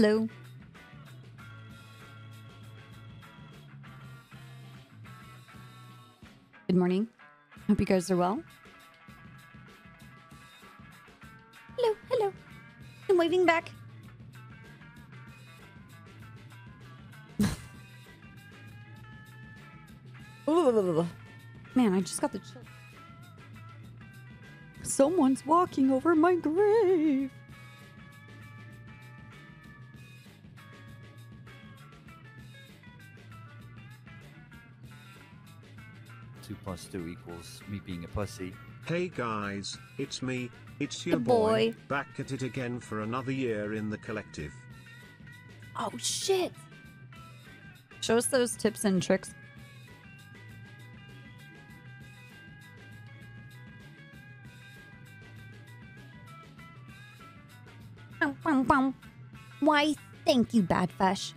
Hello. Good morning. Hope you guys are well. Hello, hello. I'm waving back. Man, I just got the chill. Someone's walking over my grave. Plus two equals me being a pussy. Hey guys, it's me, it's your The boy. back at it again for another year in the collective. Oh shit. Show us those tips and tricks. Why, thank you, Badfish.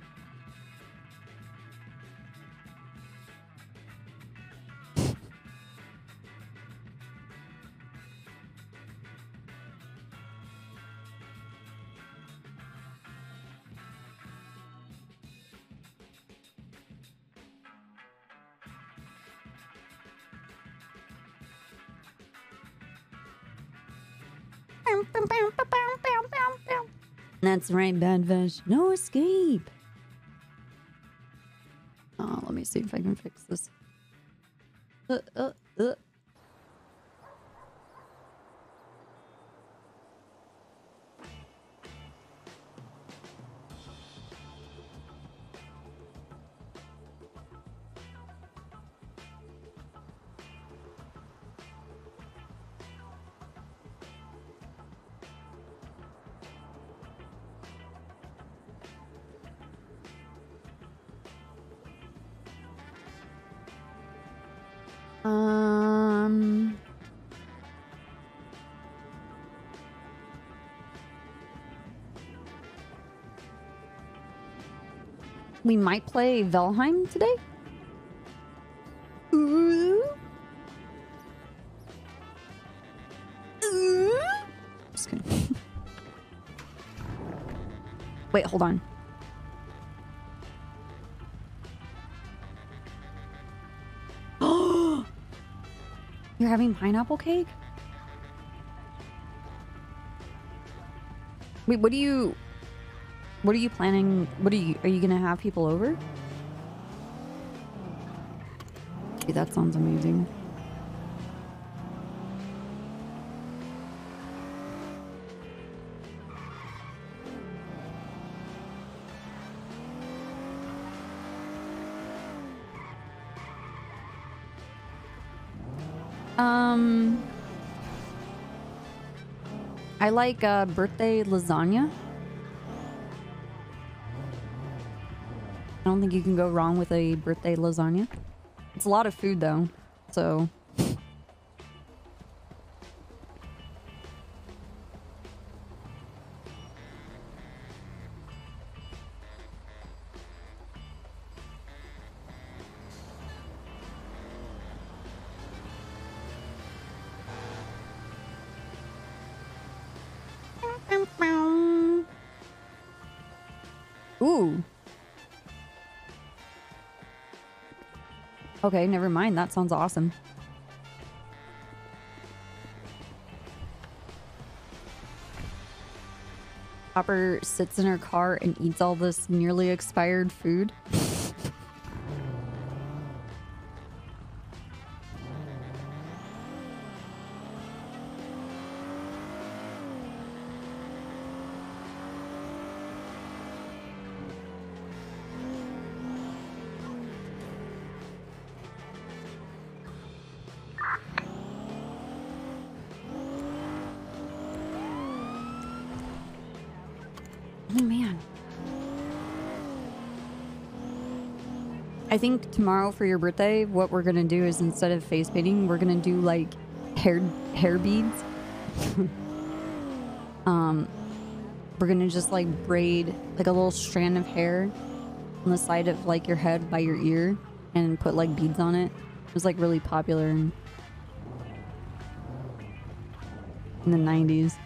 That's right, Badfish. No escape. Oh, let me see if I can fix this. Uh, uh, We might play Valheim today. Ooh. Ooh. Just kidding. Wait, hold on. You're having pineapple cake? Wait, what do you What are you planning? What are you are you going to have people over? Dude, that sounds amazing. Um, I like uh, birthday lasagna. You can go wrong with a birthday lasagna. It's a lot of food though, so. Okay, never mind. That sounds awesome. Copper sits in her car and eats all this nearly expired food. I think tomorrow for your birthday, what we're gonna do is instead of face painting, we're gonna do like hair hair beads. um, we're gonna just like braid like a little strand of hair on the side of like your head by your ear and put like beads on it. It was like really popular in, in the 90s.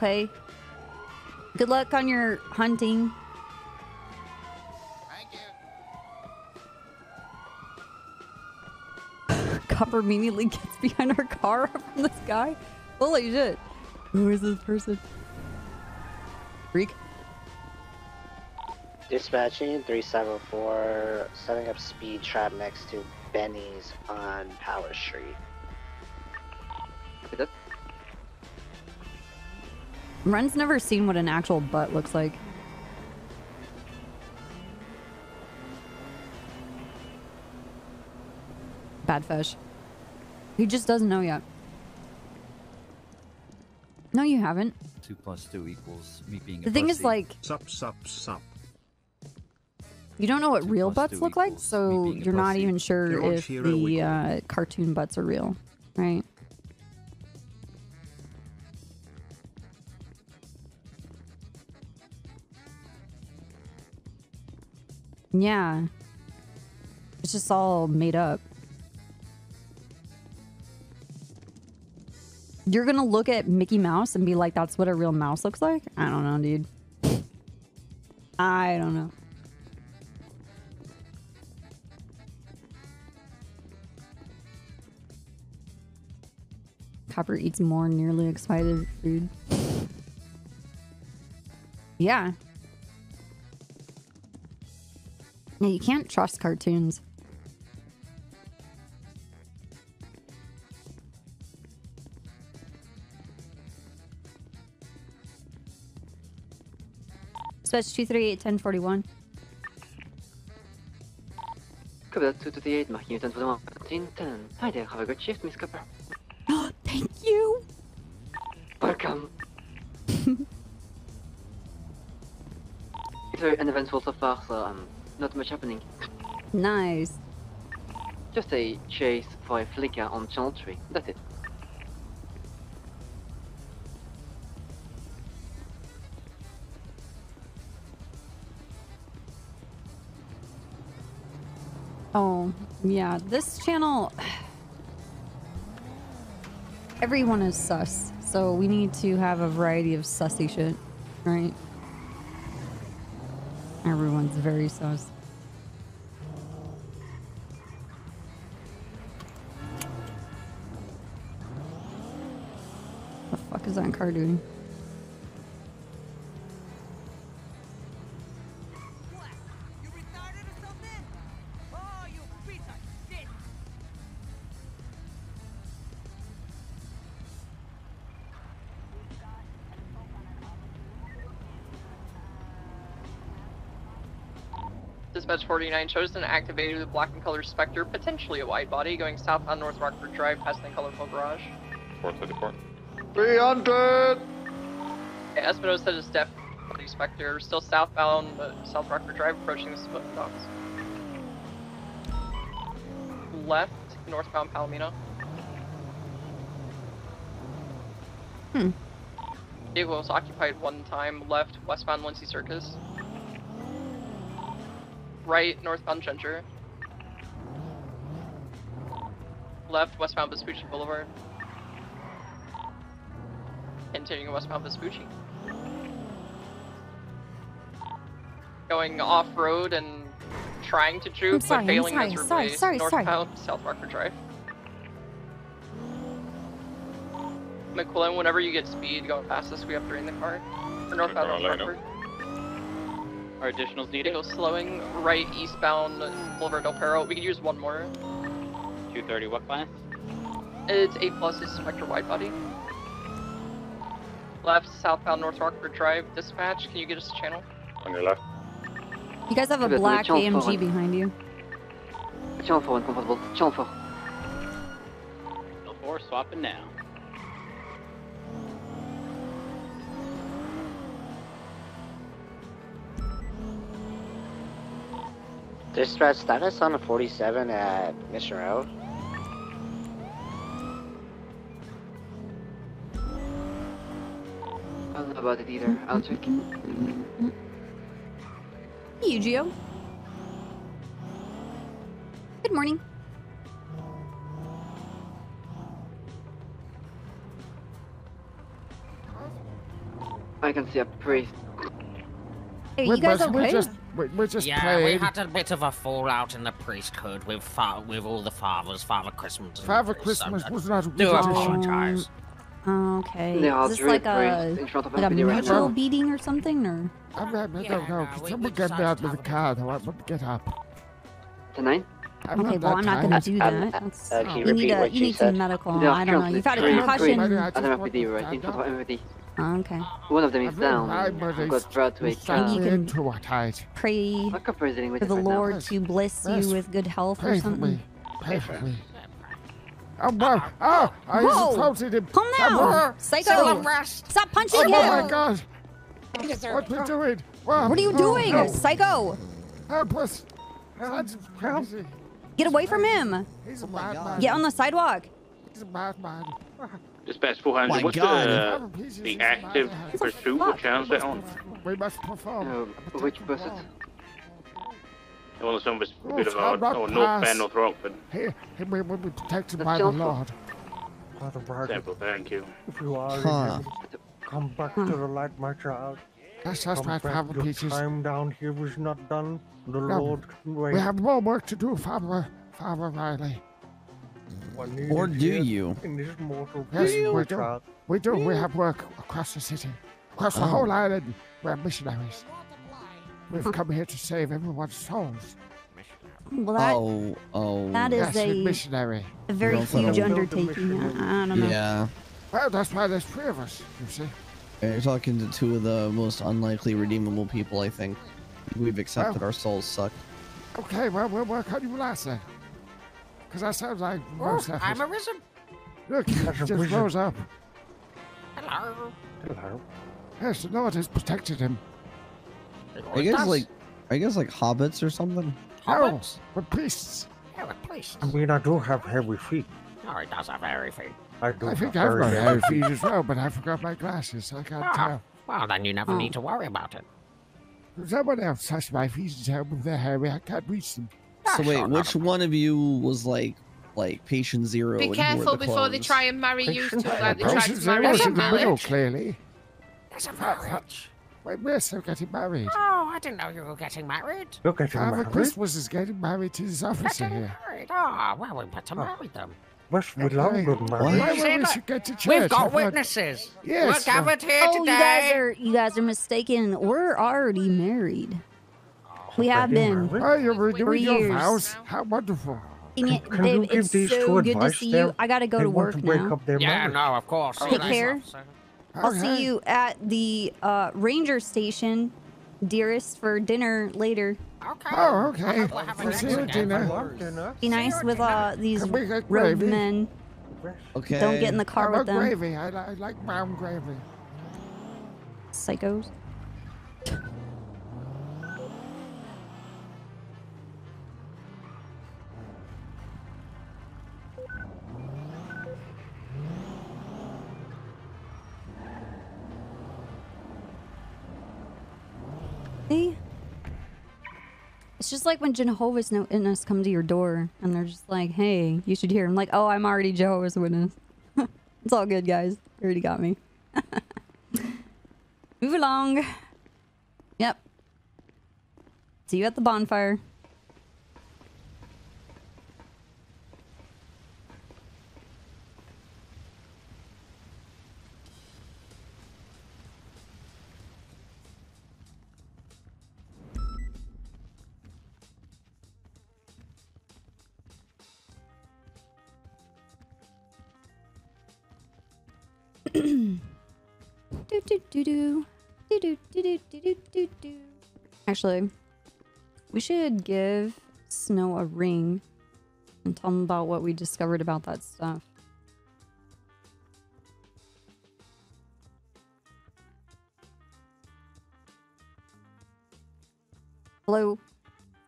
Okay. Good luck on your hunting. Thank you. Copper immediately gets behind our car from this guy. Holy shit. Who is this person? Freak. Dispatching 374, setting up speed trap next to Benny's on Power Street. Ren's never seen what an actual butt looks like. Bad fish. He just doesn't know yet. No, you haven't. Two plus two equals me being a The thing is, like, Sup sup sup. you don't know what Two real butts look like, so you're not even sure George if the uh, cartoon butts are real, right? Yeah. It's just all made up. You're gonna look at Mickey Mouse and be like, that's what a real mouse looks like? I don't know, dude. I don't know. Copper eats more nearly expired food. Yeah. Yeah, you can't trust cartoons. Dispatch 238 1041. Copy that. 228, marking you 10 for the 1. 10. Hi there. Have a good shift, Miss Copper. Thank you. Welcome. it's very uneventful so far, so um, not much happening. Nice. Just a chase for a flicker on Channel 3. That's it. Oh, yeah. This channel. Everyone is sus. So we need to have a variety of sussy shit, right? Everyone's very sus. The fuck is that car doing? Dispatch 49 shows an activated with black and color Specter, potentially a wide body, going south on North Rockford Drive past the colorful garage. 434. 300! Yeah, Espinosa said it's definitely Specter, still southbound uh, South Rockford Drive, approaching the split docks. Left, northbound Palomino. Hmm. Vehicle was occupied one time, left, westbound Lindsay Circus. Right, northbound Ginger. Left, westbound Vespucci Boulevard. Continuing westbound Vespucci. Going off-road and trying to juke, sorry, I'm but failing sorry, miserably. sorry, sorry, sorry. northbound South Rockford Drive. McQuillan, whenever you get speed, go past us. We have three in the car. Or northbound I'll North let you know. Rockford. Are additionals needed? Vehicle slowing right eastbound Boulevard Del Perro. We could use one more. 230, what class? It's A plus is Specter wide body. Left southbound North Rockford Drive. Dispatch, can you get us a channel? On your left. You guys have a black AMG forward. behind you. Channel 4, uncomfortable. Channel 4. L4, swapping now. Dispatch status on a 47 at Mission Row. I don't know about it either. I'll check. Hey, Eugeo. Good morning. I can see a priest. Hey, we, you guys we okay? just we, we're just yeah, playing. we had a bit of a fallout in the priesthood with fa- with all the fathers, Father Christmas. Father Christmas was not. Do really apologize. Oh, okay. No, Is this like a, like a mutual beating or something, or? I'm not, I don't know. Can someone get me out of the car? I want to get up. Tonight? I'm okay, well, I'm not going to do that. Uh, you, you need, a, you need some medical. No, I don't know. You've had a concussion. I'm happy with you calm in front of down. MPD. Oh, okay. One of them is I've down. high, I got brought to a was stuck you car. can- into a tight. Pray My copper is dealing with for the right now. Lord to bless you with good health or Pray for something. me. Pray for me. Oh, well, oh, I Whoa. assaulted him. Calm Ah, down, psycho! Stop punching Oh, him! Oh, my God. What we doing? Well, What are you oh, doing, no. psycho? Help us. That's crazy. Get away from him! He's a madman. Get on the sidewalk. He's a madman. Dispatch 400, My what's God. the, the active pursuit? What channel's that on? We must perform. Uh, which bus it? Well, some of it's a Oh, bit of I'll a, not oh, North pass. Bend, North Rockford. Here, here we will be protected That's by the also- Lord. Father Barton, Sample, thank you. if you are Huh. come back to the light, my child. That's that's Come right, back. Father Your Peaches. time down here was not done. The No, Lord can wait. We have more work to do, Father, Father Riley. One needed Or do you? In this mortal Yes, we do. We do. We have work across the city, across the Oh. whole island. We're missionaries. We've come here to save everyone's souls. Well, that oh, oh. that is Yes, we're a, missionary. a very huge undertaking. I, I don't know. Yeah. Well, that's why there's three of us. You see. You're talking to two of the most unlikely redeemable people, I think. We've accepted Well. our souls suck. Okay, well, we'll work on you last then. Because that sounds like most effort. I'm a arisen. Look, he just wizard. rose up. Hello. Hello. Yes, the Lord has protected him. I guess like, are you guys like hobbits or something? Hobbits? No, we're priests. Yeah, we're priests. I mean, I do have hairy feet. Oh, he does have hairy feet. I do I think I've got hairy feet as well, but I forgot my glasses, so I can't Ah, tell. well, then you never Oh. need to worry about it. Someone else touched my feet and tell me they're hairy. I can't reach them. So Ah, wait, which a- one of you was like, like patient zero? Be and who wore careful the before they try and marry you two like they tried Patience to marry you us in the middle, clearly. There's a marriage. Wait, we're still getting married. Oh, I didn't know you were getting married. You're getting Father married? Christmas is getting married to his officer Getting here. married. Oh, well, we better Oh. marry them. Yes, we love Okay. good Why marriage. we look, should get to church. We've I got thought- witnesses. Yes, We're gathered here Oh, you guys are you guys are mistaken. We're already married. We have been. married? Oh, you're renewing Three your years. vows? How wonderful. And yet, Can babe, you give it's these so two good to see you. I gotta go to work to break now. up their Yeah, marriage. no, of course. Take See care. officer. I'll Okay. see you at the uh, ranger station, dearest, for dinner later. Okay. Oh, okay. We'll have a We'll see you at dinner. dinner. Be nice with uh, these Can we get gravy? roadmen. Okay. Don't get in the car about with them. gravy? I, I like brown gravy. Psychos. See? It's just like when Jehovah's Witness come to your door and they're just like, hey, you should hear. I'm like, oh, I'm already Jehovah's Witness. it's all good, guys. You already got me. Move along. Yep. See you at the bonfire. Actually, we should give Snow a ring and tell him about what we discovered about that stuff. Hello.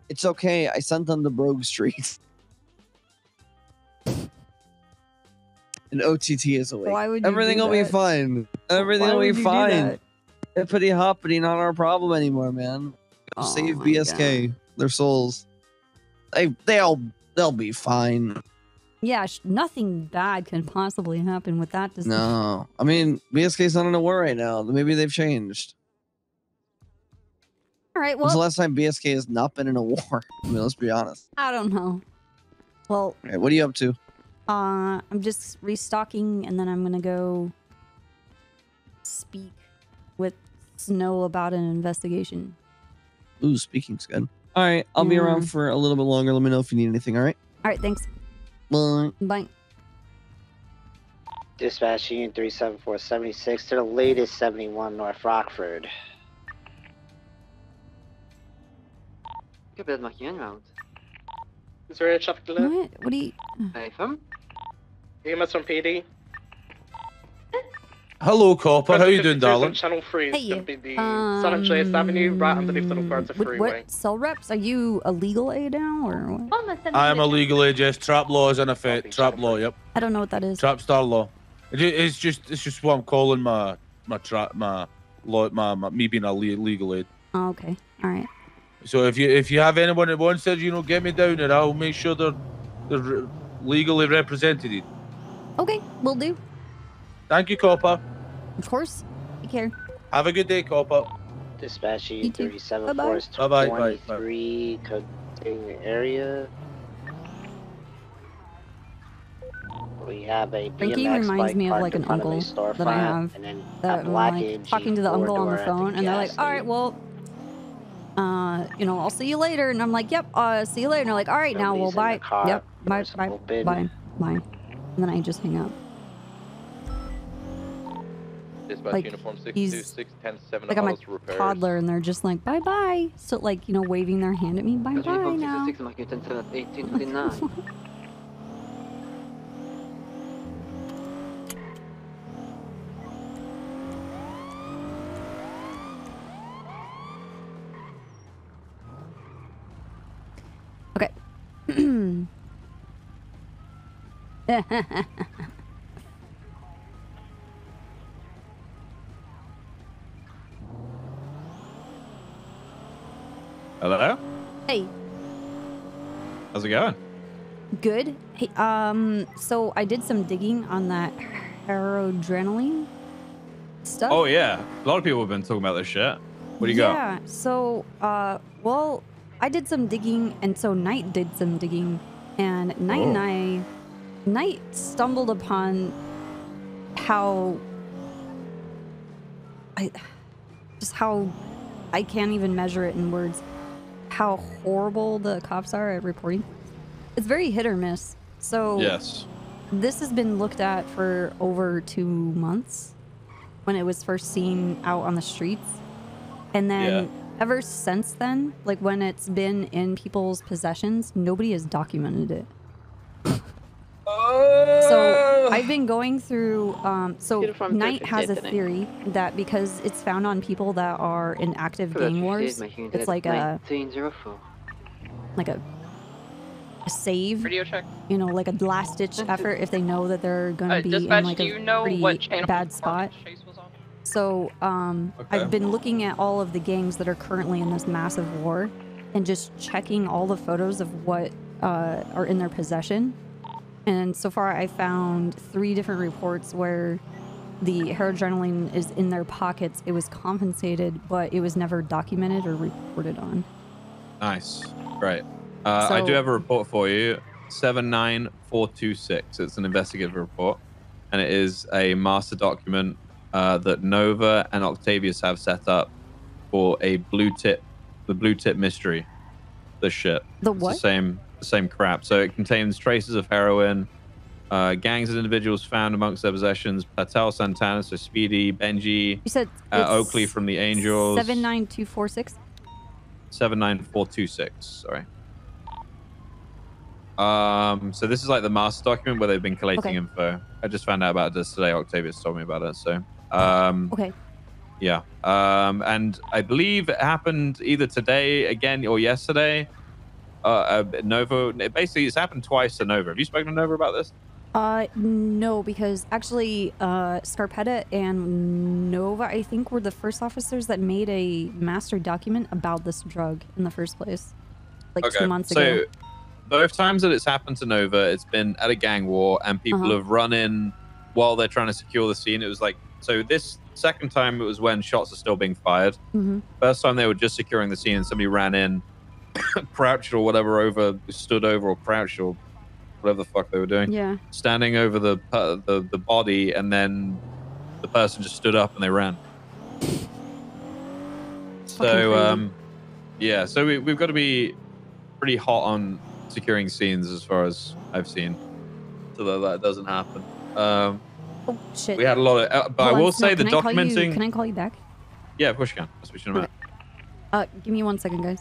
It's okay. I sent them to Brogue Street. and OTT is awake. Why would Everything will be fine. Everything Why will be fine. that? Hippity hoppity, not our problem anymore, man. Oh Save BSK, their souls. They they'll they'll be fine. Yeah, sh- nothing bad can possibly happen with that decision. No, I mean BSK's not in a war right now. Maybe they've changed. All right, When's the last time BSK has not been in a war? I mean, let's be honest. I don't know. Well, Okay, what are you up to? Uh, I'm just restocking, and then I'm gonna go speak with Snow about an investigation. Ooh, speaking's good. All right, I'll be around for a little bit longer. Let me know if you need anything. All right. All right, thanks. Bye. Bye. Dispatch Union 37476 to the latest 71 North Rockford. Copy that, marking en route. Is there a traffic delay? What? What do you? Affirm. EMS from PD. Hello, Copper. How you doing, darling? Channel 3 is Hey, going to be the um, San Andreas Avenue, right underneath the North What, Freeway. what cell reps? Are you a legal aid now or what? I am a legal aid, Yes, trap law is in effect. Trap law. Yep. I don't know what that is. Trap star law. It's just it's just what I'm calling my my trap my law my, my me being a legal aid. Oh, okay. All right. So if you if you have anyone that wants to, you know, get me down there, I'll make sure they're they're legally represented. Okay, we'll do. Thank you, Copper. Of course. Take care. Have a good day, Copper. Dispatch Union too. 374 is Bye-bye. Bye-bye. Bye. 23 coding the area. We have a Frankie BMX reminds me of like an front of a uncle that I have. and then That a black I'm like, AMG talking to the uncle on the four-door at phone, and they're like, "All right, well, uh, you know, I'll see you later." And I'm like, "Yep, uh, see you later." And they're like, "All right, now, well, Nobody's bye." Yep, bye, doors bye, bye, bye. And then I just hang up. Dispatch Like, uniform he's Like I'm a Hollis repairs. toddler, and they're just like, "Bye, bye." So like, you know, waving their hand at me, "Bye, bye." Now. Hello? hey, How's it going? good. Hey, um, so I did some digging on that herodrenaline stuff. Oh, yeah. A lot of people have been talking about this shit. What do you got? yeah, so, uh, well, I did some digging, and so Knight did some digging, and Knight and Oh. I, Knight stumbled upon how, I, just how, I can't even measure it in words, how horrible the cops are at reporting. It's very hit or miss. So Yes. this has been looked at for over two months when it was first seen out on the streets. And then Yeah. ever since then, like when it's been in people's possessions, nobody has documented it. So I've been going through. Um, so Knight has a theory that because it's found on people that are in active gang wars, it's like a 1904. like a a save. Radio check. You know, like a last ditch effort if they know that they're gonna Uh, be dispatch, in like a you know pretty what bad spot. Chase was on? So um, Okay. I've been looking at all of the gangs that are currently in this massive war, and just checking all the photos of what uh, are in their possession. And so far, I found three different reports where the herodrenalin is in their pockets. It was compensated, but it was never documented or reported on. Nice. Great. Uh, I do have a report for you. 79426. It's an investigative report. And it is a master document uh, that Nova and Octavius have set up for a blue tip, the blue tip mystery. The shit. The It's what? the same, the same crap. So it contains traces of heroin, uh, gangs and individuals found amongst their possessions. Patel Santana, so Speedy, Benji, You said uh, Oakley from the Angels. Seven nine two four six. 79426 sorry um so this is like the master document where they've been collating Okay. info i just found out about this today octavius told me about it so um Okay. yeah um and i believe it happened either today again or yesterday uh, uh nova basically it's happened twice to nova have you spoken to nova about this Uh, no, because actually, uh, Scarpetta and Nova, I think, were the first officers that made a master document about this drug in the first place, like two months so ago. both times that it's happened to Nova, it's been at a gang war, and people Uh-huh. have run in while they're trying to secure the scene. It was like so. This second time, it was when shots are still being fired. hmm First time they were just securing the scene, and somebody ran in, crouched or whatever over, stood over or crouched or whatever the fuck they were doing. Yeah. Standing over the per- the the body, and then the person just stood up and they ran. So um, yeah, so we, we've got to be pretty hot on securing scenes as far as I've seen, so that that doesn't happen. Um, Oh shit. we had a lot of, uh, but Hold I will say the can I call you- documenting. Can I call you back? Yeah, of course you can. I'll switch in a minute. Uh, give me one second, guys.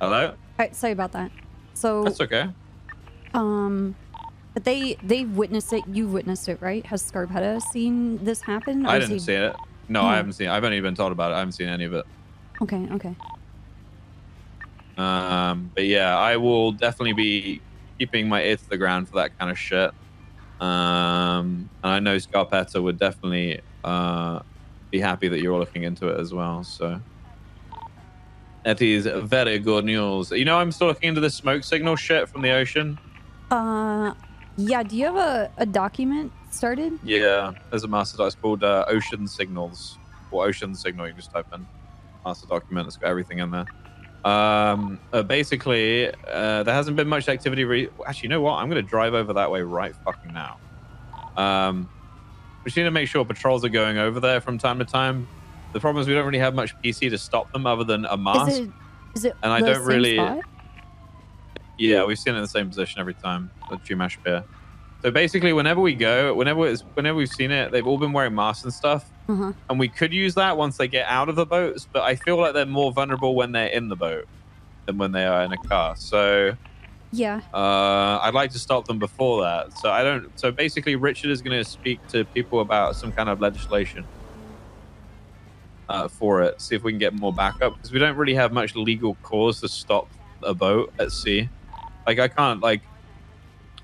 Hello. Right, sorry about that. So, That's okay. um, but they they've witnessed it. You've witnessed it, right? Has Scarpetta seen this happen? I didn't he- see it. No, Hmm. I haven't seen. I've only been told about it. I haven't seen any of it. Okay, okay. Um, but yeah, I will definitely be keeping my ear to the ground for that kind of shit. Um, and I know Scarpetta would definitely uh, be happy that you're looking into it as well. So that is very good news. You know, I'm still looking into the smoke signal shit from the ocean. Uh, yeah. Do you have a, a document started? Yeah, there's a master doc. It's called uh, Ocean Signals or Ocean Signal. You just type in master document. It's got everything in there. Um, uh, basically, uh, there hasn't been much activity. Re- Actually, you know what? I'm going to drive over that way right fucking now. Um, we just need to make sure patrols are going over there from time to time. The problem is we don't really have much PC to stop them other than a mask. Is it? Is it? And I the don't same really- spot? Yeah, we've seen it in the same position every time. The Chumash pier. So basically, whenever we go, whenever it's, whenever we've seen it, they've all been wearing masks and stuff. Uh-huh. And we could use that once they get out of the boats, but I feel like they're more vulnerable when they're in the boat. than when they are in a car. So Yeah. uh, I'd like to stop them before that. So I don't. So basically, Richard is going to speak to people about some kind of legislation uh, for it. See if we can get more backup because we don't really have much legal cause to stop a boat at sea. Like I can't like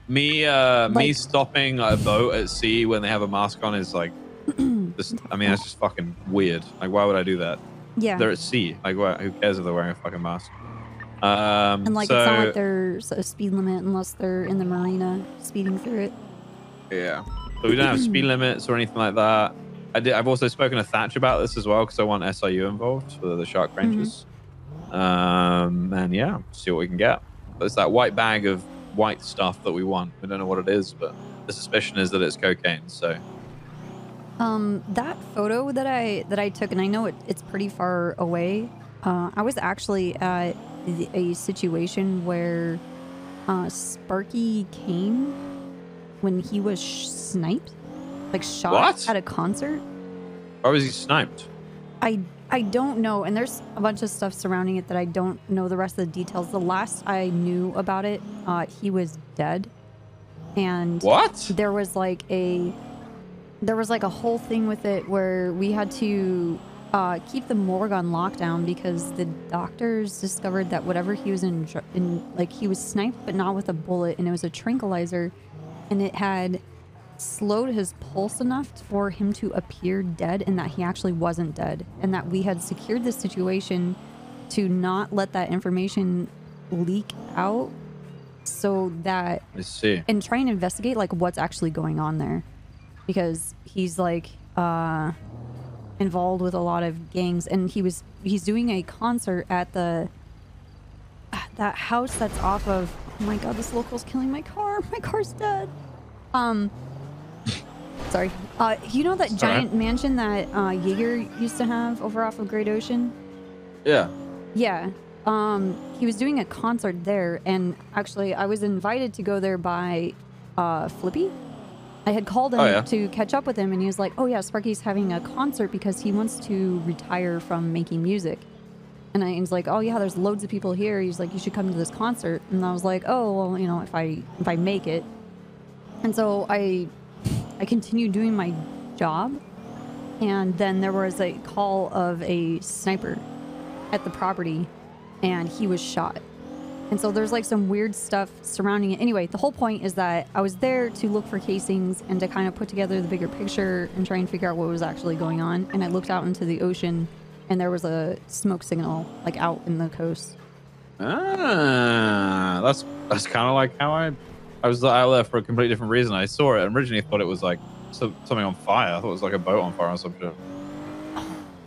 me uh me stopping a boat at sea when they have a mask on is like just, I mean that's just fucking weird. Like why would I do that? Yeah. They're at sea. Like what, who cares if they're wearing a fucking mask? Um And like so, it's not like there's a speed limit unless they're in the marina speeding through it. Yeah. So we don't have speed limits or anything like that. I did. I've also spoken to Thatch about this as well because I want SIU involved for the shark ranges. Um, and yeah, see what we can get. But it's that white bag of white stuff that we want. We don't know what it is, but the suspicion is that it's cocaine. So Um, that photo that I that I took, and I know it, it's pretty far away. Uh, I was actually at the, a situation where uh, Sparky came when he was sh- sniped, like shot What? at a concert. why was he sniped? I I don't know, and there's a bunch of stuff surrounding it that I don't know the rest of the details. The last I knew about it, uh, he was dead, and What? There was like a there was like a whole thing with it where we had to uh, keep the morgue on lockdown because the doctors discovered that whatever he was in, in like he was sniped but not with a bullet and it was a tranquilizer and it had slowed his pulse enough for him to appear dead and that he actually wasn't dead and that we had secured the situation to not let that information leak out so that I see. and try and investigate like what's actually going on there because he's like uh involved with a lot of gangs and he was he's doing a concert at the that house that's off of oh my god this local's killing my car my car's dead um sorry uh you know that It's all right. giant mansion that uh jaeger used to have over off of great ocean Yeah. yeah. Um, he was doing a concert there, and actually, I was invited to go there by uh, Flippy. I had called him Oh, yeah. to catch up with him, and he was like, "Oh yeah, Sparky's having a concert because he wants to retire from making music." And I was like, "Oh yeah, there's loads of people here." He's like, "You should come to this concert." And I was like, "Oh well, you know, if I if I make it." And so I I continued doing my job, and then there was a call of a sniper at the property and he was shot. And so there's like some weird stuff surrounding it. Anyway, the whole point is that I was there to look for casings and to kind of put together the bigger picture and try and figure out what was actually going on. And I looked out into the ocean and there was a smoke signal like out in the coast. Ah, that's that's kind of like how I I was out there for a completely different reason. I saw it and originally thought it was like so, something on fire. I thought it was like a boat on fire or something,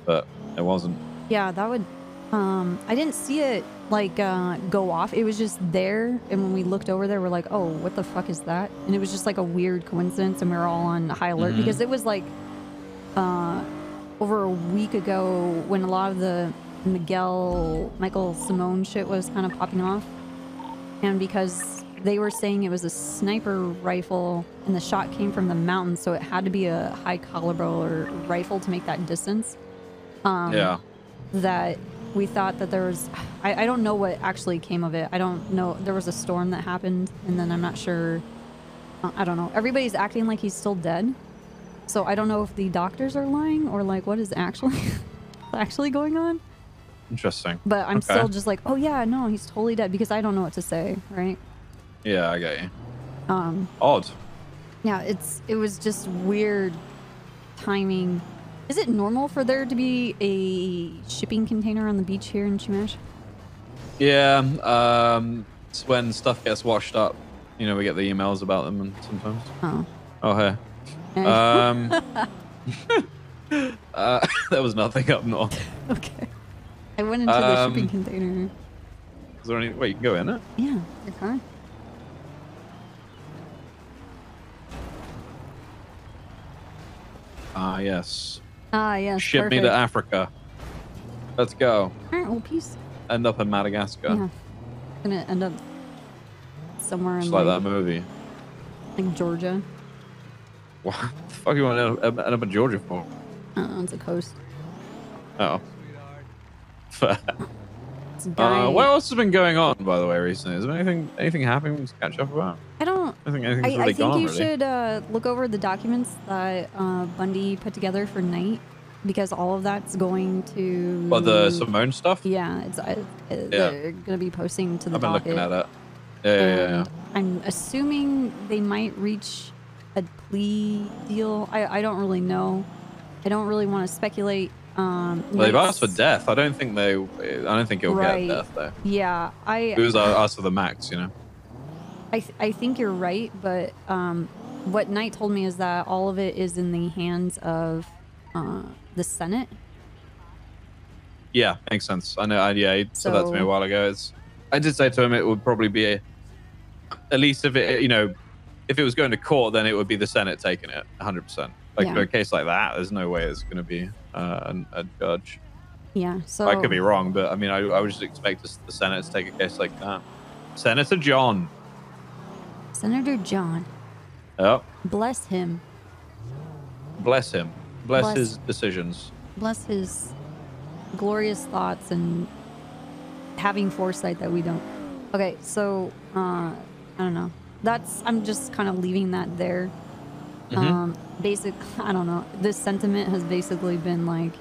but it wasn't. Yeah, that would. Um, I didn't see it like uh, go off. It was just there, and when we looked over there, we're like, "Oh, what the fuck is that?" And it was just like a weird coincidence, and we were all on high alert Mhm. because it was like uh, over a week ago when a lot of the Miguel Michael Simone shit was kind of popping off, and because they were saying it was a sniper rifle and the shot came from the mountain, so it had to be a high caliber or rifle to make that distance. Um, yeah. that we thought that there was I, I don't know what actually came of it i don't know there was a storm that happened and then i'm not sure uh, i don't know everybody's acting like he's still dead so i don't know if the doctors are lying or like what is actually actually going on Interesting. but i'm Okay. still just like oh yeah no he's totally dead because i don't know what to say right Yeah, I get you. um Odd. yeah it's it was just weird timing is it normal for there to be a shipping container on the beach here in Chumash? Yeah. Um, it's when stuff gets washed up. You know, we get the emails about them, and sometimes. Oh. Oh, hey. Eh. Um. uh, there was nothing up north. Okay. I went into the Um, shipping container. Is there any? Wait, you can go in it. Yeah, your car. Ah, yes. Ah, yes. Ship me to Africa. Let's go. All right, well, peace. End up in Madagascar. Yeah. Gonna end up somewhere in Just like like, that movie. like Georgia. What the fuck you want to end up in Georgia for? Uh, on the coast. Oh. Fair. guy. Uh, what else has been going on, by the way, recently? Is there anything anything happening to catch up about? I don't. I think I, anything's I really think gone you should uh, look over the documents that uh, Bundy put together for Knight because all of that's going to. Well, the Simone stuff. Yeah, it's uh, uh, they're going to be posting to the I've been docket. looking at it. Yeah, yeah, yeah, yeah. I'm assuming they might reach a plea deal. I, I don't really know. I don't really want to speculate. Um, Well, they've asked for death. I don't think they. I don't think he'll Right. get death though. Yeah, I. It was uh, asked for the max, you know. I, th- I think you're right, but um, what Knight told me is that all of it is in the hands of uh, the Senate. Yeah, makes sense. I know. I, yeah, he said that to me a while ago. It's, I did say to him it would probably be, a, at least if it, you know, if it was going to court, then it would be the Senate taking it, 100. percent Like Yeah. for a case like that, there's no way it's going to be uh, an- a judge. Yeah, so I could be wrong, but I mean, I, I would just expect the Senate to take a case like that. Senator John. Senator John, Oh, bless him, bless him. Bless, Bless- his decisions. bless his glorious thoughts and having foresight that we don't. Okay, so uh, I don't know. That's I'm just kind of leaving that there. Mhm. Um, basic. I don't know. This sentiment has basically been like,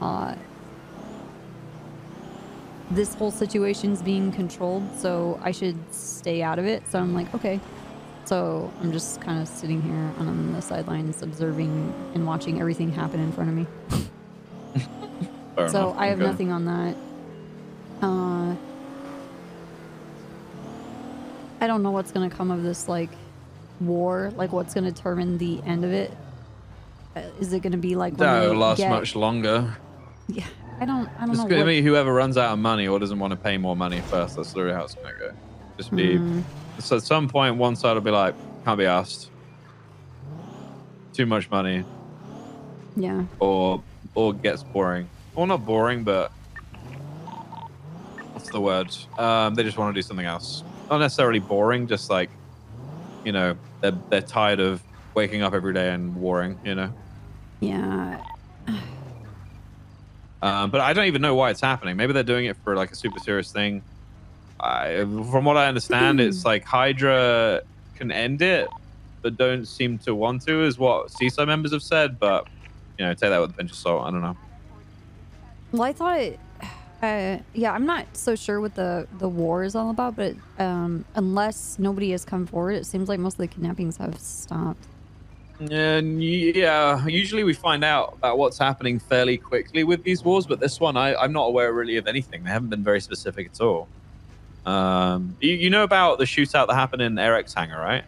uh, this whole situation's being controlled, so I should stay out of it. So I'm like, okay. So I'm just kind of sitting here on the sidelines, observing and watching everything happen in front of me. So enough. I have Okay. nothing on that. Uh, I don't know what's gonna come of this like war. Like, what's gonna determine the end of it? Uh, it gonna be like they will last get- much longer. Yeah, I don't. I don't It's know. going to be whoever runs out of money or doesn't want to pay more money first. That's literally how it's going to go. Just be. Mm. So at some point, one side will be like, can't be asked. Too much money, yeah. or or gets boring. Or not boring, but what's the word? Um, they just want to do something else. Not necessarily boring, just like, you know, they're they're tired of waking up every day and warring. You know. Yeah. Um, but I don't even know why it's happening. Maybe they're doing it for like a super serious thing. I, from what I understand, it's like Hydra can end it, but don't seem to want to, is what CISO members have said. But you know, take that with a pinch of salt. I don't know. Well, I thought it. Uh, yeah, I'm not so sure what the the war is all about, but um, unless nobody has come forward, it seems like most of the kidnappings have stopped. And yeah, usually we find out about what's happening fairly quickly with these wars, but this one I, I'm not aware really of anything. They haven't been very specific at all. Um, you, you know about the shootout that happened in Eric's hangar, right?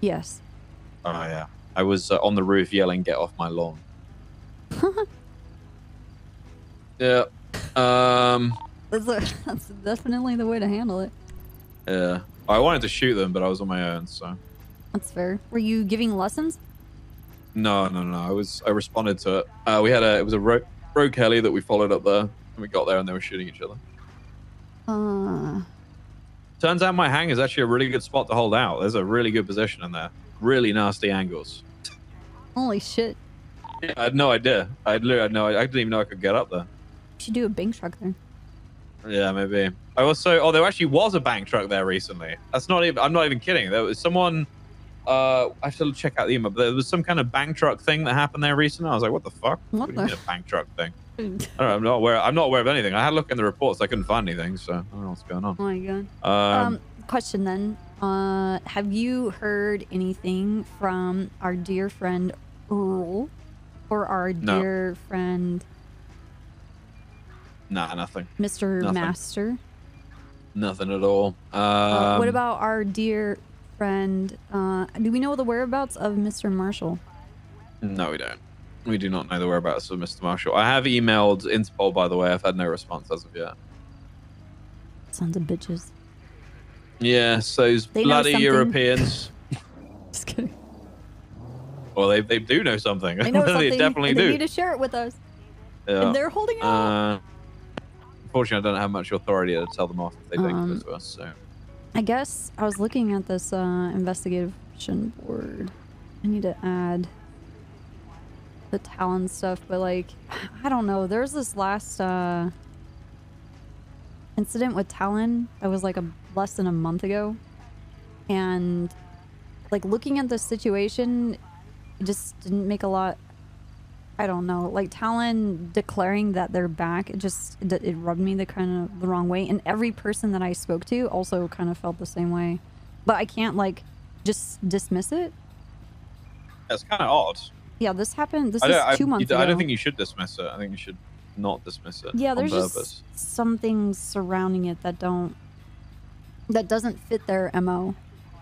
Yes. Oh yeah. I was uh, on the roof yelling, "Get off my lawn!" yeah. Um. That's, that's definitely the way to handle it. Yeah. I wanted to shoot them, but I was on my own, so. That's fair. Were you giving lessons? No, no, no. I was. I responded to it. Uh, we had a. It was a ro- rogue heli that we followed up there, and we got there, and they were shooting each other. Uh, Turns out my hang is actually a really good spot to hold out. There's a really good position in there. Really nasty angles. holy shit. Yeah, I had no idea. I had literally had no. I didn't even know I could get up there. You should do a bank truck there. Yeah, maybe. I also. Oh, there actually was a bank truck there recently. That's not even. I'm not even kidding. There was someone. Uh, I to check out the email. But there was some kind of bank truck thing that happened there recently. I was like, what the fuck? What do you the- mean a bank truck thing? I don't know, I'm not aware. I'm not aware of anything. I had a look in the reports. I couldn't find anything, so I don't know what's going on. Oh my god. Um, Um, question then. Uh, have you heard anything from our dear friend Earl or our No. dear friend nah, nothing. Mr. Nothing. Master? Nothing at all. Um, Uh, what about our dear friend? Uh, do we know the whereabouts of Mr. Marshall? No, we don't. We do not know the whereabouts of Mr. Marshall. I have emailed Interpol, by the way. I've had no response as of yet. Sons of bitches. Those They bloody. Europeans. Just kidding. Well, they, they do know something. They know something. definitely and do. They need to share it with us. Yeah. And they're holding out. Uh, unfortunately, I don't have much authority to tell them off if they think Um, this to us. So I guess I was looking at this uh, investigation board. I need to add the Talon stuff, but like, I don't know. There's this last uh, incident with Talon that was like a less than a month ago, and like looking at the situation, it just didn't make a lot. I don't know, like Talon declaring that they're back. It just it, rubbed me the kind of the wrong way, and every person that I spoke to also kind of felt the same way. But I can't like just dismiss it. That's kind of odd. Yeah, this happened. This is I, two months you- ago. I don't think you should dismiss it. I think you should not dismiss it. yeah there's purpose. just some things surrounding it that don't that doesn't fit their mo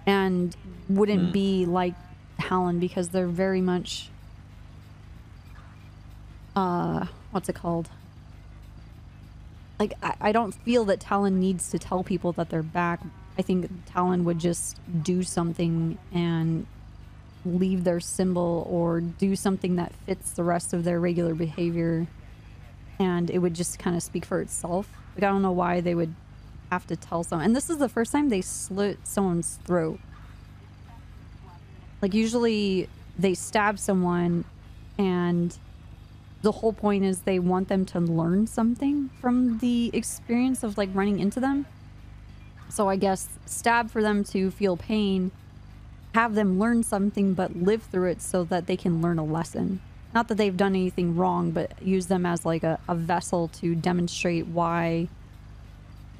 and wouldn't Hmm. be like talon because they're very much uh what's it called like I, I don't feel that talon needs to tell people that they're back i think talon would just do something and leave their symbol or do something that fits the rest of their regular behavior and it would just kind of speak for itself. Like I don't know why they would have to tell someone. And this is the first time they slit someone's throat. Like usually they stab someone and the whole point is they want them to learn something from the experience of like running into them. So I guess stab for them to feel pain, have them learn something but live through it so that they can learn a lesson. Not that they've done anything wrong, but use them as like a, a vessel to demonstrate why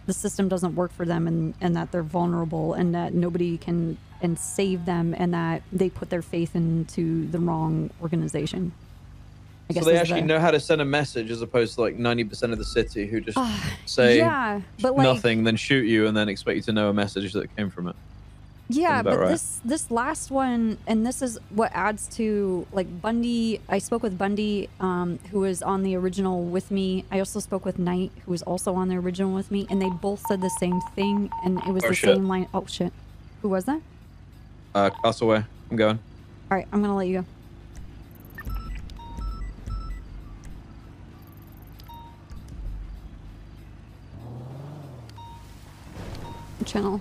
the system doesn't work for them and, and that they're vulnerable and that nobody can and save them and that they put their faith into the wrong organization. I So they actually the- know how to send a message as opposed to like 90% of the city who just say yeah, but like nothing, then shoot you, and then expect you to know a message that came from it. Yeah, but right. this this last one, and this is what adds to like Bundy. I spoke with Bundy, um, who was on the original with me. I also spoke with Knight, who was also on the original with me, and they both said the same thing, and it was Oh, the shit. same line. Oh shit, who was that? Uh, Castaway, I'm going. All right, I'm gonna let you go. Channel.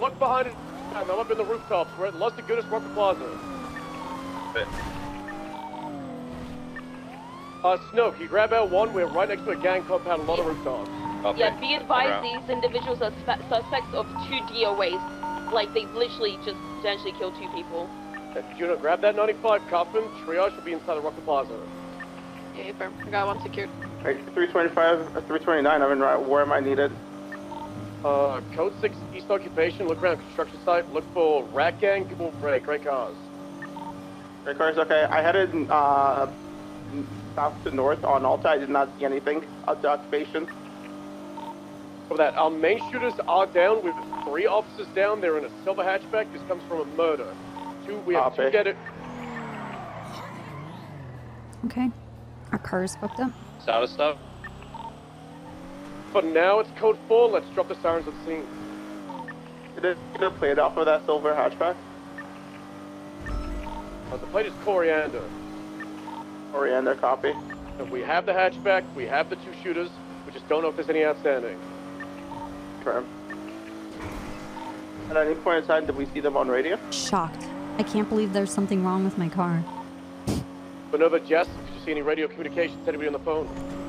Look behind it. I'm up in the rooftops. We're at Los Agudas Rockford Plaza. Uh, Snow, can you grab L1? We're right next to a gang compound, a lot of rooftops. Yeah, be advised these individuals are spe- suspects of two DOAs. Like, they've literally just potentially killed two people. Uh, Juno, grab that 95 Kaufman. Triage will be inside the Rockford Plaza. Yeah, firm. I got one secured. Right, 325, uh, 329, I'm in right where am I needed? Uh, code 6 East Occupation. Look around construction site. Look for rat gang, people with gray, gray cars. Great cars, okay. I headed uh, south to north on Alta. I did not see anything out to occupation. For that, our main shooters are down. We have three officers down. They're in a silver hatchback. This comes from a murder. Two, we have two Copy. dead. Okay, our car is fucked up. South stuff. For now, it's code 4. Let's drop the sirens at the scene. Did it, did it play it off of that silver hatchback? Uh, the plate is Coriander. Coriander, copy. And we have the hatchback. We have the two shooters. We just don't know if there's any outstanding. Confirm. At any point in time, did we see them on radio? Shocked. I can't believe there's something wrong with my car. Minerva, Jess, did you see any radio communications? Anybody on the phone?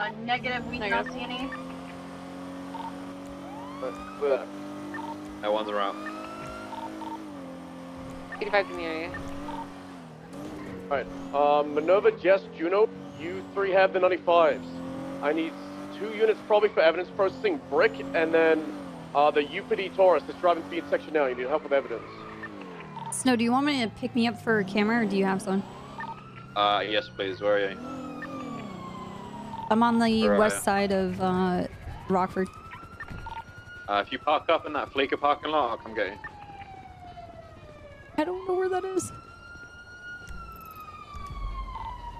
Uh, negative, we Negative. don't see any. With that. That one's around. 85 in the area. Alright, um, Minerva, Jess, Juno, you three have the 95s. I need two units probably for evidence processing, Brick, and then uh, the UPD Taurus that's driving to the intersection now. You need help with evidence. Snow, do you want me to pick me up for a camera, or do you have someone? Uh, yes, please. Where are you? I'm on the Where west side of uh, Rockford. Uh, if you park up in that Fleeca parking lot, I'll come get you. I don't know where that is.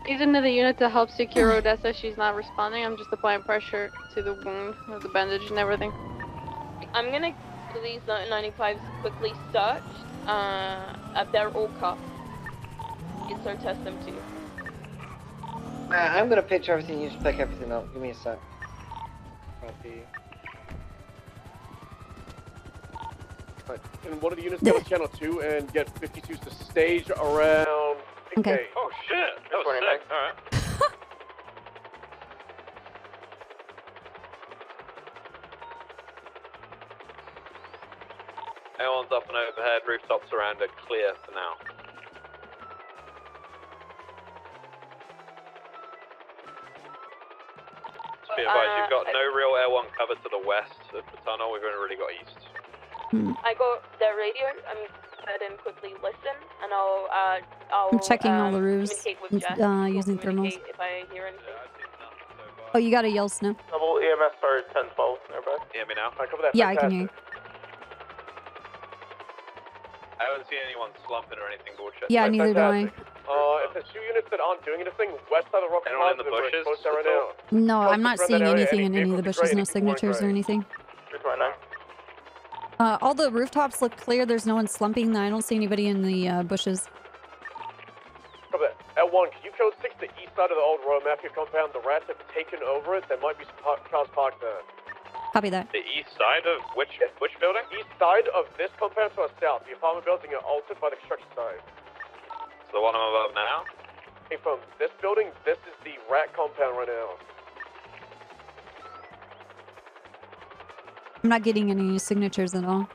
He's another unit to help secure Odessa. She's not responding. I'm just applying pressure to the wound with the bandage and everything. I'm gonna these 95s quickly search. Uh, uh, they're all cuffed. Insert test them too. Uh, I'm gonna pitch everything, you just pick everything up. Give me a sec. Copy. And one of the units go to channel 2 and get 52s to stage around... Okay. Oh shit! That was sick. Alright. Everyone's up and overhead, rooftops around are clear for now. Be advised, you've got no real Air 1 cover to the west of the tunnel. We've only really got east. I got the radio. I'm gonna quickly listen, and I'll uh, I'll. I'm checking all um, the roofs, with with, uh, using thermals. If I hear anything. Oh, you gotta yell snow. Double EMS are 1012 nearby. You hear me now? I cover that. Yeah, I can hear. you. I haven't seen anyone slumping or anything, Gorcha. Yeah, neither do I. Uh, if there's two units that aren't doing anything, west side of Rock Anyone in the bushes right now. No, I'm not seeing anything any in any of the bushes. No signatures or anything. Uh, all the rooftops look clear. There's no one slumping. I don't see anybody in the uh, bushes. Cover that. L1, can you code 6 the east side of the old Royal Mafia compound? The rats have taken over it. There might be some par- cars parked there. Copy that. The east side of which which building? East side of this compound to our south. The apartment building are altered by the construction side. So the one I'm above now. Hey, from this building, this is the rat compound right now. I'm not getting any signatures at all.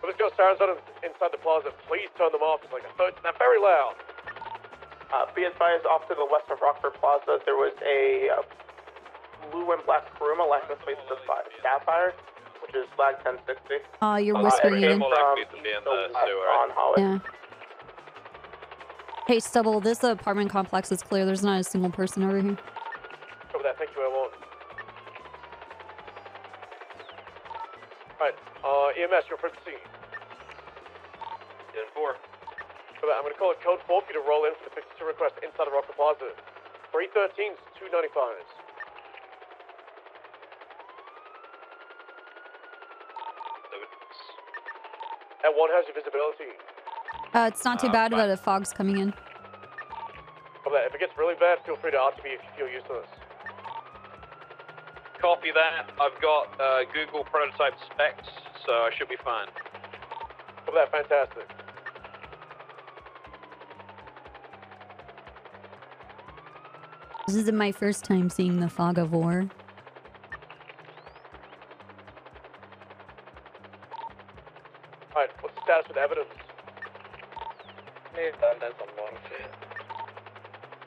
So let's go Sarasota inside the plaza. Please turn them off. It's like a third. They're very loud. Uh, be advised, off to the west of Rockford Plaza, there was a uh, blue and black Kuruma license plate to fi- Sapphire, which is flag 1060. Uh, you're Uh, whispering it came again. from to be in the the west sewer. on Holly. Yeah. Hey, Stubble, this apartment complex is clear. There's not a single person over here. Cover that. Thank you, L1. Alright, uh, EMS, you're front scene. In four. So that I'm going to call it code 4 for you to roll in for the 52 request inside of Rockford Plaza. 313s, 295s. At one has your visibility. Uh, it's not too Uh, bad, fine. but a fog's coming in. If it gets really bad, feel free to RTB if you feel useless. Copy that. I've got uh, Google prototype specs, so I should be fine. Cover that. Fantastic. This isn't my first time seeing the fog of war. Alright, what's the status with evidence?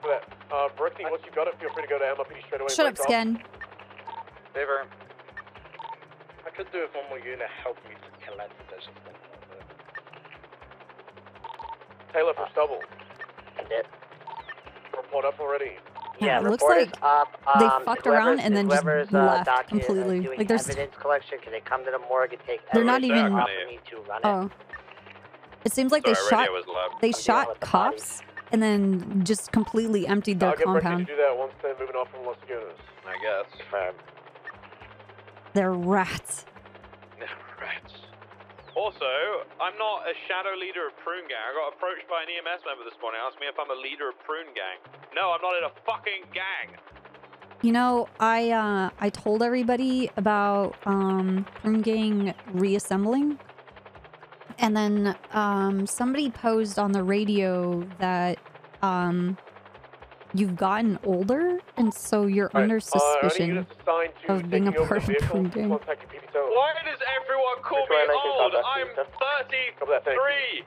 For that. Uh, Brickney, once you got it, feel free to go to MRPD straight away. Shut up, break off. Scan. Favor. I could do with one more unit help me to collect this. Taylor from Stubble. I did. Report up already. Yeah, Yeah, it looks like up. they Um, fucked around and then just uh, left uh, completely. doing Like, there's- evidence collection. Can they come to the morgue and take They're not even- off of me to run it? It seems like Sorry, they shot was loud. they dealing shot with the cops and then just completely emptied their I'll get Brickney compound. to do that once they're moving off from Los Angeles. I guess. They're rats. right. Also, I'm not a shadow leader of Prune Gang. I got approached by an EMS member this morning, asked me if I'm a leader of Prune Gang. No, I'm not in a fucking gang. You know, I uh I told everybody about um Prune Gang reassembling. And then um somebody posed on the radio that um you've gotten older and so you're under Uh, suspicion units assigned to of being a part of vehicle, Prune Gang. contact your PD zone. Why does everyone call me Try and make old? I'm 33 Cover that, thank you.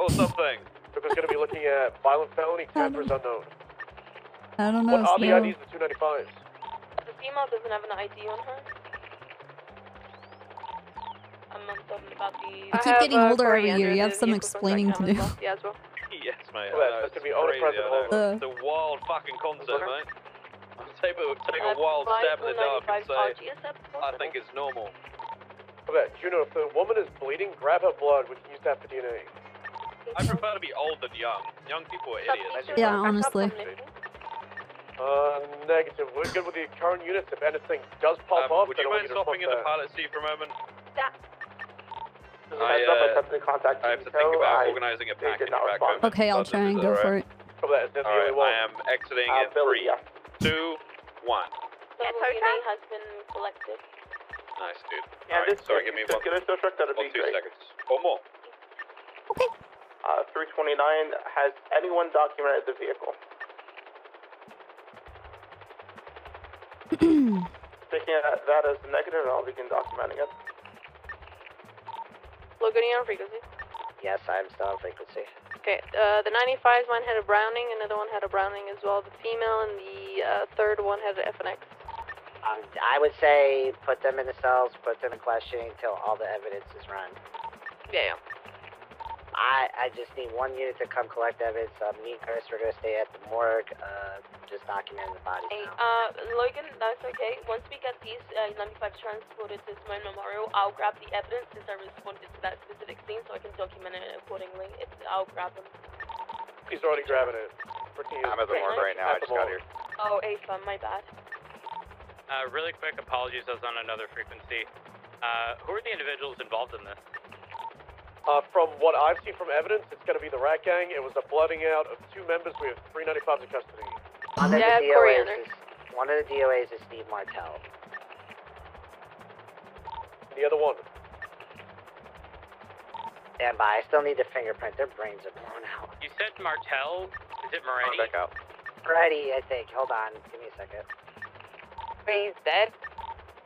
or something. Because going to be looking at violent felony, campers unknown. I don't know. What are the IDs of the 295s? The female doesn't have an ID on her. You keep getting older every year. You have some explaining to do. Yeah, as well. yes, mate. Well, that's it's gonna be owner crazy, present holder. It's a wild fucking concert, mate. I'll take a, take a Uh, wild stab in the dark and say, RG, is that I think it's normal. Cover that. Juno, if the woman is bleeding, grab her blood. We can use that for DNA. I prefer to be old than young. Young people are idiots. Yeah, honestly. Uh, negative. We're good with the current units. If anything does pop Um, up, would then you I want mind you to stopping in the pilot seat for a moment? Just a I, heads up, uh, attempted to contact I have to think about I- organising a package back home. Okay, I'll try and go for it. Cover that. It's the Alright. I am exiting Uh, in Billy, three, yeah. two, one. Double DNA has been collected. Nice, dude. Yeah, Alright, this, sorry, give me one, get us to truck, that'd be two great. seconds. Or more. Uh, 329, has anyone documented the vehicle? Taking that, that as a negative, I'll begin documenting it. You on frequency? Yes, I'm still on frequency. Okay, uh, the 95s, one had a Browning, another one had a Browning as well. The female and the uh, third one had an FNX. Um, I would say put them in the cells, put them in questioning until all the evidence is run. Yeah, yeah. I I just need one unit to come collect evidence. Uh, me and Chris are gonna stay at the morgue, uh, just documenting the body. Hey, uh, Logan, that's okay. Once we get these uh, 95 transported to Simone Memorial, I'll grab the evidence since I responded to that specific scene so I can document it accordingly. It's, I'll grab them. He's already grabbing it. Freaking I'm at the morgue right now, I just got here. Oh, AFA, my bad. Uh, really quick, apologies, I was on another frequency. Uh, who are the individuals involved in this? Uh, from what I've seen from evidence, it's going to be the Rat Gang. It was a blooding out of two members. We have 395s in custody. One of Yeah, the Corey DOAs is, one of the DOAs is Steve Martell. The other one. Stand by. I still need the fingerprint. Their brains are blown out. You said Martel. Is it Moretti? back out. Moretti, I think. Hold on. Give me a second. He's dead?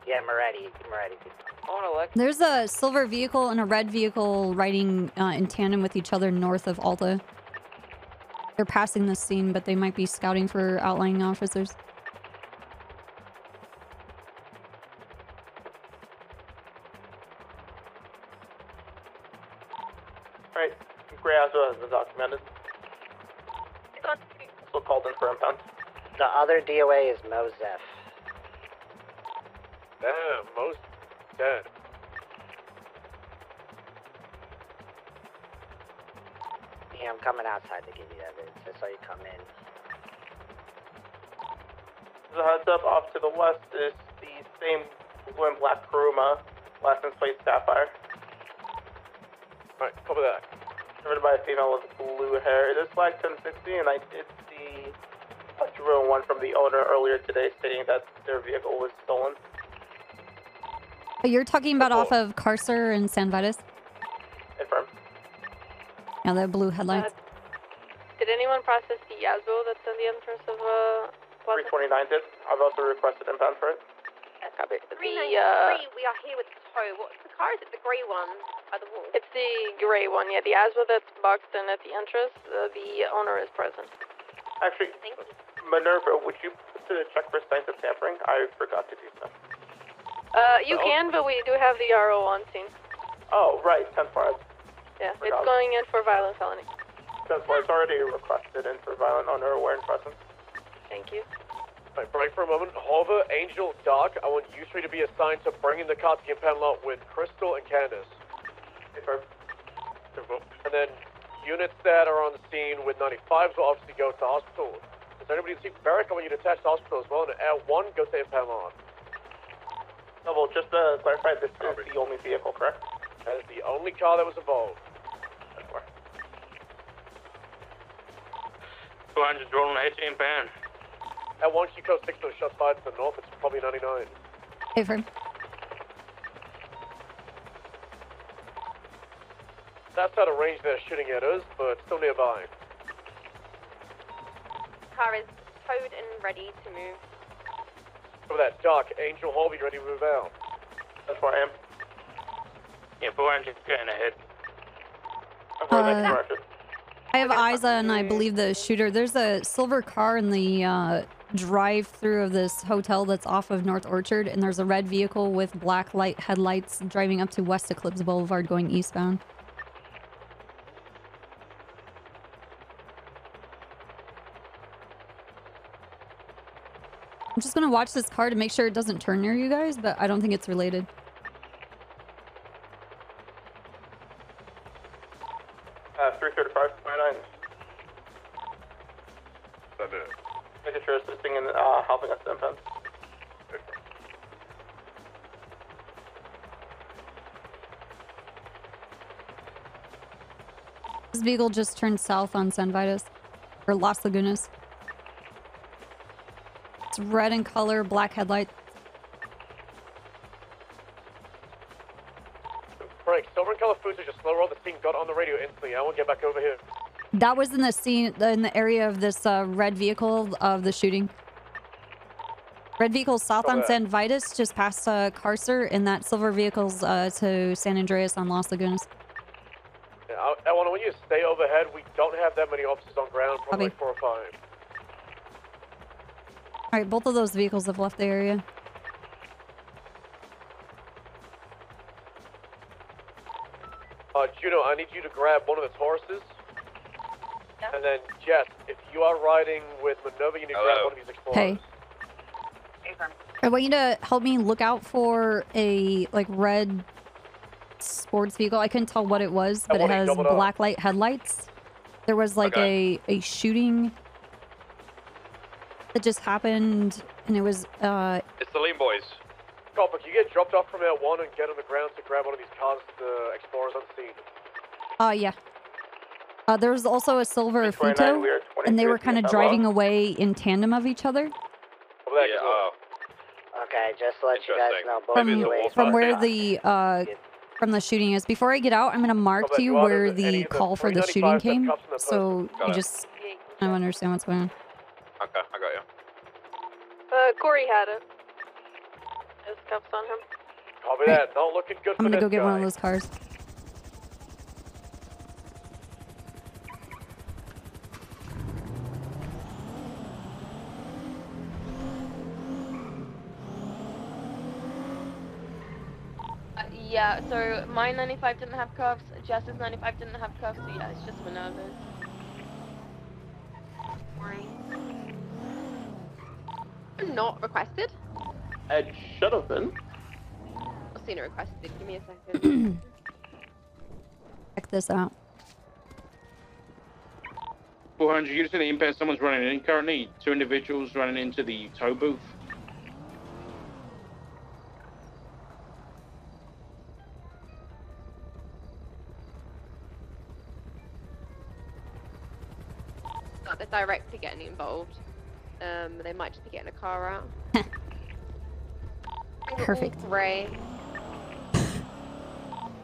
Yeah, Moretti. Moretti. I want to look. There's a silver vehicle and a red vehicle riding uh, in tandem with each other north of Alta. They're passing this scene, but they might be scouting for outlying officers. Alright, Grazzo has been documented. Also called in for impound. The other DOA is Mosef. Damn, most dead. Yeah, I'm coming outside to give you evidence. I saw you come in. The heads up off to the west is the same blue and black Kuruma, license plate Sapphire. Alright, copy that. Driven by a female with blue hair. It is flag 1060, and I did see a drone one from the owner earlier today stating that their vehicle was stolen. But you're talking about off of Carcer and San Vitus? Confirm. Yeah, the blue headlights. Did anyone process the Asbo that's in the entrance of uh? Plaza? 329 did. I've also requested impound for it. Copy. The, Three uh, we are here with Tow. What's the car? Is it the grey one by the wall? it's the gray one, yeah. The Asbo that's boxed in at the entrance. Uh, the owner is present. Actually, Minerva, would you consider check for signs of tampering? I forgot to do so. Uh, you Oh. can, but we do have the RO on scene. Oh, right, 10 4. Yeah, it's going in for violent felony. 10 4. It's already requested in for violent owner aware and presence. Thank you. Alright, break for a moment. Hover, Angel, Dark, I want you three to be assigned to bringing the car to the impound lot with Crystal and Candace. Confirm. And then units that are on the scene with 95s will obviously go to hospital. Does anybody see Barrick? I want you to attach to hospital as well. And at one, go to impound lot. Double, just to clarify, this is the only vehicle, correct? That is the only car that was involved. 10 4. 200 rolling ahead to impound. At one, Chico 6 to shots fired to the north. It's probably 99. Hey, firm. That's out of range they're shooting at us, but still nearby. Car is towed and ready to move. Over that Dark, Angel Holby ready to move out. That's where I am. Yeah, 400 getting ahead. Uh, I have eyes on, I believe, the shooter. There's a silver car in the uh, drive-through of this hotel that's off of North Orchard, and there's a red vehicle with black light headlights driving up to West Eclipse Boulevard going eastbound. I'm just gonna watch this car to make sure it doesn't turn near you guys, but I don't think it's related. Uh, 335, 29. Making sure assisting and uh, helping us to impound. This vehicle just turned south on San Vitus, or Las Lagunas. It's red in color, black headlight. Frank, silver and color footage just slow roll the scene got on the radio instantly. I won't get back over here. That was in the scene, in the area of this uh, red vehicle of the shooting. Red vehicle south on. San Vitus, just past uh, Carcer, and that silver vehicle's uh, to San Andreas on Las Lagunas. Uh, Ellen, when you stay overhead, we don't have that many officers on ground, probably like four or five. All right, both of those vehicles have left the area. Uh, Juno, I need you to grab one of the Tauruses. And then, Jess, if you are riding with Minerva, you need to grab one of these Explorers. Hey. I want you to help me look out for a like red sports vehicle. I couldn't tell what it was, but it has doubled up. black light headlights. There was like a a shooting that just happened, and it was uh It's the Lean Boys. Copper, can you get dropped off from L1 and get on the ground to grab one of these cars, the Explorers unseen? uh yeah. Uh, there was also a silver 29, Futo, we and they were kind of driving above. away in tandem of each other. Yeah, oh. Okay, just to let you guys know, both from, UAs from where back. the uh from the shooting is. Before I get out, I'm gonna mark to you where the call for the shooting came, so you just I don't understand what's going on. Okay, I got you. Uh, Corey had it. His cuffs on him. Copy that. Don't looking good I'm for gonna this go get guy. one of those cars. Uh, yeah, so my 95 didn't have cuffs, Jess's 95 didn't have cuffs, so yeah, it's just Minerva's. Not requested. It should have been. I've seen it requested. Give me a second. Check this out. 400 units in the impact. Someone's running in currently. Two individuals running into the tow booth. Not the director getting involved. Um, they might just be getting a car out. Perfect. Ray.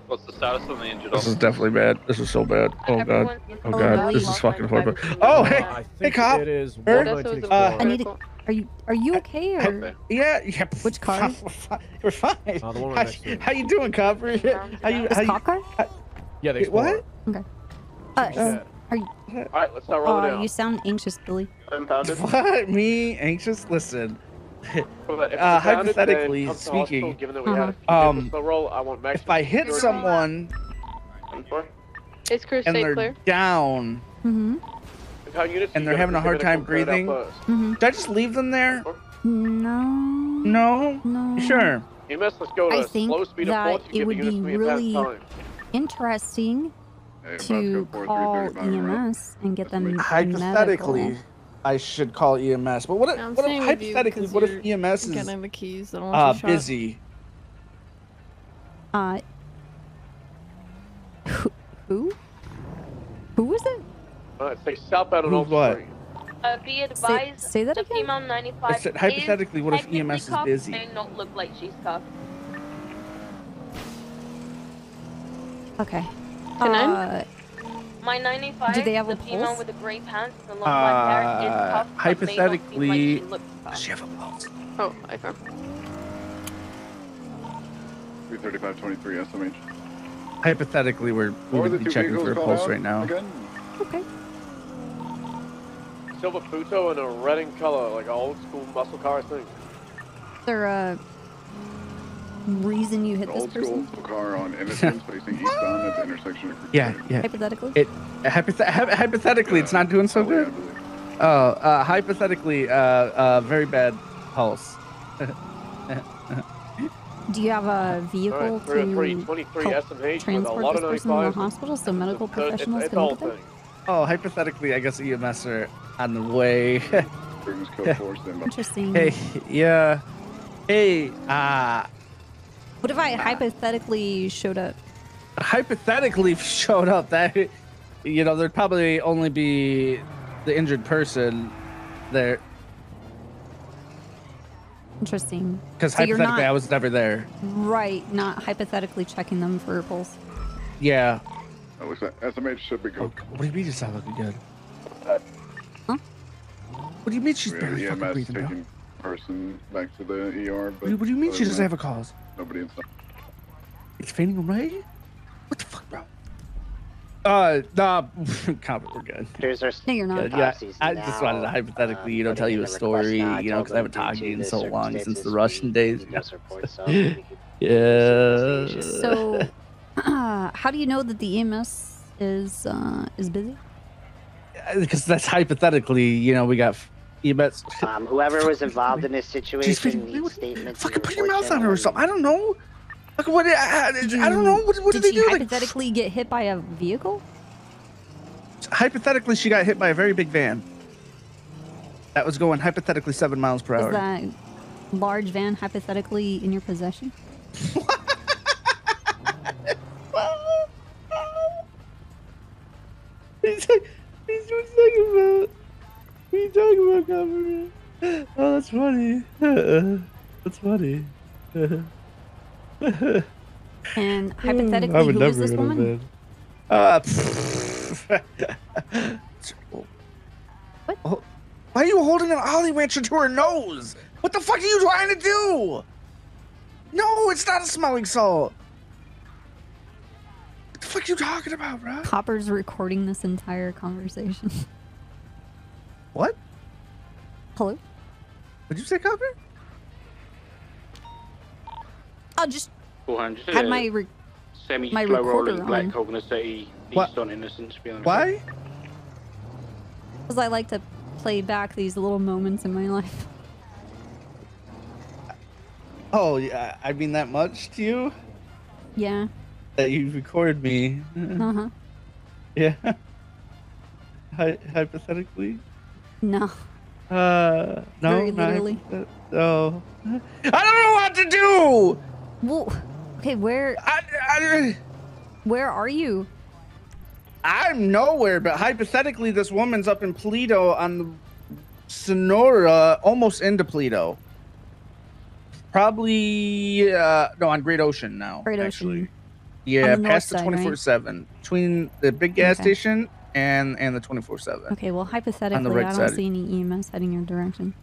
What's the status on the injured This is definitely bad. This is so bad. Oh god. Oh god. This is fucking horrible. Oh hey, hey cop. it is 119 uh, I need to. Are you are you okay or Yeah, yeah. which car? We're fine. the one how, right next to how you doing, cop? How you? How you? This cop car? Yeah, they What? Okay. Uh, are you? Alright, let's start rolling Uh, out. you sound anxious, Billy. What? Me anxious? Listen. Well, if it's Uh, grounded, hypothetically come to hospital, speaking, given that we Uh-huh. a um, roll, I want if I hit someone Is Chris and they're clear? down Mm-hmm. and they're having a hard time breathing, Mm-hmm. should I just leave them there? No. No. No. Sure. EMS, let's go to I a think slow speed of that it would be to me at that really interesting Hey, to call 4335 en route. EMS and get them Hypothetically, medical. I should call EMS. But what if, what if staying with you hypothetically, what if EMS is getting the keys. I don't want uh, you busy? Uh. Who? Who? Who was it? Alright, stay southbound on Who Old what? Street. Uh, be advised, say that the again? female 95 I said, hypothetically, what if EMS is cuffed, busy? May not look like she's cuffed. Okay. Can I? Uh, My 95, Do they have the a female pulse? with the grey pants and the long black hair is Uh, cuffed, but may not seem like hypothetically, she looks cuffed. does she have a pulse? Oh, I found. 33523 SMH. Hypothetically, we're we What were would be checking for a pulse right out now. Again? okay. Silver Futo in a red in color, like an old school muscle car thing. They're a reason you hit An this old school person? car on Innocence facing eastbound at the intersection of Yeah, yeah. Hypothetically? It hypothet- hy- hypothetically, it's not doing so good. Oh, uh, hypothetically, uh, uh, very bad pulse. Do you have a vehicle Alright, 303, to 23 help SMH with a transport lot this of person to the hospital so medical It's, uh, it's, professionals it's can all look at. Oh, hypothetically, I guess EMS are on the way. Cruise code 4 standby. Interesting. hey, yeah. Hey, uh, What if I hypothetically showed up? hypothetically showed up that, you know, there'd probably only be the injured person there. Interesting. Because So hypothetically, not- I was never there. Right, not hypothetically checking them for a pulse. Yeah. That looks like SMH should be good. What do you mean it's not looking good? Huh? What do you mean she's We have barely fucking EMS breathing, bro? person back to the ER, but What do, what do you mean she doesn't have a cause? Nobody inside. It's fainting away? What the fuck, bro? Uh, nah, copper, we're good. Here's our No, you're not. Good, yeah, Autopsies I just wanted to now, hypothetically, you know, uh, tell you a putting in the story, request now. I you know, because I haven't talked to you in so long since the Russian days. need so yeah. So, uh, how do you know that the EMS is uh, is busy? because that's hypothetically, you know, we got EMS. Um, whoever was involved in this situation freaking- needs statements. Fucking put your mouth on her or something. I don't know. Like, what? I, I don't know. What, what did did they she do? Like, hypothetically get hit by a vehicle? hypothetically, she got hit by a very big van that was going hypothetically seven miles per Is hour. Is that large van hypothetically in your possession? He's like, he's just talking about. What are you talking about, government? Oh, that's funny. That's funny. And hypothetically, I would who is never this hit woman? Uh, what? Why are you holding an Jolly Rancher to her nose? What the fuck are you trying to do? No, it's not a smelling salt. What the fuck are you talking about, bro? Copper's recording this entire conversation. What? Hello? Did you say copper? I'll just Cool, hand. Just had my re- semi my slow recorder rolling black on. cognoscenti What? east on innocence. Be. Why? because I like to play back these little moments in my life. Oh, yeah. I mean that much to you Yeah. that you recorded me. Uh huh. Yeah. Hy- hypothetically. No. Uh, no. Very not literally. hypothet- No. I don't know what to do. Well, okay, where? I, where are you? I'm nowhere, but hypothetically, this woman's up in Paleto on Senora, almost into Paleto. Probably uh, no on Great Ocean now. Great actually. Ocean. Yeah, the past the north side, right? twenty four seven between the big gas Okay. station and and the twenty four seven. Okay, well, hypothetically, right I don't side. see any EMS heading your direction.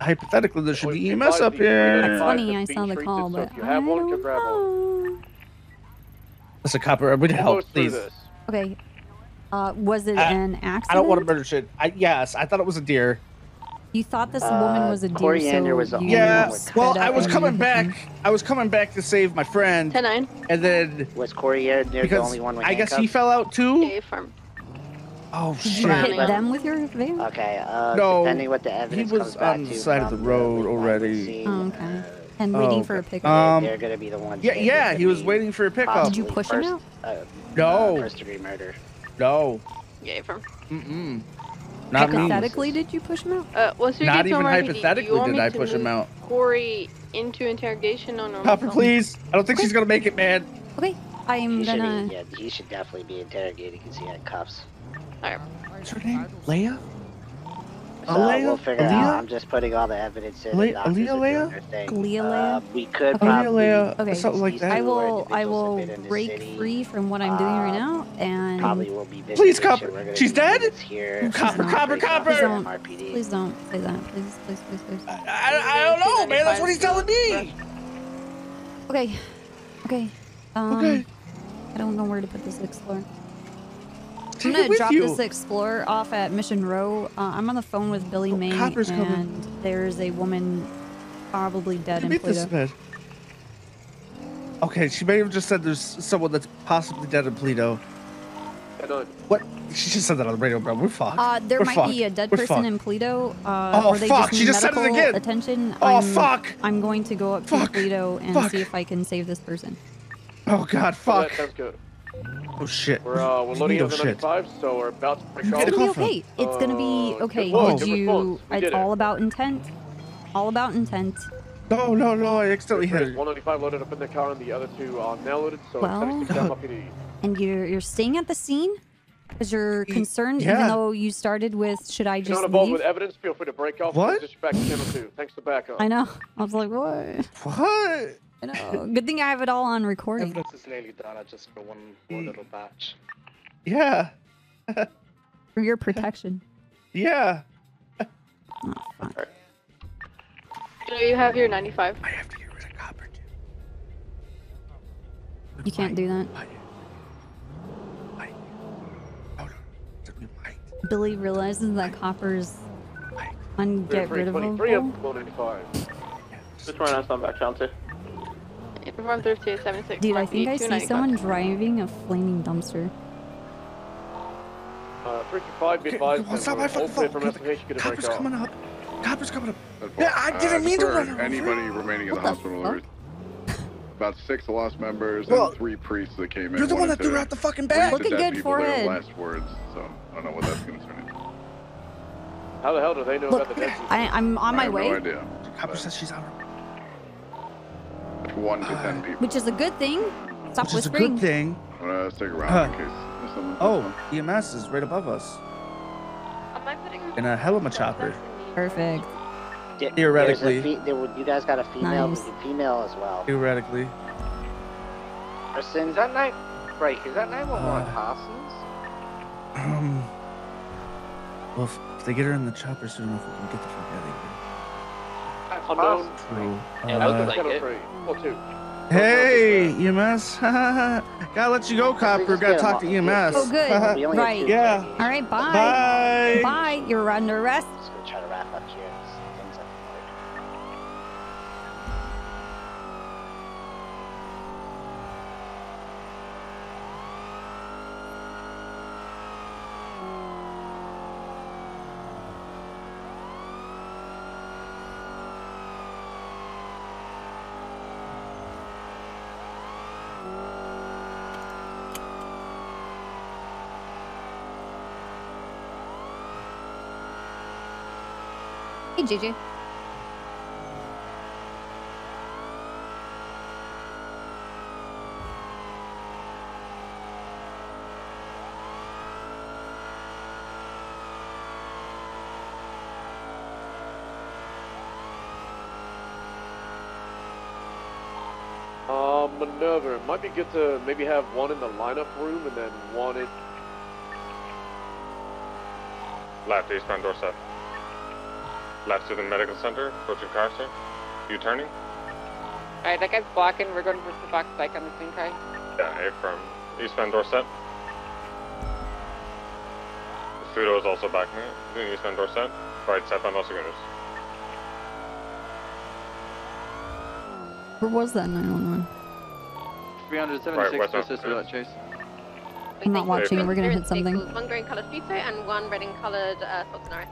Hypothetically, there should be EMS up here. That's funny, I saw the treated, call, so but if you have I one, don't can grab one. That's a copper. Would We'll help, please. Okay. Uh, was it I- an accident? I don't want to murder shit. I, yes, I thought it was a deer. You thought this woman was a deer, Coriander so was the you only Yeah. one with Well, I was coming you- back. I was coming back to save my friend, 10 9. and then Was Corriere near the only one with I guess he fell out too. A farm. Oh Did shit! you hit Right. them with your van? Okay, uh, No, depending what the he evidence was comes back on the side of the road crime already. scene, Oh, okay. And waiting Oh, for a pickup. Um, they're gonna be the ones. Yeah, yeah, he was waiting for a pickup. Did you possibly push him out? Uh, No. uh, first degree murder. No. Yeah, farm. Mm-mm. Not me. Hypothetically, did you push him out? Uh, once we Not get to even hypothetically you want did me I to push him move out. Corey into interrogation on normal Copper, please. I don't think she's gonna make it, man. Okay, I'm He gonna. be, yeah, he should definitely be interrogated because he had cuffs. Alright. What's her name? Leia? So Alea? we'll figure Alea? out. I'm just putting all the evidence in. Ale- the doctors Alea are Leia? their thing. Alea Uh, Leia? we could Alea probably. Leia, Okay, something like that. I will. I will been in the break city. free from what I'm doing right now, and Probably will be Please. Copper. She's dead? visits Here. Copper, Not copper, breaking up copper. Please don't. RPD. Please don't say that. Please, please, please, please. I, I don't know, man. That's what he's telling me. Okay. Okay. Um, Okay. I don't know where to put this explorer. Take I'm gonna with drop you. this explorer off at Mission Row. Uh, I'm on the phone with Billy May, and coming. there's a woman probably dead in Meet this Paleto. man. Okay, she may have just said there's someone that's possibly dead in Paleto. What? She just said that on the radio, bro. We're fucked. Uh, there We're might fucked. be a dead We're person fucked. in Paleto. Uh, Oh, or they fuck, Just she just said it again. Attention. Oh, I'm, fuck. I'm going to go up to Fuck. Paleto and Fuck. see if I can save this person. Oh god, fuck. That sounds good. Oh shit. We're uh, we're loading up the shit. 95, so we're about to break off. It's gonna be okay. It's gonna be Uh, okay. good work, Did you? response. It's did it. all about intent. All about intent. No, no, no. I accidentally hit There's her. 195 loaded up in the car, and the other two are now loaded. So Well- 76. And you're you're staying at the scene because you're concerned, even though you started with should I If you're just not involved leave? with evidence, feel free to break off. What? Just back to channel two. Thanks for backup. I know. I was like, what? What? I know. Uh, good thing I have it all on recording. Evidence is nearly done. I just for one more little batch. Yeah. For your protection. Yeah. Do you have your 95? I have to get rid of copper too. You can't do that. Billy realizes that Copper's on get rid of him. 23 of 185. Just run us on back down to. Inform 3876. Dude, I think I see someone driving a flaming dumpster. Uh, 325, be advised. what's that up, my we're fucking all clear phone? from investigation, gonna break Copper's coming up. Copper's coming up. Yeah. I didn't Uh, mean to for run over. Anybody remaining in the What the hospital, fuck? about six lost members Well, and three priests that came in. You're the one that threw out the fucking read bag. Looking good, people their forehead. last words, so I don't know what that's going to turn into. How the hell do they know Look, about the dead I, I'm on I my have way, no idea. Copper says she's on her. One to ten people. which is a good thing. Stop Which is a whispering. good thing. Uh, stick around Huh. in case there's someone. Oh, EMS is right above us Am I putting in a Helima chopper. Perfect. Yeah, Theoretically. a fe- there, you guys got a female, Nice. female as well. Theoretically. Person, Is that night? Break. Is that 911 Uh, Parsons? Um. Well, if, if they get her in the chopper soon enough, we can get the fuck out of That's Unknown. Parsons. here. True. Uh, Uh, Shadow three. Or two. hey, EMS. Gotta let you go, Copper. just Gotta talk to. EMS. Oh, good. We only have Right. Yeah. All right, bye. Bye. Bye. You're under arrest. Just gonna try to wrap up here. JJ. Um, Minerva, it might be good to maybe have one in the lineup room and then one in. Left, eastbound Dorset. Left to the medical center, approaching car, sir. You turning? Alright, that guy's blocking. We're going to for the box bike on the same car. Yeah, A from eastbound Dorset. Futo is also backing it, doing eastbound Dorset. Right, southbound Los Lagunas. Where was that 911? 376 Right, west to assist with that chase. I'm not watching. We're gonna hit something. One green coloured Futo and one red and coloured uh, Sultanari.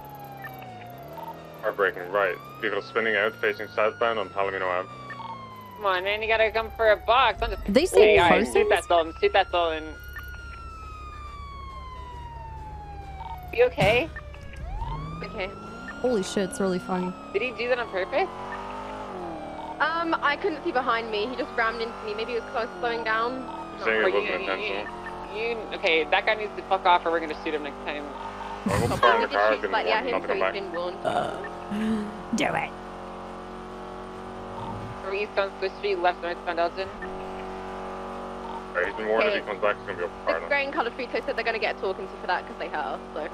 Are braking right. Vehicle spinning out, facing southbound on Palomino Ave. Come on, man, you gotta come for a box. I'm just. Did they say hey, alright, Parsons? shoot that stolen. Shoot that stolen. You okay? Okay. Holy shit, it's really funny. Did he do that on purpose? Um, I couldn't see behind me. He just rammed into me. Maybe he was close, slowing down. Saying Or it wasn't you- intentional. You okay? That guy needs to fuck off, or we're gonna shoot him next time. I will Probably fire in the did car, shoot been slightly at warned him, not to so come he's back. been warned. Do it. We're east on Swiss Street, left northbound Elgin. Alright, he's been warned if he comes back, he's gonna be The fired on. grey and coloured Futo said they're going to get a talking to for that because they hurt us, so.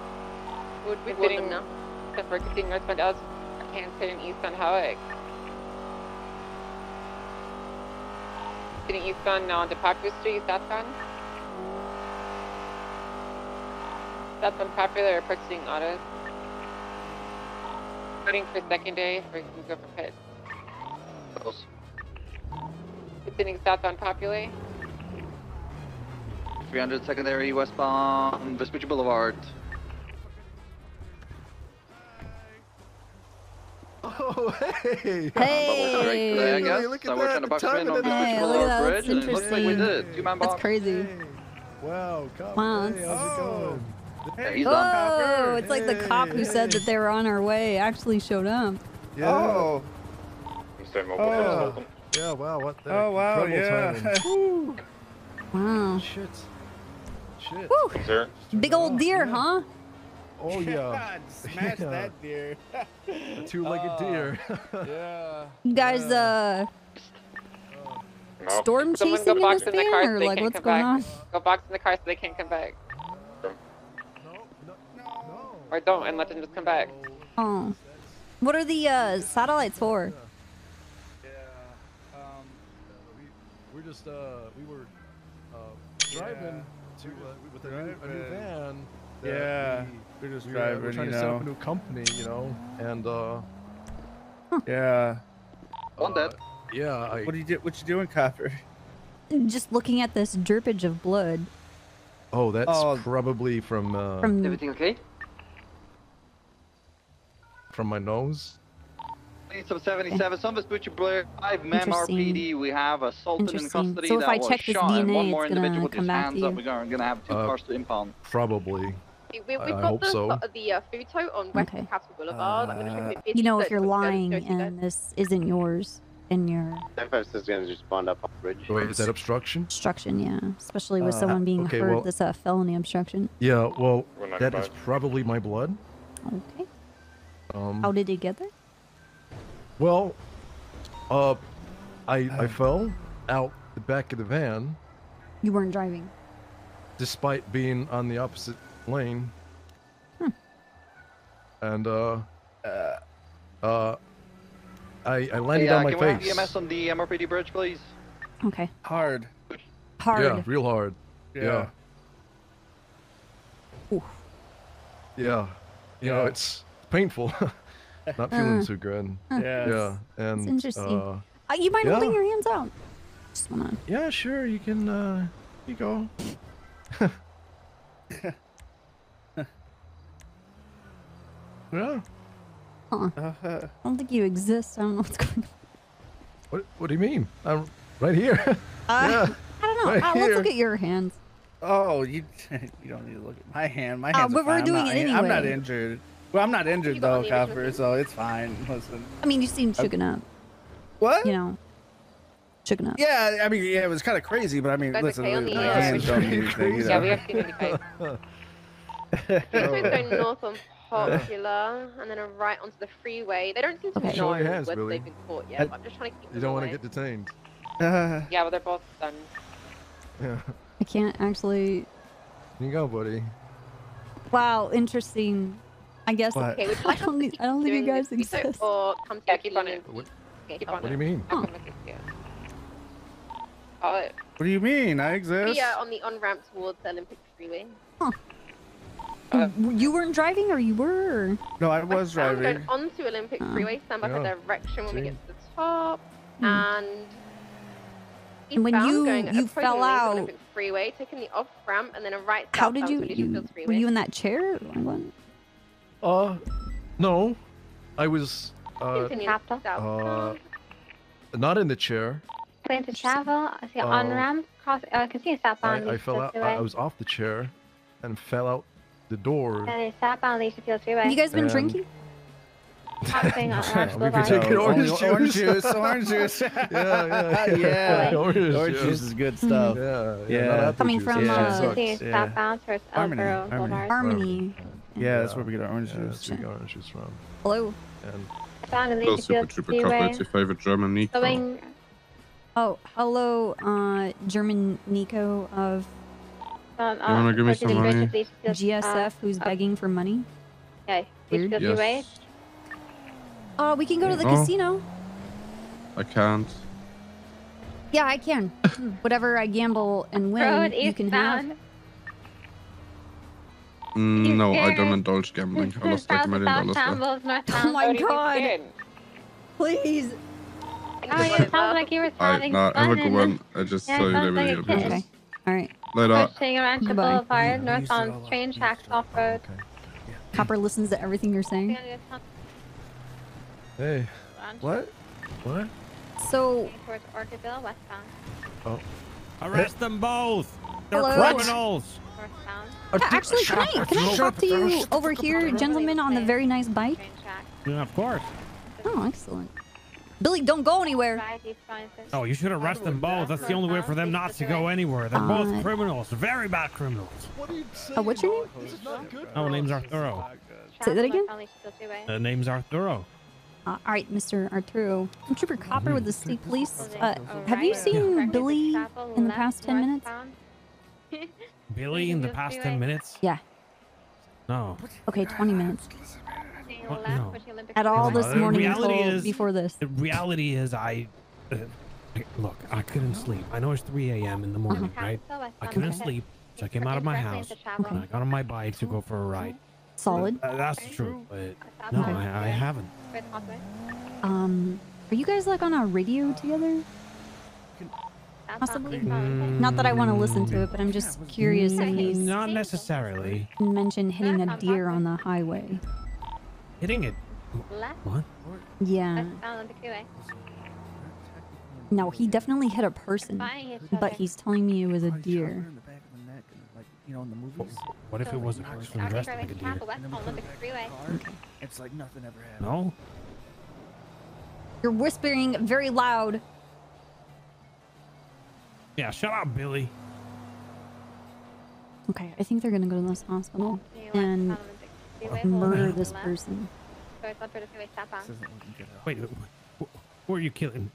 We'd, we'd warn them now. Except for continuing northbound Elgin, Kansas and eastbound Hawick. Sitting eastbound now onto Popular Street, southbound. Southbound Popular, approaching autos. Waiting for secondary, we can go for pit. Continuing southbound Popular. 300 secondary westbound Vespucci Boulevard. Oh, hey! Hey! Today, I guess. look at so we're that, trying to the box him in timing on of the that. Vespucci Hey, look at that, Boulevard that's Bridge, and it looks like we interesting. did. Two man That's box. crazy. Wow, cop. Wow, hey, how's it oh. going? Yeah, he's done. Oh, it's like the cop who said that they were on our way actually showed up. Yeah. Oh. Stay mobile, Oh. Yeah, wow, what the Oh, wow, yeah. Wow. Shit. Shit. Whew. Sir? Big old deer, huh? Oh, yeah. Smash Yeah. that deer. A two-legged Oh, deer. yeah. You guys, uh, No. storm Someone chasing go in box this in the van, car so or they like can't what's come going back. on? Go box in the car so they can't come back. Or don't and let them just come back. Oh, what are the uh, satellites for? Yeah. We're just, uh, we were uh, driving to, uh, with a new, a new van. Yeah. we We're just we, uh, driving, we're trying you to set up a new company, you know, and uh, Yeah. On that. Yeah, I. What are you do? What you doing, Copper? Just looking at this drippage of blood. Oh, that's Oh. probably from uh, From- Everything okay? From my nose. Police 77, some of us Butcher Blair, 5 mem Interesting. RPD. We have assaulted in Interesting. custody So if that I was check this shot, and DNA, one more it's gonna individual with come his back hands up. you. We're going to have two Uh, cars to impound. Probably. We, we've I- I got hope the, so. the uh, food tote on West Okay. Capitol Boulevard. I'm gonna check the You know, if videos you're so we can go to lying and this isn't yours and you're 1056 is gonna just spawn up on the bridge. Wait, is that obstruction? obstruction, yeah. Especially with Uh, someone being okay, hurt, well- that's a felony obstruction. Yeah, well, We're that back. is probably my blood. Okay. Um, How did you get there? Well, uh, I I fell out the back of the van You weren't driving. despite being on the opposite lane. Hmm. And uh, uh, I I landed Hey, uh, on my can we have. EMS on the MRPD bridge, please? Okay. Hard. Hard. Yeah, real hard. Yeah. Yeah. Yeah. You know, it's painful. Not feeling Uh, too good. uh, Yeah. It's And interesting. uh, Uh, you mind yeah. holding your hands out? Just wanna. Yeah, sure. You can. uh You go. yeah. Huh. I don't think you exist. I don't know what's going on. What What do you mean? I'm right here. Uh, yeah. I don't know. Right Uh, let's look at your hands. Oh, you you don't need to look at my hand. My Uh, hands but are we're fine. I'm doing not it in- I'm not injured. Well, I'm not injured though, on the original Copper, so it's fine. Listen. I mean, you seem shooken up. What? You know, shooken up. Yeah, I mean, yeah, it was kind of crazy, but I mean, Guys, listen, okay on my the, uh, hands don't mean anything. You know? Yeah, we have seen it before. We're going north on Popular and then a right onto the freeway. They don't seem to Okay. Show know your hands, whether Billy. they've been caught yet. I, I'm just trying to keep them You don't want to get detained. Uh, Yeah, but they're both done. Yeah. I can't actually. Here you go, buddy. Wow, interesting. I guess. What? Okay, I don't. need- I don't think you guys this veto exist. Or come to Yeah, keep on union? it. What, Okay, Keep come on what do you mean? I'm gonna make it, yeah. Oh, what do you mean? I exist? We are on the on ramp towards the Olympic Freeway. You weren't driving, or you were? No, I was I'm driving. going onto Olympic Oh. Freeway. Stand by for Yeah. direction when we get to the top. Hmm. And And when you- going you approaching fell the out- Freeway, taking the off ramp, and then a right How did you? you were you in that chair? Or what? Uh, no, I was uh, uh not in the chair. Plan to travel. I see Uh, on ramp. Cross. Uh, I can see a southbound. I, I fell out. I, I was off the chair, and fell out the door. That is southbound Elysian Fields Freeway. Have you guys been And- drinking? Hopping Orange We've been Boulevard. taking orange juice. orange juice, orange juice. yeah, yeah, yeah. Orange Orange juice. juice is good stuff. Yeah, yeah. Yeah. Coming juice, from, that uh, shit Yeah. southbound towards Harmony, Harmony. Harmony. Yeah, that's where we get our orange Yeah, juice. that's where we got orange juice from. Hello. And Found Little Alicia Super Trooper Freeway. Chocolate, your favorite German Nico. Going. Oh, hello, uh, German Nico of Um, You wanna give me some the money? of Elysian Fields, GSF, uh, who's uh, begging for money. Okay. Weird. Elysian Fields Freeway. Yes. Uh, we can go to the Oh. casino. I can't. Yeah, I can. Whatever I gamble and win, Road you can have. Eastbound. Mm, no, I don't indulge gambling. I lost like a South million south dollars there. shambles. Oh my what are you god! Please. Oh, you sound like you were I, having nah, have a fun good one. I just Yeah, saw you sounds there like with a your kid. business. Okay. All right. Later. approaching Rancho Goodbye. Boulevard, north on train tracks off road. Copper listens to everything you're saying. hey, What? what? So, Towards Orchardville, westbound. Oh, Arrest them both. They're Hello? criminals. Northbound. Yeah, actually, can I can I talk to you over here, gentlemen, on the very nice bike? Train tracks. Yeah, of course. Oh, excellent. Billy, don't go anywhere. Oh, you should arrest them both. That's the only way for them not to go anywhere. They're both Uh, criminals. Very bad criminals. What are you saying? Uh, what's your name? This is not good. Oh, name's Arturo. Say that again? North on Elysian Fields Freeway. The name's Arturo. Uh, all right, Mr. Arturo. I'm Trooper Copper with the state police. Uh, have you seen corrected Billy in the past 10 minutes? northbound. Billy in the past 10 minutes? Yeah. No. Okay, 20 minutes. What? No. towards the Olympic At all Freeway. this morning reality is- before this. The reality is, I. Uh, look, I couldn't sleep. I know it's 3 a.m. in the morning, right? I couldn't exit. sleep, so I came out of my house. into travel. And I got on my bike to go for a ride. Solid. Uh, that's true, but no, I, I haven't. Um, are you guys like on a radio together? Possibly. Not that hmm. I want to listen to it, but I'm just curious if he's Not necessarily. mentioned hitting a deer on the highway. Hitting it. What? Yeah. Down on the freeway. No, he definitely hit a person, but he's telling me it was a deer. You know, in the movies. What if it was a person dressed like a deer? Tampa West on Olympic Freeway. It's like nothing ever happened. No. You're whispering very loud. Yeah, shut up, Billy. Okay, I think they're gonna go to this hospital Yeah, and on Olympic Freeway, hold murder this person. So it's up for the freeway, stop on. Wait, who, who- who are you killing?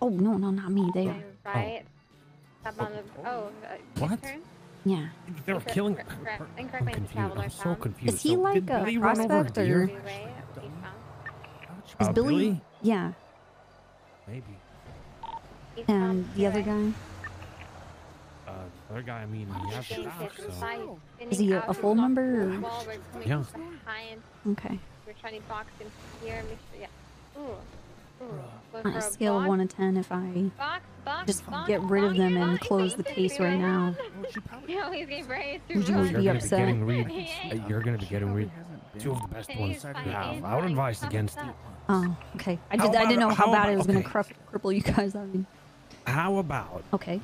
Oh no, no, not me. They are. Right. Stop. Oh. Uh, What? Yeah. They were killing. Correct. I'm Incorrect lane to confused. I'm so confused. Is he like did a Billy run prospect or? deer? Freeway, eastbound. Is Uh, Billy? Billy? Yeah. Maybe. And the other guy? Uh, the other guy, I mean, he has a Getting dog, hit from the so. Is he a, a full the member? Or? wall, we're coming Yeah. Okay. We're trying to box in here. Make sure. Yeah. Ooh. Ooh. On a scale of one to ten, if I Box, box, just box, get rid of them and close the case right now, You know, he's getting ready to Would you run. be You're gonna be upset? getting read. He ain't. You're gonna be getting read. Two of the best ones you have. I would advise against it. Oh, okay. I How did. I didn't know how, how bad about- it was gonna cripple you guys. I mean, How about okay.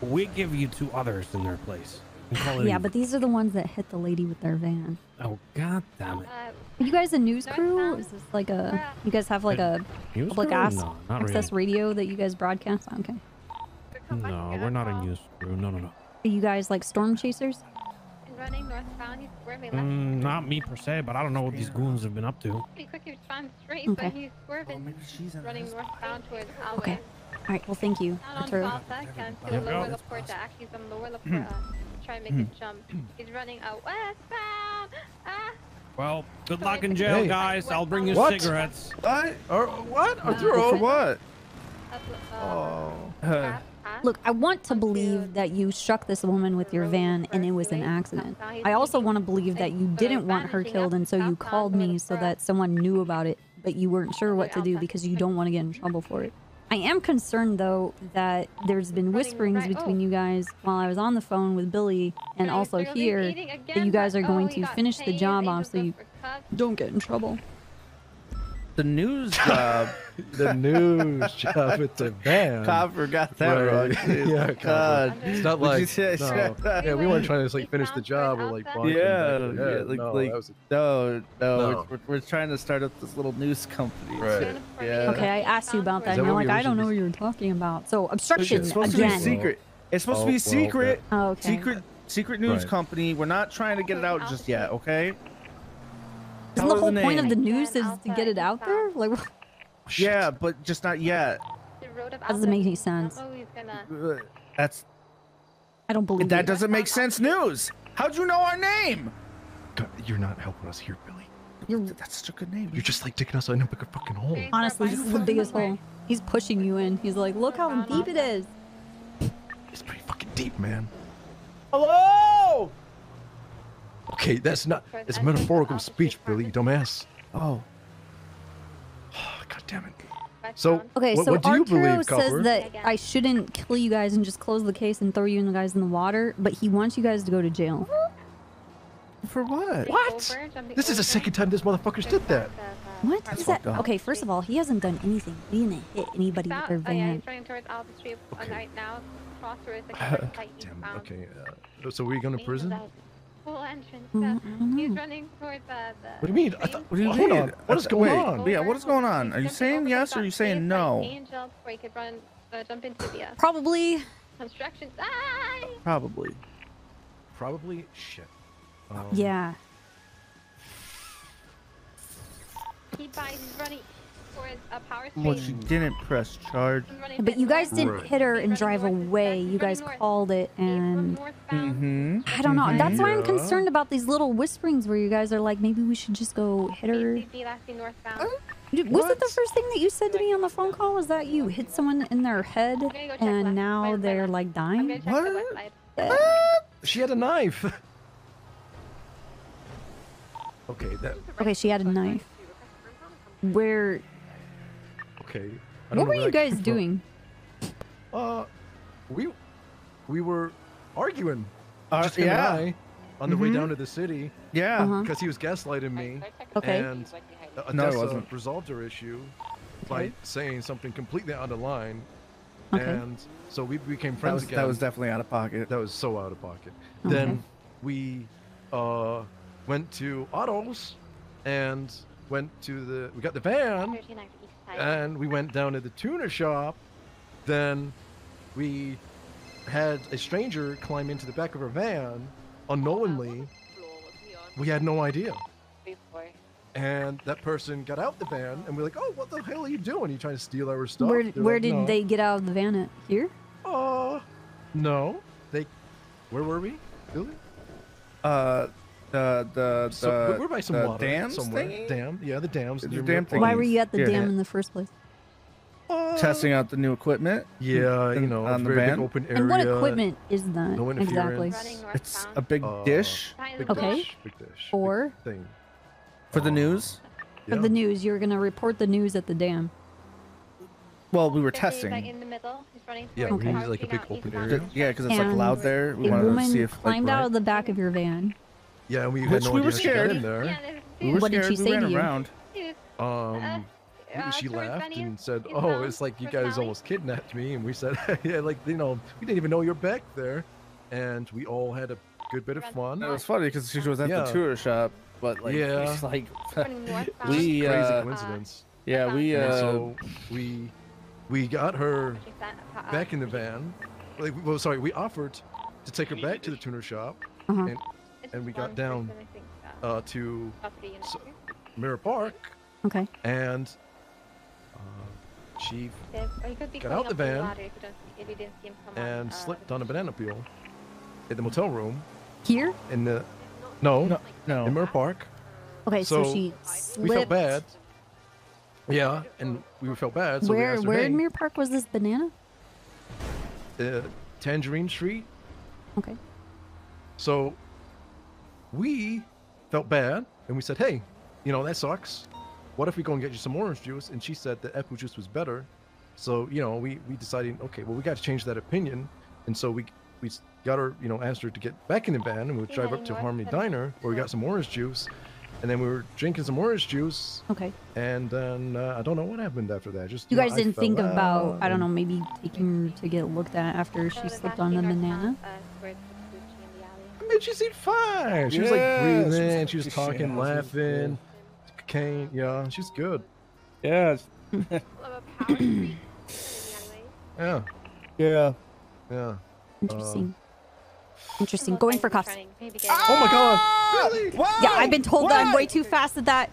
we give you two others in their place? and call it Yeah, but these are the ones that hit the lady with their van. Oh god damn it! Are you guys a news crew? Is this like a? You guys have like a News public crew? ass No, not access radio that you guys broadcast? Okay. No, we're not a news crew. No, no, no. Are you guys like storm chasers? Running northbound, he's swerving. Mm, not me per se, but I don't know what these goons have been up to. Pretty quick, he responds straight, Okay. but he's swerving, running northbound towards Alway. Okay. All right. Well, thank you, Down on Arturo. Falsa, down to Yep, lower yep. La Puerta. Actually, he's on lower La Puerta. Try and make a jump. He's running out westbound. Ah! Well, good luck in jail, Hey. guys. I'll bring you What? cigarettes. I or what? Uh, Arturo? For what? Up, uh, Oh. Look, I want to believe that you struck this woman with your van and it was an accident. I also want to believe that you didn't want her killed and so you called me so that someone knew about it, but you weren't sure what to do because you don't want to get in trouble for it. I am concerned though that there's been whisperings between you guys while I was on the phone with Billy and also here that you guys are going to finish the job off so you don't get in trouble. The news job. the news job at the van. Copper got that Right. wrong. too. yeah, God. It's not like say- no. yeah, we weren't trying to like finish the job or like bonk him Yeah, back in the yeah, like, no, like that was no, no, No. We're, we're trying to start up this little news company. Right. Yeah. Okay, I asked you about that, Is and that you're like, I don't know what you're talking about. So obstruction It's supposed again. to be secret. It's supposed Oh, to be oh, secret. Oh, okay. Secret, secret news Right. company. We're not trying to get it out just yet. Okay. Isn't the her whole point of the news is to get it out there? Like, what- Yeah, but just not yet. The road of that doesn't make any sense. Gonna. That's I don't believe that it. doesn't make sense. News. How'd you know our name? God, you're not helping us here, Billy. You're, That's such a good name. You're just like digging us in a big fucking hole. honestly, this is the biggest hole. He's pushing you in. He's like, look how deep it is. It's pretty fucking deep, man. Hello. Okay, that's not. It's metaphorical speech, Billy, you dumbass. Oh. God damn it. So, Okay, what, so what do you Arturo believe, says Copper? that I shouldn't kill you guys and just close the case and throw you and the guys in the water, but he wants you guys to go to jail. For what? What? This is the second time this motherfucker's did that. What is that? up. Okay, first of all, he hasn't done anything. He didn't hit anybody with South, their oh yeah, van. he's running towards Alta Street uh, right now. Cross roads like site Damn, eastbound. okay, uh, so we're going to prison? Full entrance. Mm, Uh, he's running towards uh, the. What do you mean? I thought, What do you hold on. What is going Wait, on? Yeah, what is going on? Are you saying yes or are you saying no? Angel before he could run, uh, jump into the uh, Probably. construction site. Probably. Probably shit. Um, Yeah. He buys. He's running towards a power street. Well, she didn't press charge. But you guys didn't Right. hit her and drive away. You guys called it, and Mm-hmm. I don't know. That's why I'm concerned about these little whisperings where you guys are like, maybe we should just go hit her. BCB last be northbound. Dude, Was it the first thing that you said to me on the phone call? Was that you hit someone in their head go and left, now right, they're like dying? gonna check the west side. Uh, She had a knife. Okay, that Okay, she had a knife. Where? Okay. I What were you guys came from. doing? Uh, we we were arguing, Uh, just him yeah. and I, on the way Mhm. down to the city. Yeah. Uh-huh. Because he was gaslighting me. Okay. And uh, No, it Odessa wasn't. resolved her issue by Okay. saying something completely out of line. Okay. And so we became That friends was, again. that was definitely out of pocket. That was so out of pocket. Okay. Then we uh, went to Otto's and went to the we got the van and we went down to the tuner shop. Then we had a stranger climb into the back of our van unknowingly. We had no idea. And that person got out the van and we're like, oh, what the hell are you doing? you trying to steal our stuff? Where They're where like, did "No." they get out of the van at? Here? Uh, no. They, where were we? Billy? Uh, the the So, the, we're- we're by some the water dams somewhere. thingy? Dam, yeah, the dams. The dam Why were you at the Yeah. dam in the first place? testing out the new equipment. Yeah, you know, on the big van. open And what equipment is that No exactly? It's a big Uh, dish Big Okay. dish, big dish. Or Thing. for the news. for the news, you're gonna report the news at the dam. Well, we were He's testing. in the middle. He's running Yeah, towards we need like a big open area. Yeah, because it's like loud there. We a wanted woman to see if like, climbed out right- of the back of your van. Yeah, and we had Which no we idea were how she got scared. in there. We were What did scared. she we say ran to you? around. Um, uh, she laughed and said, "Oh, it's like you guys almost kidnapped me," and we said, "Yeah, like you know, we didn't even know you're back there," and we all had a good bit of fun. It was funny because she was at Yeah. the tour shop, but like, Yeah. it's like Running northbound. we Crazy uh, coincidence. yeah, we uh, so we we got her uh, back in the van. Like, well, sorry, we offered to take her back to the tuner shop, Uh-huh. and and we got down uh, to S- Mirror Park, Okay. and uh, she Or you could be got out the up the van if you don't- if you didn't see him come on, and uh, slipped on a banana peel in the motel room Here? in the no no, no. in Mirror Park. Okay, so, So, she We felt bad. Yeah, and we felt bad. So we where asked her, where "Hey, in Mirror Park was this banana? uh, Tangerine Street. Okay. So we felt bad and we said, hey, you know, that sucks. What if we go and get you some orange juice? And she said that apple juice was better. So, you know, we, we decided, okay, well, we got to change that opinion. And so we we got her, you know, asked her to get back in the van and we would drive up to Harmony Diner where we got some orange juice. And then we were drinking some orange juice. Okay. And then uh, I don't know what happened after that. Just You know, guys I didn't think about out I don't know maybe taking her to get looked at after she slipped on the banana. uh, towards the Gucci in the alley. She seemed fine. She was Yeah, like she was breathing. She was she talking, was laughing. Cocaine. Yeah, she's good. yeah, Yeah. yeah. Yeah. Interesting. Um, Interesting. Going for cuffs. Oh my god. Really? Yeah, I've been told that I'm way too fast at that.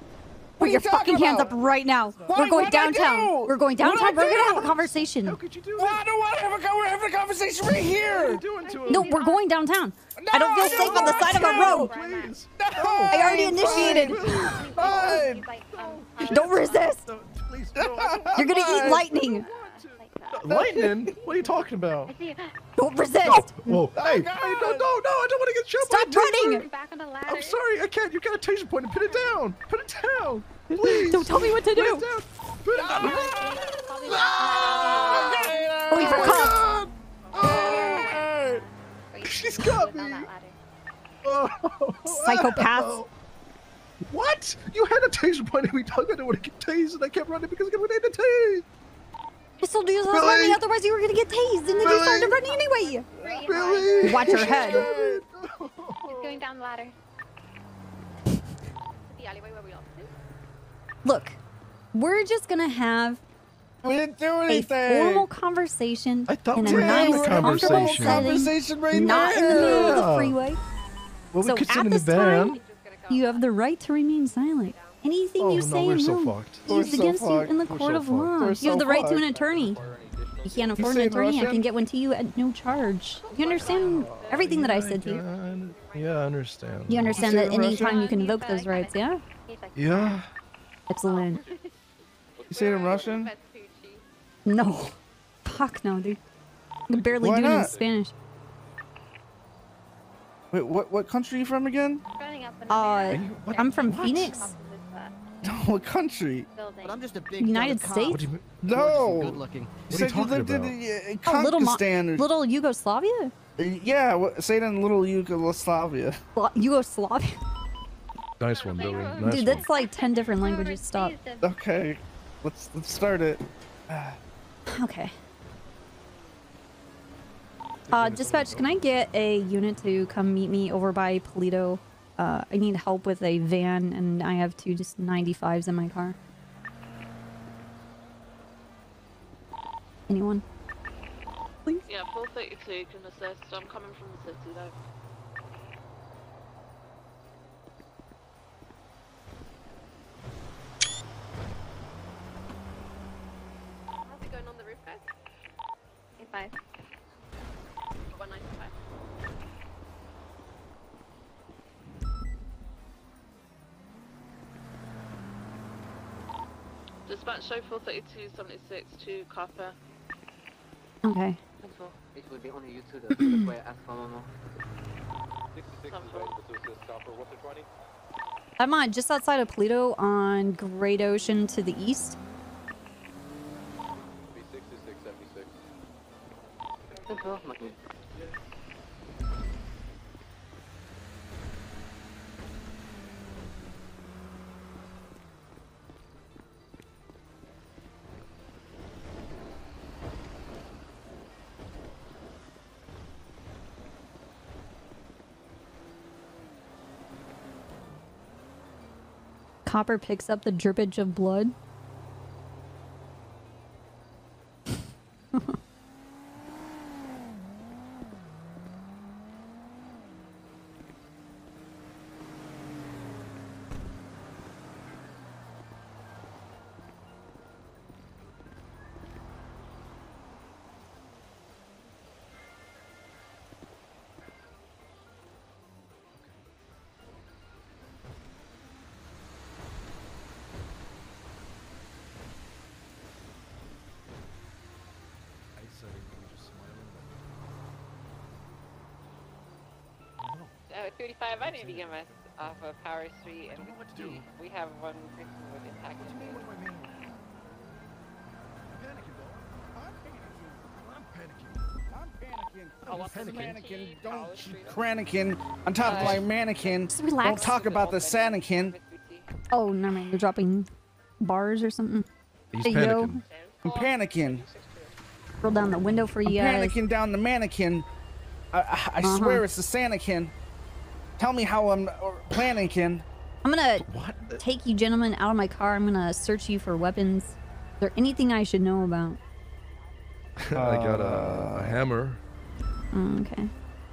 Put are your fucking talking hands up right now. Why? We're going downtown. do? We're going downtown. We're gonna have a conversation. How could you do Well, I don't want to have a we're having a conversation right here. doing to No, we're going downtown. I don't feel safe on the side of a road. Please. No, I already initiated. Fine. Don't resist. No, please. No, You're gonna eat lightning. Lightning? What are you talking about? Don't resist. Whoa. Oh hey, hey, no, no, no, I don't want to get shot by Stop a running. Back on the ladder. I'm sorry, I can't. You got a taser point and put it down. Put it down. Please. Don't tell me what to Put do. it down. Put it down. Ah! Ah! Going for cuffs. Oh, ah! She's got me. Oh, Psychopaths. What? You had a taser point and we talked about it when I get tased and I kept running because I kept getting tased. I told you to stop Billy. running, otherwise you were gonna get tased, and then you started running anyway. Billy. Watch your head. He's going down the ladder. The alleyway where we all. Look, we're just gonna have We didn't do a anything. formal conversation I thought in a we were having nice, a comfortable conversation. setting, Conversation right not in the middle of the freeway. Well, we so could sit at in the this van. time, you have the right to remain silent. Anything Oh, you no, say we're in so room fucked. We're used so against you fucked. in the We're court so of law. We're You so have the right to an attorney. You can't afford an saying attorney. I can get one to you at no charge. You understand everything that I said to you. Yeah, Yeah, I understand. You understand You that say anytime Russian? you can invoke those rights, yeah? Yeah. Excellent. You say it in Russian? No. Fuck no, dude. I can barely Why do it in not? Spanish. Wait, what what country are you from again? Running up and Uh, What? I'm from What? Phoenix, No, what country? Building. I'm just a big United. States. You? No. Good looking. What are you talking lived about? in uh, Oh, little, or little Yugoslavia. Uh, Yeah, what, say it in little Yugoslavia. Sla- Yugoslavia. Nice one, Billy. Nice Dude, one. that's like ten different languages. Stop. Okay, let's let's start it. Okay. Uh, dispatch, can I get a unit to come meet me over by Paleto? Uh, I need help with a van, and I have two just 95s in my car. Anyone? Please? Yeah, 432 can assist. I'm coming from the city though. How's it going on the roof, guys? Five. 195. Dispatch show 43276 to Copper. Okay. It will be only you two though. That's why I asked for Momo. I'm on just outside of Paleto on Great Ocean to the east. Copper picks up the drippage of blood. 35, I need to get my off of Power Street and we, we have one person with intact. What do you mean, what do I mean? I'm what's this panicking. key? Don't College Street? Crannikin on top of my Uh, mannequin. Just relax. Don't talk about the Sanakin. Oh, no, man. You're dropping bars or something. He's hey, yo. I'm panicking. Roll down the window for you I'm you guys. panicking down the mannequin. I, I, I Uh-huh. swear it's the Sanakin. Tell me how I'm planning, Ken. I'm gonna take you gentlemen out of my car. I'm gonna search you for weapons. Is there anything I should know about? I got a, a hammer. Oh, okay.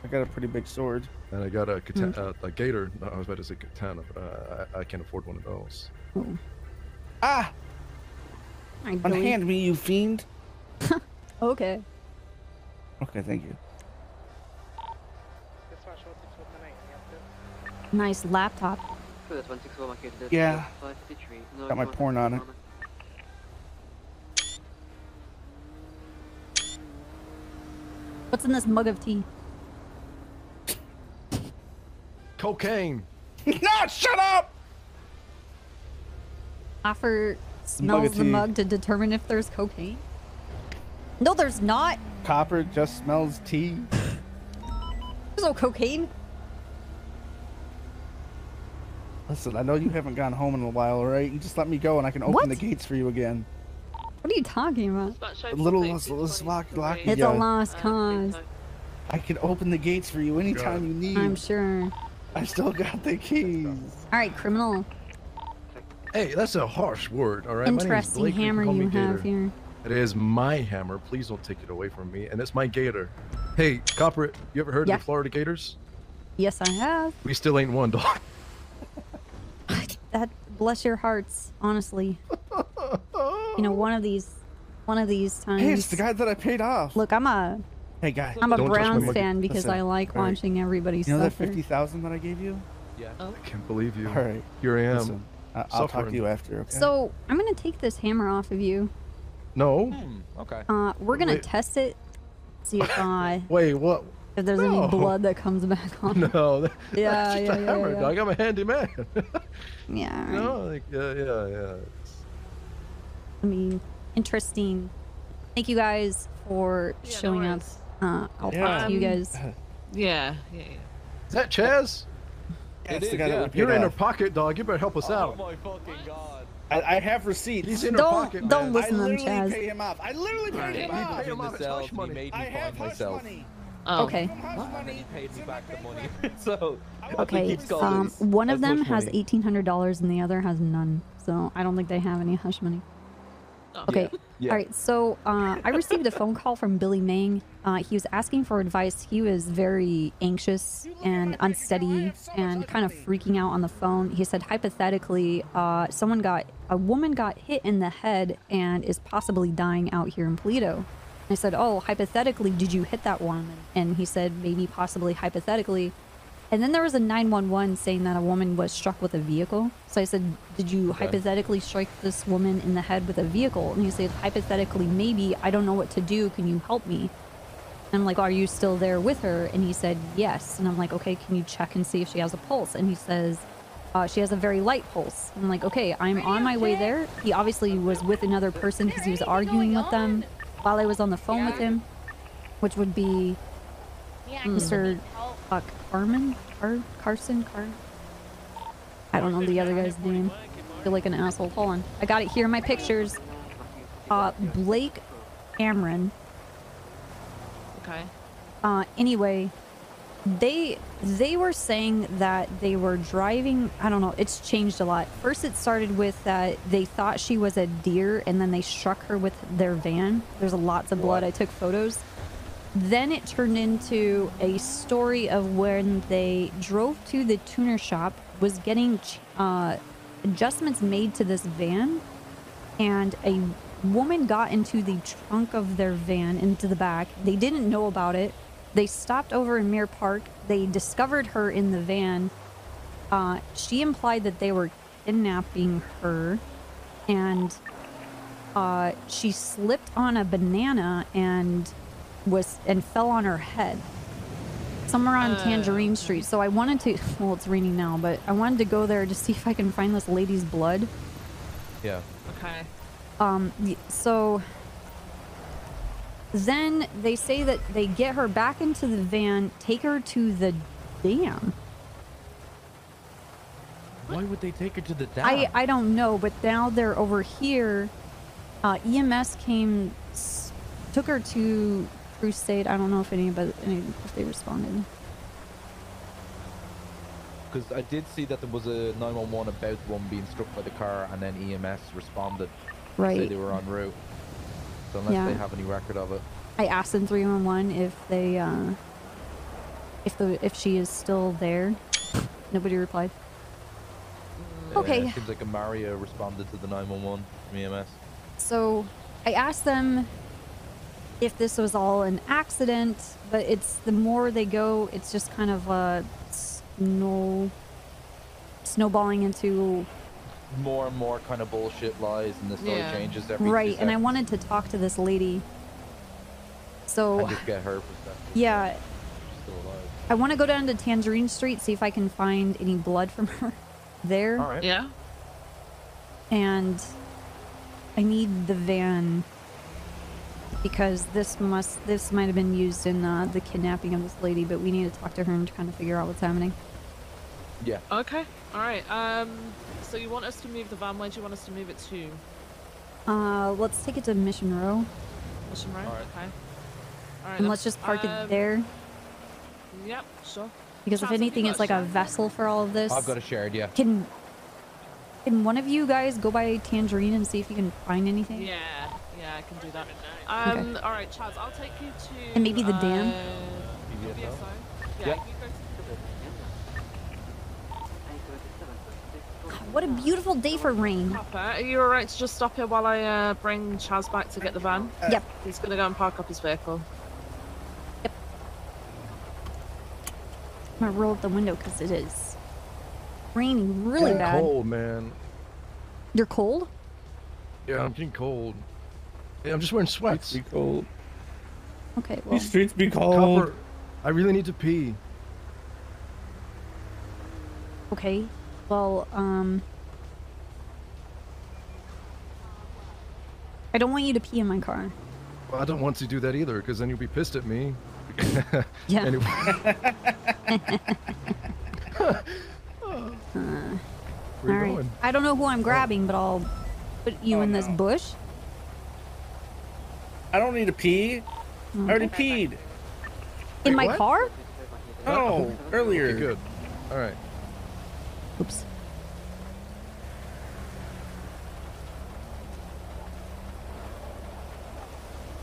I got a pretty big sword. And I got a, kata- Mm. uh, a gator. No, I was about to say katana, but uh, I, I can't afford one of those. Ah! Alright, Unhand me, you fiend. Okay. Okay, thank you. Nice laptop. So that's 164 market. that's Yeah. Got my porn on it. What's in this mug of tea? Cocaine. no, shut up! Offer Mug smells of the mug to determine if there's cocaine. No, there's not. Copper just smells tea. There's no cocaine. Listen, I know you haven't gone home in a while, right? You just let me go and I can open What? the gates for you again. What are you talking about? A little less, less lock, lock It's a lost cause. I can open the gates for you anytime you need. I'm sure. I still got the keys. All right, criminal. Hey, that's a harsh word, all right? My name's Interesting Blake, you hammer call you have Gator. here. It is my hammer. Please don't take it away from me. And it's my gator. Hey, Copper, you ever heard Yeah. of the Florida Gators? Yes, I have. We still ain't one, dog. That bless your hearts, honestly. you know, one of these, one of these times. Hey, it's the guy that I paid off. Look, I'm a, Hey, guy. I'm a don't touch my Browns fan because Listen, I like all right. watching everybody You know that fifty thousand that I gave you? Yeah. I can't believe you. All right. Here I am. Listen, I- I'll talk to you after. Okay. So I'm gonna take this hammer off of you. No. Hmm, Okay. Uh, we're gonna Wait. test it. See if uh, Wait, what? If there's No. any blood that comes back on. No, that, Yeah, that's just yeah, a yeah, hammer, yeah. dog. I'm a handy man. Yeah. you know, like yeah, yeah, yeah. I mean, interesting. Thank you guys for showing up. Uh, I'll talk to you guys. Yeah, yeah, yeah. Is that Chaz? That's the guy that we paid You're in her pocket, dog. You better help us out. Oh my fucking god. I, I have receipts. He's in her Don't- pocket, don't man. listen to I them, literally Chaz. pay him off. I literally paid him off. Pay him off. It's hush money. made me I have hush money. Oh. Okay. And he paid me back the money. so Okay. Um, one of them has eighteen hundred dollars and the other has none. So I don't think they have any hush money. Okay. Yeah, yeah. All right. So uh, I received a phone call from Billy Mang. Uh, he was asking for advice. He was very anxious and unsteady and kind of freaking out on the phone. He said, hypothetically, uh, someone got a woman got hit in the head and is possibly dying out here in Paleto. I said, oh, hypothetically, did you hit that woman? And he said, maybe, possibly, hypothetically. And then there was a 911 saying that a woman was struck with a vehicle. So I said, Did you Okay. hypothetically strike this woman in the head with a vehicle? And he said, Hypothetically, maybe. I don't know what to do. Can you help me? And I'm like, Are you still there with her? And he said, Yes. And I'm like, Okay, can you check and see if she has a pulse? And he says, uh, She has a very light pulse. I'm like, Okay, I'm on my way there. He obviously was with another person because he was arguing with them while I was on the phone with him, which would be Mr. Uh, Carmen? Car- Carson? Car- I don't know the other guy's name. I feel like an asshole. Hold on. I got it here my pictures. Uh, Blake Cameron. Okay. Uh, anyway, they they were saying that they were driving. I don't know. It's changed a lot. First, it started with that they thought she was a deer, and then they struck her with their van. There's lots of blood. I took photos. Then it turned into a story of when they drove to the tuner shop, was getting uh, adjustments made to this van, and a woman got into the trunk of their van into the back. They didn't know about it. They stopped over in Mirror Park. They discovered her in the van. Uh, she implied that they were kidnapping her, and uh, she slipped on a banana and was and fell on her head somewhere on Uh. Tangerine Street. So I wanted to. Well, it's raining now, but I wanted to go there to see if I can find this lady's blood. Yeah. Okay. Um, so then they say that they get her back into the van, take her to the dam. Why would they take her to the dam? I I don't know, but now they're over here. Uh, EMS came, took her to Crusade. I don't know if anybody any, if they responded. Because I did see that there was a 911 about one being struck by the car, and then EMS responded. to Say Right. they were en route. So unless Yeah. they have any record of it. I asked in 311 if they uh, if the if she is still there. Nobody replied. Yeah, Okay. it seems like a Mario responded to the 911 from EMS. So I asked them if this was all an accident, but it's the more they go, it's just kind of a snow snowballing into More and more kind of bullshit lies, and the story Yeah. changes every right. And I wanted to talk to this lady. So And just get her perspective. yeah, She's still alive. I want to go down to Tangerine Street see if I can find any blood from her there. All right. Yeah. and I need the van because this must this might have been used in uh, the kidnapping of this lady, but we need to talk to her and kind of figure out what's happening. Yeah. Okay. All right. Um. So you want us to move the van? Where do you want us to move it to? Uh, let's take it to Mission Row Mission Row? All right. Okay. All right. and let's just park um, it there Yep. Sure. because Chaz, if anything, it's like a vessel for all of this. I've got a shared, yeah. Can can one of you guys go by Tangerine and see if you can find anything? Yeah. Yeah, I can do that. Um. All right, Chaz. I'll take you to. And maybe the dam? uh, PBSO? PBSO. Yeah. Yep. You go to What a beautiful day for rain. Papa, are you alright to just stop here while I uh, bring Chaz back to get the van? Yep. He's gonna go and park up his vehicle. Yep. I'm gonna roll up the window because it is raining really Getting bad. Cold, man. You're cold? Yeah, I'm getting cold. Yeah, I'm just wearing sweats. Be cold. Okay, well. These streets be cold. Copper, I really need to pee. Okay. Well, um. I don't want you to pee in my car. Well, I don't want to do that either, because then you'll be pissed at me. Yeah. Anyway. Uh, Where you alright. going? I don't know who I'm grabbing, but I'll put you Oh, in this no. bush. I don't need to pee. I already peed. In my what? car? Oh, earlier. Okay, good. All right. Oops.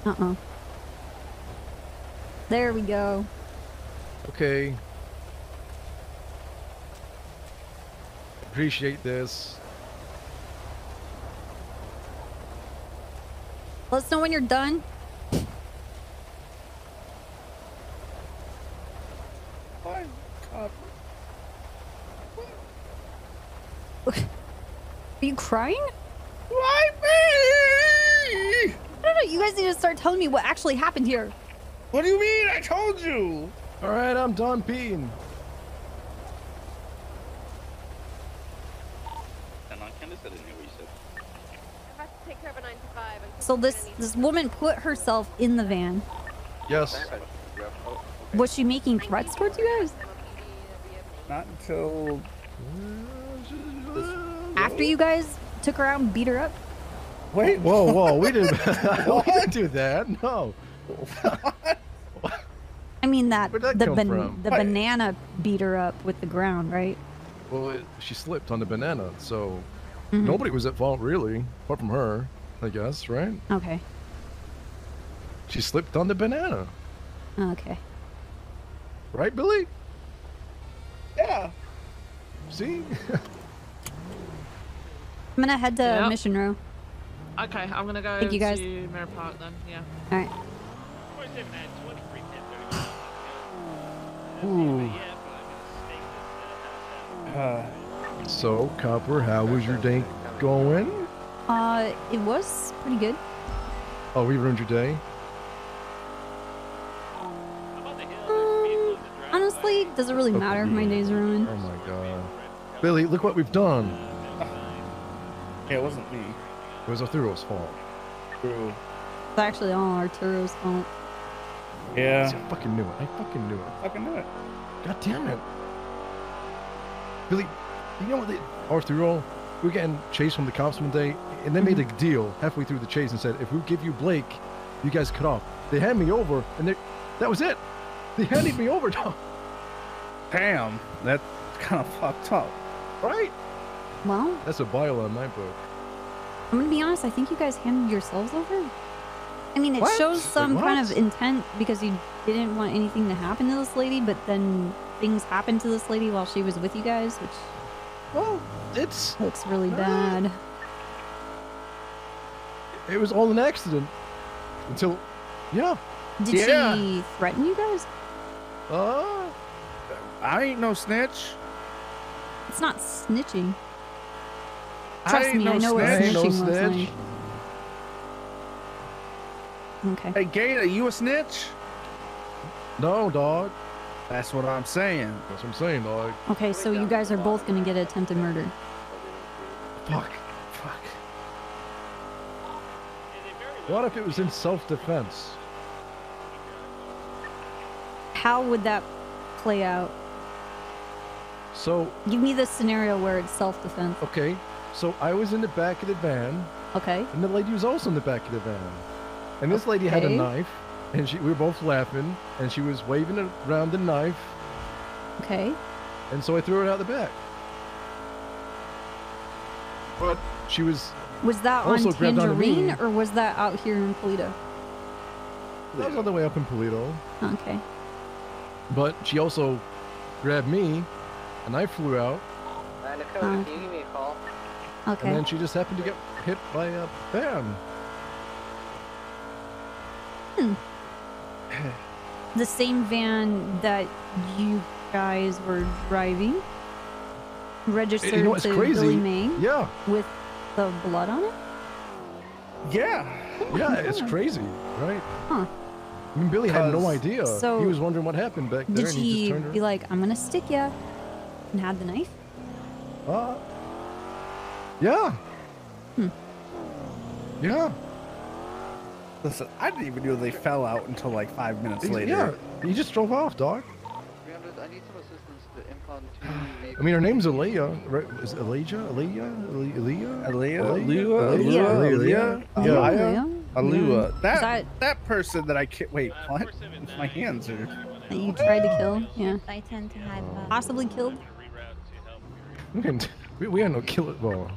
Uh-oh. There we go. Okay. Appreciate this. Let us know when you're done. You crying? Why me? I don't know. You guys need to start telling me what actually happened here. What do you mean? I told you. All right, I'm done peeing. And on Candace, I didn't hear what you said. I have to take care of a 9 to 5. And So this this woman put herself in the van. Yes. Was she making threats towards you guys? Not until. After you guys took her out and beat her up? Wait. Whoa, whoa, we didn't. we didn't do that. No. I mean that, that the ban- from? the banana beat her up with the ground, right? Well, it, she slipped on the banana, so Mhm. nobody was at fault really, apart from her, I guess, right? Okay. She slipped on the banana, Okay. right, Billy? Yeah. See? I'm gonna head to Yep. Mission Row. Okay, I'm gonna go Thank you, guys. to Mirror Park then. Yeah. All right. Ooh. Uh, So, Copper, how was your day going? Uh, it was pretty good. Oh, we ruined your day? Honestly, does it really matter if my day's ruined? Oh my god. Billy, look what we've done. Yeah, it wasn't me. It was Arturo's fault. True. It's actually all Arturo's fault. Yeah. I fucking knew it. I fucking knew it. I fucking knew it. God damn it. Billy, you know what they, Arturo, we were getting chased from the cops one day, and they made a mm-hmm. deal halfway through the chase and said, if we give you Blake, you guys cut off. They hand me over, and they, that was it. They handed me over, dog. Damn. That's kind of fucked up. Right? Well, That's a bile on my book. I'm gonna be honest. I think you guys handed yourselves over. I mean, it What? shows some Wait, kind of intent because you didn't want anything to happen to this lady, but then things happened to this lady while she was with you guys, which well, it's looks really uh, bad. It was all an accident. Until, yeah. Did Yeah. she threaten you guys? Uh, I ain't no snitch. It's not snitching. I Trust ain't me, no I know what snitch. Ain't no snitching looks snitch. like. Okay. Hey, Gator, you a snitch? no, dog. That's what I'm saying. That's what I'm saying, dog. Okay, so you guys are both gonna get attempted murder. Fuck. Fuck. What if it was in self-defense? How would that play out? So, Give me the scenario where it's self-defense. okay, so I was in the back of the van, Okay. and the lady was also in the back of the van. And this lady had a knife, and she, we were both laughing, and she was waving around the knife, Okay. and so I threw it out the back. But she was Was that Also on grabbed. Tangerine or was that out here in Paleto? that was on the way up in Paleto, Okay. but she also grabbed me, and I flew out, Nine Uh, can you give me a call? Okay. and then she just happened to get hit by a van. The same van that you guys were driving, registered You know what's to crazy? Billy May Yeah, with the blood on it. Yeah. yeah, it's crazy, right? Huh. I mean, Billy had no idea. So- he was wondering what happened back there, Did and he she just be like, I'm gonna stick ya? And had the knife? Uh, yeah. Hmm. Yeah. Listen, I didn't even know they fell out until like five minutes He- later. Yeah. He just drove off, dog. I need some assistance to impound I mean, her name's Aaliyah, right? Is it Elijah? Aaliyah? Ali- Aaliyah? Aaliyah, Aaliyah? Aaliyah, Aaliyah, Aaliyah, Aaliyah? Aaliyah. That that- that person that I can't wait. What? My hands are. That you tried to kill? Yeah. I tend to hide. Possibly killed? We, can, we, we had no kill it. Well,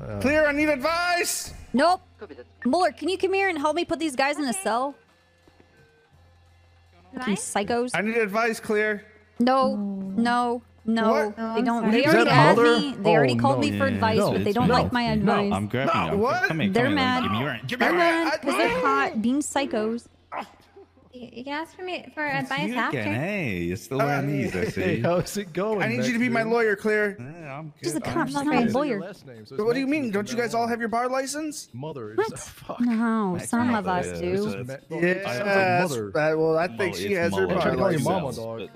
uh, Clear. I need advice. Nope. Muller, can you come here and help me put these guys in a cell? Fucking psychos. I need advice. Clear. No, no, no. What? They don't. They already that asked Mulder? me. They already Oh, called no, me for yeah, advice, no, but they don't no. like my advice. I'm grabbing you. What? Come here, They're here, mad. Give me your hand. Give me They're mad because they're hot, being psychos. You you can ask for me for advice You after. again. Hey, you're still wearing these, I hey, see. how's it going? I need you to be my lawyer, Claire. Yeah, I'm Just a good. cop, I'm not good. a lawyer. Name, so what do you mean? Don't you guys all have your bar license? Mother. What? Fuck. No, Max some Mother, of us yeah, do. so This is it's- Ma- Yeah. well, it sounds like mother. uh, well, I Well, think she it's has her Mulder. I'm trying to bar call you license. mama, dog.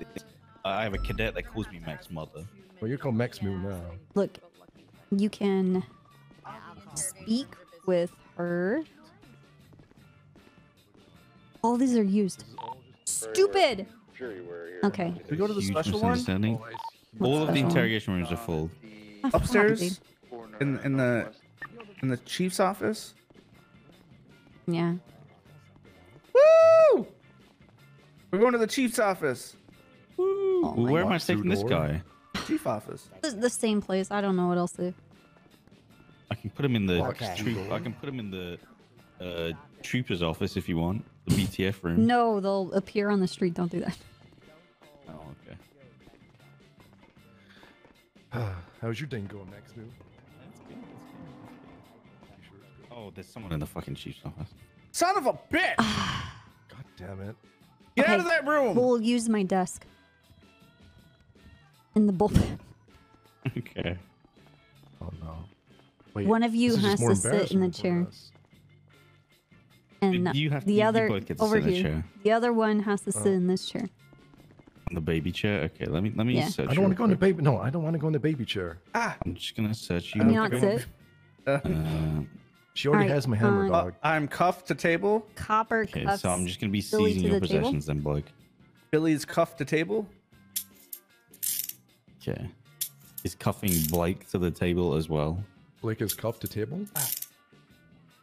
I have a cadet that calls me Max Mother. Well, you're called Max Moon now. Look, you can speak with her. All these are used. Stupid. Okay. we go to the Huge special one? misunderstanding. What's All of the interrogation rooms are full. I'm. Upstairs, in in the in the chief's office. Yeah. Woo! We're going to the chief's office. Oh my Where am I Walks through taking this door. guy? Chief office. This is the same place. I don't know what else to do. I can put him in the Okay. troop. I can put him in the uh, trooper's office if you want. The BTF room. No, they'll appear on the street. Don't do that. Oh, okay. How's your day going, Max Moon? Oh, there's someone in the fucking chief's office. Son of a bitch! God damn it. Get out of that room! We'll use my desk. In the bullpen. okay. Oh no. Wait, One of you this is just has to sit in the embarrassment chair. us. And You have- the you- you other both get to over sit in here. chair. The other one has to sit Oh. in this chair. On the baby chair. Okay, let me let me Yeah. search. I don't want to go in the baby. No, I don't want to go in the baby chair. Ah. I'm just gonna search you. Can you not quick. sit? Uh, She already Alright, has my hammer, uh, dog. I'm cuffed to table. Copper okay, cuffs. so I'm just gonna be Billy seizing your the table? possessions then, Blake. Billy's cuffed to table. Okay. Is cuffing Blake to the table as well? Blake is cuffed to table.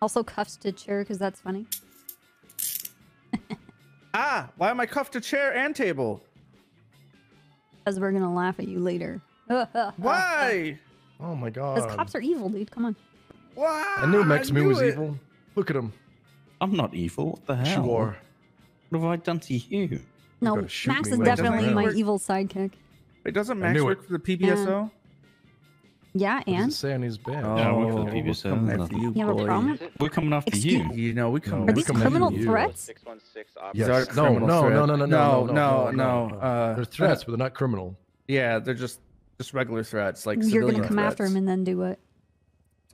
Also cuffs to chair because that's funny. Ah, why am I cuffed to chair and table? Because we're gonna laugh at you later. Why? Oh my god. Because cops are evil, dude. Come on. Why? I knew Max Moon was it. evil. Look at him. I'm not evil. What the hell? Sure. What have I done to you? No, Max is definitely my evil sidekick. It doesn't Max work for the PBSO? Yeah, What does and it say on his badge? Yeah, I work for Oh, we're coming after you, You have a boy. problem? We're coming after Excuse- you. You know, we come. No, Are these coming criminal you. threats? These Yes. are No, criminal no, threats. no, no, no, no, no, no, no. Uh, They're threats, but they're not criminal. Yeah, they're just just regular threats, like You're gonna civilian come after him and then do what?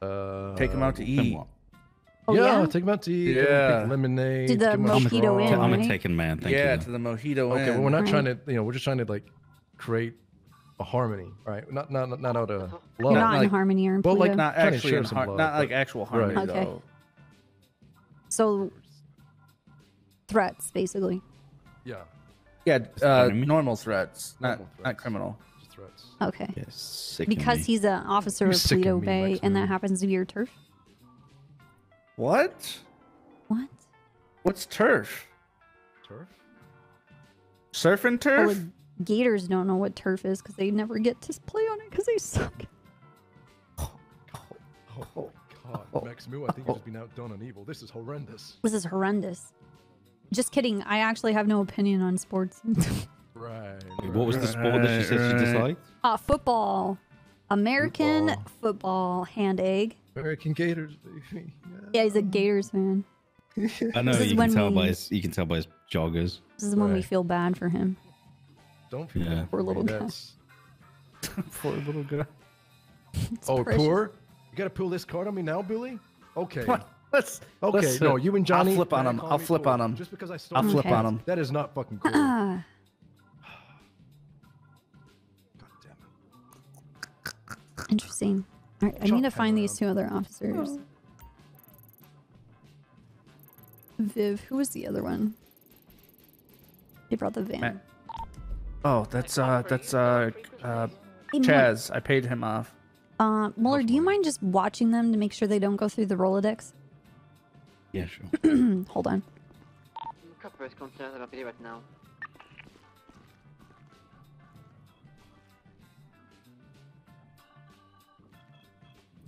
Uh, Take him out to eat. Oh, yeah, yeah? take him out to eat. Yeah. Yeah. Lemonade. To the give him a Mojito straw. Inn, I'm a taken man. Thank yeah, you. to the mojito. Okay, Inn. well, we're not Right. trying to, you know, we're just trying to like create a harmony, right? Not not not, not out of love. You're not like- in harmony or in well, like, not actually, share in har- love, not like but- actual harmony Right. Okay. though. So threats, basically. Yeah, Yeah, uh, normal threats, not Normal not threats. criminal. just threats. Okay. Yes, sick Because me. he's an officer You're of sick of Paleto Bay, Max and that happens to be your turf. What? What? What's turf? Turf. Surf and Oh, turf? Like, Gators don't know what turf is because they never get to play on it because they suck. Oh, God, Max Moo, I think you're just being outdone on evil. This is horrendous. This is horrendous. Just kidding. I actually have no opinion on sports. Right. Wait, what was the sport that she said she disliked? uh, football. American Football. football. hand egg. American Gators, baby. Yeah, he's a Gators fan. I know you can tell we- by his you can tell by his joggers. This is when we feel bad for him. Don't feel Yeah. bad. Poor for me, little guy. Poor little girl. Oh, precious. poor? You gotta pull this card on me now, Billy? Okay. What? Let's. Okay, let's, no, you and Johnny. I'll flip on him. I'll flip cool. on him. Just because I stole I'll flip Okay. on him. That is not fucking cool. Ah. Interesting. All right, I need to find these two other officers. Viv, who was the other one? He brought the van. Matt. Oh, that's uh, that's uh, uh, Chaz. I paid him off. Uh, Muller, do you mind just watching them to make sure they don't go through the Rolodex? Yeah, sure. Hold on. Copper is concerned about it right now.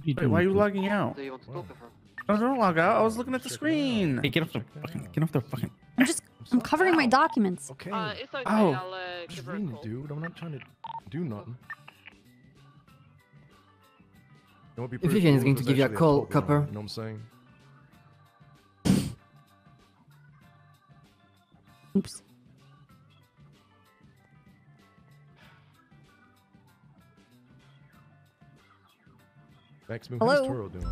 you Wait, why are you logging out? Do you want to talk with her? No, don't log out. I was looking at the screen. Hey, get off the fucking. Get off the fucking. I'm just, I'm covering my documents. Okay. Uh, it's okay. Oh. I'll uh, just give her a call. dude. I'm not trying to do nothing. It would be pretty Vivian is going to give you a call, Toby, Copper. You know what I'm saying? Oops. Maximum, Hello? how's Toro doing?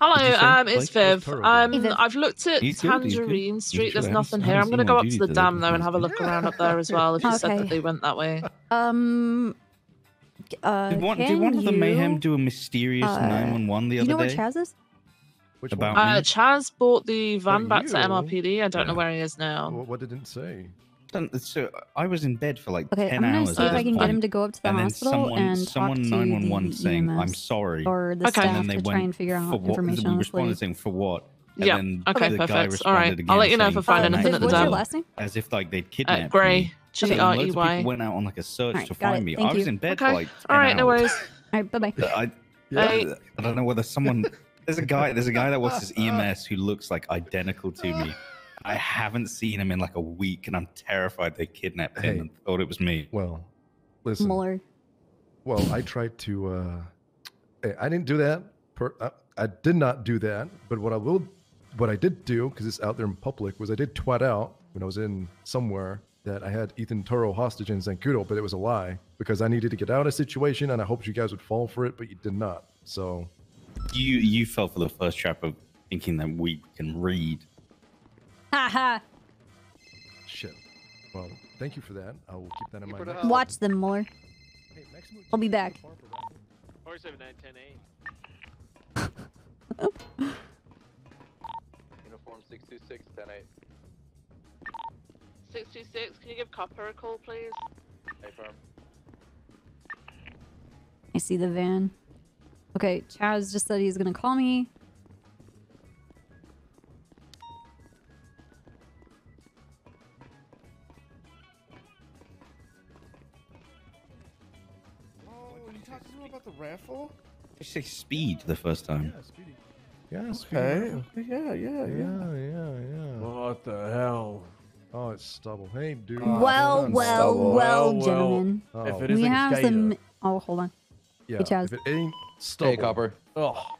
Hello, Did you say- um, it's Viv. Um, doing? Hey, Viv. I've looked at He's good, good. Tangerine Street. There's. I nothing here. I I'm gonna go up to the dam but though and have a look around up there as well. If you said that they went that way. Um. Uh, Did one, did one of the mayhem do a mysterious uh, 911 the other day? You other know where day? Chaz is? Which About one? Uh, Chaz bought the van But back to MRPD. I don't know where he is now. What, what did it say? Done- So I was in bed for like Okay, 10 I'm gonna hours. see if I this can get him to go up to the and hospital someone, and someone talk to 911 the saying, "I'm EMS sorry," or the Okay. and staff then they to went try and figure for out what, information. We responded saying for what? And Yeah, then okay, the guy perfect. All responded I'll let you know if I find Uh, anything at the what's your last name? As if like they'd Uh, kidnapped Gray. me. G So loads E of people went out on like a search Alright, to find me. I was in bed Okay. for like 10 All right, no worries. All right, bye bye. I, Bye. I don't know whether someone there's a guy there's a guy that watches EMS who looks like identical to me. I haven't seen him in like a week, and I'm terrified they kidnapped him Hey. and thought it was me. Well, listen. Muller. Well, I tried to. uh hey, I didn't do that. Per, uh, I did not do that. But what I will, what I did do, because it's out there in public, was I did twat out when I was in somewhere that I had Ethan Toro hostage in Zancudo, but it was a lie because I needed to get out of a situation, and I hoped you guys would fall for it, but you did not. So You you fell for the first trap of thinking that we can read. Ha ha. shit. Well, thank you for that. I will keep that in mind. next. Watch them, more. Hey, I'll be back. 47910 Uniform 626, 10 8. 626, can you give Copper a call, please? Hey, firm. I see the van. Okay, Chaz just said he's gonna call me. Raffle? Did you say speed the first time? Yeah, Speedy. Yeah, Speedy. Okay. okay, Yeah, yeah, Yeah, yeah. yeah, yeah. What the hell? Oh, it's stubble. Hey, dude. Oh, well, well, well, well. gentlemen. Oh, If it we isn't have Skater. some. Oh, hold on. yeah. Hey, If it ain't stubble. Hey, Copper. Oh,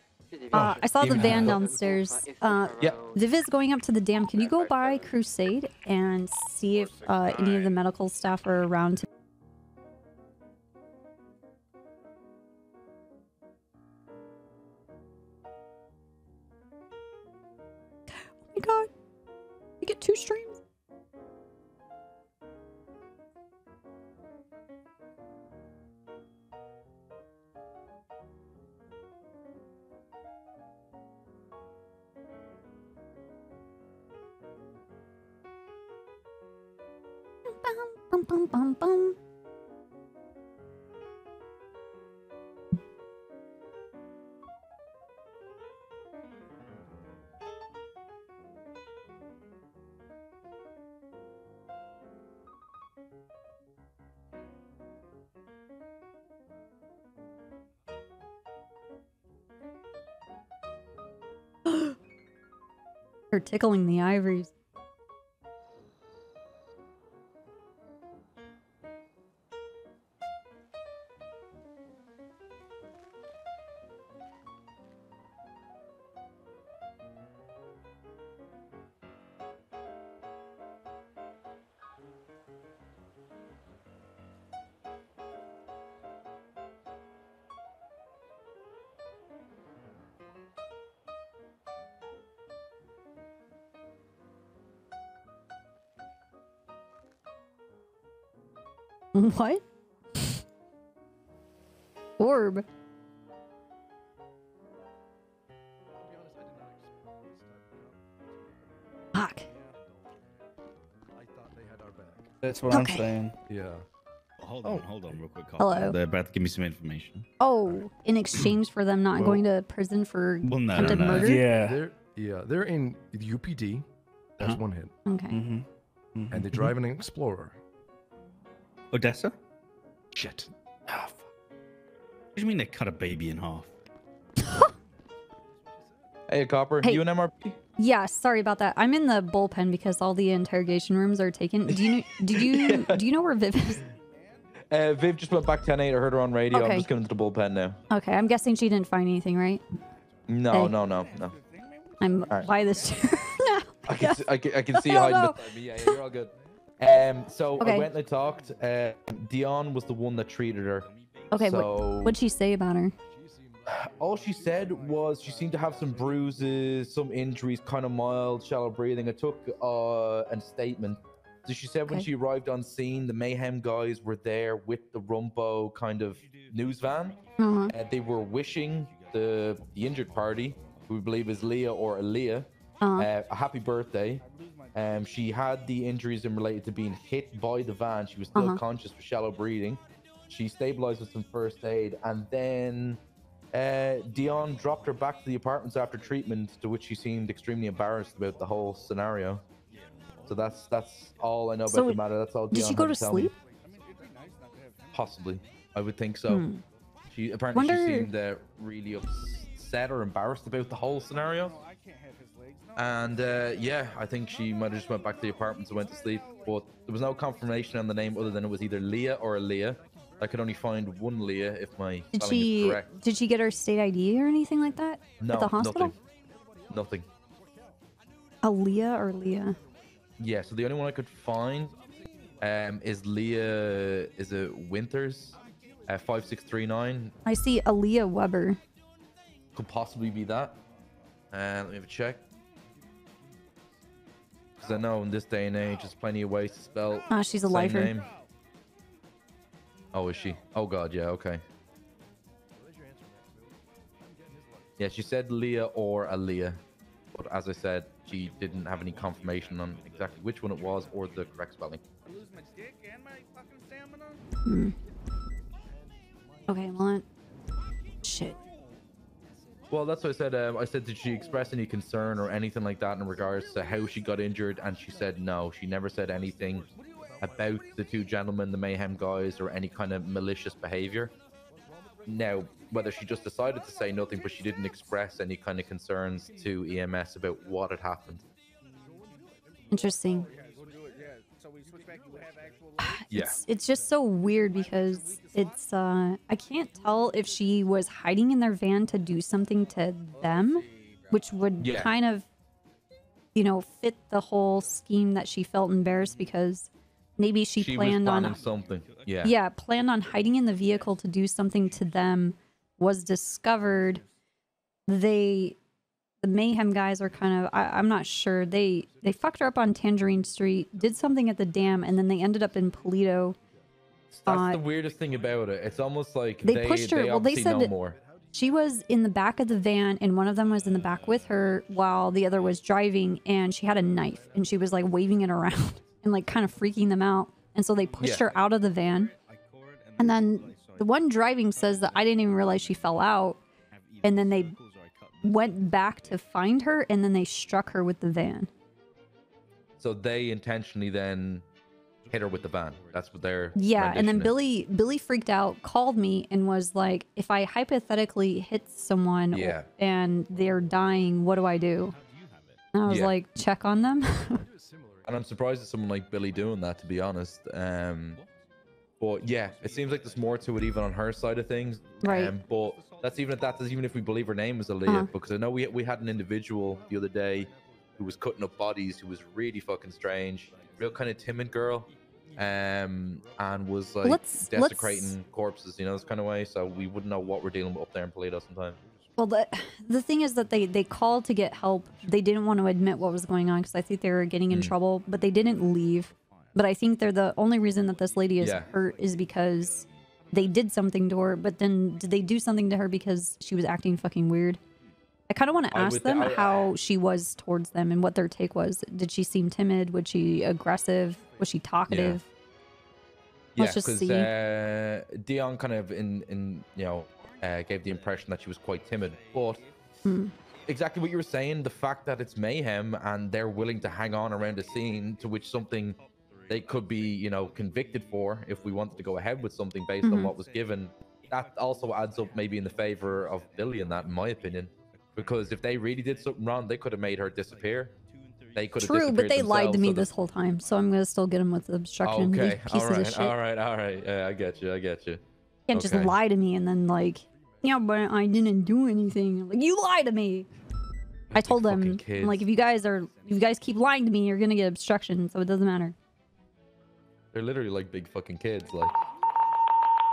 Uh, I saw the van downstairs. Uh, Yep. Viv is going up to the dam. Can you go by Crusade and see if uh, any of the medical staff are around? My god! You get two streams. Bum, bum, bum, bum. They're tickling the ivories. What? Orb. Fuck. That's what I'm saying. Yeah. Hold on, hold on, real quick. Carl. Hello. They're about to give me some information. Oh, in exchange for them not Well- going to prison for Well, no, attempted no, no. murder? They're, yeah, they're in the UPD. That's Uh-huh. one hit. Okay. Mm-hmm. And they drive an Explorer. Odessa? Shit. What do you mean they cut a baby in half? Hey, Copper, Hey. you an MRP? Yeah, sorry about that. I'm in the bullpen because all the interrogation rooms are taken. Do you did you do you know where Viv is? Uh, Viv just went back 10 8. I heard her on radio. Okay. I'm just going to the bullpen now. Okay, I'm guessing she didn't find anything, right? No, Hey. no, no, no. I'm Alright. by this chair now. I can, see, I can, I can see you I don't hiding know. beside me. Yeah, yeah, you're all good. Um, so Okay. I went and I talked. Uh, Dion was the one that treated her. Okay, so what what'd she say about her? all she said was she seemed to have some bruises, some injuries, kind of mild, shallow breathing. I took uh, a statement. So she said when she arrived on scene, the mayhem guys were there with the Rumpo kind of news van. Uh-huh. Uh, they were wishing the the injured party, who we believe is Leah or Aaliyah, Uh-huh. uh, a happy birthday. Um, she had the injuries in related to being hit by the van. She was still Uh-huh. conscious with shallow breathing. She stabilized with some first aid, and then uh, Dion dropped her back to the apartments after treatment, to which she seemed extremely embarrassed about the whole scenario. So that's that's all I know about So the matter. That's all. did Dion she go to tell me. sleep? Possibly, I would think so. Hmm. She apparently Wonder- she seemed uh, really upset or embarrassed about the whole scenario. And uh, yeah, I think she might have just went back to the apartments and went to sleep. But there was no confirmation on the name other than it was either Leah or Leah. I could only find one Leah if my Did spelling is she correct. did she get her state ID or anything like that No, at the hospital? nothing. Nothing. Aaliyah or Leah? Yeah, so the only one I could find um, is Leah. Is it Winters? Uh, five six three nine I see Aaliyah Weber. could possibly be that. And let me have a check. Because I know in this day and age, there's plenty of ways to spell. Ah, she's a same lifer. Name. Oh, is she? Oh God, yeah, okay. Yeah, she said Leah or Aaliyah, but as I said, she didn't have any confirmation on exactly which one it was or the correct spelling. Hmm. Okay, well, shit. Well, that's what I said. Um, I said, did she express any concern or anything like that in regards to how she got injured? And she said no. She never said anything about the two gentlemen, the Mayhem guys, or any kind of malicious behavior. Now, whether she just decided to say nothing, but she didn't express any kind of concerns to EMS about what had happened. Interesting. Yeah. It's, it's just so weird because it's uh I can't tell if she was hiding in their van to do something to them, which would Yeah. kind of you know fit the whole scheme that she felt embarrassed because maybe she, She planned on something. Yeah. yeah, planned on hiding in the vehicle to do something to them, was discovered. They, the mayhem guys are kind of, I, I'm not sure. They they fucked her up on Tangerine Street, did something at the dam, and then they ended up in Paleto. That's Uh, the weirdest thing about it. It's almost like they they, pushed her. they well, they said that more. she was in the back of the van, and one of them was in the back with her while the other was driving, and she had a knife, and she was like waving it around and like kind of freaking them out. And so they pushed Yeah. her out of the van. And then the one driving says that I didn't even realize she fell out. And then they went back to find her, and then they struck her with the van. So they intentionally then hit her with the van. That's what they're. Yeah, and then is. Billy Billy freaked out, called me, and was like, "If I hypothetically hit someone Yeah. and they're dying, what do I do?" And I was Yeah. like, "Check on them." And I'm surprised at someone like Billy doing that, to be honest. Um, but yeah, it seems like there's more to it even on her side of things. Right. Um, but that's even that. That's even if we believe her name was Aaliyah, Uh-huh. because I know we we had an individual the other day who was cutting up bodies, who was really fucking strange, real kind of timid girl, um, and was like Let's- let's- desecrating corpses, you know, this kind of way. So we wouldn't know what we're dealing with up there in Paleto sometimes. well, the the thing is that they they called to get help. They didn't want to admit what was going on because I think they were getting in Mm. trouble, but they didn't leave. But I think they're the only reason that this lady is Yeah. hurt is because they did something to her. But then did they do something to her because she was acting fucking weird? I kind of want to ask them I- how she was towards them and what their take was. Did she seem timid? Was she aggressive? Was she talkative? Yeah, Let's just see. uh, Dion kind of in in you know uh, gave the impression that she was quite timid, but Hmm. exactly what you were saying, the fact that it's mayhem and they're willing to hang on around a scene to which something they could be you know convicted for if we wanted to go ahead with something based Mhm. on what was given. That also adds up maybe in the favor of Billy in that, in my opinion, because if they really did something wrong, they could have made her disappear. They could have True, but they lied to me so this whole time, so I'm gonna still get them with obstruction. Okay, pieces all right, of shit. all right, all right. Yeah, I get you. I get you. You can't just lie to me and then like, yeah, but I didn't do anything. Like you lie to me. I told them, like, if you guys are, if you guys keep lying to me, you're gonna get obstruction, so it doesn't matter. They're literally like big fucking kids. Like,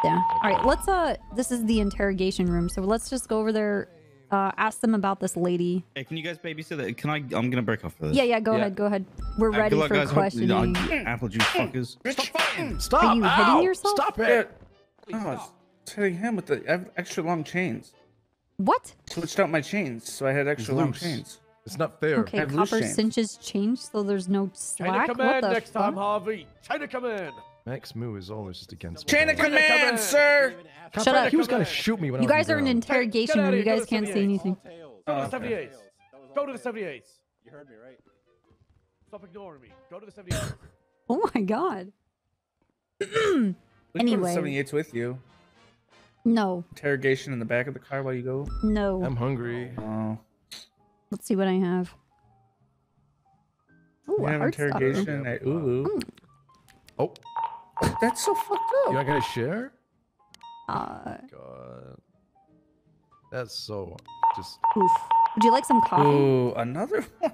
Yeah. All right, let's uh, this is the interrogation room, so let's just go over there, uh, ask them about this lady. Hey, can you guys babysit it? Can I? I'm gonna break off for this. Yeah, yeah, go ahead, go ahead. We're Uh, ready good luck, for guys. Hope- you know, questioning. apple juice fuckers. Stop! fighting! Stop! Are you hitting yourself? Stop it! Oh, it's hitting him with the extra long chains. What? Switched out my chains, so I had extra long chains. It's not fair. Okay, have loose copper cinches changed, so there's no Chain slack. of What command the next time. Harvey. Chain of command. Max Moo is always just against Chain of me. command, sir. Shut up. He was gonna shoot me when You I was guys are in interrogation room. You guys can't say anything. Go to Oh, the okay. 78. Go to the 78. You heard me, right? Stop ignoring me. Go to the 78. Oh my god. We can go to Anyway. 78's with you. No, Interrogation in the back of the car while you go. no. I'm hungry. Oh. Let's see what I have. Ooh, We have interrogation at Ulu. Oh, That's so fucked up. you're up. not gonna share? Uh, God, that's so just. oof. Would you like some coffee? Ooh, another one.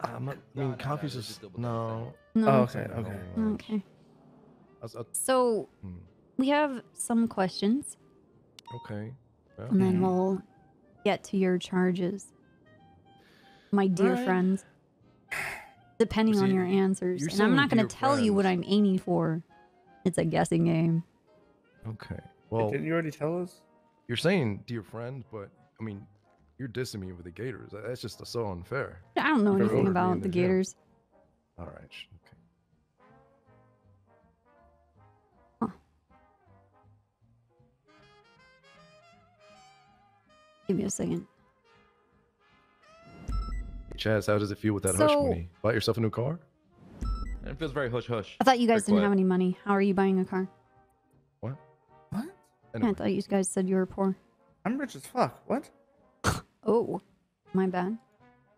I'm not. I mean, coffee's just no. No. Oh, okay, okay. Okay. I So Hmm. we have some questions, okay. Yeah. and then we'll get to your charges, my dear Alright. friends. Depending on your answers, and I'm not going to dear tell you what. I'm aiming for. It's a guessing game. Okay. Well, Didn't you already tell us? you're saying dear friend, but I mean, you're dissing me with the Gators. That's just so unfair. I don't know You're anything about the the gym. Gators. All right. sh- Okay. Give me a second. Chaz, how does it feel with that hush So- money? Bought yourself a new car? it feels very hush hush. I thought you guys Very didn't have any money. How are you buying a car? What? What? Yeah, I thought you guys said you were poor. I'm rich as fuck. What? Oh, my bad.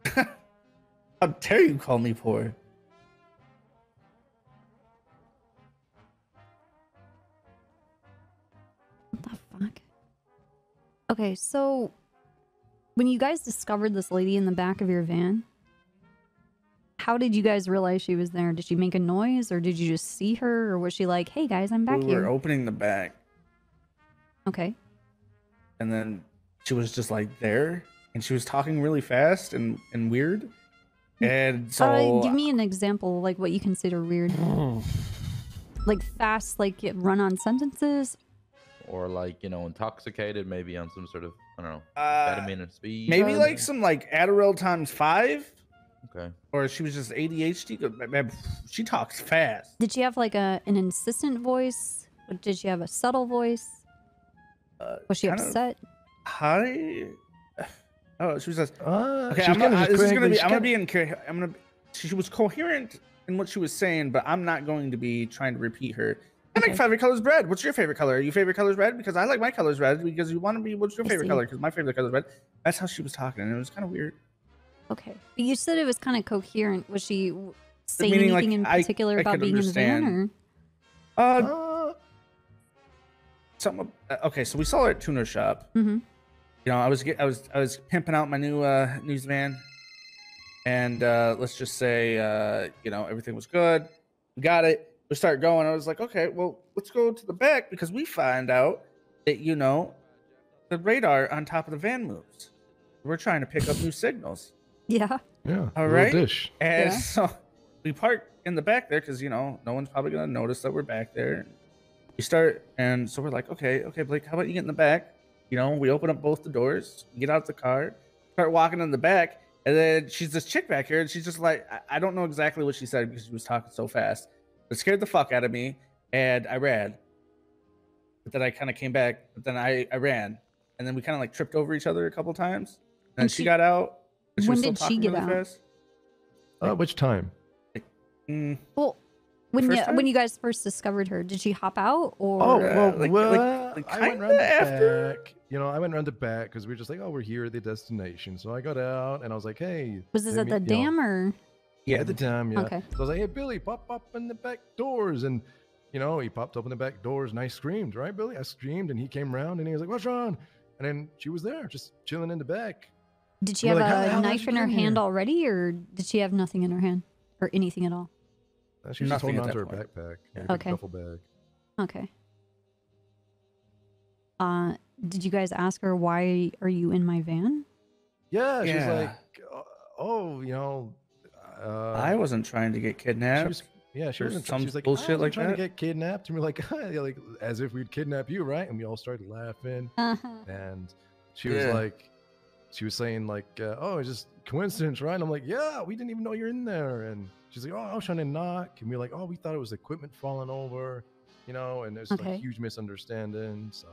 How dare you call me poor? What the fuck? Okay, so when you guys discovered this lady in the back of your van, how did you guys realize she was there? Did she make a noise or did you just see her or was she like, hey guys, I'm back we here? were opening the bag, Okay. and then she was just like there, and she was talking really fast and and weird. And so uh, give me an example, like what you consider weird. like fast, like run on sentences. Or like you know, intoxicated, maybe on some sort of I don't know, Uh, vitamin and speed. maybe or like some like Adderall times five, Okay. or she was just ADHD. 'cause, man, man, She talks fast. Did she have like a an insistent voice? Or did she have a subtle voice? was she Uh, kind of upset? Hi. Oh, she was just. Uh, okay, I'm kinda gonna, this is gonna be. I'm gonna be in. care- I'm gonna. She was coherent in what she was saying, but I'm not going to be trying to repeat her. I like favorite colors red. What's your favorite color? Are you favorite colors red? Because I like my colors red. Because you want to be. What's your I favorite see. color? Because my favorite color is red. That's how she was talking, and it was kind of weird. Okay. But you said it was kind of coherent. Was she saying Meaning, anything like, in particular I about being in the van? Or? Uh, some. uh, Okay, so we saw her at tuner shop. Mm-hmm. you know, I was I was I was pimping out my new uh news van, and uh let's just say uh you know everything was good. We got it. We start going. I was like, okay, well let's go to the back because we find out that you know the radar on top of the van moves. We're trying to pick up new signals. Yeah. Yeah. All little right. Dish. And Yeah. so we park in the back there because you know no one's probably gonna notice that we're back there. We start, and so we're like, okay, okay, Blake, how about you get in the back? You know, we open up both the doors, get out the car, start walking in the back, and then she's this chick back here, and she's just like, I, I don't know exactly what she said because she was talking so fast. It scared the fuck out of me, and I ran. But then I kind of came back, but then I, I ran, and then we kind of like tripped over each other a couple times. And, And she, she- got out. but When was did she get really out? fast. Uh, which time? Mm, Well, when you First when you guys first discovered her, did she hop out or? Oh well, like- well, like- like I went kinda around the after? back. You know, I went around the back because we were just like, oh, we're here at the destination. So I got out and I was like, hey. was this at me- the you know, dam or? Yeah, at the time, Yeah. Okay. So I was like, hey, Billy, pop up in the back doors, and you know, he popped up in the back doors, and I screamed, right, Billy? I screamed, and he came around, and he was like, what's wrong? And then she was there, just chilling in the back. Did she have like, a hell knife you in her hand here?" already, or did she have nothing in her hand or anything at all? Uh, she was just holding at on to her that backpack, Yeah. yeah. Okay. duffel bag. Okay. Uh, did you guys ask her why are you in my van? Yeah, she was Yeah. like, "Oh, oh, you know, uh, I wasn't trying to get kidnapped. She was, yeah, she or was some she was like, bullshit "I wasn't like trying that. to get kidnapped, and we're like, like as if we'd kidnap you, right? And we all started laughing, and she was Yeah. like, she was saying like, uh, oh, it's just coincidence, right? And I'm like, yeah, we didn't even know you're in there, and she's like, oh, I was trying to knock, and we are like, oh, we thought it was equipment falling over, you know, and there's Okay. a huge misunderstanding, so.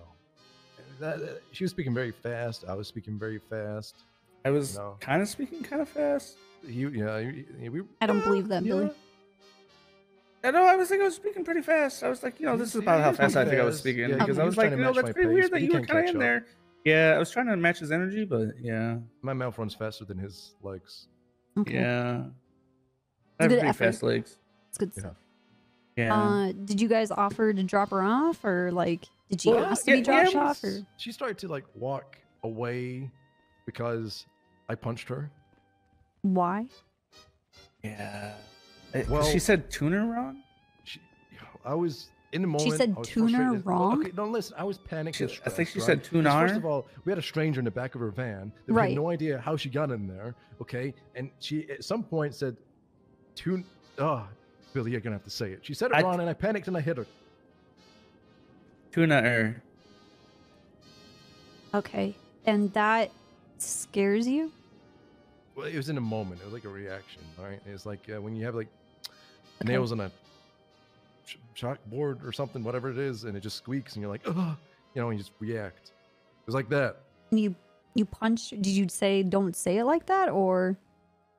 That, that- she was speaking very fast. I was speaking very fast. I was No. kind of speaking kind of fast. You, yeah, you, you- we, I don't believe that, Billy. I know. I was like, I was speaking pretty fast. I was like, you know, this is about how fast I think I was speaking Yeah, because I was was like, trying to you know, match that's pretty pace, weird that you were kind of in up. there. Yeah, I was trying to match his energy, but yeah, My mouth runs faster than his legs. Okay. yeah. I have pretty effort. fast legs. It's good Yeah. stuff. Yeah. Uh, did you guys offer to drop her off, or like, did she Well, ask to be dropped yeah, off, or? She started to like walk away because I punched her. Why? yeah. Well- she said tuner wrong. She, I was in the moment. She said tuner wrong? Okay, no, listen. I was panicked. She- and I think she right? said 'Cause tunar. First of all, we had a stranger in the back of her van. That we Right. had no idea how she got in there. Okay, and she at some point said, "Tune." Oh, Billy, you're gonna have to say it. She said it I- wrong, and I panicked and I hit her. Tuna er. Okay, and that scares you? Well, it was in a moment. It was like a reaction, right? It's like uh, when you have like Okay. nails on a ch- chalkboard or something, whatever it is, and it just squeaks, and you're like, oh, you know, and you just react. It was like that. And you you punched? Did you say don't say it like that, or?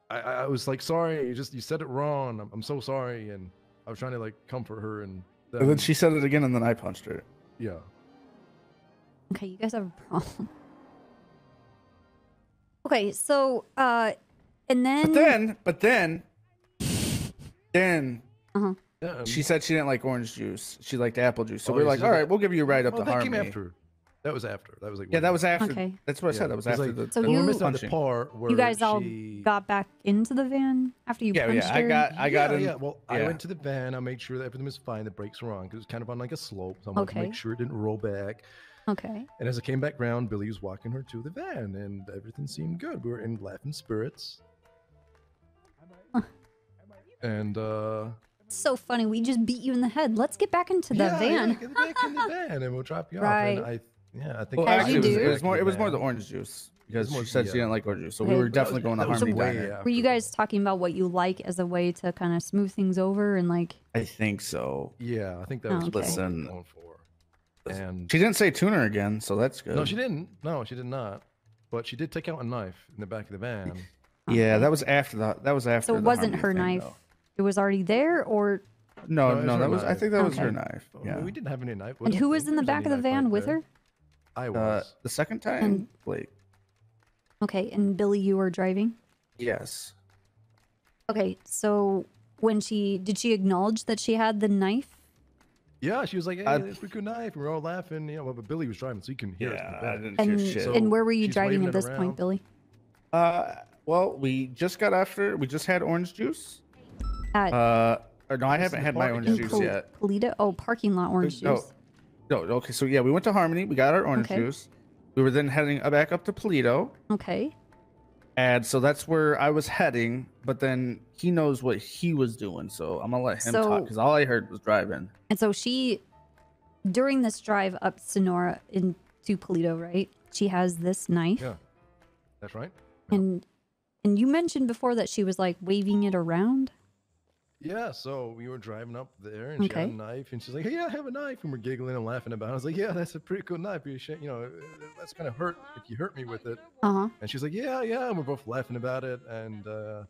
I, I I was like, sorry, you just you said it wrong. I'm, I'm so sorry, and I was trying to like comfort her, and then, And then she said it again, and then I punched her. yeah. Okay, you guys have a problem. Okay, so uh, and then But then, but then, then uh-huh. She said she didn't like orange juice. She liked apple juice. So Oh, we're yeah, like, she all said right, we'll give you a ride up Oh, to that Harmony. came after. That was after. That was like Yeah, that was after. Okay. That's what I said. That was It after like- the. So the we're you- missing out the punching. part where you guys all she... got back into the van after you Yeah, punched yeah. I her? got, I got yeah, in. yeah. Well, I yeah. went to the van. I made sure that everything was fine. The brakes were on because it was kind of on like a slope. So I wanted to Okay. make sure it didn't roll back. Okay. And as I came back round, Billy was walking her to the van, and everything seemed good. We were in laughing spirits. And uh So funny. We just beat you in the head. Let's get back into the yeah, van. yeah, get back in the van, and we'll drop you Right. off. And I, yeah, I think Well, actually, it was, it was more. It was more the orange juice because she said she didn't like orange juice. So Okay. we were definitely going to that Harmony way Diner. after. Were you guys talking about what you like as a way to kind of smooth things over and like? I think so. Yeah, I think that Oh, was okay. what we were Listen. Going for. And She didn't say tuner again, so that's good. no, she didn't. No, she did not. But she did take out a knife in the back of the van. Yeah, that was after the. That was after. So it wasn't her thing, knife. though. It was already there, or No, No, no, that her was. I think that was her knife. Yeah. We didn't have any knife. and who was in the back of the van back with there. her? I Uh, was. the second time, And- Blake. Okay, and Billy, you were driving. Yes. Okay, so when she did she acknowledge that she had the knife? Yeah, she was like, "Hey, I- it's a good knife." We were all laughing, you know. But Billy was driving, so you can hear us. Yeah, I didn't And hear shit. and where were you driving at this around. point, Billy? Uh, well, we just got after. We just had orange juice. At Uh, no, I haven't had my orange juice Pol- yet. Paleto? Oh, parking lot orange no, juice. no. Okay, so yeah, we went to Harmony. We got our orange Okay. juice. We were then heading back up to Paleto, Okay. and so that's where I was heading. But then he knows what he was doing. So I'm gonna let him So- talk because all I heard was driving. And so she, during this drive up Senora into Paleto, right? She has this knife, Yeah, that's right. and and you mentioned before that she was like waving it around. Yeah, so we were driving up there, and she had a knife, and she's like, "Hey, yeah, I have a knife," and we're giggling and laughing about. it. I was like, "Yeah, that's a pretty cool knife. You should, you know, that's gonna hurt if you hurt me with it." Uh huh. And she's like, "Yeah, yeah," and we're both laughing about it, and uh,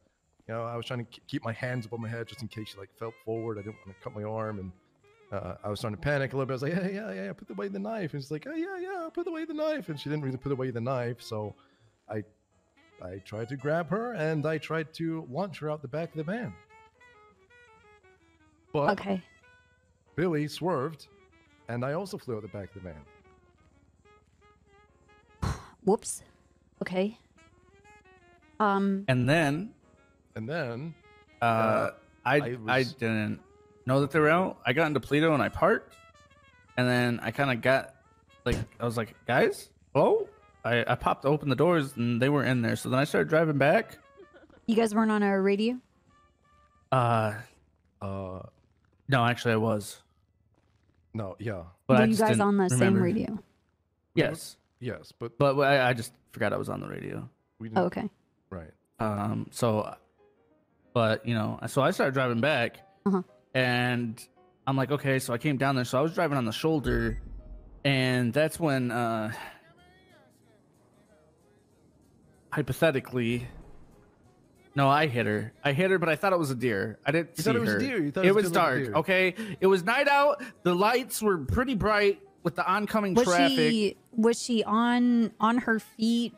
you know, I was trying to keep my hands above my head just in case she like fell forward. I didn't want to cut my arm, and uh, I was starting to panic a little bit. I was like, "Yeah, yeah, yeah, yeah, put away the knife," and she's like, "Oh, yeah, yeah, put away the knife," and she didn't really put away the knife, so I, I tried to grab her, and I tried to launch her out the back of the van. But Okay. Billy swerved, and I also flew out the back of the van. Whoops. Okay. Um. And then, and then, uh, I I I, was- didn't know that they were out. I got into Toledo and I parked, and then I kind of got like I was like, guys, oh, I, I popped open the doors and they were in there. So then I started driving back. You guys weren't on a radio. Uh, uh, no, actually I was. No, yeah. But Were I you guys on the same radio? Yes. Yes, but but I, I just forgot I was on the radio. We Oh, okay. Right. Um. So, but you know, so I started driving back, Uh-huh. and I'm like, okay. So I came down there. So I was driving on the shoulder, and that's when, uh, hypothetically, no, I hit her. I hit her, but I thought it was a deer. I didn't You see thought it was a her. deer. You thought it it was was dark. deer. Okay, it was night out. The lights were pretty bright with the oncoming Was traffic. she was she on on her feet,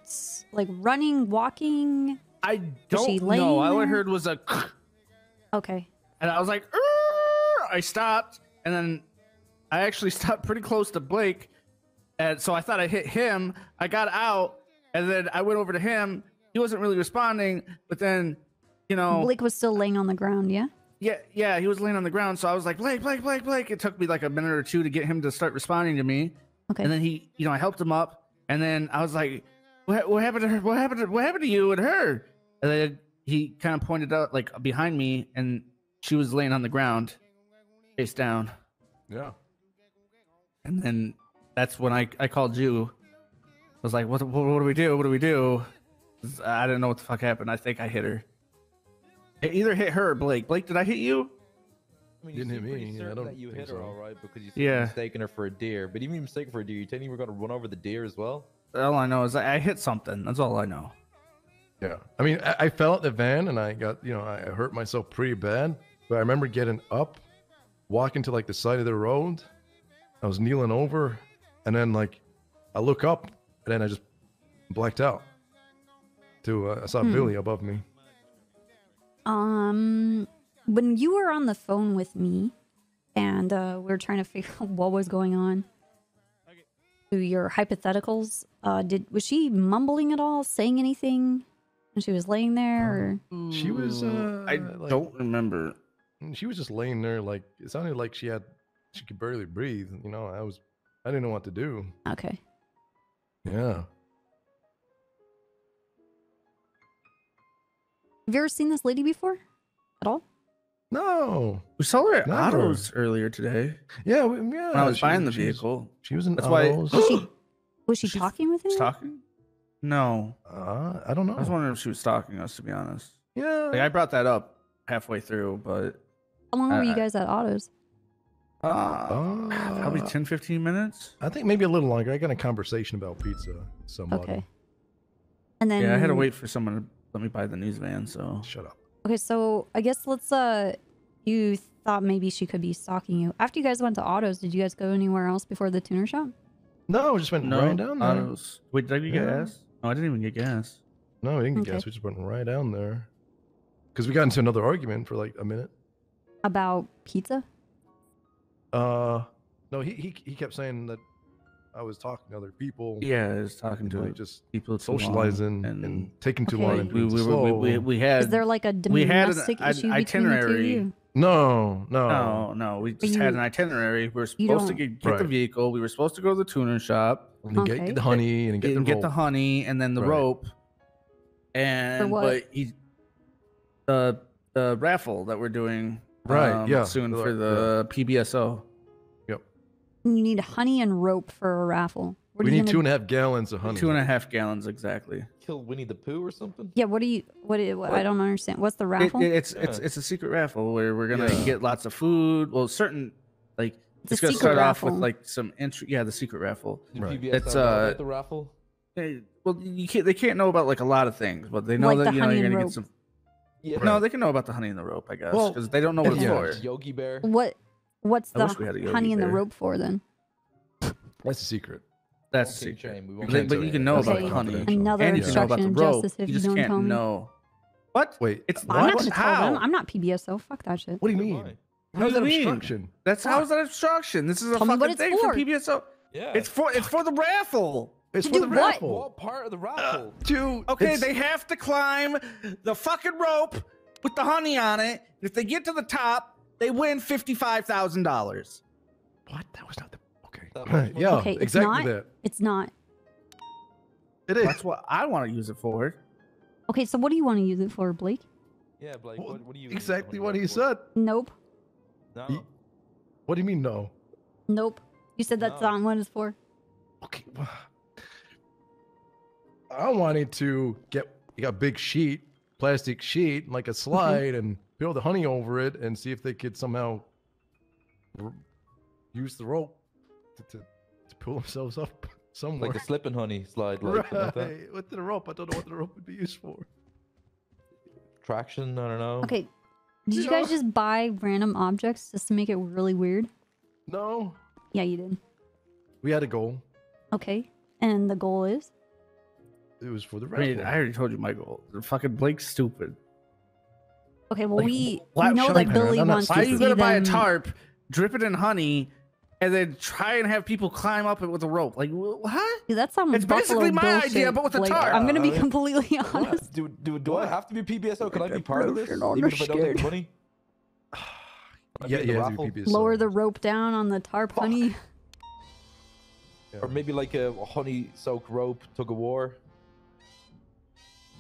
like running, walking? I Don't know. All I heard was a. Okay. And I was like, "Arr!" I stopped, and then I actually stopped pretty close to Blake, and so I thought I hit him. I got out, and then I went over to him. He wasn't really responding, but then, you know, Blake was still laying on the ground. Yeah. yeah, yeah, he was laying on the ground. So I was like, Blake, Blake, Blake, Blake. It took me like a minute or two to get him to start responding to me. Okay. And then he, you know, I helped him up, and then I was like, what, what happened to her? What happened to what happened to you and her? And then he kind of pointed out like behind me, and she was laying on the ground, face down. Yeah. And then that's when I, I called you. I was like, what, what, what do we do? What do we do? I didn't know what the fuck happened. I think I hit her. It either hit her or Blake. Blake, did I hit you? I mean, Didn't hit seem pretty me, I don't that you think hit her so. all right because you seem Yeah. mistaken her for a deer. But even mistaken for a deer, you telling me we're gonna run over the deer as well? All I know is I, I hit something. That's all I know. Yeah. I mean, I, I fell out the van and I got, you know, I hurt myself pretty bad. But I remember getting up, walking to like the side of the road. I was kneeling over, and then like I look up, and then I just blacked out. To uh, I saw Hmm. Billy above me. Um, when you were on the phone with me, and uh, we were trying to figure out what was going on. Through your hypotheticals, uh, did was she mumbling at all, saying anything when she was laying there? Or? She was. Uh, I like- don't remember. She was just laying there, like it sounded like she had, she could barely breathe. You know, I was, I didn't know what to do. Okay. Yeah. Have you ever seen this lady before? At all? No. We saw her at Never. Otto's earlier today. Yeah, we- yeah. When I was she- buying the she was- vehicle. She was in That's why. Otto's. Was she was she talking with him? Talking? No. Uh, I don't know. I was wondering if she was stalking us, to be honest. Yeah. Like, I brought that up halfway through, but. How long were you Uh, guys at Autos? Uh, probably 10, 15 minutes. I think maybe a little longer. I got a conversation about pizza. Somebody. Okay. And then yeah, I had to wait for someone to let me buy the news van, so. Shut up. Okay, so I guess let's uh you thought maybe she could be stalking you. After you guys went to autos, did you guys go anywhere else before the tuner shop? No, we just went No, right down there. Otto's. Wait, did we get Yeah. gas? No, I didn't even get gas. No, we didn't get Okay. gas. We just went right down there. Because we got into another argument for like a minute. About pizza? Uh, no, he he, he kept saying that I was talking to other people. Yeah, I was talking to like just people too long, socializing and, and- taking too Okay. long. And We, we, we, we, we, we had. Is there like a we had an domestic i- issue between the two itinerary. No, no, No, no. We just you- had an itinerary. We were supposed to don't- get, get the vehicle. We were supposed to go to the tuner shop. And get, Okay. get the honey and get and the get the honey and then the Right. rope. And what? but he the the raffle that we're doing Right, um, yeah, soon the- for the PBSO. Yep. You need honey and rope for a raffle. What we need gonna- two and a half gallons of honey. Two and a half gallons exactly. Kill Winnie the Pooh or something? Yeah, what do you? What? do you- I don't understand. What's the raffle? it- it's it's it's a secret raffle where we're gonna Yeah. get lots of food. Well, certain like It's it's, gonna secret start off with like some entry. Yeah, the secret raffle. Did Right. PBS It's uh, about the raffle? they- well, you can't. They can't know about like a lot of things, but they know Like that the you know you're and gonna rope. get some. Yeah. No, they can know about the honey and the rope, I guess, Well, because they don't know what it's yeah. for. Yogi Bear. what? What's I the wish we had a Yogi honey in the Bear. rope for then? That's a secret. That's King secret. Shame, we But, won't they- get but into you it. can know That's about the honey. Another and you can know about the of rope. justice if you you just don't can't tell me. know. What? Wait, It's I'm not what? gonna tell How? them. I'm not PBSO. Fuck that shit. what do you mean? How's that you obstruction? That's how is that obstruction? This is a Tell me fucking it's thing for. for PBSO. Yeah. It's for it's for the raffle. It's To for do the what? raffle. What part of the uh, raffle? Dude, Okay, it's- they have to climb the fucking rope with the honey on it. If they get to the top, they win fifty-five thousand dollars. What? That was not the. Okay. That yeah, okay, it's exactly not. that. It's not. It is. That's what I want to use it for. Okay, so what do you want to use it for, Blake? Yeah, Blake, Well, what, what do you exactly what he you said. Nope. No. He- What do you mean no? Nope. You said that's No. not what it's for. Okay. well, I wanted to get you a big sheet, plastic sheet, like a mm-hmm. slide, and build the honey over it, and see if they could somehow r- use the rope to, to, to pull themselves up somewhere. Like a slip and honey slide, like, something like that. With the rope, I don't know what the rope would be used for. Traction, I don't know. Okay. Did you guys just buy random objects just to make it really weird? No, Yeah, you did. we had a goal. Okay. And the goal is? It was for the I mean, I already told you my goal. The fucking Blake's stupid. Okay, well Like, we we know that Billy I'm not wants to Why are you gonna buy a tarp, drip it in honey, and then try and have people climb up it with a rope? Like wh- what? Dude, that's some It's basically my bullshit, idea, but with a Blake. tarp. I'm gonna be completely honest. Do, do, do I have to be PBSO? Can I be part of this? Promotion on Even the if I don't take money? Can I be yeah, the yeah, raffle? to be PBS. Lower the rope down on the tarp, honey. Or maybe like a honey soaked rope, tug of war.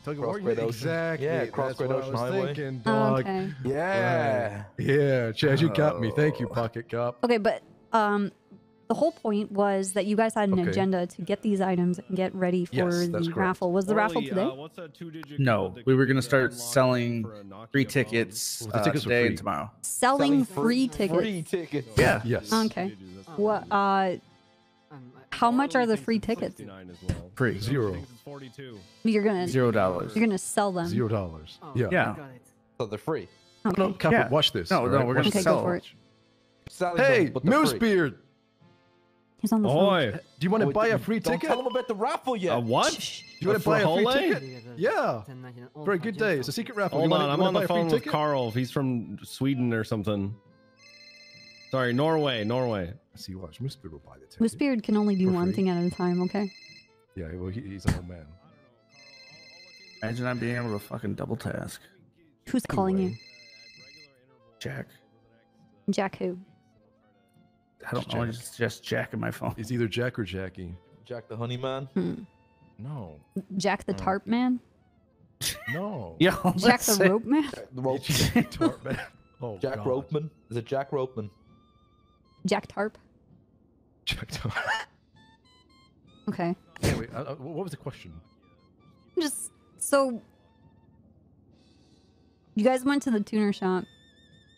Tug of war, yeah, Ocean. exactly. Yeah, Cross That's Great what I Ocean was Highway. thinking, Oh, dog. okay. Yeah. Right. Yeah, Chaz, you got me. Thank you, Oh. Pocket Cop. Okay, but um, the whole point was that you guys had an Okay. agenda to get these items and get ready for Yes, the correct. raffle. Was the raffle today? No, we were gonna start selling free tickets, Well, the uh, tickets today free. and tomorrow. Selling, free, tickets. Free tickets. Yeah. Yes. Okay. What? Uh, how much are the free tickets? Free. Zero. You're gonna Zero dollars. You're gonna sell them. Zero dollars. Oh, yeah. Yeah. So they're free. Okay. No, Copper, Yeah. watch this. No, all no, right? we're gonna Okay, this. go sell for it. it. Hey, them, but they're. Moosebeard, He's on the phone. Do you want to Oh, buy a don't- free Don't ticket? tell them about the raffle yet. a what? Do you want to buy a free frihole? ticket? Yeah. For a good day. It's a secret raffle. Hold you wanna, on, I'm on buy the phone with ticket? Carl. He's from Sweden or something. Sorry, Norway, Norway. See, watch. Moosebeard will buy the ticket. Moosebeard can only do one free. thing at a time. Okay. Yeah, well, he, he's an old man. Imagine not being able to fucking double task. Who's calling you? Jack. Jack who? I don't know. It's just Jack in my phone. It's either Jack or Jackie. Jack the Honey Man. Hmm. No. Jack the Tarp Man? No. Yo, Jack the Rope Man? The rope. Tarp man. Oh, Jack God. Ropeman. Is it Jack Ropeman? Jack Tarp? Jack Tarp. Okay. Anyway, uh, uh, what was the question? Just so you guys went to the tuner shop.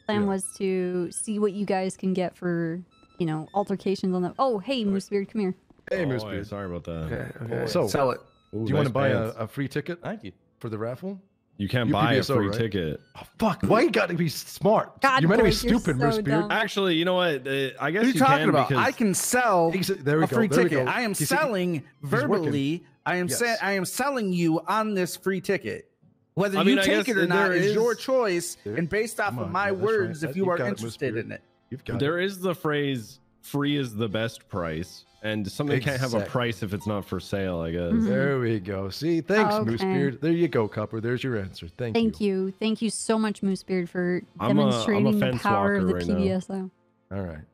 Plan Yeah. was to see what you guys can get for, you know, altercations on the. Oh, hey, Moosebeard, come here. Hey, Oh, Moosebeard. yeah, sorry about that. Okay, okay. So, sell it. Ooh, Do you want to buy a, a free ticket Thank you. for the raffle? You can't you buy a free right? ticket. Oh, fuck. Why you got to be smart? God, you're meant to be stupid, so Moosebeard. dumb. Actually, you know what? Uh, I guess What are you, you talking can about? because I can sell there we a go, free there ticket. I am You see, selling verbally. I am sa- Yes. I am selling you on this free ticket. Whether I mean, you I take it or not there is, is- your choice, There- and based off Come of my yeah, words, right. if you You've are got it, interested in it. You've got there it. is the phrase "free is the best price," and something can't have a price if it's not for sale. I guess. Mhm. There we go. See, thanks, Okay. Moosebeard. There you go, Copper. There's your answer. Thank, Thank you. Thank you so much, Moosebeard, for I'm a- I'm a demonstrating the power of the walker right now. PBSO. All right.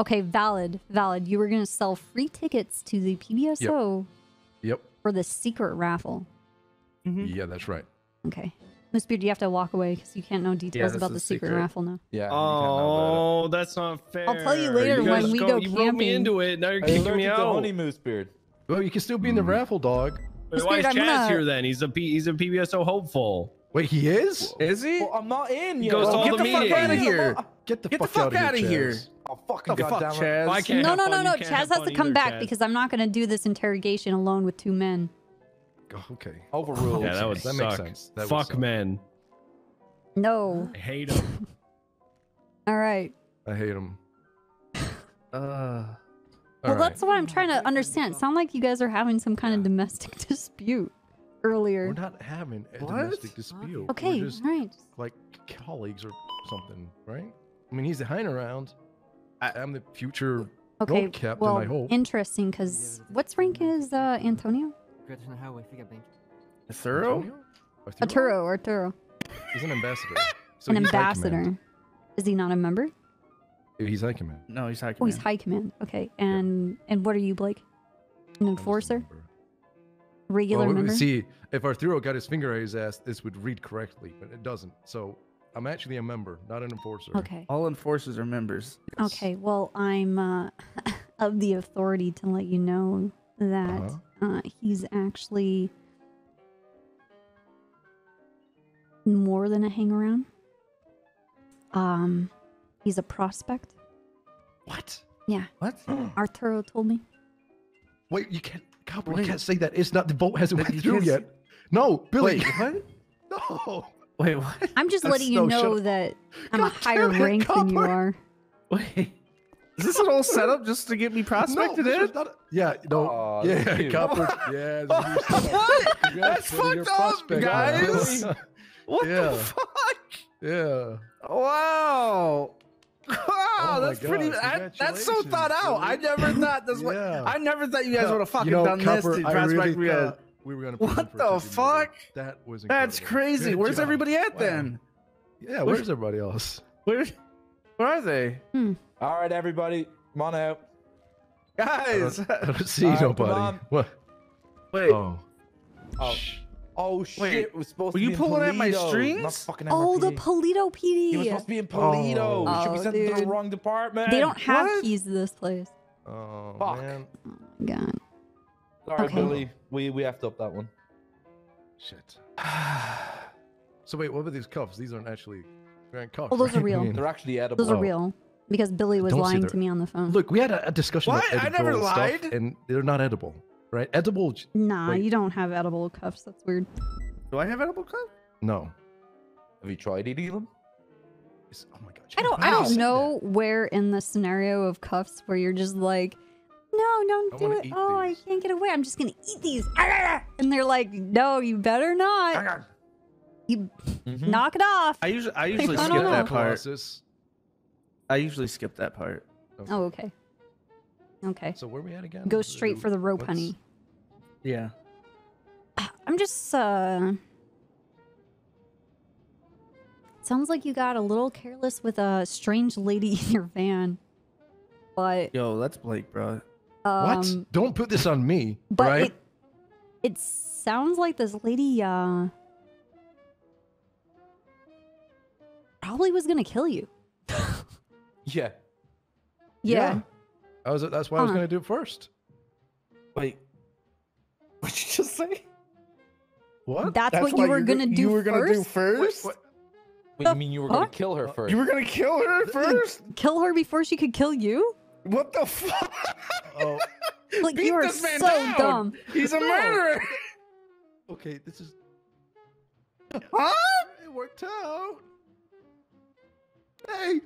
Okay, valid, valid. You were gonna sell free tickets to the PBSO Yep. for the secret raffle. Yeah, that's right. Okay. Moosebeard, you have to walk away because you can't know details this about the secret, secret. raffle now. Yeah. Oh, that's not fair. I'll tell you later guys when we go You roped me into it. Now you're Are you kicking me allergic to out. honey, Moosebeard? Well, you can still be in the hmm. raffle, dog. Wait, why is Moosebeard, I'm Chaz gonna- here then? He's a P- he's a PBSO hopeful. Wait, he is? Is he? Well, I'm not in. He yet. goes to Well, all get the the fuck out of here. Get oh, the Get the fuck, fuck out out of of here. here. Chaz. Oh, fucking The fuck. Chaz. No, no, no, no. Chaz has to come back because I'm not going to do this interrogation alone with two men. Oh, okay. Overruled. Yeah, that would That suck. makes sense. That Fuck suck. men. No. I hate them. All right. I hate him. Uh, Well, that's what I'm trying to understand. It sound like you guys are having some kind of domestic dispute earlier. We're not having a What? domestic dispute. Okay, We're just right. like colleagues or something, right? I mean, he's hanging around. I, I'm the future Okay. road captain, well, I hope. interesting because what's rank is uh, Antonio? Thorough? Arturo? Arturo, Arturo. He's an ambassador. So An ambassador. Is he not a member? He's high command. No, he's high command. Oh, he's high command. Okay. And and what are you, Blake? An enforcer? Regular Well, we- member? see, if Arturo got his finger at his ass, this would read correctly, but it doesn't. So I'm actually a member, not an enforcer. Okay. All enforcers are members. Okay, well, I'm uh, of the authority to let you know that Uh-huh. Uh, he's actually more than a hang around. Um, he's a prospect. What? Yeah, What? Arturo told me. Wait, you can't, Copper, you Wait. can't say that. It's not, the vote hasn't went through yet. No, Billy. Wait, what? No. Wait, what? I'm just That's- letting you no, know that I'm a higher damn it, rank than you are. Wait. Is this an old setup just to get me No, prospected this in? not a- yeah, no. Aw, yeah, that's. Copper. Yeah. it's a new setup. What? That's Billy, you're a fucked up, prospect guys. What Yeah. the fuck? Yeah. Wow. Wow, Oh my that's pretty. I, that's so thought congratulations, out. I never thought this. way. Yeah. I never thought you guys Yeah, would have fucking you know, done Copper, this to I prospect really me in. we were gonna put What the 50 million. fuck? That was That's crazy. Good Where's job. everybody at Wow. then? Yeah, where's everybody else? Where, where are they, hmm. All right, everybody, come on out. guys? I don't see All right, come nobody. What? Wait, Oh. Oh, oh shit! Wait, it was supposed were to you be in pulling at my strings? Oh, the Paleto PD. He was supposed to be in Paleto. Oh. Should be Oh, sent to the wrong department. They don't have What? keys to this place. Oh Fuck. man. Oh god. Sorry, Okay. Billy. We we effed up that one. Shit. So wait, what were these cuffs? These aren't actually they aren't cuffs. Oh, those are right? I real. mean, They're actually edible. Those are Oh. real because Billy was lying to me on the phone. Look, we had a, a discussion What? about I edible never stuff, lied. and they're not edible, right? Edible? nah, wait. you don't have edible cuffs. That's weird. Do I have edible cuffs? No. Have you tried eating them? It's- oh my god. I don't. I don't you say know where in the scenario of cuffs where you're just like, no, don't do it. eat Oh, I can't get away. I'm just gonna eat these. And they're like, no, you better not. You Mm-hmm. knock it off. I usually I usually skip that part. Colossus. I usually skip that part. Oh, okay. Okay. So where we at again? Go straight for the rope, What's- honey. Yeah. I'm just uh Sounds like you got a little careless with a strange lady in your van. But Yo, that's Blake, bro. um what? Don't put this on me, but right? it it sounds like this lady uh probably was going to kill you. Yeah. Yeah. I was, that's why I was going to uh-huh. do it first. Wait. What'd you just say? What? That's, what you were going to do You were gonna do first? first. Wait, you mean you were gonna kill her first? You were gonna kill her first. Kill her before she could kill you? What the fuck? Oh, Like Beat you are this man so down. dumb. He's a murderer. okay. This is. Huh? It worked out. Hey.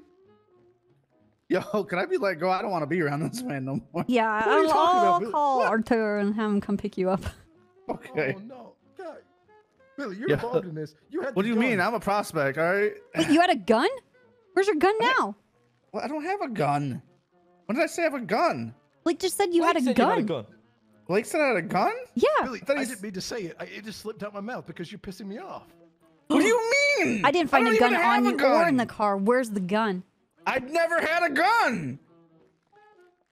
Yo, can I be let go? I don't want to be around this man no more. Yeah, I'll, talking about, I'll Bill? call What? Arthur and have him come pick you up. Okay. Oh no, God. Billy, you're Yeah. involved in this. You had. What do the you mean? I'm a prospect, all right? Wait, you had a gun? Where's your gun now? Well, I don't have a gun. When did I say I have a gun? Like just said you had a Blake said you gun. had a gun. Blake said I had a gun? Yeah. Billy, thought I he's- didn't mean to say it. I, it just slipped out my mouth because you're pissing me off. What do you mean? I didn't find don't a gun on you or in the car. Where's the gun? I'd never had a gun.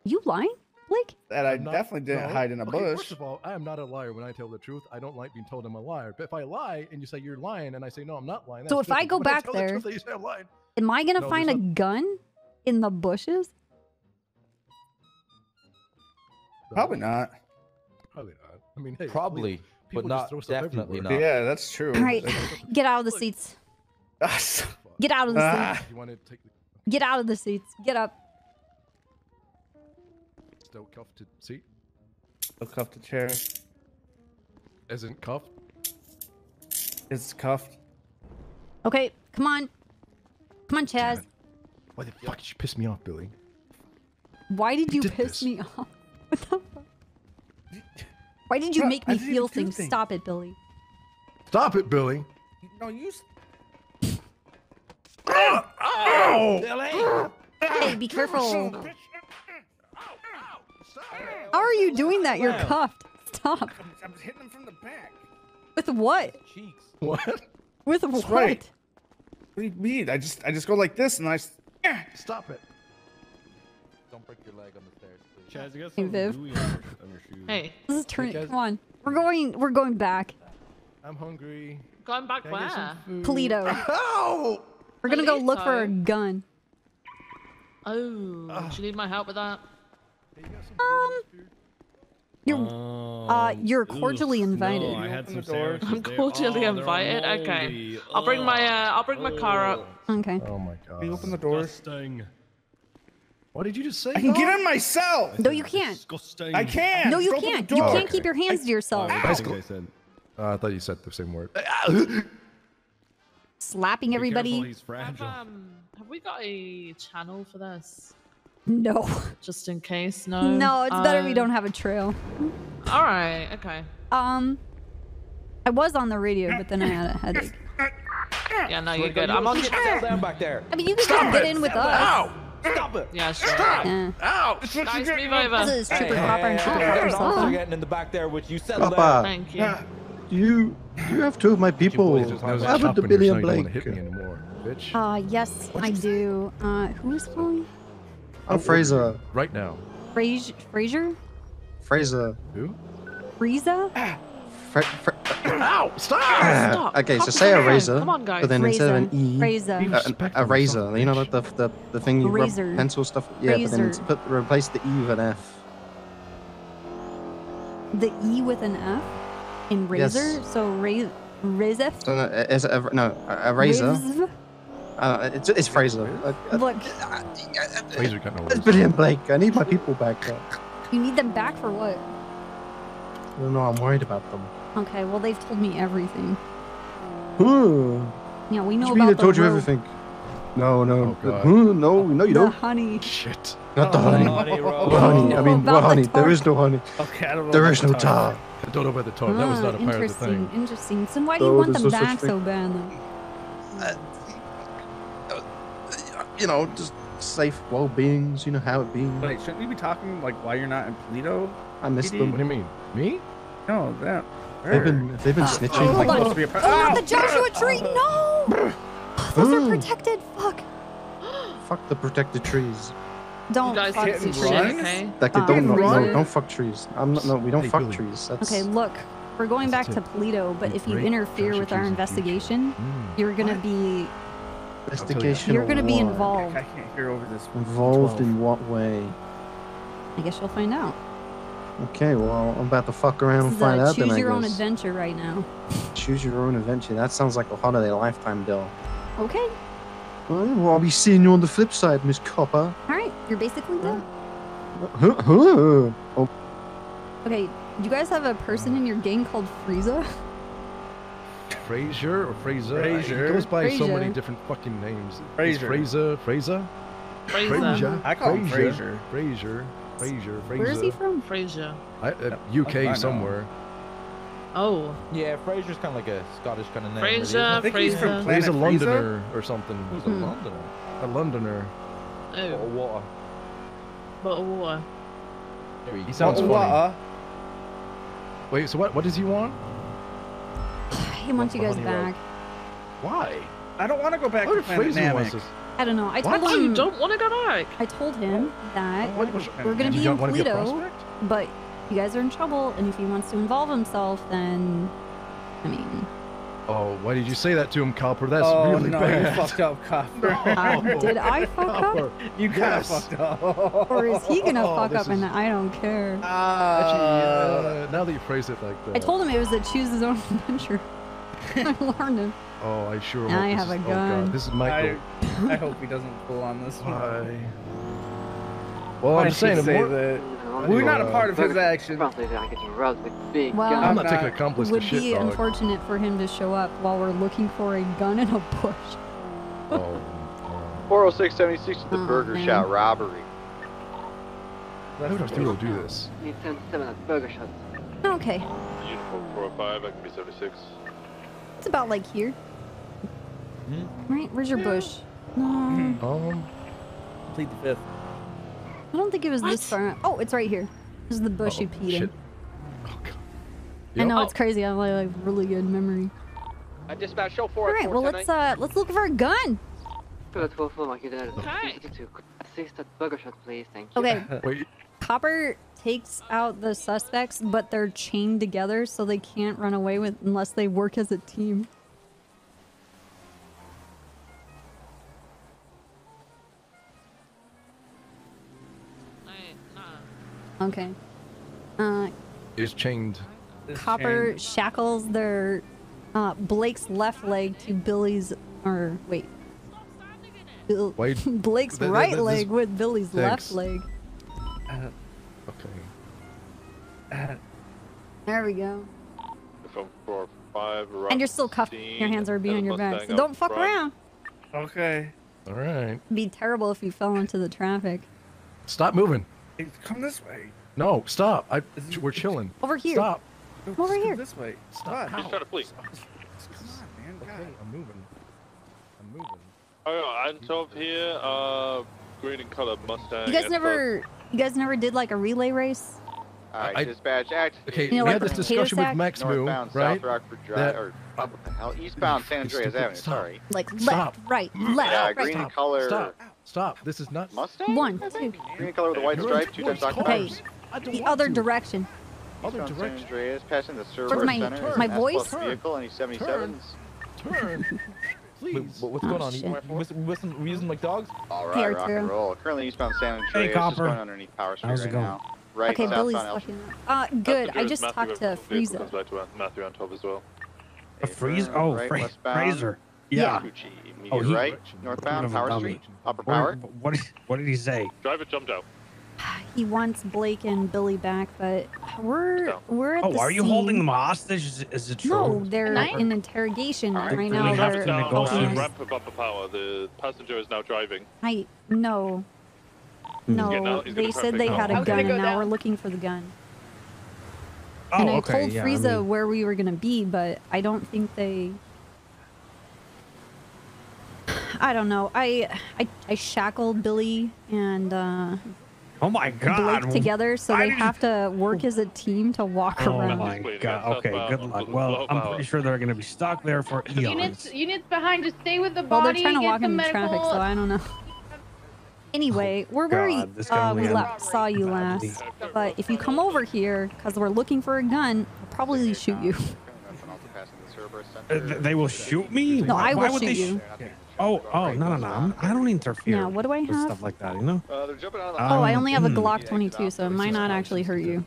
You lying? Blake? That I not- definitely didn't no. hide in a Okay, bush. First of all, I am not a liar when I tell the truth. I don't like being told I'm a liar. But if I lie and you say you're lying and I say no, I'm not lying. So if I go When back tell the there, truth, I'm lying. Am I gonna No, find a there's gun in the bushes? Probably not. Probably not. I mean, hey, Probably, people but just not definitely everywhere. not. Yeah, that's true. All right, get out of the seats. Get out of the Ah. seats. You want to take the Get out of the seats. Get up. still cuffed to seat? Still cuffed to chair. Isn't cuffed? It's cuffed. Okay, come on. Come on, Chaz. Why the fuck did you piss me off, Billy? Why did you did piss this. me off? What the fuck? Why did you Bro, make me feel things? things. Stop it, Billy. Stop it, Billy. No, you. s- Ow! Hey, be careful. How are you doing that? You're cuffed. Stop. I'm, I'm hitting him from the back. With what? Cheeks. What? With That's what? right. What do you mean? I just I just go like this and I Stop it. Don't break your leg on the stairs, please. Chaz, you got Hey, some Viv. gooey on your, shoes. Hey, This is turning. guys- Come on. We're going. We're going back. I'm hungry. going back Can where? some food? Paleto. Ow! We're gonna go look for a gun. Oh, do you need my help with that? Um, you're Oh, uh, you're ugh, cordially invited. No, I had Open some the door. sandwiches I'm there. cordially Oh, they're invited. Okay, moldy. I'll bring my uh, I'll bring my car up. Okay. Oh my god. Can you open the door? Disgusting. What did you just say? I can dog? get in myself. No, you can't. Disgusting. I can't. No, you Just open the can't. You can't keep your hands to yourself. I think I said. Uh, I thought you said the same word. Slapping Be everybody. careful, he's Have, um, have we got a channel for this? No. Just in case, no. No, it's better we Uh, don't have a trail. All right, okay. Um, I was on the radio, but then I had a headache. Yeah, no, you're good. I'm on. Settle down back there. I mean, you can still get in with us. Stop it. Yeah, sure. Eh. Ow! Guys, move over. This is Hey, Trooper hey, Popper and hey, Trooper hey, Pop hey, yourself. officer huh? getting in the back there. Would you settle down? Thank you. You you have two of my people. Boys, there's no What happened to chopping Billy your and son, you don't Blake? wanna hit me anymore, bitch. Uh, yes, I do. Uh, who is calling? I'm Fraser. Right now. Frasier? Frasier? Fraser. Who? Frieza? Fra- Fra- Ow! Stop! Stop. okay, so say a razor, Come on, guys. but then instead of an E, Fraser. a, a, a razor. You know, like the the, the thing you Razor. rub pencil stuff. Yeah, but then it's put replace the E with an F. The E with an F? In Yes. Razor? So, Ra- Razor? So no, is it a, no a, a razor? Riz? Uh, it's it's Fraser. Uh, uh, Look, Razor got no it's. Billy and Blake. I need my people back. Uh, you need them back for what? I don't know. I'm worried about them. Okay, well, they've told me everything. Huh. Yeah, we know What do you mean about I told the you everything? No, no, Oh, God. huh? no, no, you The don't. honey. Shit. Not the honey. Honey, What honey? I mean, about what honey? There tar. is no honey. Okay, I don't know. There about is no tar. Tar. I don't know about the talk. That was Ah, not a part of the interesting, thing. interesting. So why do you No, want them no back so bad then? You know, just safe well-beings. You know how it being. Wait, shouldn't we be talking like why you're not in Paleto? I missed them. What do you mean? Me? No, that. They've been they've been ah, snitching. Oh, like, hold supposed to be a pre- Oh, not the ah! Joshua tree! Ah! No! Those are protected. Fuck. fuck the protected trees. Don't You guys fuck hit the trees. run? Okay. Like they Uh, don't no, run? no, don't fuck trees. I'm not no we don't Hey, fuck Billy. trees. That's Okay, look, we're going back to a Paleto, but if you interfere with our trees in the future. investigation, Mm. you're gonna be investigation. you're gonna be involved. I can't hear over this. Involved 12. in what way? I guess you'll find out. Okay, well I'm about to fuck around This and is find a out. choose then, I your own adventure right now. Choose your own adventure. That sounds like a holiday lifetime deal. Okay, All right, well, I'll be seeing you on the flip side, Miss Copper. all right, you're basically done. Huh, huh. Oh, Okay, you guys have a person in your gang called Frieza? Fraser or Fraser? Fraser. He goes by so many Fraser. different fucking names. Fraser. Fraser. Fraser. Fraser. I call him Fraser. Fraser. Fraser. Fraser. Where is he from? Fraser. I, uh, I UK know. Somewhere. Oh, Yeah, Fraser's kind of like a Scottish kind of name. Fraser, isn't I think he's from Fraser. Planet He's a Frieza? Londoner or something. He's a Mhm. Londoner. A Londoner. Bottle Oh, of water. bottle of water. There you He sounds What- funny. what, uh, Wait, so what? What does he want? He wants you guys back. Why? I don't want to go back What to if Planet Fraser wants Namek. us? I don't know. I told What? him You don't want to go back? I told him that What- what- we're gonna be got- in wanna be a Paleto, prospect? but you guys are in trouble, and if he wants to involve himself, then I mean, Oh, why did you say that to him, Copper? That's oh really no, bad. you fucked up, Copper. I- did I fuck up? You kind Yes. of fucked up. or is he gonna Oh, fuck this up and I don't care? Actually, uh, now that you phrase it like that. I told him it was a choose his own adventure. I warned him. Oh, I sure hope I have is, a Oh gun. God, this is Michael. I hope he doesn't pull on this one. Why? Well, Why I'm should saying, he say more- that I we're not a part of his action. Probably I get robbed with big Well, guns. I'm not taking accomplice would to shit, Would be dog. unfortunate for him to show up while we're looking for a gun in a bush. Oh, 40676 to the Oh, Burger man. Shot robbery. Why would Arturo do this? Need 10 7 at Burger Shot. Okay, Uniform 405, I can be 76. it's about like here. Hmm? Right? Where's your bush? No, Um, Complete the fifth. I don't think it was this far. Oh, it's right here. This is the bush you Uh-oh, peed in. Oh, God. I know Yep. it's crazy. I have like really good memory. I dispatch show four. All right, well let's uh let's look for a gun. Burger 12 like you did. Hi. Assist at Burger Shot, please. Thank you. Okay, Wait, Copper takes out the suspects, but they're chained together, so they can't run away with unless they work as a team. Okay. Uh, is chained. Copper shackles their uh, Blake's left leg to Billy's or wait. Bill, Wait. Blake's Th- th- right this- leg with Billy's left Thanks. leg. Okay. There we go. Uniform 405, And you're still cuffed. Your hands are behind your back. So don't fuck around. Okay. All right. It'd be terrible if you fell into the traffic. Stop moving. Hey, come this way. No, stop. I, we're chilling. Over here. Stop. No, Over here. This way. Stop. He's trying to flee. Come on, man. God. Okay, I'm moving. I'm moving. Oh, yeah, Antov here, uh, green and color Mustang. You guys F- never, you guys never did like a relay race? Alright, I- dispatch, act. Okay, You know, we like had this the potato discussion with? Max Moo, right? South Rockford Drive, That- or what the hell? Eastbound San Andreas stupid- Avenue, stop. sorry. Like left, Stop. right, Yeah, left, green right. and color. Stop. Stop. This is not. Mustang? One, two. Green color with a white You're stripe, two times towards occupied. cars. The other to. direction. Other direction. Andreas, passing the Where's Cerberus my- Center. my is an voice? S-plus vehicle, any 77s. Turn. Wait, Please. what- what's Oh, going on? shit. You, we, we, we using like dogs? All Hey, right, rock Arturo. and roll. Currently eastbound San Andreas, just Copper. going underneath Power Street How's it right going? now. Right, Okay, Billy's southbound Elm fucking. Uh, good. I just Matthew talked to vehicle Frieza. comes back to Matthew Antov as well. A freezer? Oh, right, Fraser. Yeah. Gucci, immediate Oh, he- right, northbound Bit of a Power dummy. Street, upper What, power. what, did- what did he say? Driver jumped out. He wants Blake and Billy back, but we're No. we're at Oh, the are you scene. holding them hostage? Is, is it true? No, they're Tonight? in interrogation Alright, right now. we have They're to Down negotiate? the ramp of upper power. The passenger is now driving. I no, Hmm. no. out- They said they now. had a was gun, gonna and now down. we're looking for the gun. Oh, and I okay. told yeah, I Frieza mean- where we were gonna be, but I don't think they. I don't know. I I, I shackled Billy and uh, oh my God. Blake together, so why they did have to work as a team to walk Oh around. Oh my God. Okay, good luck. Well, I'm pretty sure they're going to be stuck there for Units, eons. units behind, just stay with the body. Well, they're body. trying to get walk in medical. traffic, so I don't know. Anyway, where were you? God, this Uh, we left, saw you last. But if you come over here, because we're looking for a gun, I'll probably shoot you. Uh, they will shoot me? No, Why- I why will shoot you. sh- Oh, oh, no, no, no. I'm, I don't interfere Yeah, what do I with have? stuff like that, you know? Uh, they're jumping out of the Oh, I Um, only have a mm. Glock 22, so it might not actually hurt you.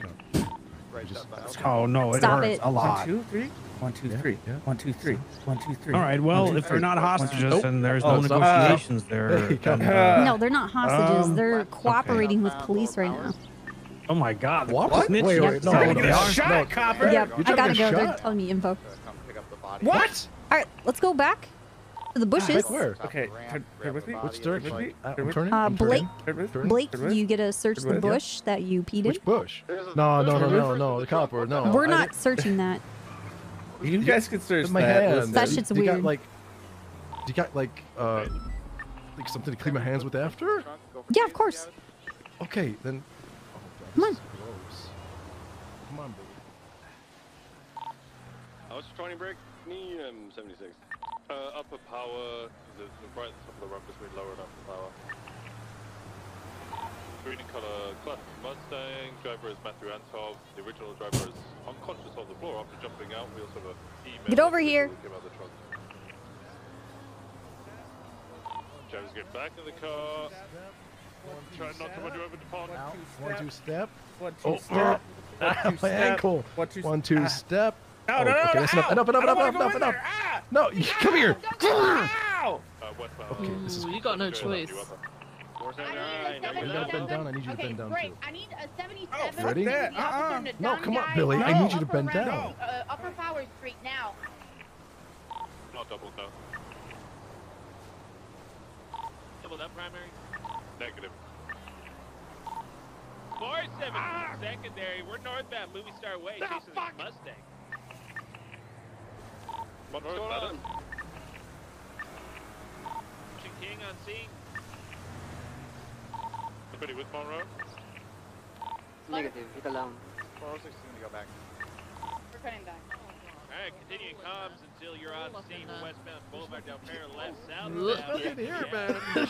right, southbound. Oh, no, it Stop hurts it. a One, lot. two, three. One, two, three. One, two, three. One, two, three. All right, One, well, two, if they're three. not One, two, hostages three. and there's Oh, no stop. negotiations there, then, uh, No, they're not hostages. Um, they're okay. cooperating with police right now. oh my God. What? Snitch. Wait, wait, Is no, that no, what no, they no. Copper. Yep, I gotta a go. They're telling me info. Come pick up the body. What? All right, let's go back to the bushes. Back where? Okay, turn, turn with me. Which direction? Turn Uh, with I'm me. turning. Uh, I'm turning. Blake, Turn with me. Blake, Turn with you get to search the Good with you. bush that you peed in. Which bush? There's a- No, no, no, there's a no, river no. in The copper, no. We're I not didn't- searching that. You guys can search With my that. hand. Listen. That shit's you weird. Got, like, you got like, uh, like something to clean my hands with after? Yeah, of course. Okay, then. Come on. Gross. Come on, baby. I was 20 break, knee, um, 76. Uh, upper power, the, the right at the top of the ramp is we lower and upper power. Green in colour, classic Mustang. Driver is Matthew Antov. The original driver is unconscious on the floor after jumping out. We also have a female. Get over here. who came out the trunk. Driver's getting back in the car. Try not to run you over the pond. One, two, step. One, Oh, two, step. One, two, my step. ankle. One, two, One, two, ah. step. No, Oh, no, no, okay, no, that's enough, ow! enough, enough, I don't enough, wanna enough, go in enough. there, ah! No, you come here. Ow! Uh, westbound. Okay, this is. Ooh, you got no choice. You gotta bend down. I need you to bend down great. too. I need a 77. Ready? to the officer to No, down come on, guy Billy. I on need you to upper bend ramp, down. Uh, upper Power Street now. Not double, no. Double that primary. Negative. 470 secondary. We're northbound Movie Star Way chasing this Mustang. What's going better? on? Ocean King on scene. Anybody with Monroe? Negative, hit alone. 416 to go back. We're cutting back. Alright, continuing comms until you're on scene for westbound Boulevard Del Perro left south. Nothing here, man.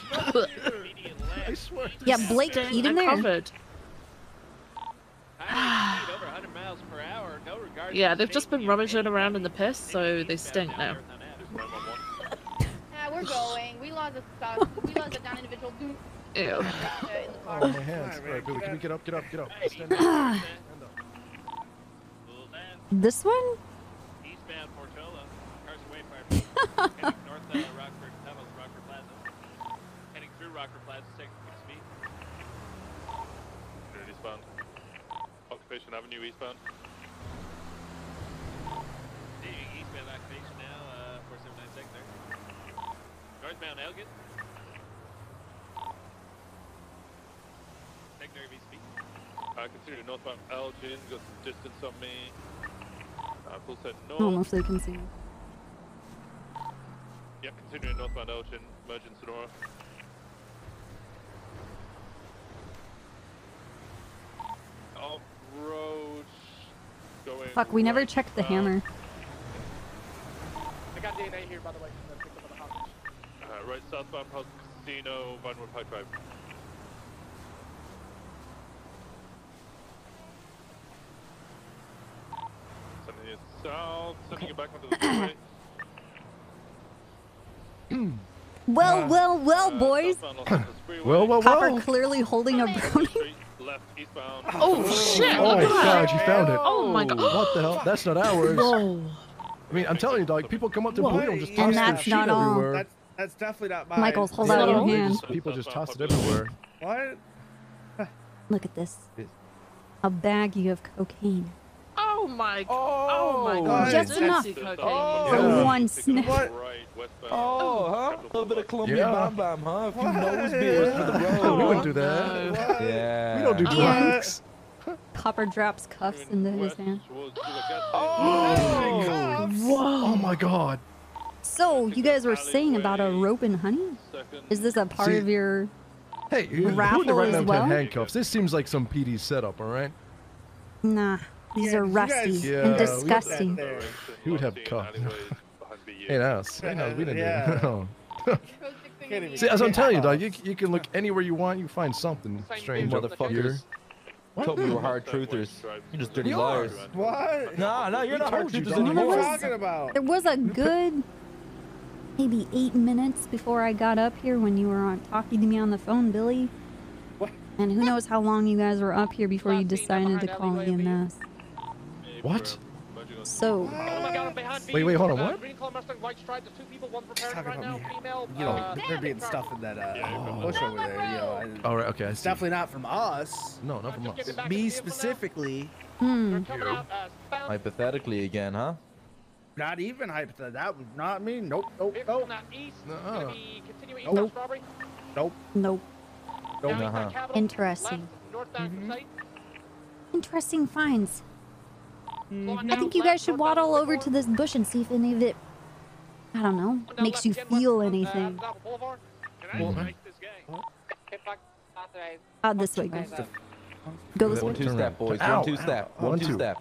Immediate. I swear. Yeah, Blake, eat in there. Uncovered. Highway speed over 100 miles per hour. No regard. Yeah, they've just been rummaging around in the piss, so they stink now. Yeah, we're going. We lost a stop. We lost a down individual. Dude. Ew. Uh, in the car. Oh, my hands. All right, Billy, can we get up, get up, get up? Stand up. Stand up. This one? Eastbound Portola. Carson Wayfire. Heading north uh, Rockford Tunnels, Rockford Plaza. Heading through Rockford Plaza, second speed. Unit eastbound. Occupation Avenue eastbound. Leaving eastbound occupation now, uh, 479 secondary. Northbound Elgin. Secondary VSP. Uh, continue to northbound Elgin. Got some distance on me. Uh, full set I north. don't know if they can see me. Yep, continuing northbound Elgin. Merging Senora. Off road. Going. Fuck, we never checked the hammer. I got DNA here, by the way. from the victim of the hostage. Uh, right southbound past Casino, Vinewood Pike Drive. Sending you south, sending you back onto the freeway. Well, well, well, boys. Well, well, well. Copper well. clearly holding a brownie. Left eastbound. Oh, oh shit! Oh my look god, you found it. Oh my god. What the hell? That's not ours. Whoa. I mean, I'm telling you, dog. People come up to What? Paleto and just And toss their that's shit not all. everywhere. That's that's definitely not mine. Michaels, hold Yeah, out your they hand. people just toss it everywhere. What? Look at this. A baggie of cocaine. Oh my. God. Oh, oh, my god. Just Dirty enough cocaine. for oh. one sniff. Oh, huh? A little bit of Colombian Yeah. Bam Bam, huh? A few nose beers for the road. Oh, we wouldn't do that. What? Yeah. We don't do drugs. Copper drops cuffs into his hand. Oh, oh my god. So, you guys were saying about a rope and honey? Is this a part See- of your Hey, who in the raffle right as now can well? handcuffs? This seems like some PD setup, all right? Nah, these are you guys- rusty Yeah, and disgusting. Who would have cuffs? Ain't us. Ain't us. We didn't Yeah. do it. Can't See, as I'm telling you, dog, you, you can look anywhere you want, you find something strange up here. Motherfuckers. Told me we were hard truthers. You're just dirty We liars. What? Nah, nah, you're We not hard told you, truthers dog. What are you talking about? There was a good maybe eight minutes before I got up here when you were on talking to me on the phone, Billy. What? And who knows how long you guys were up here before you decided to call EMS. What? So, Oh my god, I'm behind Wait, wait, hold on, Uh, what? Green Color Mustang, white stripe. There's two people, one preparing Talking about me. You know, uh, there being stuff in that uh, bush over there. You know, I- All right, okay, I it's see. definitely not from us. No, not from us. Me specifically. hmm. coming out, uh, found Hypothetically again, huh? Not even hypothetical. That was not me. Nope. Nope. vehicle Nope. now east. Nuh-uh. Gonna Nope. eastbound Nope. Nope. Nope. Uh-huh. Interesting. Left, northbound Mhm. Interesting finds. Slowing I think you guys should waddle over to this bush and see if any of it, I don't know, makes you feel uh, anything. Apple Boulevard. Can this guy? Hit back authorized. Ah, this way, guys. Authorized. Go this way. One two step, boys. One two step. One, One two. two step.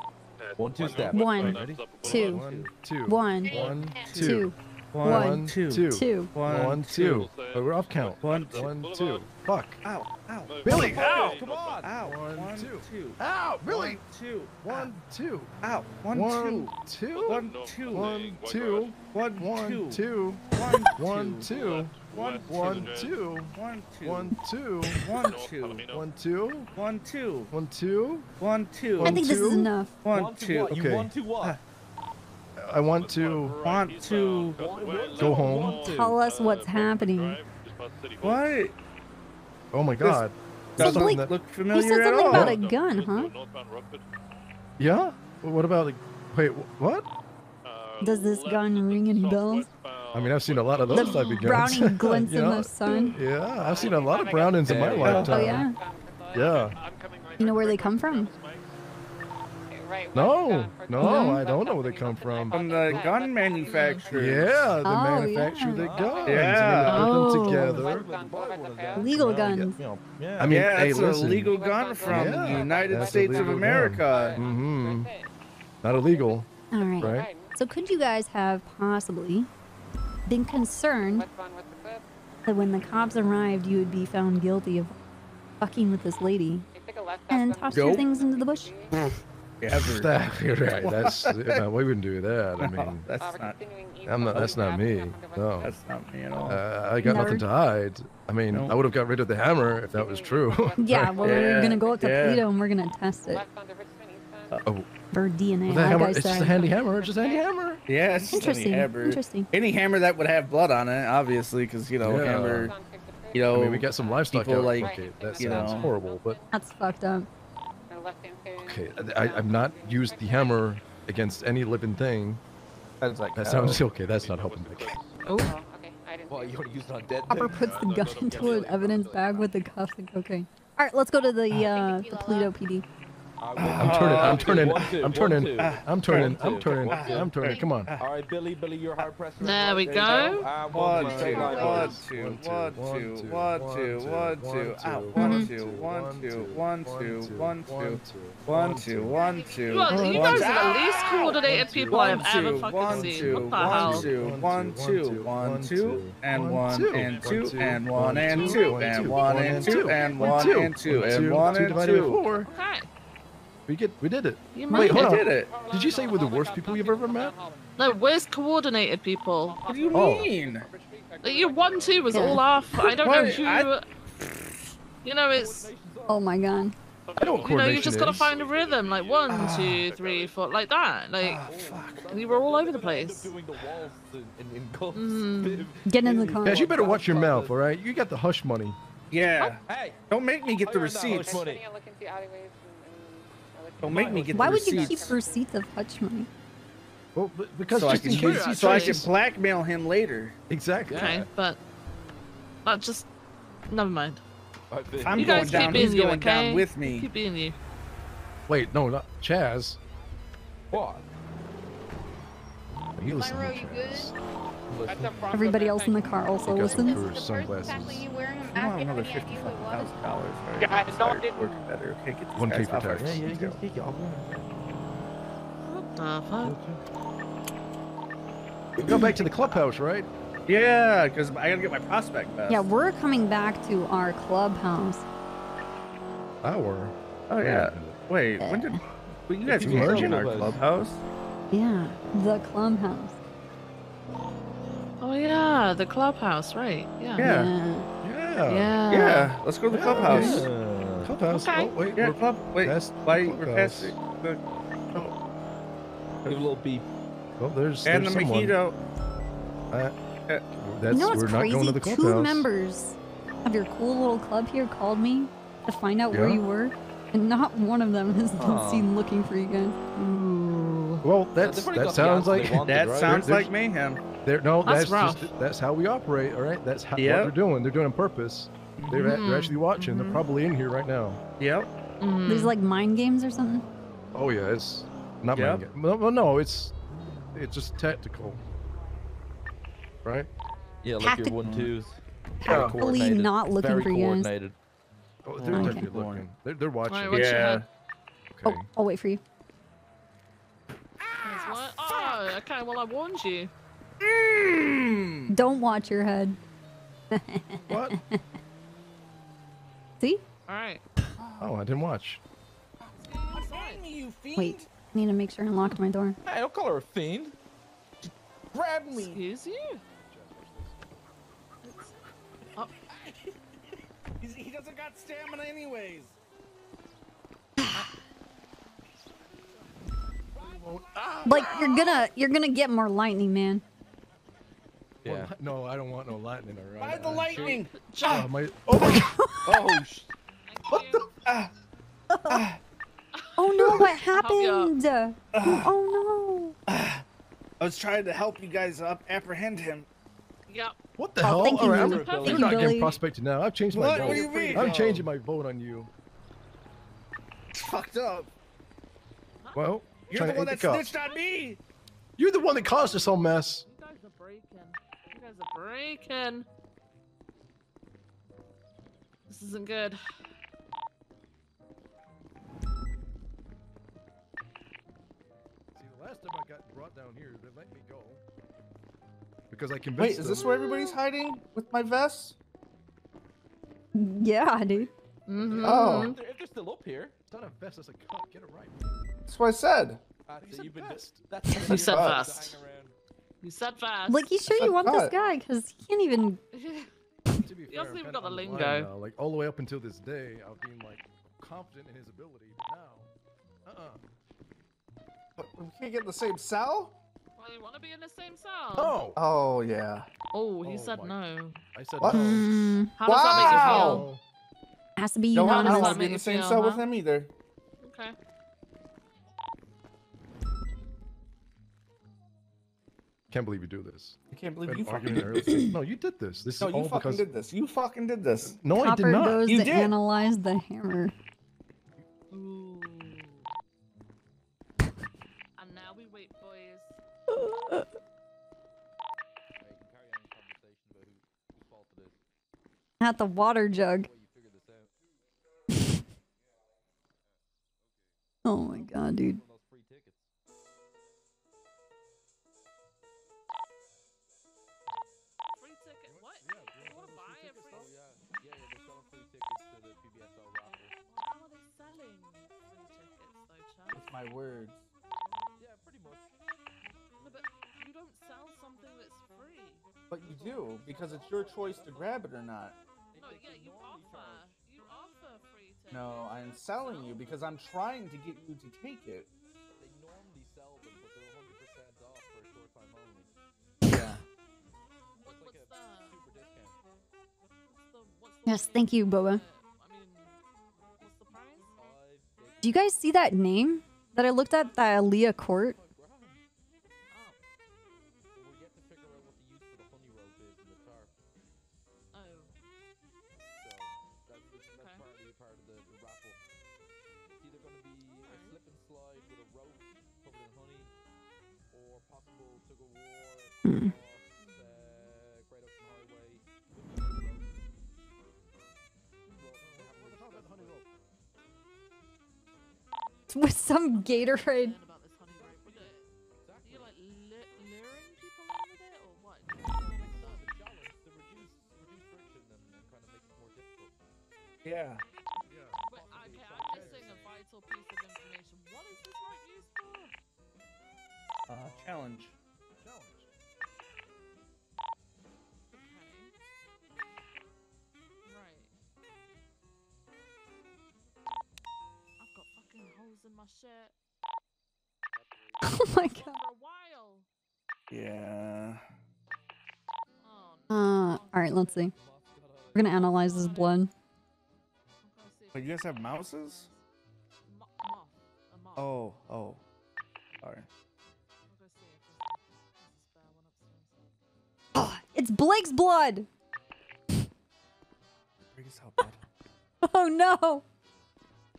One two step. One, Ready? two, One, two. one, One, two. One, two, two, one, two. But we're off count. One two, Fuck. Ow, ow. Billy, ow! Come on! Ow, one, two. Ow, Billy! Two. One, two. Ow, one, two. Two. One, two. One, two. One, one, two. One, two. One, one, two. One, two. One, two. One, two. One, two. One, two. One, two. One, two. I think this is enough. One, two. Okay. You want to what? I want to Want to go home. Tell us what's happening. What? Oh my god. Doesn't Blake- look You familiar said at something all. about a gun, huh? Yeah? What about the? wait, what? Does this gun ring any bells? I mean, I've seen a lot of those type of guns. browning glints You in know? the sun. Yeah, I've seen a lot of brownings in my lifetime. Oh lifetime. yeah. Yeah. You know where they come from? No, no, No? I don't know where they come from. From the gun manufacturer. Yeah, the Oh, manufacturer yeah. the guns. Yeah. And Oh. put them together. Legal guns. I mean, yeah, hey, it's listen. a legal gun from Yeah, the United States of America. Mm-hmm. Not illegal, All right. right? So could you guys have possibly been concerned that when the cops arrived, you would be found guilty of fucking with this lady and toss your things into the bush? Ever. That, you're right. That's no, we wouldn't do that. I mean, that's not. I'm not. That's not me. No. That's not me at all. Uh, I got nothing to hide. I mean, I would have got rid of the hammer if that was true. Yeah, well, we're gonna go up to Yeah. Toledo and we're gonna test it Oh, for DNA. well, like hammer, I it's just a handy hammer. It's just a handy hammer. Yeah, it's just any Interesting, hammer. interesting. Any hammer that would have blood on it, obviously, because you know, Yeah. hammer. You know, I mean, we got some livestock people out. like okay, that sounds know. horrible, but That's fucked up. Okay, I, I've not used the hammer against any living thing. That's like That sounds okay. That's not helping Vic. Oh. Okay. i Well, you want to use it on dead Hopper puts the gun into an evidence bag with the cuffs and cocaine. All right, let's go to the uh, the Toledo PD. I'm turning. I'm turning. I'm turning. I'm turning. I'm turning. I'm turning. Come on. All right, Billy, Billy, you're hard pressed. There we you go. And One, one, two, one, one, two. two, One, one, two, two, one, one, two, two, one, one, two, two, one, ow, two, one, one, two, two, one, one, two, two, one, one, two, two, one, one, two, two, one, one, two, two. one, two, Well, you one, guys are the two. least coordinated people I have ever fucking One, seen. two, What the one, hell? two, one, two, one, two, and one, two, and two, two, and one, one, and two, two, one, and two, one, one, and two, two, and one, one, two, and two, one, and two, one, two and divided by two. four. Okay. We get. We did it. You Wait, made hold it. on. did it. Did you say we're the worst people you've ever met? No, where's coordinated people? What do you Oh. mean? Like, Your one two was all off. I don't know What? who. I- You know, it's Oh my god. I know what you know, coordination you just gotta is. find a rhythm, like one, two, three, four, like that. Like you were all over the place. Doing the waltz in, in, in ghosts. Mm. Get in the car. Guys, you better watch your mouth, all right? You got the hush money. Yeah. Hey, Don't make me get the I earned that much receipts. Money. Don't make me get Why the would you keep receipts of hutch money? Well, b- because So I just can in case he so I can tries. blackmail him later. Exactly. Okay, but that just never mind. Right, Vic. I'm you going guys down, keep being he's you, going okay? down with me. Keep being you. Wait, no, not Chaz. What? You listen Myro, to you Chaz. good? Everybody else in the car also He got some listens. cool The first sunglasses. Tackle you wear him Come on, after another having at you, fifty-five it was. thousand dollars. Yeah, I don't did- Work better. Okay, get these One guys K off our tax. feet. Go. What the fuck? We go back to the clubhouse, right? Yeah, because I gotta get my prospect vest. Yeah, we're coming back to our clubhouse. Our. Oh yeah. Wait, when did well, you guys you merge merge in our clubhouse? Yeah, the clubhouse. Oh yeah, the clubhouse, right? Yeah. Yeah. Yeah. Yeah. Yeah, let's go to the clubhouse. Yeah. Clubhouse. Okay. Oh, wait. Yeah, we're club. Wait, past why the we're clubhouse. past the, the Give a little beep. Oh, there's, and the there's someone. mojito. Uh, that's, you know what's we're not crazy? going to the Two members of your cool little club here called me to find out where Yeah? you were, and not one of them has been Aw. seen looking for you guys. Ooh. Well, they've that's already that got the sounds answer like they wanted, That right? sounds There's- like mayhem. They're no. That's That's, just that's how we operate. All right. That's how, Yep. what they're doing. They're doing it on purpose. They're, a- Mhm. they're actually watching. Mhm. They're probably in here right now. Yep. Mm. There's like mind games or something. Oh yeah, it's not Yep. mind game. No, well, no, it's it's just tactical, right? Yeah, like Tactic- your one twos. Tactically not looking Very for you guys. coordinated. Oh, they're Okay. definitely looking. They're, they're watching. Alright, what's your Yeah. Okay. Oh, I'll wait for you. There's what? Oh, okay. Well, I warned you. Mm. Don't watch your head. What? See? All right. Oh, I didn't watch. Wait, I need to make sure I unlocked my door. Hey, don't call her a fiend. Grab me. Excuse you? Oh, He's, he doesn't got stamina anyways. Like you're gonna you're gonna get more lightning, man. Yeah. no, I don't want no lightning. All right. By the lightning. Oh my! Oh my! Oh, sh- what the? Ah. ah, Oh no, what happened? oh no. I was trying to help you guys up apprehend him. Yep. What the Oh, hell? thank you, All right, Billy. I'm- Thank you're not Billy. getting prospected now. I've changed my What? vote. What do you mean? I'm oh. changing my vote on you. It's fucked up. Well, You're the one eat that the snitched on me. You're the one that caused this whole mess. you guys are breaking. You guys are breaking. This isn't good. See, the last time I got brought down here, they let me go because I Wait, convinced is them. this where everybody's hiding with my vest? Yeah, dude. Mm-hmm. Oh. If they're, if they're still up here, It's not a vest. It's a cup. Get it right. That's what I said. that's said you've been. vest. That's You said Oh. Fast. You said fast. Like you sure you want this guy? Cause he can't even. To be He fair, hasn't even got the on line lingo. now. Like all the way up until this day, I've been like confident in his ability, but now, uh-uh. But we can't get in the same cell. Well, you want to be in the same cell? Oh, Oh yeah. Oh, he Oh said my- no. I said What? no. Mm, How does that make you Wow. feel? has to be No, I don't unanimous. want that to be in the same feel, cell with him either. Okay. Can't believe you do this. I can't believe Been you fucking did earlier. this. No, you did this. This No, is you all fucking because. did this. You fucking did this. No, I did not. goes You to did. analyze the hammer. Ooh. And now we wait, boys. At the water jug. oh my god, dude. Chad? With my words. No, but you don't sell something that's free. But you do because it's your choice to grab it or not. No, yeah, you offer. You offer free tickets. No, I am selling you because I'm trying to get you to take it. Yeah. What, what's the? What's the? What's the Yes, thank you, Boba. I mean, what's the price? Do you guys see that name that I looked at? the Aaliyah Court? Hmm. Rope used for? Uh, challenge. Holes in my shirt. Oh my god. For a while. Yeah. Uh, alright, let's see. We're gonna analyze this blood. But you guys have mouses? Oh, oh. Sorry. Oh, it's Blake's blood! Bring us out, bud. Oh no!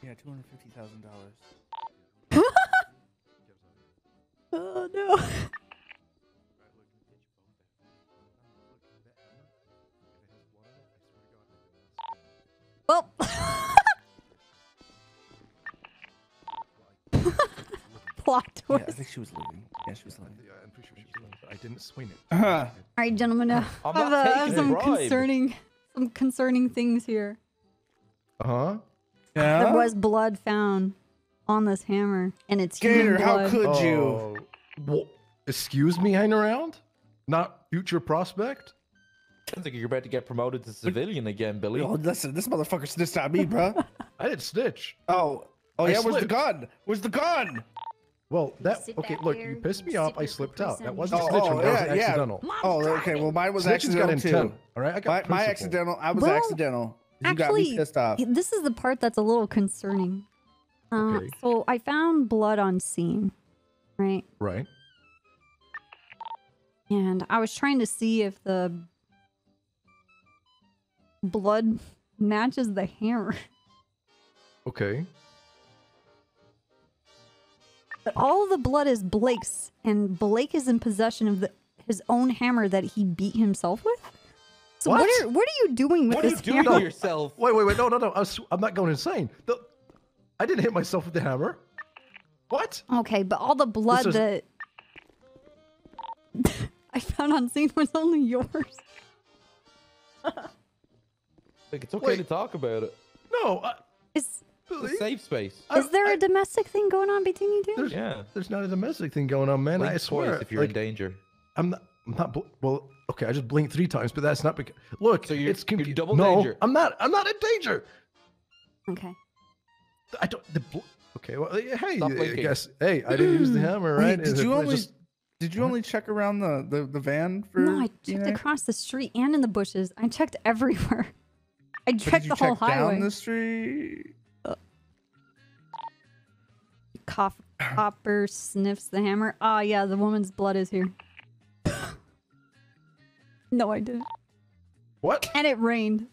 Yeah, two hundred fifty thousand dollars. Oh no. Well. Plot Yeah. I think she was leaving. Yeah, she was leaving. Yeah, I'm pretty sure she was leaving, but I didn't swing it. Uh-huh. All right, gentlemen. Uh, I'm I have, uh, I have some bribe. concerning, some concerning things here. Uh huh. Yeah. There was blood found on this hammer, and it's Gator, human how blood. could you? Oh, wha- excuse me, hanging around? Not future prospect? Sounds like you're about to get promoted to civilian again, Billy. Oh, listen, this motherfucker snitched on me, bro. I didn't snitch. Oh, oh I yeah. Where's the gun? Where's the gun? Well, that okay. Look, there, you pissed me you off. I slipped out. That wasn't Oh, snitching. oh, that was yeah, yeah. accidental. Oh, okay. Well, mine was Snitching's got accidental intent. too. All right, I got My, my accidental. I was Well, accidental. Actually, me pissed off. this is the part that's a little concerning. Uh, Okay. So I found blood on scene, right? Right. And I was trying to see if the blood matches the hammer. Okay. But all the blood is Blake's, and Blake is in possession of the, his own hammer that he beat himself with. So what, What? are what are you doing with What are you doing hammer? to yourself? Wait, wait, wait. No, no, no. I was, I'm not going insane. The, I didn't hit myself with the hammer. What? Okay, but all the blood was- that I found on scene was only yours. Like it's okay Wait. to talk about it. No. I, Is It's a safe space. is there a domestic thing going on between you two? there's, Yeah. there's not a domestic thing going on, man. Blink I swear. twice if you're like, in danger. I'm not. I'm not. bl- Well, okay. I just blinked three times, but that's not because. Look, So you're- it's confu- you're double no, danger. I'm not. I'm not in danger. Okay. I don't. The bl- okay. Well, hey. Stop I blinking. guess. Hey, I didn't use the hammer, Wait, right? did Is it- you only just- did you only check around the, the, the van for? No, I checked DNA? across the street and in the bushes. I checked everywhere. I checked the you whole check highway. down the street? Cough, Copper sniffs the hammer. Ah, yeah, the woman's blood is here. No, I didn't. What? And it rained.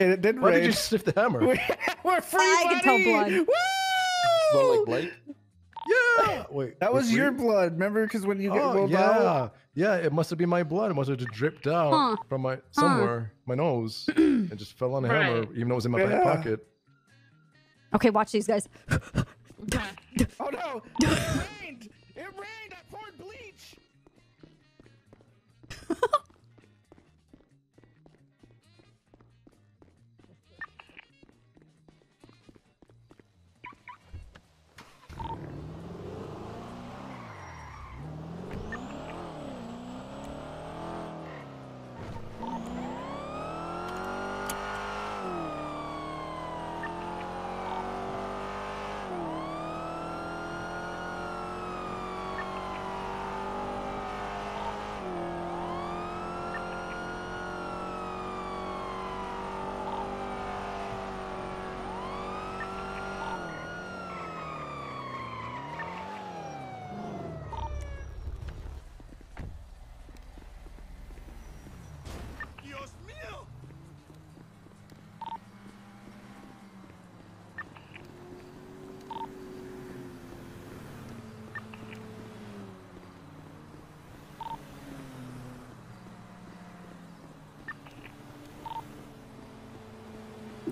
And it didn't Why rain. did you sniff the hammer? We're free, I can tell blood. Woo! Smell like Blake. yeah. Wait. That we're was your blood. Remember? Because when you get Oh rolled yeah, out, yeah. It must have been my blood. It must have just dripped out Huh. from my somewhere, my nose, and just fell on the hammer, Right. even though it was in my back pocket. Okay, watch these guys. Oh no! It rained! It rained!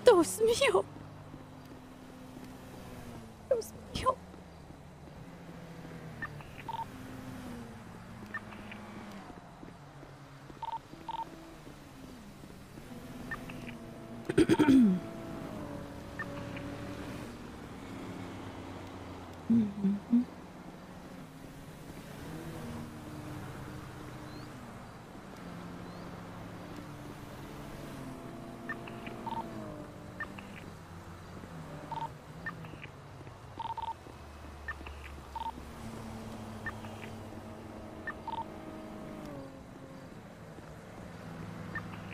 都是没有。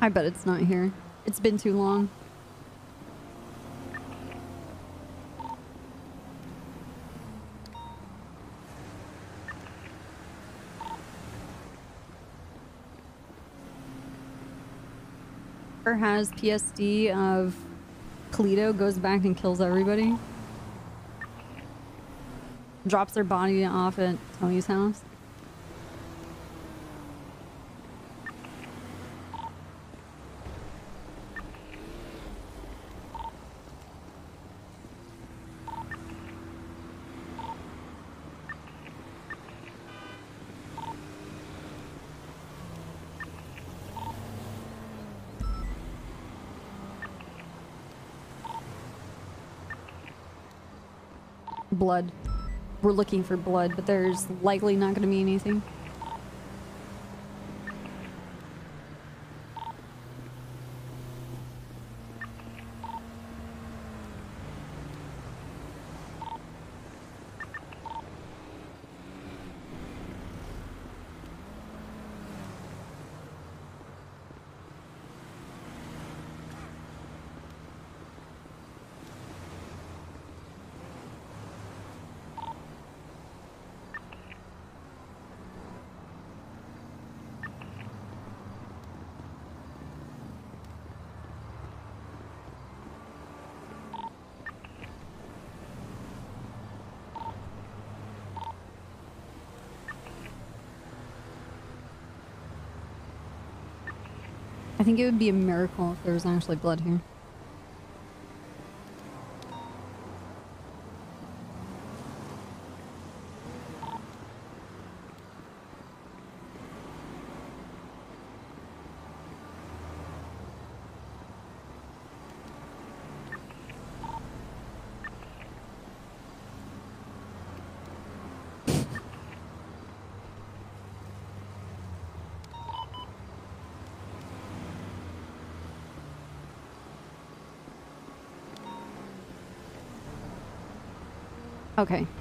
I bet it's not here. It's been too long. Has PSD of Paleto goes back and kills everybody. Drops their body off at Tony's house. Blood. We're looking for blood, but there's likely not going to be anything. I think it would be a miracle if there was actually blood here. Okay.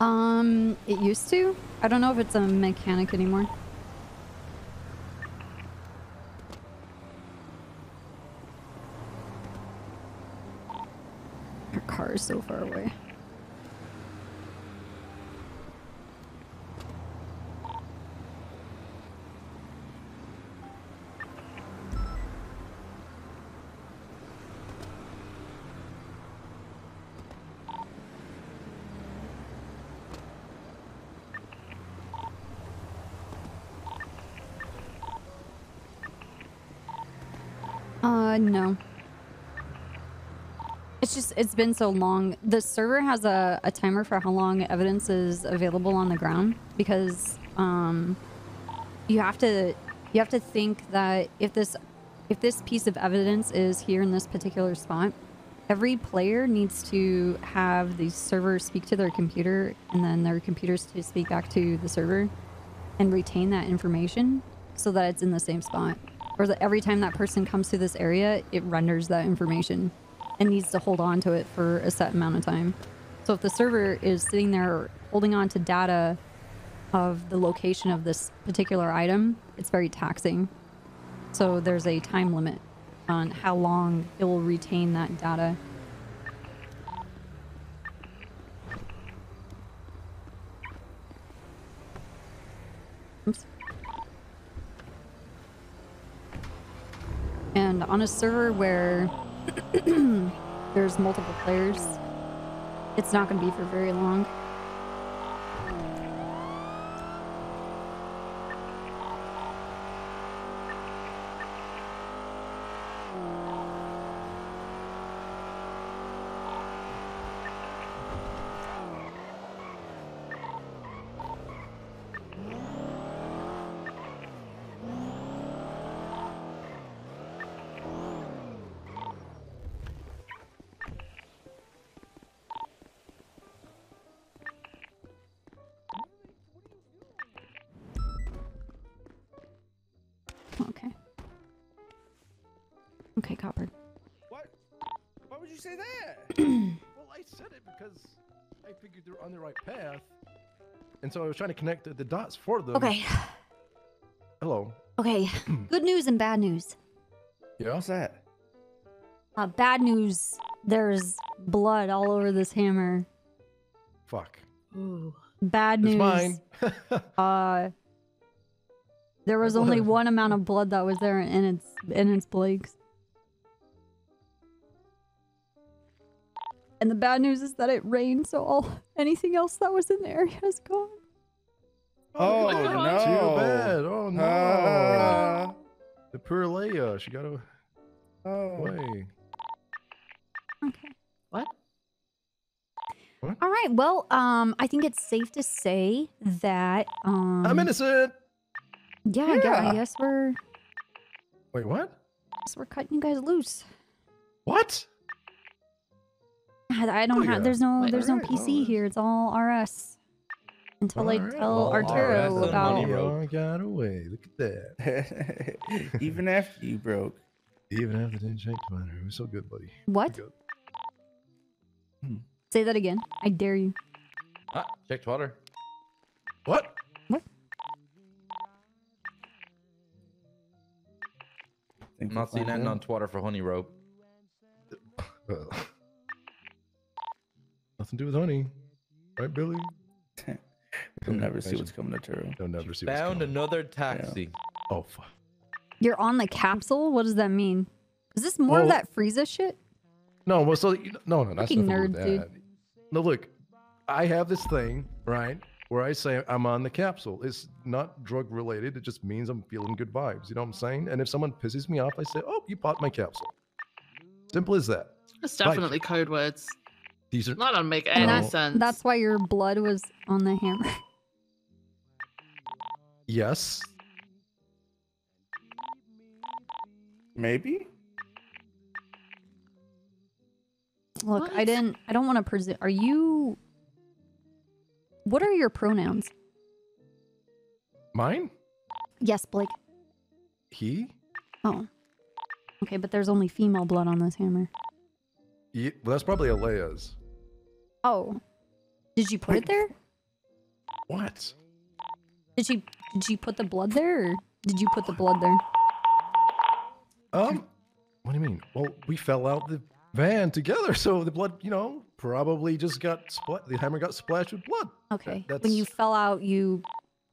Um, it used to. I don't know if it's a mechanic anymore. Her car is so far away. No. It's just, it's been so long. The server has a, a timer for how long evidence is available on the ground because, um, you have to, you have to think that if this, if this piece of evidence is here in this particular spot, every player needs to have the server speak to their computer and then their computers to speak back to the server and retain that information so that it's in the same spot. Or that every time that person comes to this area, it renders that information and needs to hold on to it for a set amount of time. So if the server is sitting there holding on to data of the location of this particular item, it's very taxing. So there's a time limit on how long it will retain that data. On a server where there's multiple players, it's not going to be for very long. Right path, and so I was trying to connect the, the dots for them. Okay. Hello. Okay. Good news and bad news. Yeah. What's that? Uh, bad news. There's blood all over this hammer. Fuck. Ooh. Bad news. It's news. mine. uh, there was only one amount of blood that was there, and it's and it's Blake's. And the bad news is that it rained, so all anything else that was in the area is gone. Oh, Too no. bad. Oh no. Uh, the poor Leia. She got oh. away. Okay. What? What? All right. Well, um, I think it's safe to say that um. I'm innocent. Yeah, I, guess, I guess we're Wait, what? guess we're cutting you guys loose. What? I I don't Oh, have. yeah. There's no. Wait, There's no alright, PC here. It's all RS. Until I Alright, tell well, Arturo RS and about. Money Road got away. Look at that. Even after you broke. Even after didn't shake the matter. It was so good, buddy. What? Say that again. I dare you. Ah, checked water. What? I'm not seeing anything on Twitter for honey rope. Well, nothing to do with honey, right, Billy? You'll never see what's coming to Turo. You'll never see what's Found coming. another taxi. Oh fuck. You're on the capsule. What does that mean? Is this more of that Frieza shit? No, well, so you- no, no, that's Fucking nothing to nerd, with dude. that. No, look, I have this thing, right, where I say I'm on the capsule. It's not drug related. It just means I'm feeling good vibes. You know what I'm saying? And if someone pisses me off, I say, "Oh, you popped my capsule." Simple as that. It's Like, definitely code words. These are Not gonna make And any that's, sense. that's why your blood was on the hammer. yes. Maybe. Look, I didn't. I don't want to presume. Are you? What are your pronouns? Mine? Yes, Blake. He? Oh. Okay, but there's only female blood on this hammer. Ye- well, that's probably Alea's. Oh. Did you put it there? What? Did she? Did she put the blood there, or did you put the blood there? Um, what do you mean? Well, we fell out the van together, so the blood, you know, probably just got splat. The hammer got splashed with blood. Okay. That- when you fell out, you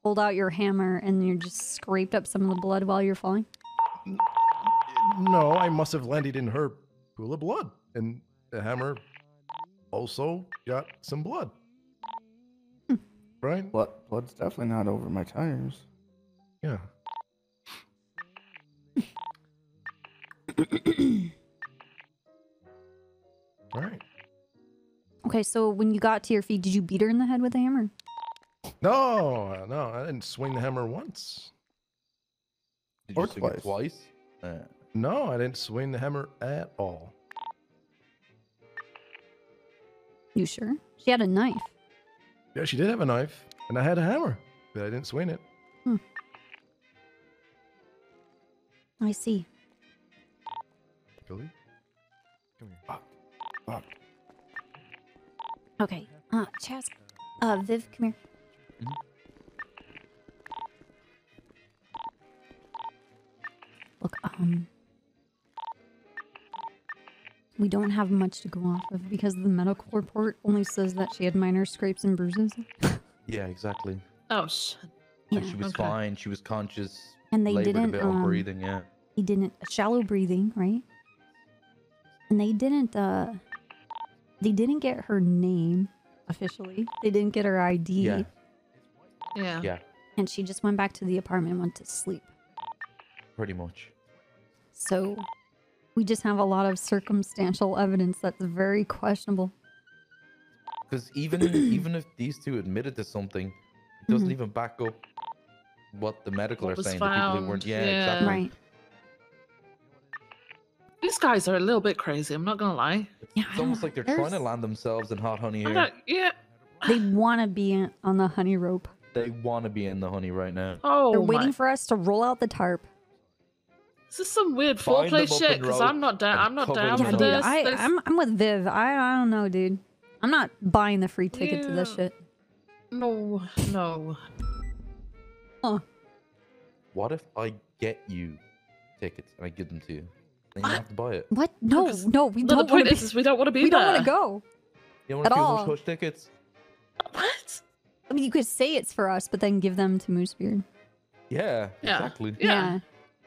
pulled out your hammer and you just scraped up some of the blood while you're falling. No, I must have landed in her pool of blood, and the hammer also got some blood. Right? Blood, blood's definitely not over my tires. Yeah. All right. Okay, so when you got to your feet, did you beat her in the head with a hammer? No, no, I didn't swing the hammer once. Did Or you swing it twice. twice? Uh, No, I didn't swing the hammer at all. You sure? She had a knife. Yeah, she did have a knife, and I had a hammer, but I didn't swing it. I see. Billy? Come here. Okay. Uh, Chaz. Uh, Viv, come here. Look, um, we don't have much to go off of because the medical report only says that she had minor scrapes and bruises, yeah, exactly. Oh shit. Like, Yeah, she was okay. fine. She was conscious. And they didn't, a bit on um, breathing. Yeah. he didn't shallow breathing, right? And they didn't, uh, they didn't get her name officially. They didn't get her ID. Yeah. Yeah. Yeah. And she just went back to the apartment and went to sleep. Pretty much. So we just have a lot of circumstantial evidence that's very questionable. Because even even if these two admitted to something, it doesn't Mhm. even back up what the medical What are was saying. The people who weren't. Yeah, yeah. exactly. Right. These guys are a little bit crazy. I'm not gonna lie. It's almost like they're trying to land themselves in hot honey here. yeah. They want to be on the honey rope. They want to be in the honey right now. Oh They're my. waiting for us to roll out the tarp. This is some weird Bind them foreplay shit because I'm not down. I'm not down for this. I, There's- I'm, I'm with Viv. I, I don't know, dude. I'm not buying the free ticket to this shit. No, no. Huh. What if I get you tickets and I give them to you? Then you don't have to buy it. What? No, no, we No, don't the want point to is, is we don't want to be We there. don't want to go. You don't want to all. give those hush tickets? What? I mean, you could say it's for us, but then give them to Moosebeard. Yeah, Yeah. exactly. Yeah.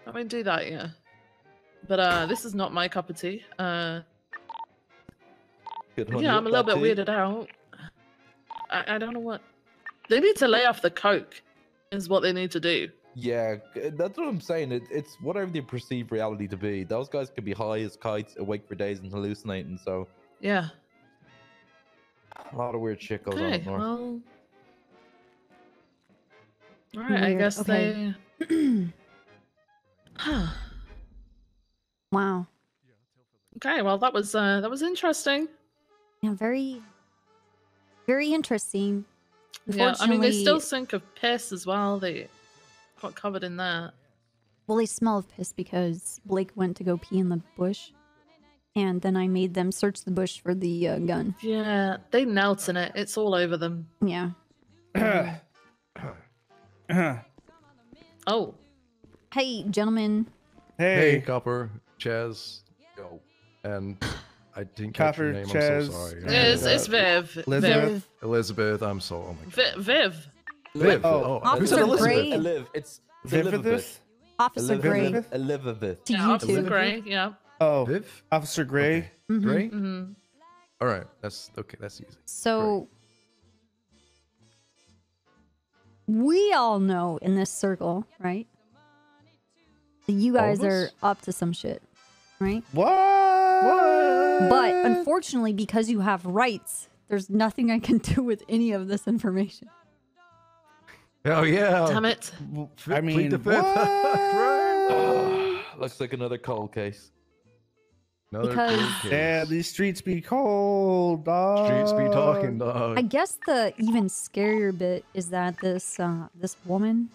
I mean, do that, yeah. But uh, this is not my cup of tea. Uh, Good on yeah, I'm a little bit Betty. weirded out. I, I don't know what. They need to lay off the coke, is what they need to do. Yeah, that's what I'm saying. It, it's whatever they perceive reality to be. Those guys could be high as kites, awake for days, and hallucinating. So Yeah. a lot of weird shit goes on Okay, up north. well. Alright, I guess okay. they. Wow. okay, well, that was uh, that was interesting. Yeah, very, very interesting. Yeah, I mean, they still Unfortunately- stink of piss as well. They got covered in that. Well, they smell of piss because Blake went to go pee in the bush, and then I made them search the bush for the uh, gun. Yeah, they knelt in it. It's all over them. Yeah. oh. Hey, gentlemen. Hey, Copper, Chaz, yo, and I didn't catch Copper, your name. I'm so sorry. It's, it's Viv. Elizabeth. Viv. Elizabeth, I'm so. Oh my Vi- Viv. Viv. Oh, Oh, who said Officer Elizabeth? Gray. Eliv, it's Vividith? Officer Gray. Elizabeth. Elizabeth. To Yeah, you Officer two. Gray, yeah. Oh, Viv? Officer Gray. Mhm. Gray? hmm All right, that's okay. That's easy. So we all know in this circle, right? That you guys are up to some shit, right? What? But unfortunately, because you have rights, there's nothing I can do with any of this information. Oh yeah. Damn it. F- I plead mean, the fifth. Looks like another cold case. Another Because- cold case. Yeah, these streets be cold, dog. Streets be talking, dog. I guess the even scarier bit is that this uh, this woman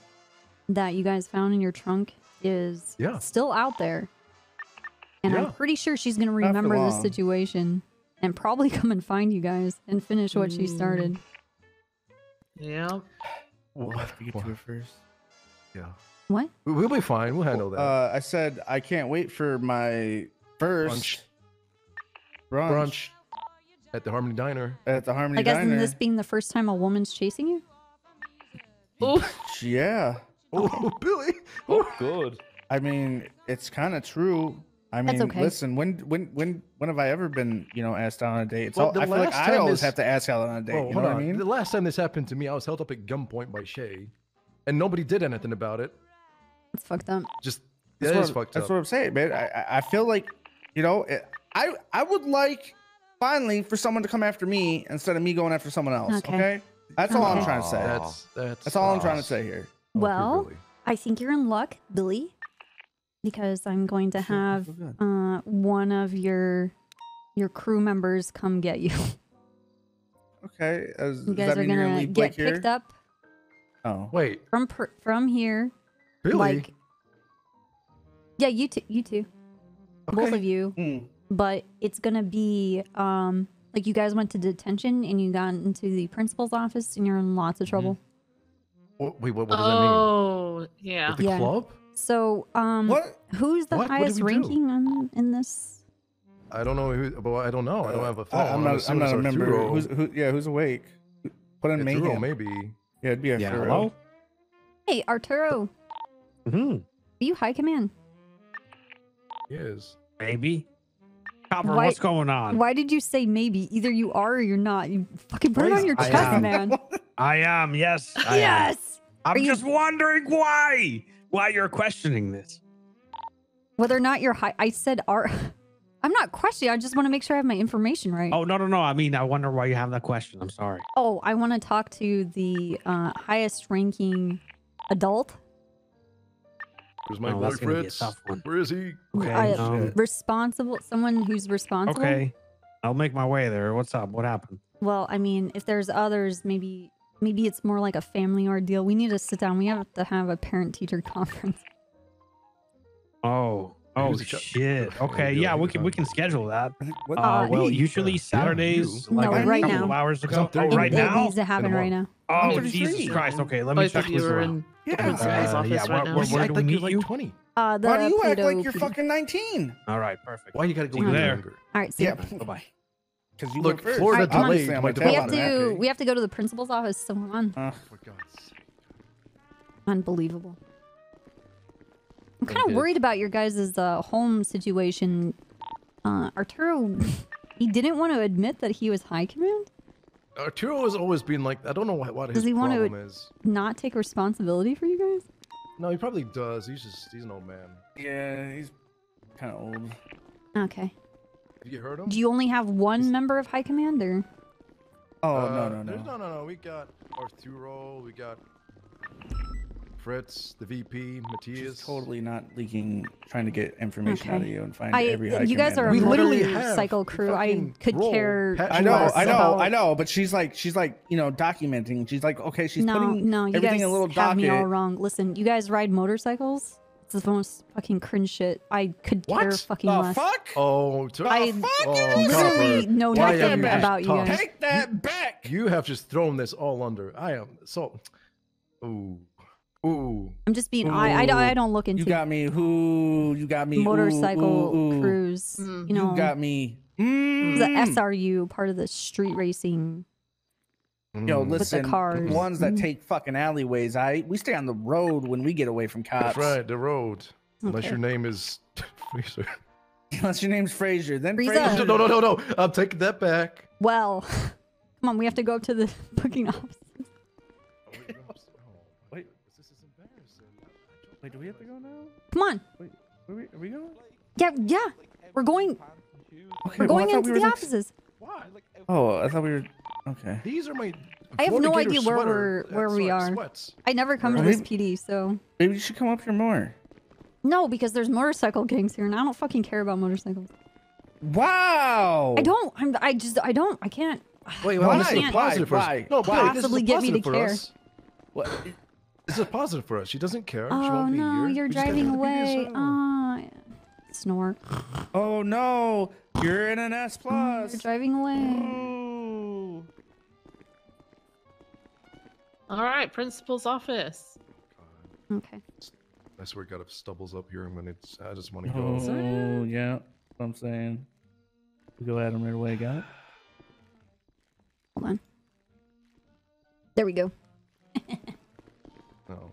that you guys found in your trunk is Yeah. still out there, and Yeah. I'm pretty sure she's gonna remember this situation and probably come and find you guys and finish what she started. Yeah. We'll have to get to it first. Yeah. What? We- We'll be fine. We'll handle that. Uh, I said I can't wait for my first brunch, Brunch at the Harmony Diner. at the Harmony Diner. I guess Diner. this being the first time a woman's chasing you. Yeah. Oh, Billy. Oh, good. I mean, it's kind of true. I mean, okay. listen, when when when when have I ever been, you know, asked out on a date? It's Well, all, the I feel like I always this- have to ask out on a date. Oh, you hold know what on. I mean? The last time this happened to me, I was held up at gunpoint by Shay, and nobody did anything about it. It's fucked up. Just That's, that what, is I'm- fucked that's up. what I'm saying, man. I, I- I feel like, you know, it, I I would like finally for someone to come after me instead of me going after someone else. Okay. Okay, that's all I'm trying to say. That's that's That's all I'm trying to say here. Poor Well, I think you're in luck, Billy, because I'm going to have uh, one of your your crew members come get you. Okay, as, You guys are gonna gonna get Blake picked here? up Oh, Wait, from per- from here. Billy. Like, yeah, you two, you two, both of you. Mm. But it's gonna be um like you guys went to detention and you got into the principal's office and you're in lots of trouble. What, wait, what, what does Oh, yeah. that mean? With the Yeah. club? So um, What? who's the What? What highest we do? ranking on in this? I don't know who. Well, I don't know. I don't have a phone. I, am not. I'm assuming not a member. Who's who? Yeah, who's awake? Put in Arturo, mayhem. maybe. Yeah, it'd be Yeah, hello? Hey, Arturo, Hmm. are you high command? Yes. Maybe. Copper, Why- what's going on? Why did you say maybe? Either you are or you're not. You fucking put it on your I chest, am. man. I am. Yes. I am. yes. I'm Are you- just wondering why. Why you're questioning this? Whether or not you're high, I said are. I'm not questioning. I just want to make sure I have my information right. Oh no no no. I mean, I wonder why you have that question. I'm sorry. Oh, I want to talk to the uh, highest ranking adult. Where's my Oh, boy that's gonna be a Fritz? tough one. Where is he? Okay. I- um, responsible, someone who's responsible. okay. I'll make my way there. What's up? What happened? Well, I mean, if there's others, maybe maybe it's more like a family ordeal. We need to sit down. We have to have a parent teacher conference. Oh. Oh Who's shit. Oh, Okay, yeah, yeah, we can we can schedule that. What? Uh, well, usually Saturdays, you. like No, a right couple now. of hours ago. Oh, It- right it now. needs to happen right now. Oh, Jesus Christ. Okay, let me Both check you this are around. in the Yeah. principal's Uh, office yeah, right where- now. where- You where act do like we you're meet like you? 20. Uh, the Why do you act like you're PD. fucking 19? All right, perfect. Why you gotta go There. younger? All right, see Yeah. ya. Bye bye. Because you Look, went first. Florida Alright, come on. delayed Obviously, I'm my gonna We have to we have to go to the principal's office. So come on. Uh, For God's sake. Unbelievable. I'm kind of worried about your guys' uh, home situation. Uh, Arturo, he didn't want to admit that he was high command. Arturo has always been like, I don't know what, what his Does he want to is. not take responsibility for you guys? No, he probably does. He's just, he's an old man. yeah, he's kind of old. Okay. Have you heard him? Do you only have one member of high command, or Oh Uh, no no no. No, no, no. We got Arturo. We got Fritz, the VP, Matthias. She's totally not leaking, trying to get information out of you and find I? every. high You guys are a. We literally have motorcycle crew. I could role. care. I know, I know, about- I know, but she's like, she's like, you know, documenting. She's like, okay, she's no, putting no, you everything guys in a little have me all wrong. Listen, you guys ride motorcycles. It's the most fucking cringe shit. I could care fucking The less. fuck? Oh, to, I oh, literally Copper, know why nothing have you about you guys. Take that back. You have just thrown this all under. I am so. Ooh, ooh. I'm just being. I, I, don't- I don't look into You got me. Who? You got me. motorcycle ooh, ooh. crews. Mm. You know, You got me. the Mm. SRU part of the street racing. Yo, Mm. the listen, cars. ones that Mm. take fucking alleyways. I we stay on the road when we get away from cops. That's right, the road. Unless Okay. your name is Fraser. Unless your name's Fraser, then Frieza. Frazier. No, no, no, no. I'm taking that back. Well, come on, we have to go up to the booking office. Wait, this is embarrassing. Wait, do we have to go now? Come on. Wait, are we, are we going? Yeah, yeah. We're going. Okay, We're going thought into we the were like- offices. Oh, I thought we were. Okay. These are my. I have no idea where we're where uh, we are. Sweats. I never come to this PD, so Maybe you should come up here more. no, because there's motorcycle gangs here, and I don't fucking care about motorcycles. Wow. I don't. I'm. I just. I don't. I can't. Wait, well, Why? this is a Can't positive for us. Why? No, Why? Billy, this is Possibly get me to positive for care. us. What? This is positive for us. She doesn't care. she Oh won't be no, here. you're We just driving go to the away. PBSO. Ah, snort. Oh no, you're in an S Oh, plus. you're driving away. Ooh. All right, principal's office. Okay. I swear, God, if Stubbles up here, I'm gonna. I just want to go. Oh yeah, that's what I'm saying. We go at him right away. Got it. Hold on. There we go. Oh.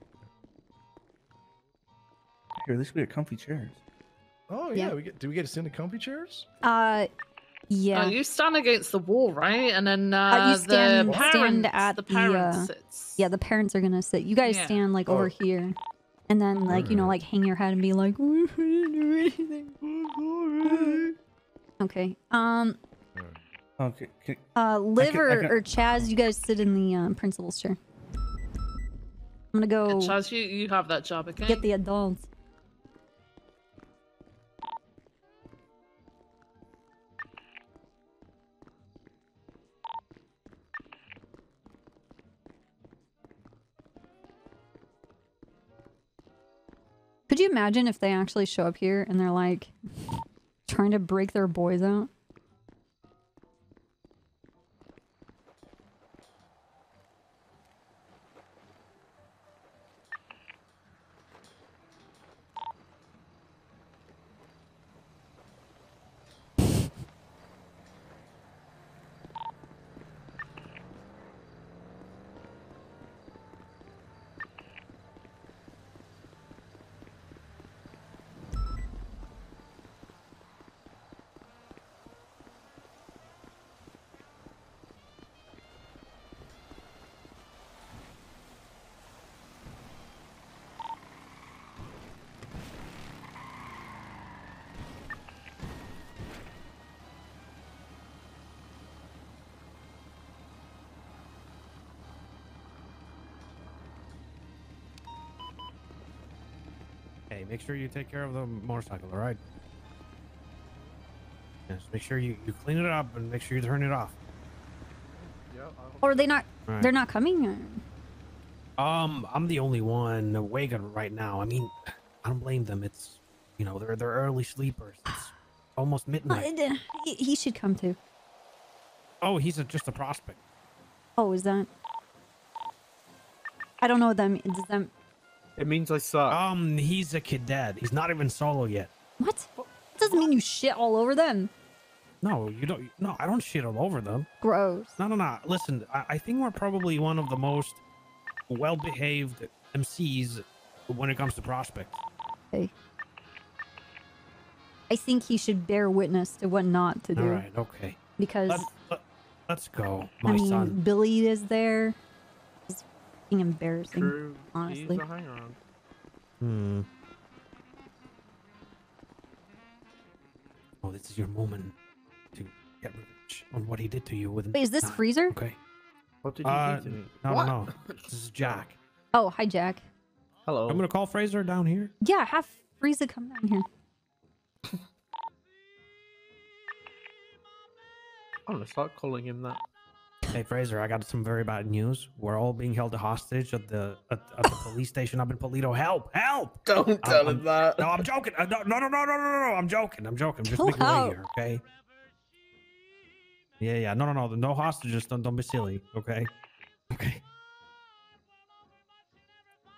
Here, at least we got comfy chairs. Oh yeah, Yeah. we get. Do we get to sit in the comfy chairs? Uh, yeah. Uh, you stand against the wall, right? And then uh, Uh, you stand the parents, stand at the the, parents uh, sits. yeah. The parents are gonna sit. You guys Yeah. stand like over Oh. here, and then like you know like hang your head and be like, "We didn't do anything." Okay. Um. Okay. Can, Uh, Liv can- I or, can- or Chaz, you guys sit in the um, principal's chair. I'm gonna go Chaz, you, you have that job, okay? get the adults. Could you imagine if they actually show up here and they're like trying to break their boys out? Make sure you take care of the motorcycle, all right? Yes, make sure you, you clean it up and make sure you turn it off. Yeah. Or are they not? Right. They're not coming. Or? Um, I'm the only one awake right now. I mean, I don't blame them. It's You know, they're they're early sleepers. It's almost midnight. Uh, he, he should come too. Oh, he's a, just a prospect. Oh, is that? I don't know what that means. Does that It means I suck. Um, he's a cadet. He's not even solo yet. what? That doesn't mean you shit all over them. No, you don't. No, I don't shit all over them. Gross. No, no, no. Listen, I, I think we're probably one of the most well-behaved MCs when it comes to prospects. Okay. I think he should bear witness to what not to do. All right, okay. Because Let's, let, let's go, I mean, son. Billy is there. It's fucking embarrassing, True. honestly. He's a hang-around. Hmm. Oh, this is your moment to get revenge on what he did to you with. Wait, is this Nah, Freezer? Okay. What did you uh, do to me? No, What? no, no. This is Jack. Oh, hi, Jack. Hello. I'm gonna call Fraser down here. Yeah, have Frieza come down here. I'm gonna start calling him that. Hey Fraser, I got some very bad news. We're all being held hostage at the at, at the police station up in Paleto. Help! Help! Don't tell him that. No, I'm joking. Uh, No, no, no, no, no, no, no. I'm joking. I'm joking. I'm just Chill making way here, okay? Yeah, yeah. No, no, no. No hostages. Don't, don't be silly, okay? Okay.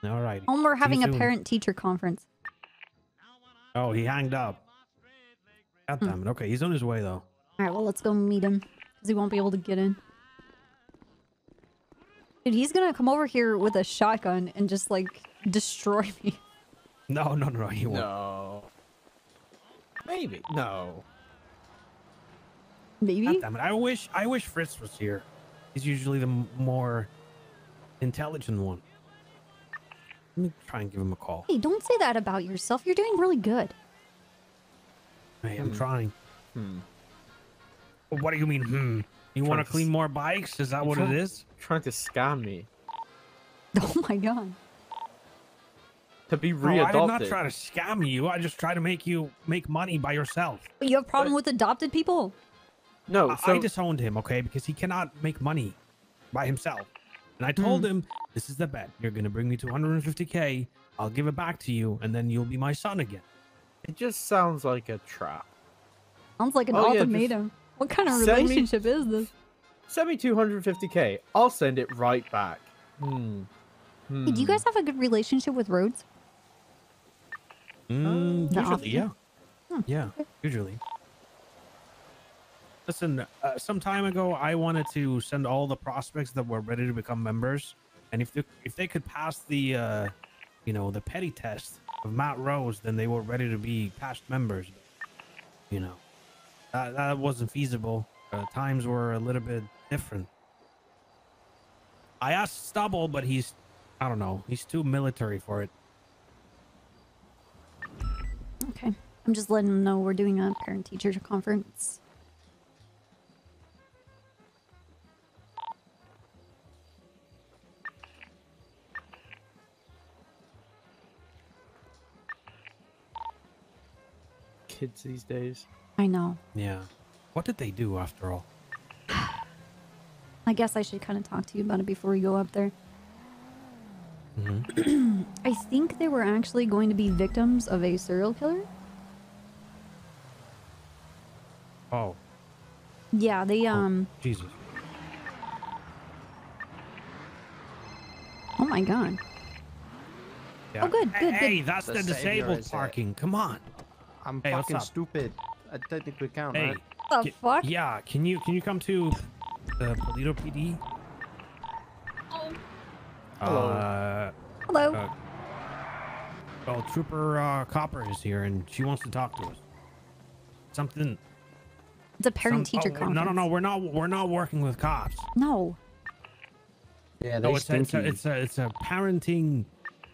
All right. Oh, we're having a parent-teacher conference. Oh, he hanged up. God Hmm. damn it. Okay, he's on his way though. All right, well, let's go meet him because he won't be able to get in. Dude, he's gonna come over here with a shotgun and just like destroy me. No, no, no, no. He won't. No. Maybe. No. Maybe. God damn it. I wish I wish Fritz was here. He's usually the more intelligent one. Let me try and give him a call. Hey, don't say that about yourself. You're doing really good. Hey, I'm trying. Hmm. What do you mean, hmm? You want to clean more bikes? Is that what it Try- Trying to scam me. Oh my god. To be No, readopted. I did not try to scam you. I just try to make you make money by yourself. But you have a problem with adopted people? No, I- so I disowned him, okay, because he cannot make money by himself. And I told Hmm. him, "This is the bet. You're gonna bring me 250k. I'll give it back to you, and then you'll be my son again." it just sounds like a trap. Sounds like an Oh, yeah, just ultimatum. What kind of send me- relationship is this? Send me 250k. I'll send it right back. Hmm. Hey, do you Hmm. guys have a good relationship with Rhodes? Mm, The usually, officer? yeah. Hmm, Yeah, usually. Listen, uh, some time ago, I wanted to send all the prospects that were ready to become members, and if they, if they could pass the, uh, you know, the petty test of Matt Rhodes, then they were ready to be past members. You know, that that wasn't feasible. Uh, times were a little bit different. I asked Stubble, but he's, I don't know, he's too military for it. Okay. I'm just letting them know we're doing a parent-teacher conference. Kids these days. I know. Yeah. What did they do after all? I guess I should kind of talk to you about it before we go up there. Mm-hmm. I think they were actually going to be victims of a serial killer. Oh, Yeah, they um. Jesus. Oh my god. Yeah. Oh, good, good, good. Hey, that's the, The disabled is, parking. Come on. I'm Hey, fucking stupid. I technically count, Hey. right? The ca- fuck? Yeah, can you can you come to the Paleto PD? Hello. Uh, Hello. uh, well, Trooper uh, Copper is here, and she wants to talk to us. Something. It's a parent-teacher some- oh, conference. No, no, no. We're not. We're not working with cops. No. Yeah, No, it's a, it's a it's a it's a parenting.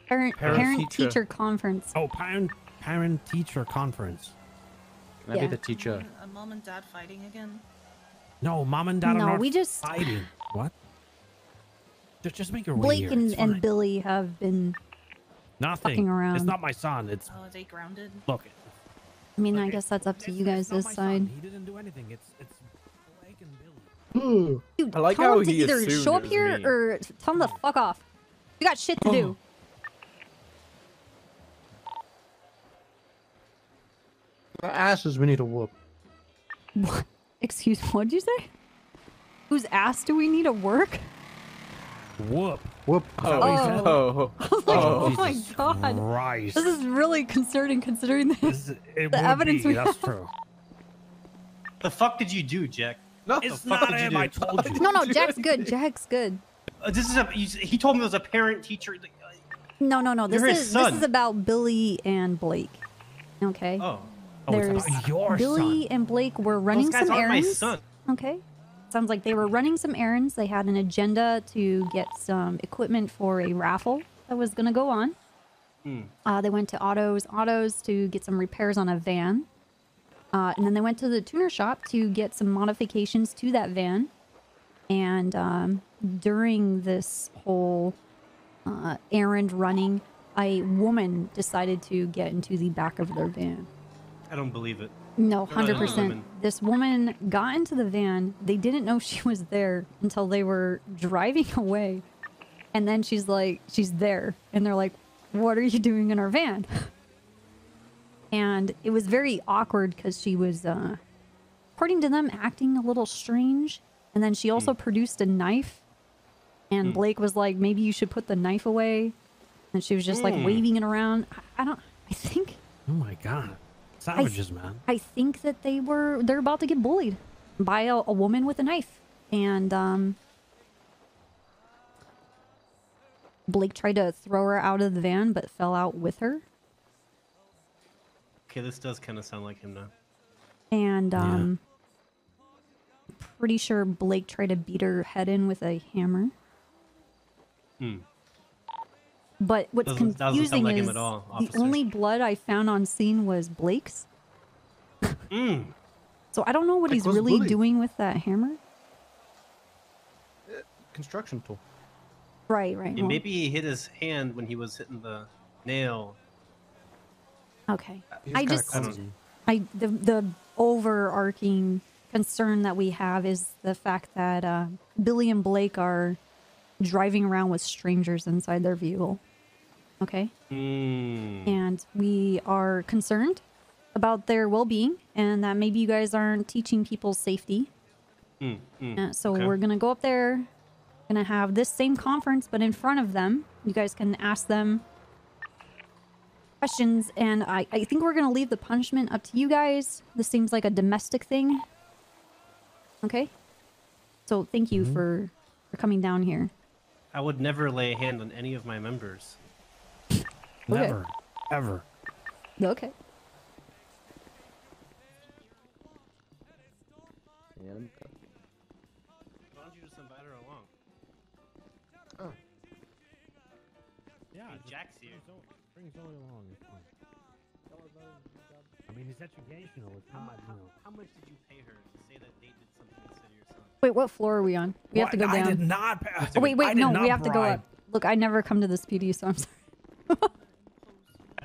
Parent Parent parent-teacher teacher. conference. Oh, parent parent teacher conference. Can I be Yeah. the teacher? A mom and dad fighting again? No, mom and dad No, are not we just- fighting. What? Just just make your way Blake and, and. Billy have been. Nothing. fucking around. It's not my son. It's Oh, are they grounded? look. I mean, I guess that's up to you guys this side. He didn't do anything. It's it's Blake and Billy. Hmm. Dude, I like how him to he either show up here me. or tell him to fuck off. You got shit to hmm. do. The asses we need to whoop. What? Excuse what'd you say? Whose ass do we need to work? Whoop. Whoop. Oh. oh oh! Oh my Jesus god. Christ. This is really concerning considering the, It the evidence be, we that's have. true. The fuck did you do, Jack? No, the it's fuck not did you him, do? I told you. No, no, Jack's good. Jack's good. Uh, this is a. He, he told me it was a parent teacher. No, no, no. This You're is this is about Billy and Blake. Okay. Oh. Oh, There's Billy son. and Blake were running some errands. Okay. Sounds like they were running some errands. They had an agenda to get some equipment for a raffle that was going to go on. Hmm. Uh, they went to Otto's Autos to get some repairs on a van. Uh, and then they went to the tuner shop to get some modifications to that van. And um, during this whole uh, errand running, a woman decided to get into the back of their van. I don't believe it. No, hundred percent. This woman got into the van. They didn't know she was there until they were driving away, and then she's like, she's there, and they're like, "What are you doing in our van?" And it was very awkward because she was, uh, according to them, acting a little strange. And then she also produced a knife, and Hmm. Blake was like, "Maybe you should put the knife away," and she was just like Hmm. waving it around. I, I don't. I think Oh my god. I man. I think that they were they're about to get bullied by a, a woman with a knife, and um, Blake tried to throw her out of the van, but fell out with her. Okay, this does kind of sound like him now. And um, pretty sure Blake tried to beat her head in with a hammer. Hmm. But what's Doesn't- doesn't sound confusing like him is at all, the only blood I found on scene was Blake's. Mm. So I don't know what Blake he's really bullied. doing with that hammer. Construction tool. Right, right. And well- maybe he hit his hand when he was hitting the nail. Okay. He's I just clumsy. I the the overarching concern that we have is the fact that uh, Billy and Blake are driving around with strangers inside their vehicle. Okay? Mm. And we are concerned about their well-being and that maybe you guys aren't teaching people safety. Mm, mm, Uh, so okay. we're going to go up there going to have this same conference but in front of them. You guys can ask them questions and I, I think we're gonna leave the punishment up to you guys. This seems like a domestic thing. Okay? So thank you for for coming down here. I would never lay a hand on any of my members. Never. Ever. Okay. Why don't you just invite her along? Oh. Yeah. Hey, Jack's here. Bring Zoe along. I mean, it's educational. It's not, you know. How much did you pay her to say that they did something instead of your son? Wait, what floor are we on? We have to go What? I down. did not pay- Oh, wait, wait, did no, we have to go up. Look, I never come to this PD, so I'm sorry.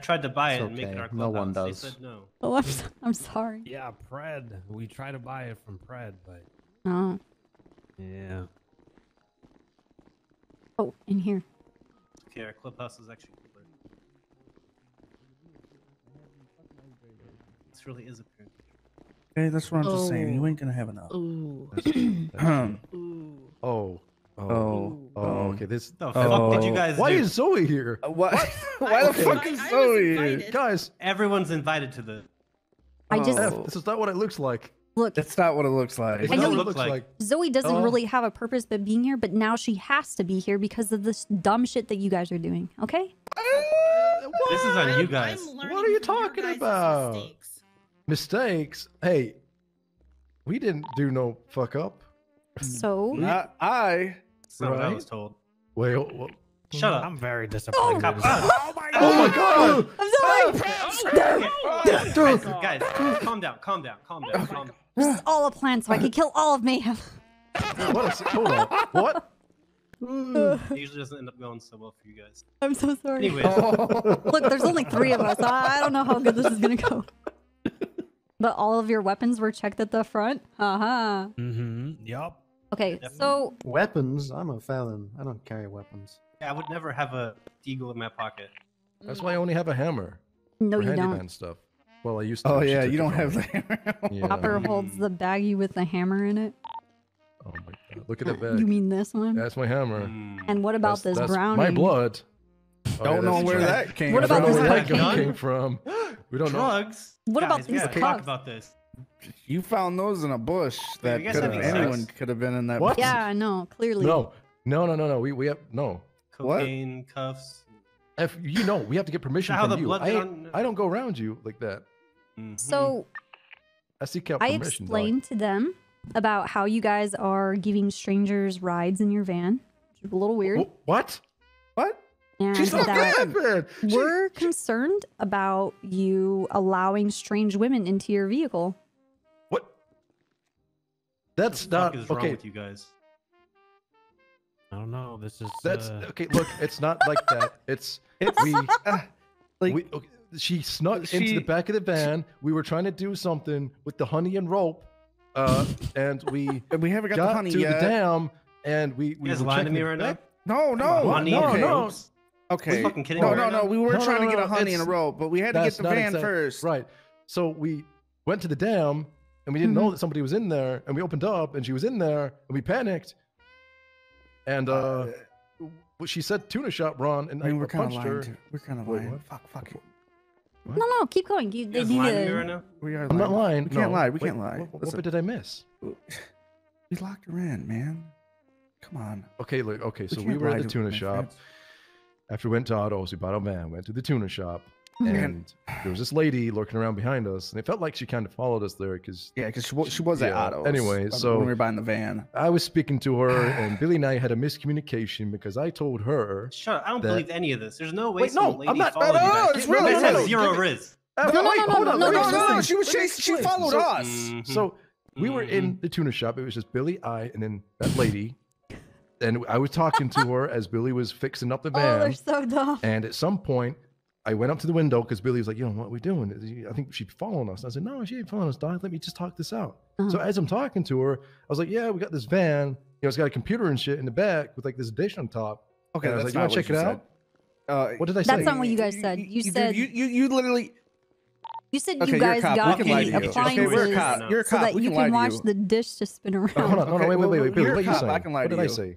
I tried to buy It's it and make it okay, our no one clubhouse. They does. said no. Oh, I'm, so- I'm sorry. Yeah, Pred. We try to buy it from Pred, but Oh. yeah. Oh, in here. Okay, our clubhouse is actually cooler. This really is a parent. Okay, that's what I'm just saying. You Oh. ain't gonna have enough. Ooh. Oh. Oh. Oh. Oh. oh. oh. Okay. This. The fuck did you oh. guys Why do? is Zoe here? Uh, what? Why the Okay. fuck is Zoe here? Guys, Everyone's invited to the. I just F, this is not what it looks like. look. That's not what it looks like. It's I not know what it looks like. Zoe doesn't Oh. really have a purpose but being here, but now she has to be here because of this dumb shit that you guys are doing. Okay? This is on you guys. What are you talking about? Mistakes? Hey, we didn't do no fuck up. So Not I. That's not what I was told. Wait, oh, what? Shut up. I'm very disappointed. Cop- in shut you. up. Oh my god! Guys, guys, guys, calm down, calm down, calm down, calm down. this is all a plan so I could kill all of Mayhem. What? Is, hold on. What? It usually doesn't end up going so well for you guys. I'm so sorry. Anyways, Look, there's only three of us. I I don't know how good this is gonna go. But all of your weapons were checked at the front. Uh-huh. Mm-hmm. Yup. Okay, so weapons. I'm a felon. I don't carry weapons. Yeah, I would never have a eagle in my pocket. That's why I only have a hammer. No, you don't. Stuff. Well, I used to. Oh yeah, you don't have the hammer. yeah. Holds the baggie with the hammer in it. Oh my god! Look at the bag. You mean this one? That's my hammer. Hmm. And what about that's, this brown? brownie? My blood. Oh, don't yeah, know where that came. What about this where that gun? came from? We don't drugs? know. What Guys, about these cups? Talk about this. You found those in a bush that could have, anyone could have been in that. What? Bush. Yeah, no, clearly. No, no, no, no, no. We we have no. Cocaine what? cuffs. If you know, we have to get permission from you. I. I don't go around you like that. Mm -hmm. So. I seek out permission. I explained dog. to them about how you guys are giving strangers rides in your van. A little weird. What? What? And She's not that We're she, concerned about you allowing strange women into your vehicle. That's not is okay. Wrong with you guys. I don't know. This is That's uh... okay. Look, it's not like that. It's it's we, like we, okay, she snuck she, into the back of the van. She, we were trying to do something with the honey and rope, uh, and we and we haven't got, got the honey to yet. the dam. And we we you lying to me right back. now. No, no, honey no, no. Okay. No, no, no. We were no, trying no, no, to get a honey and a rope, but we had to get the van exact, first. Right. So we went to the dam and we didn't mm-hmm. know that somebody was in there and we opened up and she was in there and we panicked. And uh, uh she said tuna shop ron and I mean, I we're kind of lying we're kind of lying. what? fuck fuck what? no no keep going. You, you lying right now? we are lying. i'm not lying. we can't lie. We Wait, can't lie. what, what did i miss? We locked her in man. Come on. Okay look okay so we, we were at the tuna shop. Friends. after we went to Otto's, we bought a van went to the tuna shop. Mm-hmm. and there was this lady lurking around behind us, and it felt like she kind of followed us there because yeah, because she, she was at Auto Anyway, so when we were buying the van, I was speaking to her, and Billy and I had a miscommunication because I told her. Shut up! I don't that, believe any of this. There's no way. Wait, no, lady I'm not. No, no, it's real. Zero risk. No, no, wait, no, hold no, on. No, no, no, no, she was chasing. She followed so, us. Mm-hmm. So we were in mm-hmm. the tuna shop. It was just Billy, I, and then that lady and I was talking to her as Billy was fixing up the van. Oh, they're so dumb. And at some point, I went up to the window because Billy was like, you know, what are we doing? I think she's following us. And I said, no, she ain't following us, Doc. Let me just talk this out. Mm-hmm. So uh-huh. as I'm talking to her, I was like, yeah, we got this van. You know, it's got a computer and shit in the back with like this dish on top. Okay, and I was like, you want to check it out? Uh, what did I that's say? That's not what you guys said. You, you, you said you, you, you literally. You said okay, you guys got the appliances okay, a cop. You're a cop. so that we you can, can watch the dish just spin around. Oh, hold on, okay, no, no, wait, wait, wait, wait. Billy, what you saying? What did I say?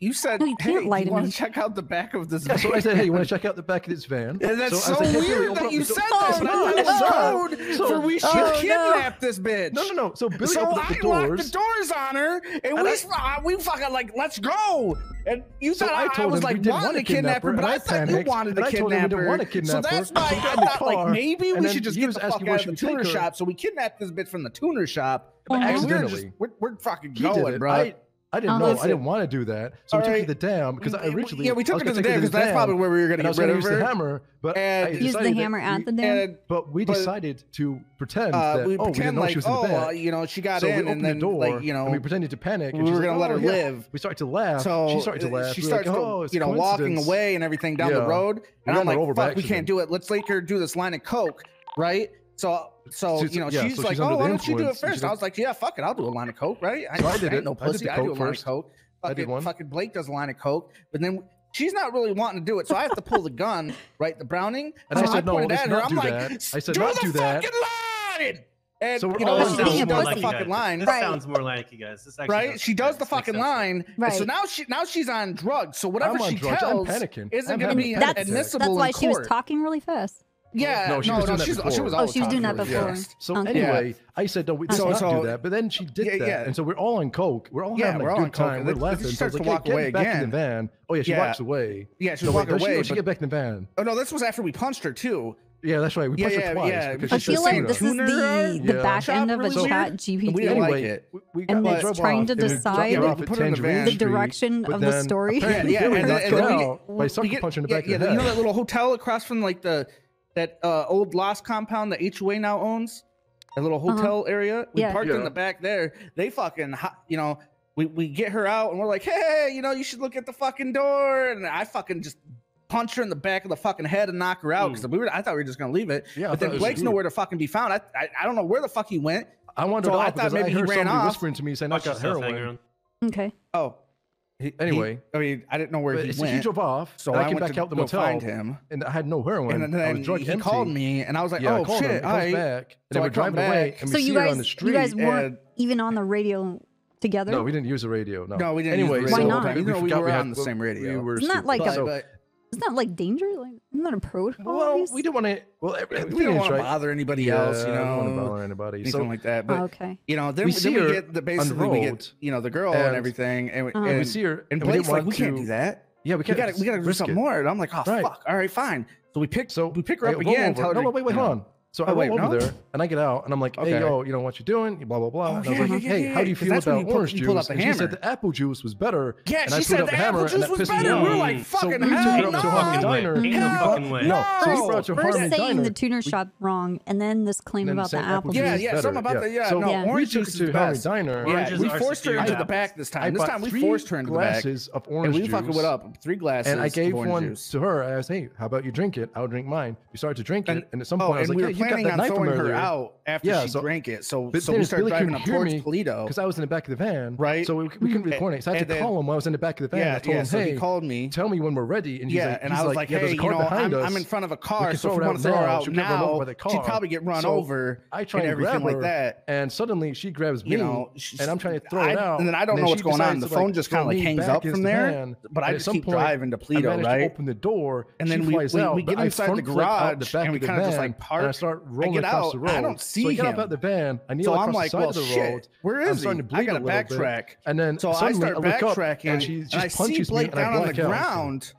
You, said, no, you hey, you want to check out the back of this van? That's what I said. Hey, you want to check out the back of this van? And that's so, so weird that you said that. Oh, no, no, no. code so, for we oh, should oh, kidnap no. this bitch. No, no, no. So Billy so opened I the doors. locked the doors on her, and, and we, I, uh, we fucking like, let's go. And you so thought I, told I was like, wanted want to kidnap her, but I, I thought panicked, you wanted to kidnap her. So that's why I thought like maybe we should just get the fuck out of the tuner shop. So we kidnapped this bitch from the tuner shop. But uh-huh. accidentally, we're fucking going, bro. I didn't know. Listen. I didn't want to do that, so All we right. took it to the dam because I originally yeah we took it to the dam because mm, that's probably where we were going to get the hammer, but and use the hammer at the dam. And, but we decided to pretend uh, that we oh, pretend we like, oh, well, you know, she got so in, and then the door, like you know, we pretended to panic. We were going to let oh, her live. We started to laugh. So she started to laugh. She starts oh, you know walking away and everything down the road, and I'm like, fuck, we can't do it. Let's let her do this line of coke, right? So, so you know, yeah, she's so like, "Oh, why don't you do it first? I was like, "Yeah, fuck it, I'll do a line of coke, right?" I, so I did I it. No pussy. I, did I do a line first. of coke. Fucking, I did one. Fucking Blake does a line of coke, but then she's not really wanting to do it, so I have to pull the gun, right? The Browning, and so I said, "No, let's at her. not I'm do like, that." I said, do "Not do that." Line! And so you know, oh, she does like fucking line. This right. sounds more like you guys. This right? She does the fucking line. Right. So now she now she's on drugs. So whatever she drugs. tells isn't going to be that's, admissible. That's why she was talking really fast. Yeah, no, she no, was no, doing that oh, before. She was, oh, she was doing that before. Yeah. So okay. anyway. I said, "No, we so, not so, do that." But then she did yeah, that, and so we're all on coke. We're all having we're a all good time. We're laughing. She starts so to like, walk away back again. In the van. Oh yeah, she walks away. Yeah, she was no, away. She, no, she get back in the van. Oh no, this was after we punched her too. Yeah, that's right. We yeah, pushed yeah, her twice. Yeah. I feel like this is the, the back end of a ChatGPT. We like it. And it's like, trying to decide the direction of the story. Yeah, yeah. By sucker punch in the back Yeah, you know that little hotel across from like the that uh, old Lost compound that HOA now owns, a little Uh-huh. hotel area. We Yeah. parked in the back there. They fucking, you know, we we get her out and we're like, hey, you know, you should look at the fucking door, and I fucking just. Punch her in the back of the fucking head and knock her out because we were. I thought we were just gonna leave it. Hmm. Yeah, but then Blake's nowhere to fucking be found. I, I I don't know where the fuck he went. I wandered So I thought maybe I he heard ran somebody off. whispering to me saying I Watch got heroin. Okay. Oh, he, anyway, he, I mean, I didn't know where he went. He drove off, so I, I, came back out the motel, find him, and I had no heroin. And then he empty. called me, and I was like, yeah, "Oh I shit!" I He back, so and I drove away. And so you guys, you guys weren't even on the radio together? No, we didn't use the radio. No, no we didn't. Anyway, why not? We, we, we, were on the same radio. We were not like a isn't that like danger? Like, isn't that a protocol? Well, we don't want to. Well, we don't want right? to bother anybody yeah, else. You know, don't want to bother anybody. something so, like that. But oh, okay, you know, then we, then we get the basically we get you know the girl and, and everything, and, we, um, and we see her. And, Blake's like, we to, can't do that. Yeah, we can't. We got to do something it. more. And I'm like, oh right. fuck. All right, fine. So we pick. So we pick her up again. No, no, wait, wait, hold on. So I, oh, wait went over not? there and I get out and I'm like, hey, yo, you know what you're doing? Blah blah blah. Oh, and I was like, yeah, hey, yeah, how do you feel about you orange pull, juice? Pull and she said the apple juice was better. Yeah, and she I said the, apple juice was better. We're like, fucking so we hell, took it to Diner. No, so we brought to Harmon Diner. Saying the tuner shop wrong, and then this claim about the apple juice. Yeah, yeah, something about the yeah. No, orange juice is best. Diner. We forced her into the back this time. This time we forced her into the back. Glasses of orange juice. We fucking went up three glasses. And I gave one to her. I asked, hey, how about you drink it? I'll drink mine. You started to drink it, and at some point I was like, planning on throwing her out after yeah, she so, drank it. So, so we started Billy driving up towards Toledo because I was in the back of the van, right? So we, we couldn't record it. So I had to then, call him while I was in the back of the van. Yeah, I told yeah, him, so hey, he called me, tell me when we're ready. And he's yeah, like, and I was like, yeah, hey, you know, I'm, I'm, in front of a car, so if we want to throw her out now, she'd probably get run over. I try and everything like that, and suddenly she grabs me, and I'm trying to throw it out, and then I don't know what's going on. The phone just kind of like hangs up from there, but I just keep driving to Toledo, right? Open the door, and then we we get inside the garage, and we kind of just like park start rolling across out, the road. I don't see so I get him. up the van. I kneel so across I'm like, the side well, of the shit, road. Where is I'm he? starting to bleed I gotta backtrack. Bit. And then so suddenly I start I backtracking, and she just and punches me, and I black on the ground.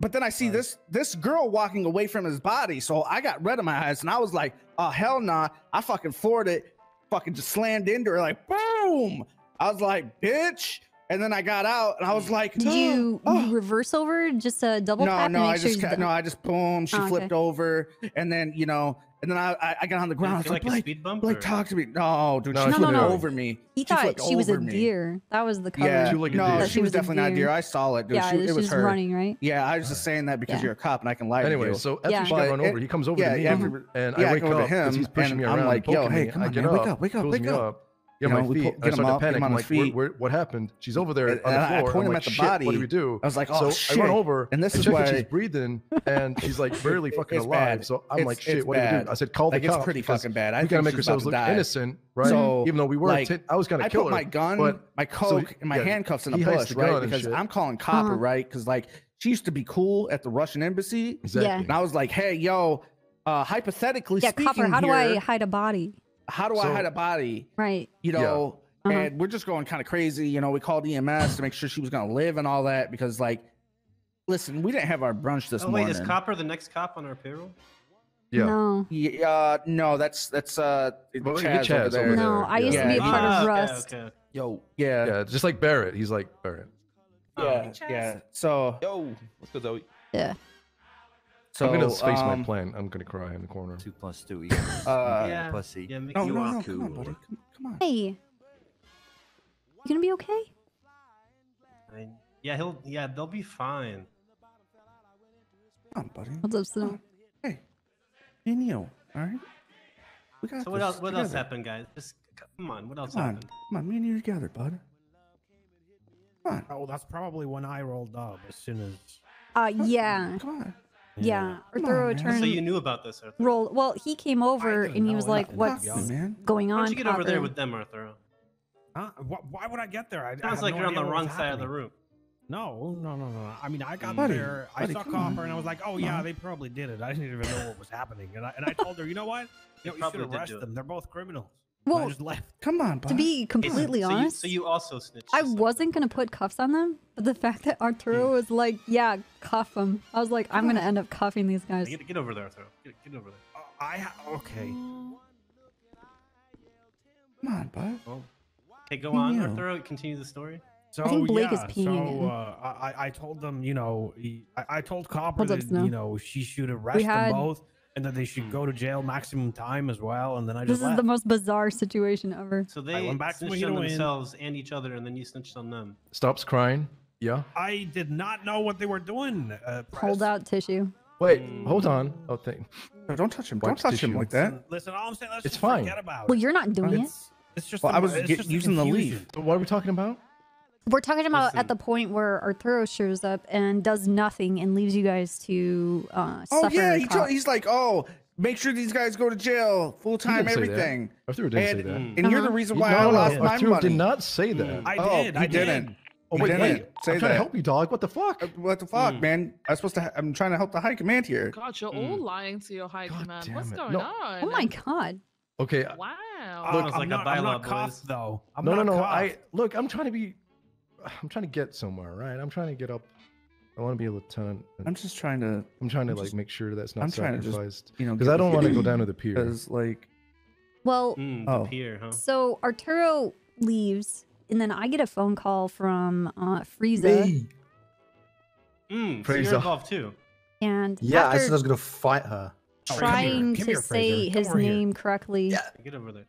But then I see this this girl walking away from his body, so I got red in my eyes, and I was like, "Oh hell nah!" I fucking floored it, fucking just slammed into her, like boom. I was like, "Bitch!" And then I got out, and I was like, "Did you, oh. oh. reverse over just a double no. No, I sure just no, I just boom. She oh, flipped okay. over, and then you know and then I, I, got on the ground. I was like, like, a speed bump? Like, talk to me. No, dude, no, she flipped no. over me. He she thought she was a deer. Me. That was the cover. Yeah, she like no, she, she, was, definitely not a deer. I saw it, dude. Yeah, she, it was her. running, right? Yeah, I was just saying that because yeah. you're a cop and I can lie Anyway, so after yeah. she got run over, he comes over to me. and I wake up. He's pushing me around. I'm like, yo, hey, come on, wake up, wake up, wake up. Yeah, you know, my feet. Pull, I started out, to panic. I'm like, where, where, what happened? She's over there and, on the floor. I point him like, at the body. What do we do? I was like, oh so shit. I run over and this is why she's breathing and she's like barely fucking alive. Bad. So I'm it's, like, shit, what bad. do we do? I said, call like, the cops. It's pretty fucking bad. I we gotta make ourselves look innocent, right? So, Even though we were, like, t- I was gonna I kill put. My gun, my coke, and my handcuffs in the bush, right? Because I'm calling copper, hmm. right? Because like she used to be cool at the Russian embassy, and I was like, hey, yo. Uh, hypothetically speaking, how do I hide a body? how do so, I hide a body? Right. You know, yeah. uh-huh. and we're just going kind of crazy. You know, we called EMS to make sure she was going to live and all that because, like, listen, we didn't have our brunch this oh, morning. Wait, is Copper the next cop on our payroll? Yeah. No. Yeah, uh, no, that's that's uh well, Chaz, Chaz over there. No. I used to be a part of ah, Rust. Okay, okay. Yo, yeah. Yeah, just like Barrett. He's like Barrett. Oh, yeah, yeah. So Yo, what's good, Zoe? Yeah. So, I'm gonna space um, my plan. I'm gonna cry in the corner. Two plus two equals uh, yeah. pussy. Yeah, no, you no, are no, cool. Come on, buddy. Come, come on. Hey, you gonna be okay? I, yeah, he'll. Yeah, they'll be fine. Come on, buddy. What's up, Snow? Hey, Me and you. All right. We got so what else? What together. else happened, guys? Just come on. What else come on. Come on, me and you together, bud. Come on. Oh, that's probably when I rolled up as soon as. Uh, yeah. Come on. Yeah, Arthur a turn. So you knew about this, Arthur? Roll. Well, he came over and he was like, "What's going on?" Why don't you get over there with them, Arthur? Huh? Why would I get there? I, Sounds I like no you're on the wrong side of the room. No, no, no, no. I mean, I got buddy, there. Buddy, I saw Copper, and I was like, "Oh yeah, uh-huh. they probably did it." I didn't even know what was happening, and I, and I told her, "You know what? You, know, you should arrest them. They're both criminals." And Well, I just left. Come on, to be completely so You, honest, so you also snitched. I wasn't gonna put cuffs on them, but the fact that Arturo was like, "Yeah, cuff them," I was like, "I'm gonna end up cuffing these guys." Get, get over there, Arthur. Get, get over there. Uh, I ha- okay. Come on, bud. Okay, go on, Yeah. Arthur. Continue the story. So think Blake is yeah, peeing so uh, I I told them, you know, he, I, I told Copper Hold that Snow. you know she should arrest had- them both, and that they should go to jail maximum time as well. And then I just This just is left. the most bizarre situation ever. So they went back to snitched on themselves and each other, and then you snitched on them. Stops crying. Yeah. I did not know what they were doing. Uh, Hold out tissue. Wait, hold on. Oh, thing. No, don't touch him. Don't Wipes touch him like that. Listen, all I'm saying, let's It's just fine. forget about it. Well, you're not doing it. It's, it's just. Well, the- I was it's get- just using the confusion. leaf. So what are we talking about? We're talking about at the point where Arturo shows up and does nothing and leaves you guys to uh, Oh suffer. yeah, he told, he's like, oh, make sure these guys go to jail, full time, didn't that. everything. Arturo didn't say and, that. And you're the Uh-huh. reason why no, I no, lost my Arturo money. did not say that. I oh, did, He I didn't. did. Oh He wait, didn't wait. say I'm trying to that. help you, dog. What the fuck? Uh, What the fuck, man? I'm supposed to. Ha- I'm trying to help the high command here. God, you're all lying to your high command. What's it. going No. on? Oh my god. Okay. Wow. Look, Look, I'm, like a not, I'm not bylaw, coughed, though. I'm no, no, not no. coughed. I look. I'm trying to be. I'm trying to get somewhere, right? I'm trying to get up. I want to be a lieutenant. I'm just trying to. I'm trying to I'm like just- make sure that's not I'm trying to sacrificed. just, you know, because I don't want to go down to the pier. Because like, Well, Mm, the Oh. pier, huh? so Arturo leaves, and then I get a phone call from uh, Frieza. Mm, so Praise the- involved too. And Yeah, I said I was gonna fight her. trying Come to here, say Fraser. His over here. name correctly. Get over there.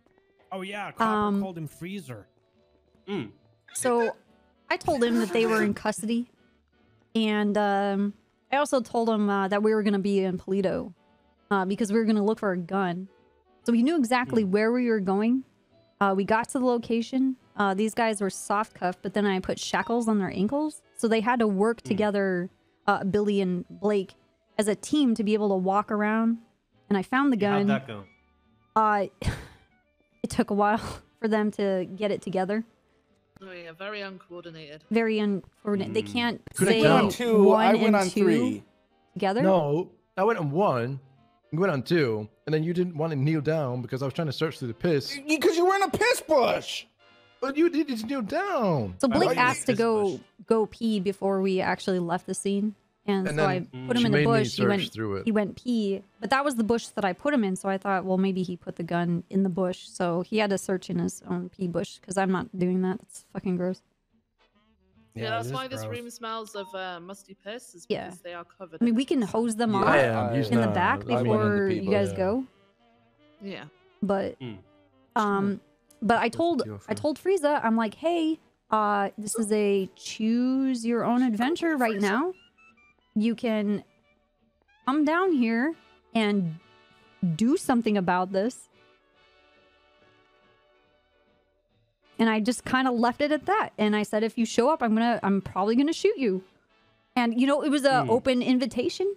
Oh yeah, Copper Um, called him Freezer. Mm. So I told him that they were in custody, and um, I also told him uh, that we were going to be in Paleto uh, because we were going to look for a gun. So we knew exactly where we were going. Uh, we got to the location. Uh, these guys were soft cuffed, but then I put shackles on their ankles, so they had to work together, uh, Billy and Blake, as a team to be able to walk around. And I found the Yeah, gun. how'd that go? Uh, it took a while for them to get it together. Oh yeah, very uncoordinated. Very uncoordinated. They hmm. can't Couldn't say tell. on two, one I went and on two three. together. No, I went on one. You went on two, and then you didn't want to kneel down because I was trying to search through the piss. because you were in a piss bush. But you did just kneel down. So Blake would asked to go bush? go pee before we actually left the scene, and, And so then I put him in the bush. He went through it. He went pee, but that was the bush that I put him in. So I thought, well, maybe he put the gun in the bush. So he had to search in his own pee bush because I'm not doing that. That's fucking gross. Yeah, Yeah, that's it is why this room smells of uh, musty piss, is Yeah. because they are covered. I mean, we can hose them Yeah, off I am. He's in the back I went in the before you guys yeah. go, Yeah. but Mm. um, but I told I told Frieza, I'm like, hey, uh, this is a choose your own adventure right now. You can come down here and do something about this. And I just kind of left it at that. And I said, if you show up, I'm gonna, I'm probably gonna shoot you. And you know, it was a Hmm. open invitation.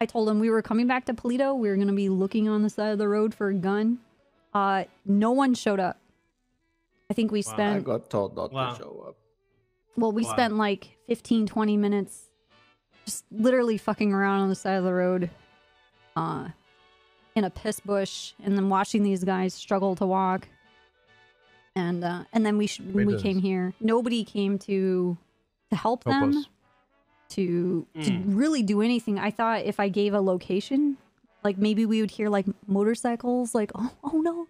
I told him we were coming back to Paleto. We were gonna be looking on the side of the road for a gun. Uh, no one showed up. I think we Wow. I got told not Wow. to show up. well, we Wow. spent like 15, 20 minutes just literally fucking around on the side of the road uh, in a piss bush and then watching these guys struggle to walk. And uh, and then we sh- we does. came here, nobody came to to help, Help them us. to to Mm. really do anything. I thought if I gave a location, like maybe we would hear like motorcycles, like oh oh no,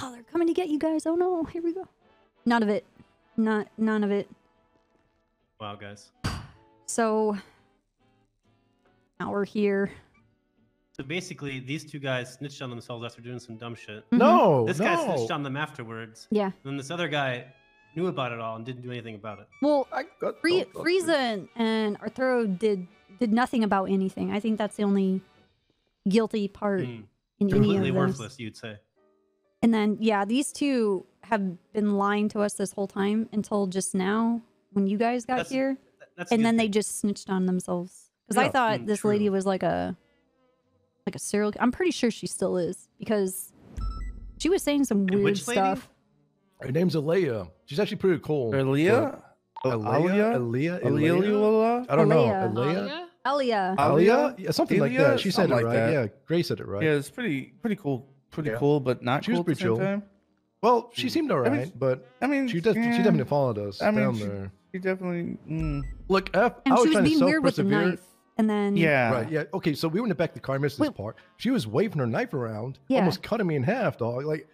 oh they're coming to get you guys. Oh no, here we go. None of it. Not none of it. Wow, guys. So now we're here. So basically, these two guys snitched on themselves after doing some dumb shit. Mhm. No, This no. guy snitched on them afterwards. Yeah. And then this other guy knew about it all and didn't do anything about it. Well, I got Free- told. Frieza and, and Arturo did did nothing about anything. I think that's the only guilty part Mm. in any Completely of this. worthless, you'd say. And then yeah, these two have been lying to us this whole time until just now when you guys got That's- here, That's a and good then they thing. just snitched on themselves. Because I thought Mm, this lady was like a like a serial. I'm pretty sure she still is because she was saying some weird which lady? stuff. Her name's Alea. She's actually pretty cool. Aaliyah? but- Alea? Alea? Alea? Aaliyah? I don't know. Alea. Alea? Elia. Alea? Yeah, something like Aliyah? that. She said Something it like right. that. Yeah, Grace said it right. Yeah, it's pretty pretty cool. Pretty Yeah. cool, but not She was cool at the pretty same chill. time. Well, she seemed I mean, alright, but I mean, she does. yeah. She definitely followed us I mean, down she- there. He definitely. Mm. Look, F, And I was she was trying being to weird with the knife. And then Yeah. Right. Yeah. Okay. So we went in the back of the car. I missed this part. She was waving her knife around, Yeah. almost cutting me in half, dog. Like,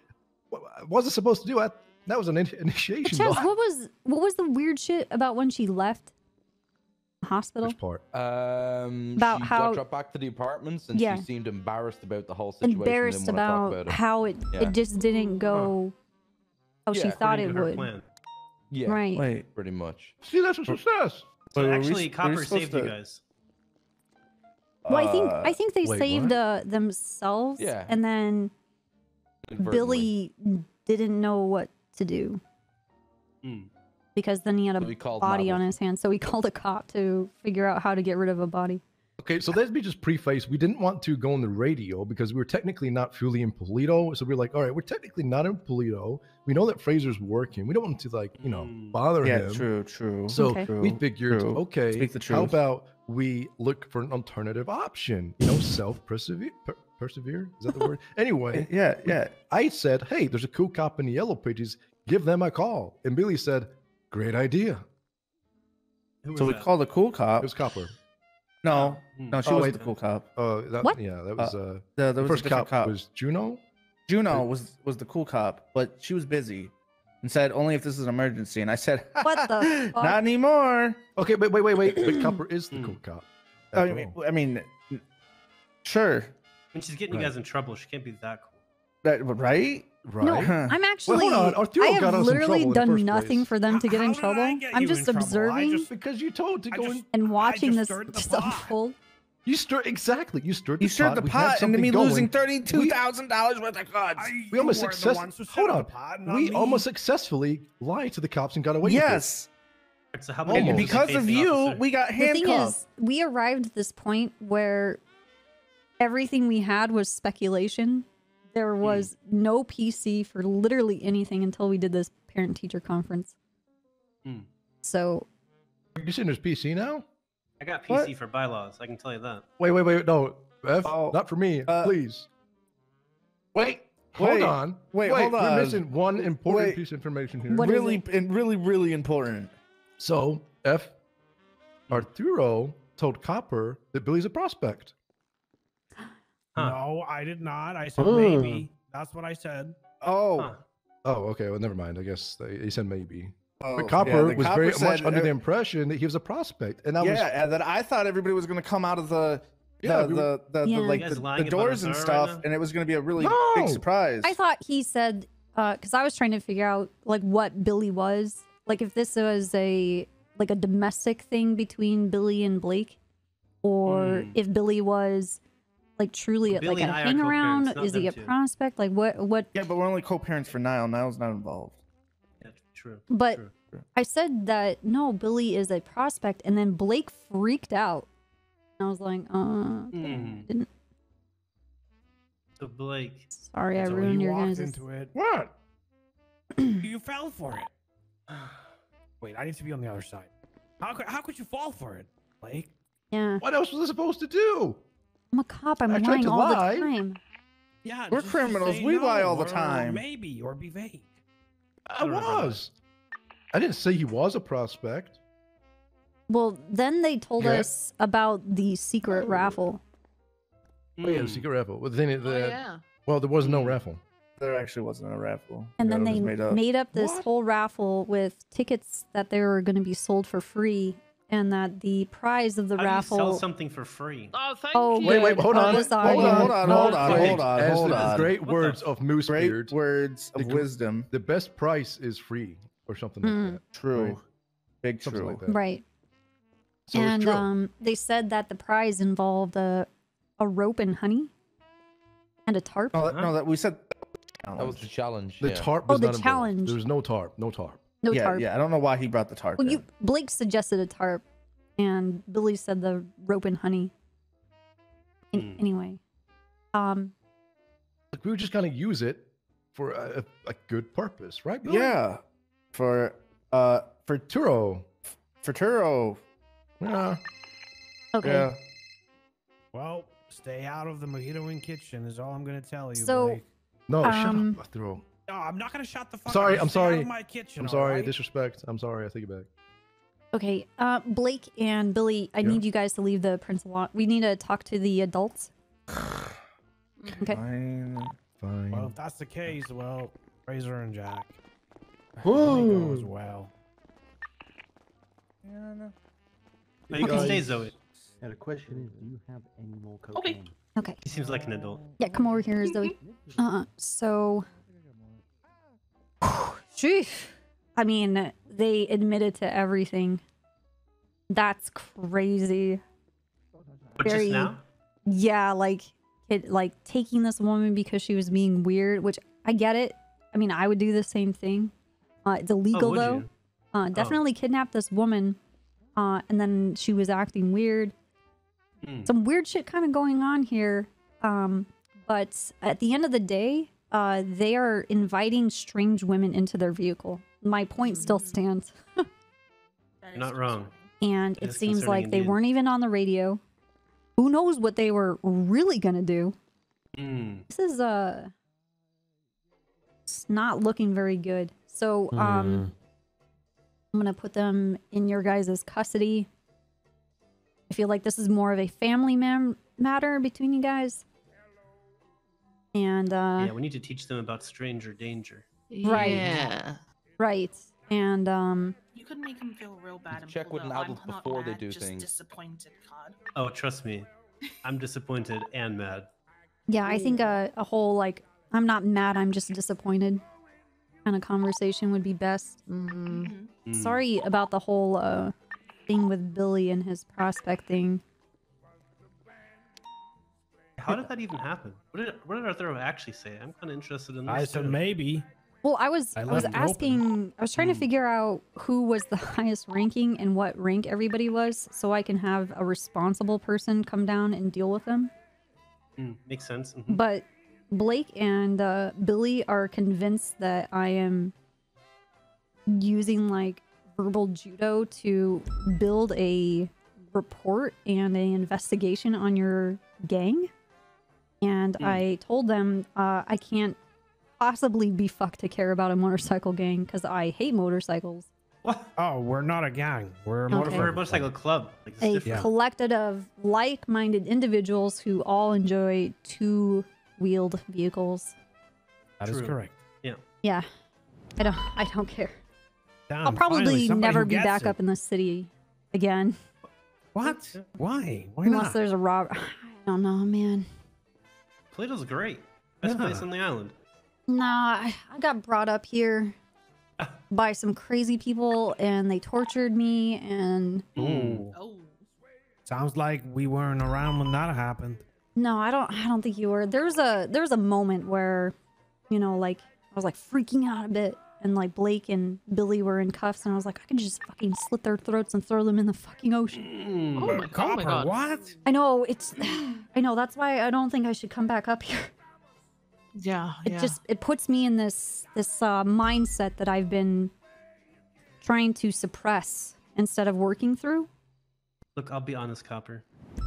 what what was I supposed to do? I, that was an in- initiation. Chaz, what was what was the weird shit about when she left the hospital? Which part? Um, About she how- got dropped back to the apartments, and Yeah. she seemed embarrassed about the whole situation. Embarrassed didn't wanna talk about, about it. how it Yeah. it just didn't go how she thought it would. plan. Yeah, Right. Wait. pretty much. See, that's a success. So Wait, actually, we Copper supposed saved you to- guys. Well, I think Uh, I think they wait, saved uh, themselves, Yeah. and then. Billy didn't know what to do. Mm. because then he had a called body Mabel. on his hands. So he called a cop to figure out how to get rid of a body. Okay, so let me just preface. We didn't want to go on the radio because we were technically not fully in Paleto. So we are like, all right, we're technically not in Paleto. We know that Fraser's working. We don't want to like, you know, mm. bother Yeah, him. true, true. So Okay. we True, figured, true. okay, Speak the how about we look for an alternative option? You know, self persevere. Per- persevere is that the word? Anyway, yeah, yeah. I said, hey, there's a cool cop in the Yellow Pages. Give them a call. And Billy said, great idea. So we called the cool cop. It was Copper. No, no, she Oh, wasn't the cool cop. Uh, that, What? Yeah, that was uh, Uh, the, the- was first cop, cop. was Juno. Juno was was the cool cop, but she was busy and said only if this is an emergency. And I said, What the fuck? Not anymore. Okay, but wait, wait, wait. But Copper is the cool cop. I mean, all. I mean, sure. When she's getting you guys in trouble, she can't be that cool. That right? Right. No, I'm actually. hold on, I have literally trouble in the done nothing place. for them to get in trouble. I'm just in trouble? I observing just- because you told to go in. and watching this stuff unfold. You stirred exactly. You stirred. You the stirred the We had pot into me something losing thirty-two thousand dollars worth of guns. We almost were success. Hold on. pot, we me. almost successfully lied to the cops and got away Yes. So how about And because of you, we got handcuffed. The thing is, we arrived at this point where everything we had was speculation. There Hmm. was no PC for literally anything until we did this parent teacher conference. Hmm. So with it. You saying there's PC now? I got PC for bylaws. I can tell you that. Wait, wait, wait. No, F, Oh, not for me, uh, please. Wait, hold wait, on. wait, hold on. We're missing one important Wait. piece of information here. What is really, and really, really important. So, F. Arturo told Copper that Billy's a prospect. No, I did not. I said Oh. maybe. That's what I said. Oh. Oh, okay. Well, never mind. I guess they, he said maybe. Oh, but Copper the was Copper very said, much under uh, the impression that he was a prospect, and I yeah, was and that I thought everybody was going to come out of the Yeah, the, we the, were- the, the, Yeah. like the, the doors and Azara right stuff, and it was going to be a really No! big surprise. I thought he said because I was trying to figure out like what Billy was, like if this was a like a domestic thing between Billy and Blake, or Hmm. if Billy was like truly Well, like a and hang around. Is he a them two. prospect? Like what? What? yeah, but we're only co-parents for Niall. Niall's not involved. Yeah, true. But true. I said that no, Billy is a prospect, and then Blake freaked out. And I was like, uh, okay. Mhm. didn't. So Blake. Sorry, I So ruined you your walked guys' into it. what? you fell for it. Wait, I need to be on the other side. How could how could you fall for it, Blake? Yeah, What else was I supposed to do? I'm a cop. I'm I tried lying to all lie. the time. Yeah, We're just- just criminals. say We lie all the time. Maybe or be vague. I don't was. I didn't say he was a prospect. Well, then they told Yeah. us about the secret raffle. Oh yeah, Hmm. the secret raffle. Well, the thing is Oh, yeah. well, there was no raffle. There actually wasn't a raffle. And Yeah, then they made up. made up this What? whole raffle with tickets that they were going to be sold for free, and that the prize of the How do you raffle. sell something for free? Oh, thank Oh, you. Wait, wait, good. hold on. Oh, Hold on, Hold on, hold on, hold on, As hold on. great What the- words of Moose Great Beard, words of The wisdom. the best price is free, or something like Mm. that. True. Right. Big Something true. like that. Right. So and true. um, they said that the prize involved a, a rope and honey and a tarp. No, that, no, that we said. That was the challenge. the yeah. tarp Oh, the not involved. challenge. There was no tarp. No tarp. No yeah, tarp. yeah. I don't know why he brought the tarp. Well, in. you Blake suggested a tarp, and Billy said the rope and honey. An- Hmm. Anyway, um, Like, we were just gonna use it for a, a, a good purpose, right? Billy? Yeah. For uh for Turo. for Turo. Yeah. okay. Yeah. Well, stay out of the mojito and kitchen is all I'm gonna tell you. So, Blake. No, Um, shut up, Turo. No, I'm not gonna shut the fuck. Sorry. I'm sorry. my kitchen. I'm sorry. right? Disrespect. I'm sorry. I take it back. Okay, uh, Blake and Billy, I Yeah. need you guys to leave the prince principal. We need to talk to the adults. Okay. Fine. Fine. Well, if that's the case, well, Razor and Jack. Whoa. They go as well. Yeah, no. No, you can stay, Zoe. Now the question is, do you have any more cocaine? Okay. He seems like an adult. Yeah, come over here, Zoe. Uh, so, Sheesh. I mean, they admitted to everything. That's crazy. But just now? Yeah, like it, like taking this woman because she was being weird, which I get it. I mean, I would do the same thing. Uh, it's illegal would though. you? Uh, definitely kidnapped this woman, uh, and then she was acting weird. Hmm. Some weird shit kind of going on here. Um, but at the end of the day, uh, they are inviting strange women into their vehicle. My point still stands. You're not wrong. and It it is seems concerning like they weren't even on the radio. Who knows what they were really gonna do? Mm. This is uh, it's not looking very good. So um, I'm gonna put them in your guys' custody. I feel like this is more of a family mam- matter between you guys. And uh, yeah, we need to teach them about stranger danger. Right. Yeah. right. And um, You could make him feel real bad and Check pull with the, an I'm adult not before they do just things. disappointed card. Oh, trust me, I'm disappointed and mad. yeah, I think a, a whole like I'm not mad, I'm just disappointed kind of conversation would be best. Mm-hmm. Mm. Sorry about the whole uh thing with Billy and his prospecting. How did that even happen? What did what did Arthur actually say? I'm kind of interested in this. I said too. maybe. Well, I was I I, was left it open. asking I was trying to figure out who was the highest ranking and what rank everybody was so I can have a responsible person come down and deal with them. Mm, makes sense. mhm. But Blake and uh, Billy are convinced that I am using like verbal judo to build a report and an investigation on your gang. And Hmm. I told them uh, I can't possibly be fucked to care about a motorcycle gang because I hate motorcycles. Oh, we're not a gang. We're a Okay. motorcycle. We're a motorcycle club. Like, A different. collective of like-minded individuals who all enjoy two-wheeled vehicles. That is True. correct. Yeah. Yeah, I don't. I don't care. Damn, I'll probably finally, never be back it. up in the city again. What? Why? Why unless not? there's a rob. I don't know, man. Paleto's great. Best Yeah. place on the island. Nah, I, I got brought up here by some crazy people, and they tortured me. And Ooh. Oh. Sounds like we weren't around when that happened. no, I don't. I don't think you were. There's a there's a moment where, you know, like I was like freaking out a bit, and like Blake and Billy were in cuffs, and I was like, I could just fucking slit their throats and throw them in the fucking ocean. Oh my, oh my Copper, god. what? I know it's. I know that's why I don't think I should come back up here. Yeah. It yeah. just it puts me in this this uh, mindset that I've been trying to suppress instead of working through. Look, I'll be honest, Copper.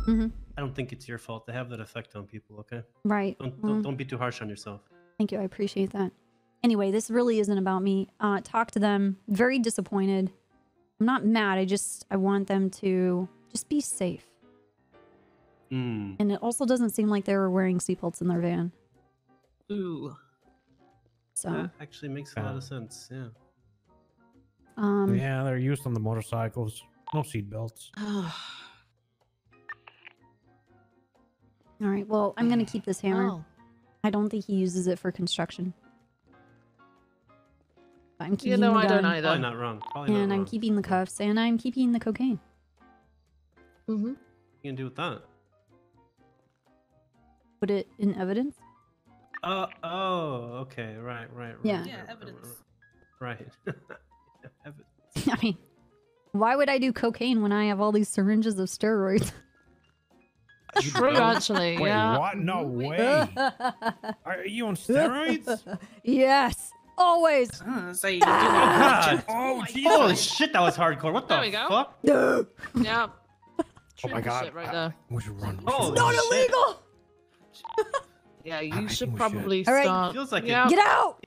Mhm. I don't think it's your fault. to have that effect on people. Okay. Right. Don't Mm. don't, don't be too harsh on yourself. Thank you. I appreciate that. Anyway, this really isn't about me. Uh, talk to them. Very disappointed. I'm not mad. I just I want them to just be safe. Mm. And it also doesn't seem like they were wearing seatbelts in their van. Ooh. So That actually makes a lot of sense. Yeah. um yeah, they're used on the motorcycles. No seatbelts. all right. Well, I'm gonna keep this hammer. Oh. I don't think he uses it for construction. I'm keeping You know, the I don't gun, either. Probably not wrong. Probably and not I'm wrong. keeping the cuffs, and I'm keeping the cocaine. Mm-hmm. What you gonna do with that? Put it in evidence. Oh, oh, okay, right, right, right. Yeah. Yeah, right, evidence. Right. right. Evidence. I mean, why would I do cocaine when I have all these syringes of steroids? True, actually. Wait, yeah. what? No way. Are you on steroids? yes, always. Uh, so you God. Oh, Holy shit, that was hardcore. What the There we go. fuck? Yeah. Oh my god. shit right there. We should run. Oh, Not shit. illegal. Yeah, you I should think we probably All right. start. Feels like it. yeah. Get out!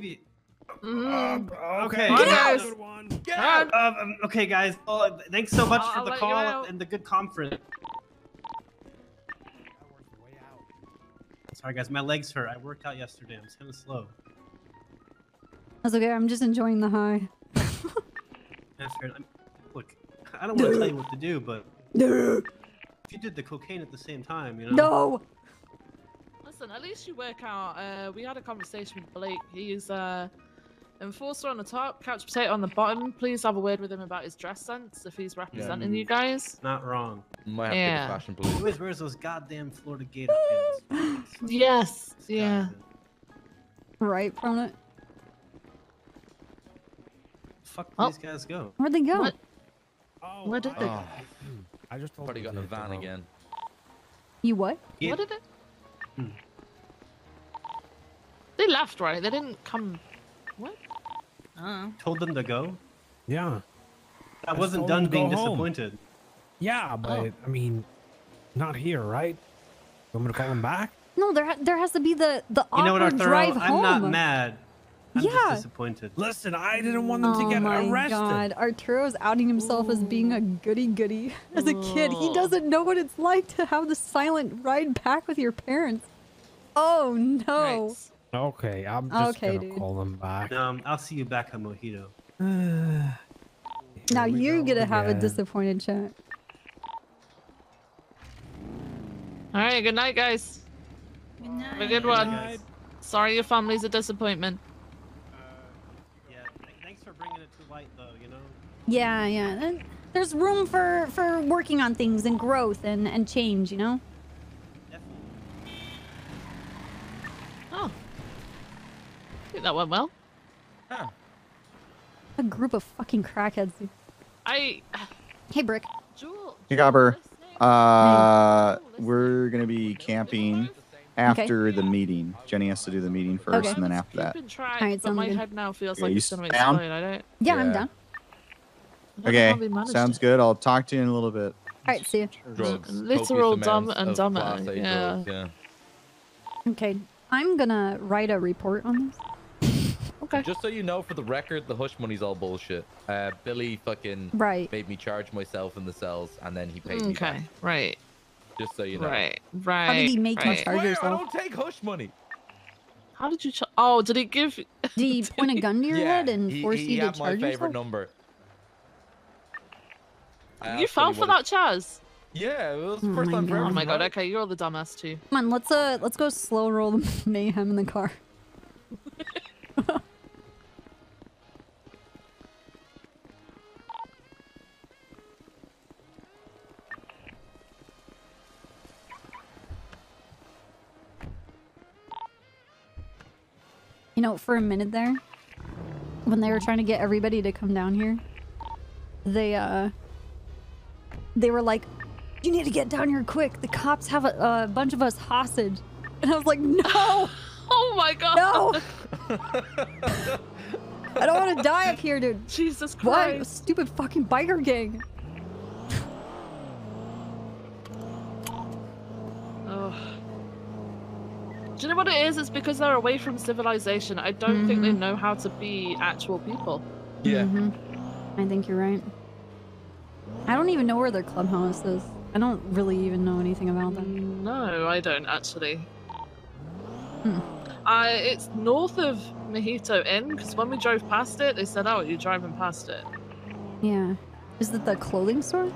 Mhm. Okay. Get out! Get out! Um, um, okay, guys. Oh, thanks so much I'll- for I'll the call and the good conference. Sorry, guys. My legs hurt. I worked out yesterday. I'm kind of slow. That's okay. I'm just enjoying the high. That's fair. I'm, look, I don't want to tell you what to do, but if you did the cocaine at the same time, you know. No. Listen, at least you work out. Uh, we had a conversation with Blake. He's uh, enforcer on the top, couch potato on the bottom. Please have a word with him about his dress sense if he's representing you guys. Not wrong. Might have Yeah. to get the fashion He police. always wears those goddamn Florida Gator pants. Yes. Yeah. Right from it. Fuck did Oh. these guys go? Where'd they go? What? Oh, Where did they? Oh, I just told probably you got in the van again. You what? What did it? Hmm. They left, right? They didn't come. What? Oh. Told them to go. Yeah. I just wasn't done them to go being home. disappointed. Yeah, but Oh. I mean, not here, right? You want me to call them back? No, there ha- there has to be the the You know what, awkward Arturo? drive I'm home. not mad. I'm Yeah. just disappointed. Listen, I didn't want them oh to get my arrested. god, Arturo's outing himself as being a goody goody. As a kid, he doesn't know what it's like to have the silent ride back with your parents. Oh no. Okay, I'm just Okay, gonna dude. call them back. Um, I'll see you back on Mojito. Now you're go gonna have a disappointed chat. All right. Good night, guys. Good night. Have a good one. Sorry, your family's a disappointment. Yeah, yeah. There's room for for working on things and growth and and change, you know. Oh. I think that went well. A group of fucking crackheads. dude. I. Hey, Brick. Jewel. Hey, Gobber. Uh, we're gonna be camping after the meeting. Jenny has to do the meeting first, Okay. and then after that. Keeping Alright, but sounds my good. head now feels Yeah, like it's gonna down? explode. I don't. Yeah, I'm done. I don't know Okay, how we managed sounds good. I'll talk to you in a little bit. All right, see you. Drugs. Literal dumb and of dumber, yeah. yeah. Okay, I'm gonna write a report on this. Okay. Just so you know, for the record, the hush money's all bullshit. Uh, Billy fucking Right. made me charge myself in the cells, and then he paid me Okay. Right. Just so you know. Right. Right. How did he make you right. charge Swear, I don't take hush money. How did you? Ch- oh, did he give? Did he point a gun to your yeah, head and he, force he you to charge yourself? He had my favorite number. I You asked fell for that, Chaz. Yeah, it was the Oh first my time for Oh my god. Okay, you're the dumbass too. Come on, let's uh let's go slow roll the mayhem in the car. You know, for a minute there, when they were trying to get everybody to come down here, they uh they were like, "You need to get down here quick. The cops have a, a bunch of us hostage." And I was like, "No, Oh my god. no, I don't want to die up here, dude." Jesus Christ. What? A stupid fucking biker gang. Ugh. Do you know what it is? It's because they're away from civilization. I don't think they Mhm. know how to be actual people. Yeah. Mhm. I think you're right. I don't even know where their clubhouse is. I don't really even know anything about them. No, I don't actually. Hmm. Uh, it's north of Mojito Inn because when we drove past it, they said, "Oh, you're driving past it." Yeah. Is it the clothing store?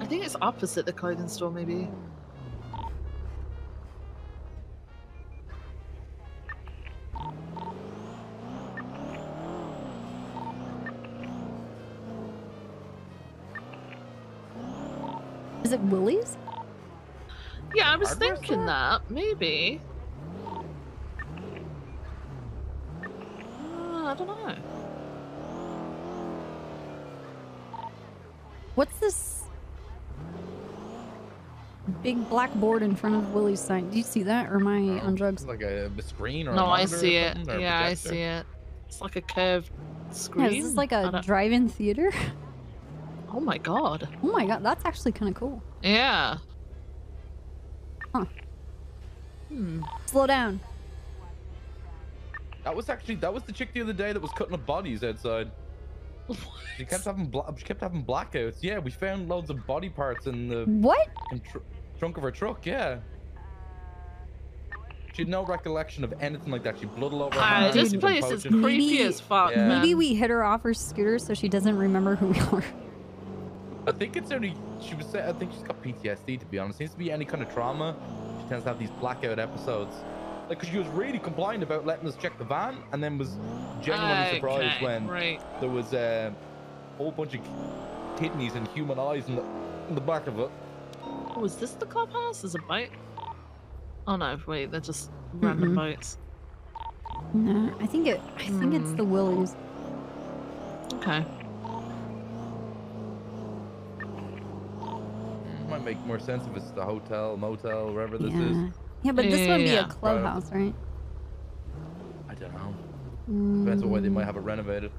I think it's opposite the clothing store, maybe. Is it Willie's? Yeah, I was Hardware thinking store? that maybe. Uh, I don't know. What's this big black board in front of Willie's sign? Do you see that, or am I on drugs? It's like a, a screen or No, I see it. something, or a Yeah, I see it. It's like a curved screen. Yeah, is this like a drive-in theater? Oh my god. Oh my god, that's actually kind of cool. Yeah. Huh. Hmm. Slow down. That was actually that was the chick the other day that was cutting up bodies outside. She kept having bla- she kept having blackouts. Yeah, we found loads of body parts in the What? in tr- trunk of her truck. Yeah. She had no recollection of anything like that. She blood all over her Ah, this place is poaching. creepy as fuck. Yeah. Maybe we hit her off her scooter so she doesn't remember who we are. I think it's only she was. I think she's got PTSD. To be honest, seems to be any kind of trauma. She tends to have these blackout episodes. Like, cause she was really compliant about letting us check the van, and then was genuinely surprised Okay, when right. there was a whole bunch of kidneys and human eyes in the in the back of it. Oh, is this the clubhouse? Is a boat? Oh no, wait, they're just random Mm-mm. boats. No, I think it. I think it's Hmm. the Willies. Okay. Might make more sense if it's the hotel, motel, wherever this Yeah. is. Yeah, but this would be Yeah. a clubhouse, right? I don't know. Depends on why they Mm. might have it renovated.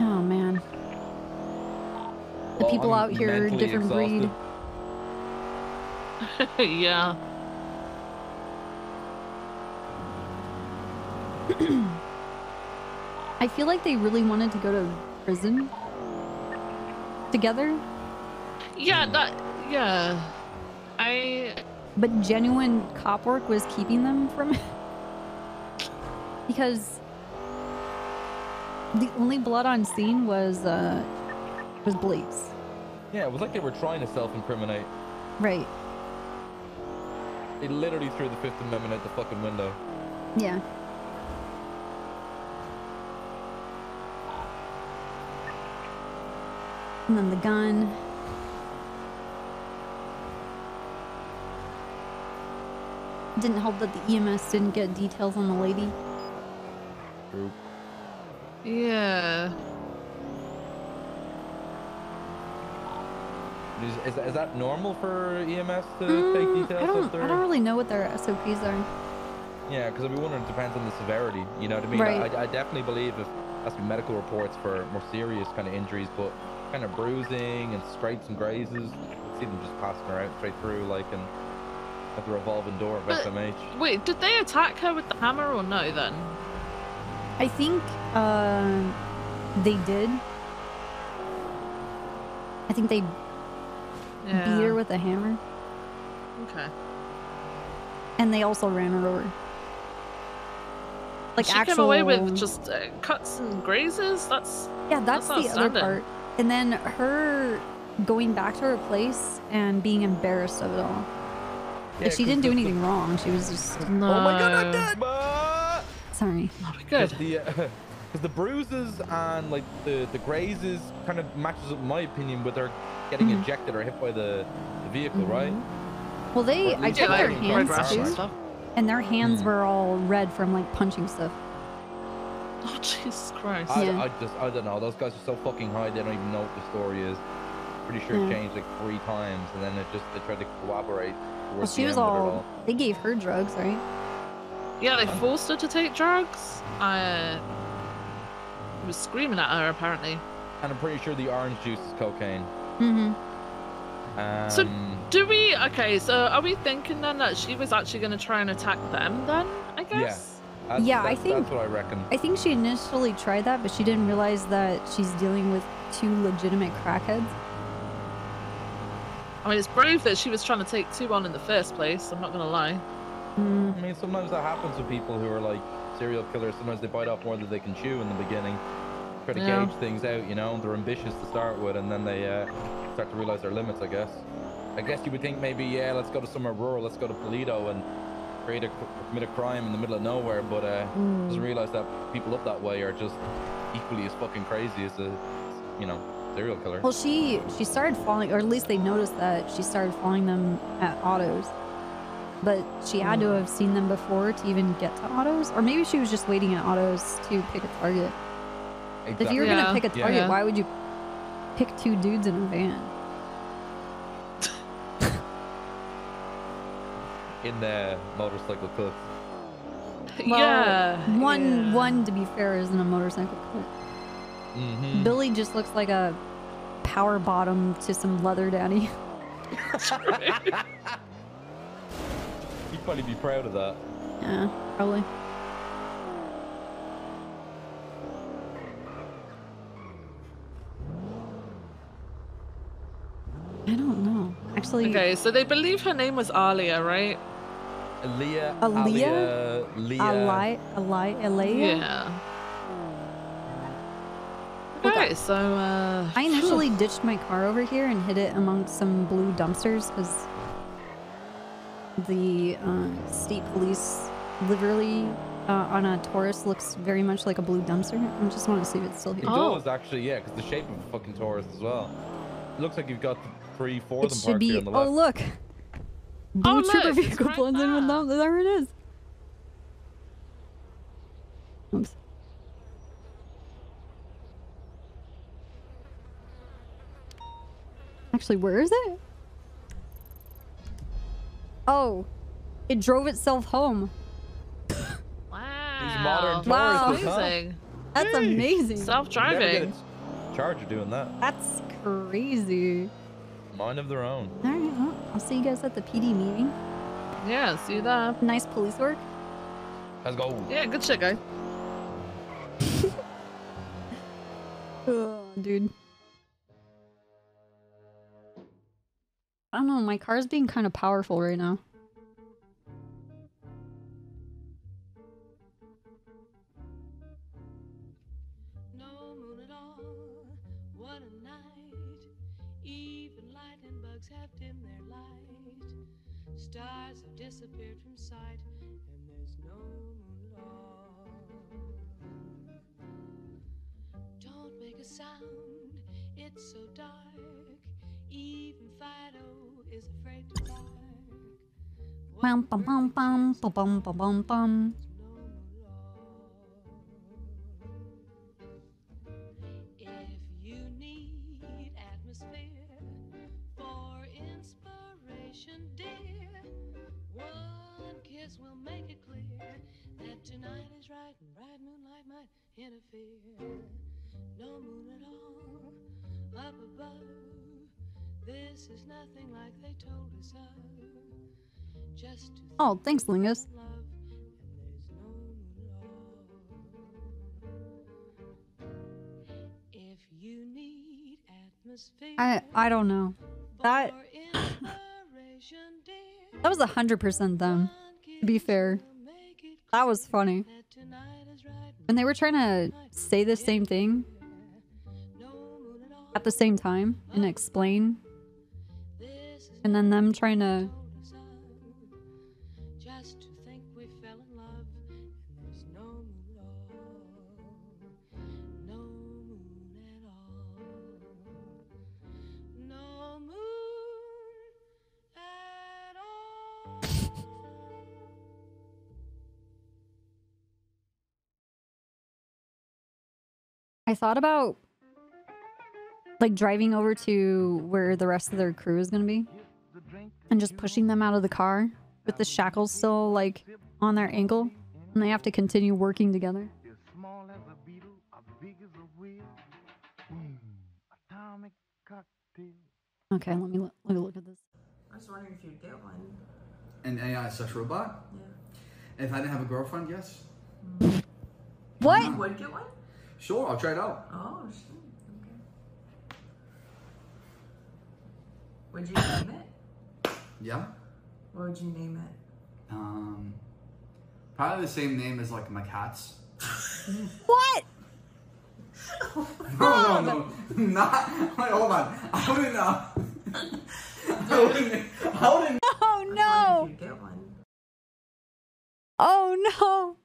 Oh man. The Well, people I'm out here, mentally different breed. yeah. I feel like they really wanted to go to prison together, Yeah, that. Yeah. I. but genuine cop work was keeping them from it. because the only blood on scene was uh was Blake's. Yeah, it was like they were trying to self-incriminate. Right. They literally threw the Fifth Amendment at the fucking window. Yeah. And then the gun. Didn't help that the EMS didn't get details on the lady. True. Yeah. Is, is, is that normal for EMS to Mm, take I details don't, of their? I don't really know what their SOPs are. Yeah, because I'd be wondering. It depends on the severity. You know what I mean? Right. I, I definitely believe if has to be medical reports for more serious kind of injuries, but kind of bruising and scrapes and grazes, see them just passing her out straight through like and at the revolving door of But- SMH. Wait, did they attack her with the hammer or no then? I think uh, they did. I think they beat her with a hammer, Okay. and they also ran her over. Like she actual. came away with just uh, cuts and grazes. That's Yeah, that's, the other part. And then her going back to her place and being embarrassed of it all. Yeah, like she 'cause didn't do the- the- anything wrong. She was just. Oh my god, I'm dead! But... Sorry. Because the, uh, 'cause the bruises and like the the grazes kind of matches up, in my opinion, with her getting Mhm. ejected or hit by the, the vehicle, right? Well, they. I least checked their hands and too, and their hands Hmm. were all red from like punching stuff. Oh Jesus Christ! I, Yeah. I just I don't know. Those guys are so fucking high. They don't even know what the story is. Pretty sure Yeah. it changed like three times, and then it just they tried to cooperate. Well, she was end of it all. They gave her drugs, right? Yeah, they forced her to take drugs. I was screaming at her apparently. And I'm pretty sure the orange juice is cocaine. Mm-hmm. Um, So do we? Okay, so are we thinking then that she was actually going to try and attack them? Then I guess. yeah, guess. That's, Yeah, I think- that's what I reckon. I think she initially tried that, but she didn't realize that she's dealing with two legitimate crackheads. I mean, it's brave that she was trying to take two on in the first place. I'm not going to lie. I mean, sometimes that happens with people who are like serial killers. Sometimes they bite off more than they can chew in the beginning. Try to Yeah. gauge things out, you know. They're ambitious to start with, and then they uh, start to realize their limits. I guess. I guess you would think maybe, yeah, let's go to somewhere rural. Let's go to Paleto and create a commit a crime in the middle of nowhere. But uh, Mm. doesn't realize that people up that way are just equally as fucking crazy as a, you know, serial killer. Well, she she started following, or at least they noticed that she started following them at autos. But she had to have seen them before to even get to autos, or maybe she was just waiting at autos to pick a target. If you were Yeah. gonna pick a target, Yeah. why would you pick two dudes in a van? In the motorcycle cooks. Well, yeah. One one to be fair isn't a motorcycle cook. Mm-hmm. Billy just looks like a power bottom to some leather daddy. You'd probably be proud of that. Yeah, probably. I don't know. Actually, Okay, so they believe her name was Alia, right? Aaliyah. Aaliyah? Aaliyah. Leah. Ali, Ali, Yeah. Okay, so uh, I initially ditched my car over here and hid it amongst some blue dumpsters because the uh, state police livery uh, on a Taurus looks very much like a blue dumpster. I just want to see if it's still here. It here. does actually, yeah, because the shape of a fucking Taurus as well. It looks like you've got three, four It of them should parked here be. on the Oh, look. Blue Oh, trooper look, it's vehicle right blends in with them. There it is. Oops. Actually, where is it? Oh, it drove itself home. Wow. modern Wow. Amazing. That's amazing. Self-driving. Charger doing that. That's crazy. Mind of their own. All right, well, I'll see you guys at the PD meeting. Yeah, see that. Nice police work. Let's go. Yeah, good shit, guys. Ugh, dude. I don't know, my car's being kind of powerful right now. Bum bum bum bum bum bum bum bum bum. If you need atmosphere for inspiration, dear, one kiss will make it clear that tonight is right and bright moonlight might interfere. No moon at all up above. This is nothing like they told us of. Oh, thanks, Lingus. I I don't know. That that was a hundred percent them. To be fair, that was funny. And they were trying to say the same thing at the same time and explain, and then them trying to. I thought about like driving over to where the rest of their crew is gonna be, and just pushing them out of the car with the shackles still like on their ankle, and they have to continue working together. Small as a beetle, as big as a wheel. Atomic cocktail. Okay, let me look, let me look at this. I was wondering if you'd get one. An AI sex robot? Yeah. If I didn't have a girlfriend, yes. What? You would get one? Sure, I'll try it out. Oh, shit. Okay. Would you name it? Yeah. What would you name it? Um, probably the same name as like my cats. What? No, no, no, not. Wait, hold on. I wouldn't. Uh, I wouldn't. I wouldn't. Oh no! You'd get one. Oh no!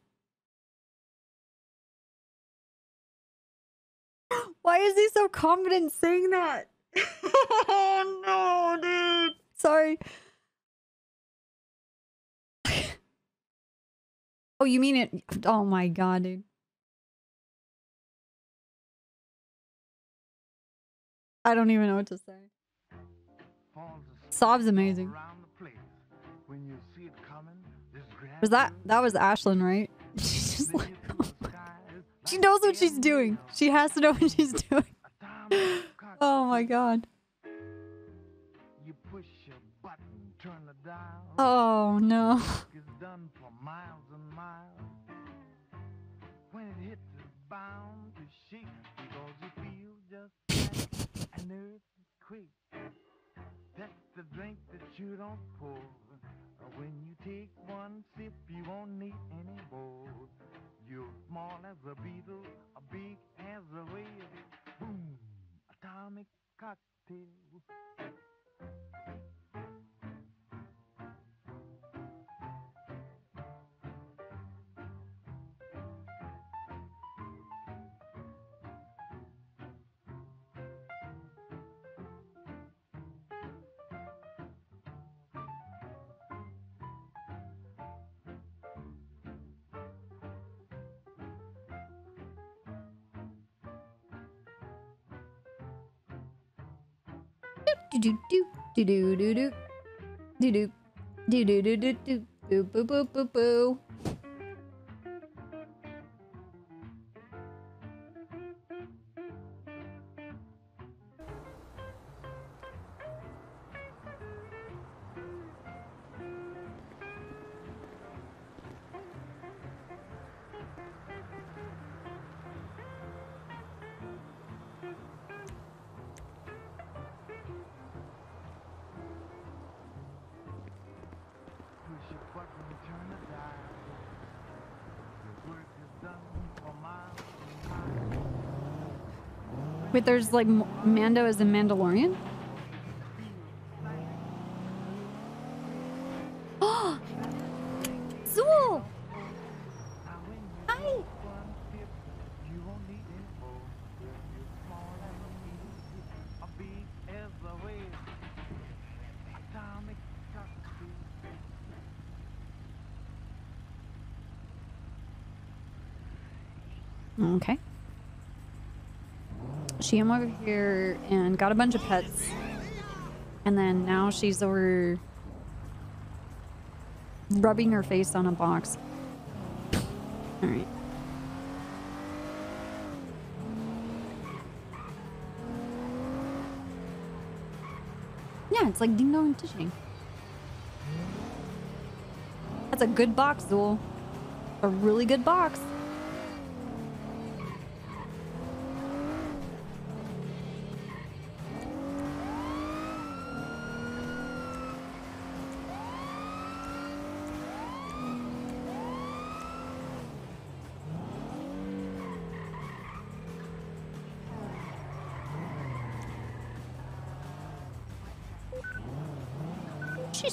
Why is he so confident saying that? oh no, dude. Sorry. oh, you mean it? Oh my god, dude. I don't even know what to say. Sob's amazing. Was that that was Ashlyn, right? She's just like, she knows what she's doing. She has to know what she's doing. Oh my god. You push your button, turn the dial. Oh no. When you take one sip, you won't need any more. You're small as a beetle, a big as a whale. Boom! Atomic cocktail. Do do do do do do do do do do do do do do boo boo boo boo boo. there's like Mando is the Mandalorian. She came over here and got a bunch of pets. And then now she's over rubbing her face on a box. Alright. Yeah, it's like ding dong tishing. That's a good box, Zool. A really good box.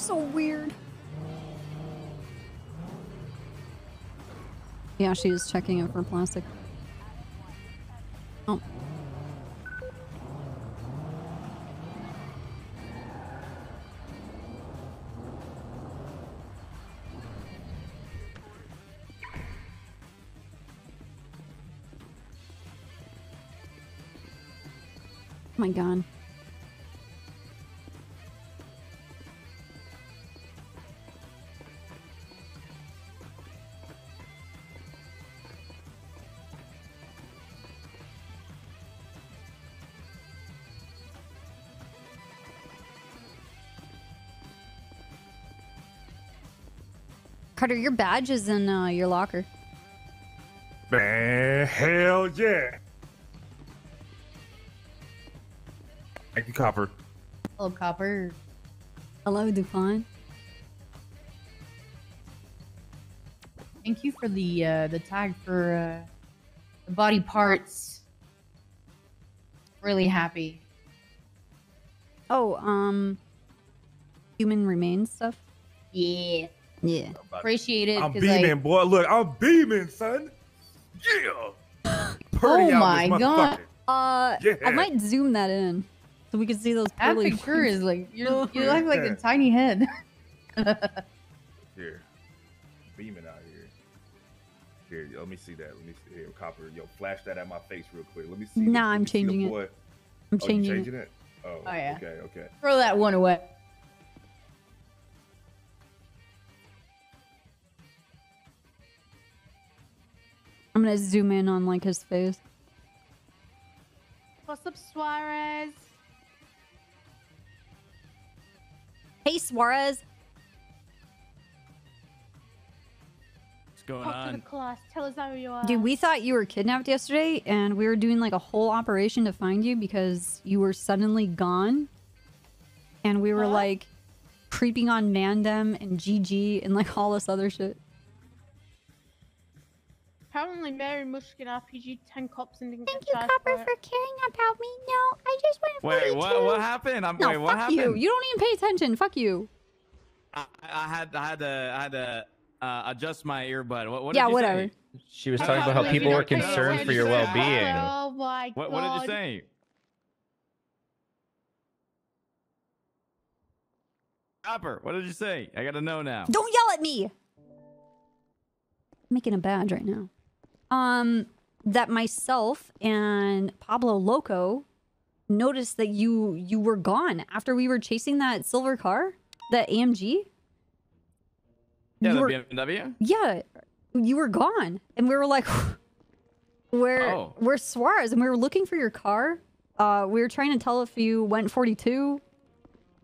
So weird. Yeah, she was checking it for plastic. Oh. oh my god. Carter, your badge is in uh, your locker. Man, hell yeah. Thank you, Copper. Hello, Copper. Hello, Dufan. Thank you for the uh, the tag for uh, the body parts. Really happy. Oh, um, human remains stuff. Yeah. Yeah. Appreciate it. I'm beaming, like, boy. Look, I'm beaming, son. Yeah. Purdy Oh my God. Uh, Yeah. I might zoom that in so we can see those. that pearly picture ones. is like you're, you look like a tiny head. Here. Beaming out here. Here, let me see that. Let me see here. Copper, yo, flash that at my face real quick. Let me see. Nah, let I'm me see the changing it. boy. I'm Oh, you changing it. it. Oh, Oh, yeah. okay, okay. Throw that one away. I'm gonna zoom in on like his face. What's up, Suarez? Hey, Suarez. What's going Talk to the class. Tell us how you are. Dude, we thought you were kidnapped yesterday, and we were doing like a whole operation to find you because you were suddenly gone. And we were Huh? like creeping on Mandem and GG and like all this other shit. Apparently, Mary Mushkin RPG 10 cops and didn't Thank get you, Copper, for for caring about me. No, I just want to Wait, what? What happened? I'm, No, wait, what fuck happened? you. You don't even pay attention. Fuck you. I, I had, I had to, I had to uh, adjust my earbud. What, what Yeah, did you whatever. Say? She was talking about how people were concerned for your well-being. Oh my What, god. what did you say? Copper, what did you say? I gotta know now. Don't yell at me. I'm making a badge right now. Um, that myself and Pablo Loco noticed that you you were gone after we were chasing that silver car, that AMG. Yeah, You the were- BMW. Yeah, you were gone, and we were like, "Where, Oh. where's Suarez?" And we were looking for your car. Uh, we were trying to tell if you went 42.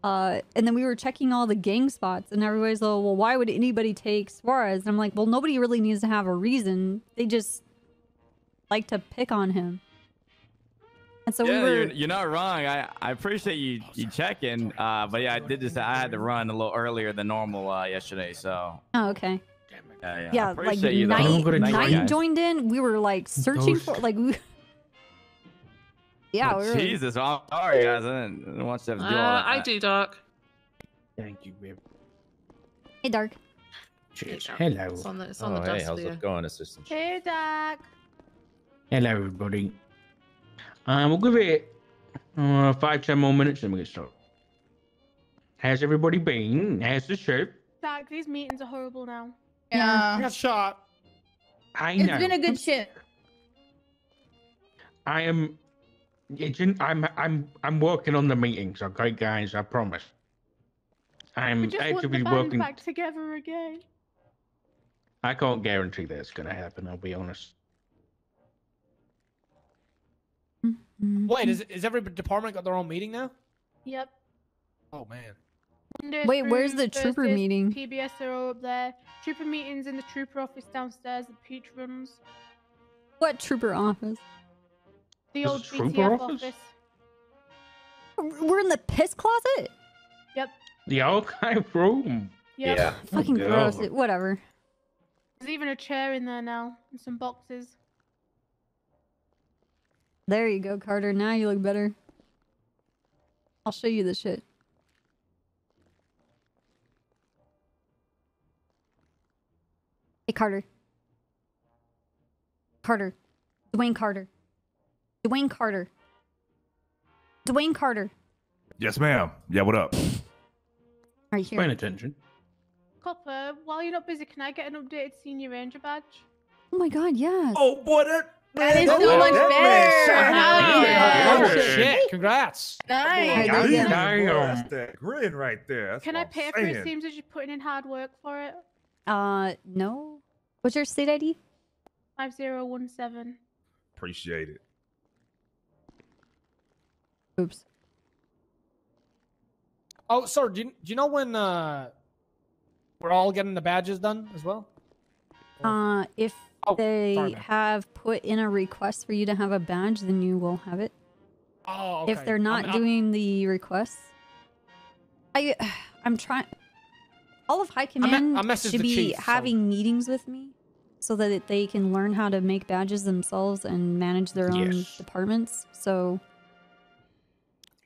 Uh, and then we were checking all the gang spots, and everybody's like, "Well, why would anybody take Suarez?" And I'm like, "Well, nobody really needs to have a reason. They just like to pick on him." And so yeah, we were. you're, you're not wrong. I, I appreciate you you checking. Uh, but yeah, I did just I had to run a little earlier than normal uh, yesterday. So Oh, okay. yeah, yeah. I Yeah, like appreciate you, though. Knight, Knight joined in. We were like searching Those- for like. We, yeah, Oh, we were. Jesus, I'm sorry, guys. I didn't, I didn't want you to have to do all Uh, that. I do, Doc. Thank you, babe. Hey, Dark. Cheers. Doc. Hello. It's on the, it's on Oh, the hey, how's it going, assistant? Hey, Doc. Hello, everybody. Um, we'll give it uh, five, ten more minutes and we get started. How's everybody been? How's the show? Doc, these meetings are horrible now. Yeah. I got shot. I It's know. been a good shift. I am. It's in, I'm. I'm. I'm working on the meetings. Okay, guys. I promise. I'm we just want the actively band working. back together again. I can't guarantee that's gonna happen. I'll be honest. Mm-hmm. Wait, is is every department got their own meeting now? Yep. Oh man. Monday Wait, where's through the trooper meeting? PBS are all up there. Trooper meetings in the trooper office downstairs. The Peach runs. What trooper office? The There's a old trooper BTF office? office. We're in the piss closet. Yep. The archive room. Yep. Yeah. Fucking Oh, gross. God. Whatever. There's even a chair in there now and some boxes. There you go, Carter. Now you look better. I'll show you the shit. Hey, Carter. Carter. Dwayne Carter. Dwayne Carter. Dwayne Carter. Yes, ma'am. Yeah, what up? Right here. Paying attention. Copper, while you're not busy, can I get an updated senior ranger badge? Oh my god, yes. Oh boy, that That is that so much that man better. shot yeah. Oh Yeah. shit! Congrats. Nice. Yeah, Yeah. That's that grin right there. That's Can I pay for it? saying. Seems as you're putting in hard work for it. Uh, no. What's your state ID? 5017. Appreciate it. Oops. Oh, sir, do you, do you know when uh we're all getting the badges done as well? Uh, if Oh, they sorry, have put in a request for you to have a badge, then you will have it. Oh, If they're not I'm- I'm- doing the requests, I, I'm trying. All of High I Command messaged should be chief, so- having meetings with me, so that they can learn how to make badges themselves and manage their own Yes. departments. So We-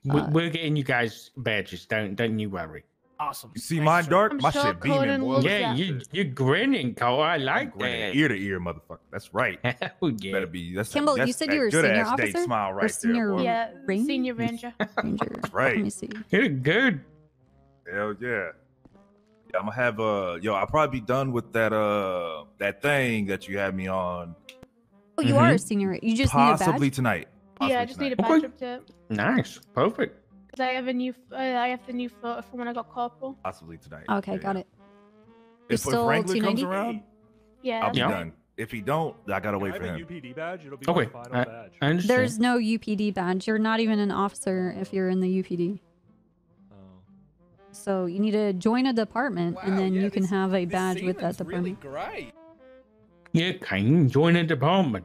Uh, We're getting you guys badges. Don't don't you worry. Awesome. You see mine, Dark? I'm My sure shit beaming, boy. loves Yeah, you you're grinning, Cole. I like Grinning that. ear to ear, motherfucker. That's right. Oh, yeah. Better be. That's Kimball, that's you said you were good senior ass date officer smile or right senior there, boy. Yeah, Ranger? senior ranger. Ranger. right. Let me see. You're good. Hell yeah. Yeah, I'm gonna have uh yo, I'll probably be done with that uh that thing that you had me on Oh, you are a Mhm. senior. You just possibly need a badge. tonight. Yeah, I Possibly just need a tonight. badge update. Nice. Perfect. Because I have a new, uh, I have the new photo from when I got corporal. possibly tonight. Okay, Yeah, got yeah. it. If, if still Wrangler comes around, Yeah. I'll be Yeah. done. If he don't, I gotta wait for him. UPD badge. It'll be Okay. my final I, badge. I understand. There's no UPD badge. You're not even an officer if you're in the UPD. Oh. So you need to join a department, and then you can have a badge with that department. great. Yeah, can join a department.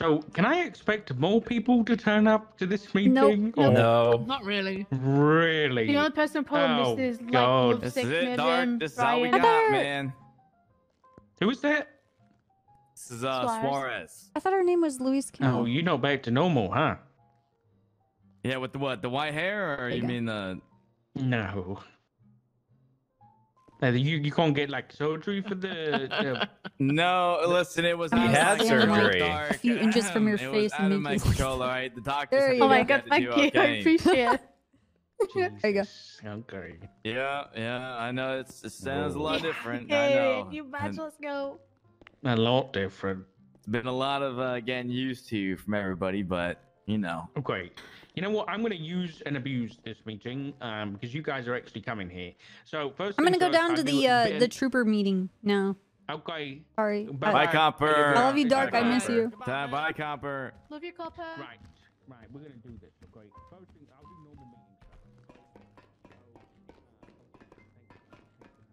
So, can I expect more people to turn up to this meeting? Nope. Or No. Not really. Really? The only person probably Oh, missed is like God. Love This Sick is it, Mid Dark. and This is all we Brian. got, man. Who is that? This is uh Suarez. Suarez. I thought her name was Luis Oh, you know back to normal, huh? Yeah, with the what? The white hair, or There you you go. mean the? No. Now, you you can't get like surgery for the. the No, listen, it was. He had my surgery. A few inches from your Ahem, face and was out of make my you- control. All right, the doctor There said you you Oh my had god, to thank do you. I okay. appreciate it. there you go. Okay. Yeah, yeah. I know it's it sounds a Whoa. lot different. I know. new batch, And let's go. A lot different. It's been a lot of uh, getting used to from everybody, but you know. Okay. You know what? I'm going to use and abuse this meeting um, because you guys are actually coming here. So first, I'm gonna go down I to the uh, bit- the trooper meeting now. Okay. Sorry. Bye-bye. Bye, Copper. I love you, Dark. I miss you. Bye, bye, Copper. Love you, copper. Right. Right. We're going to do this. Okay. First thing, I'll do normal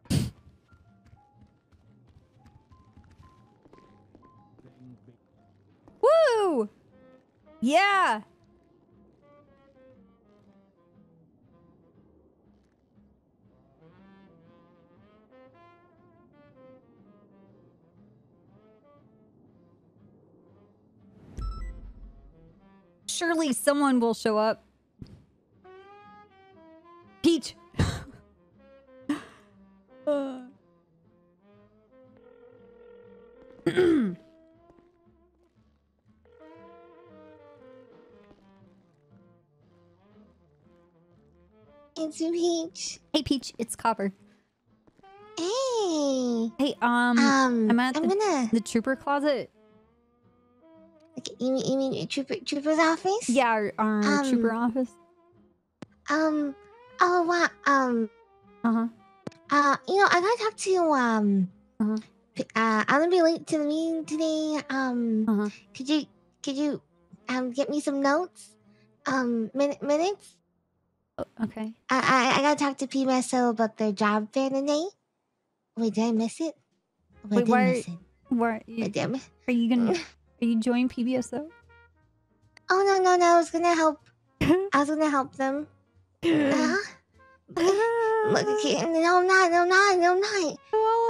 meeting Woo! Yeah. Surely someone will show up. Peach. Uh. It's Peach. Hey, Peach, it's Copper. Hey. Hey, um, Um, I'm at I'm the, gonna- the trooper closet. You mean, you mean trooper, trooper's office? Yeah, our, our trooper Um, office. Um. Oh wow. Um. Uh huh. Uh. You know, I gotta talk to um. Uh-huh. Uh. I'm gonna be late to the meeting today. Um. Uh-huh. Could you could you um get me some notes? Um. Min- minutes. Okay. I, I I gotta talk to PBSO about their job fair today. Wait, did I miss it? Oh, I Wait, did why? miss it. Why? Are you, damn it. are you gonna? Are you joining PBSO? Oh no no no! I was gonna help. I was gonna help them. Uh, look, okay, no, I'm not. No, I'm not. No, I'm not.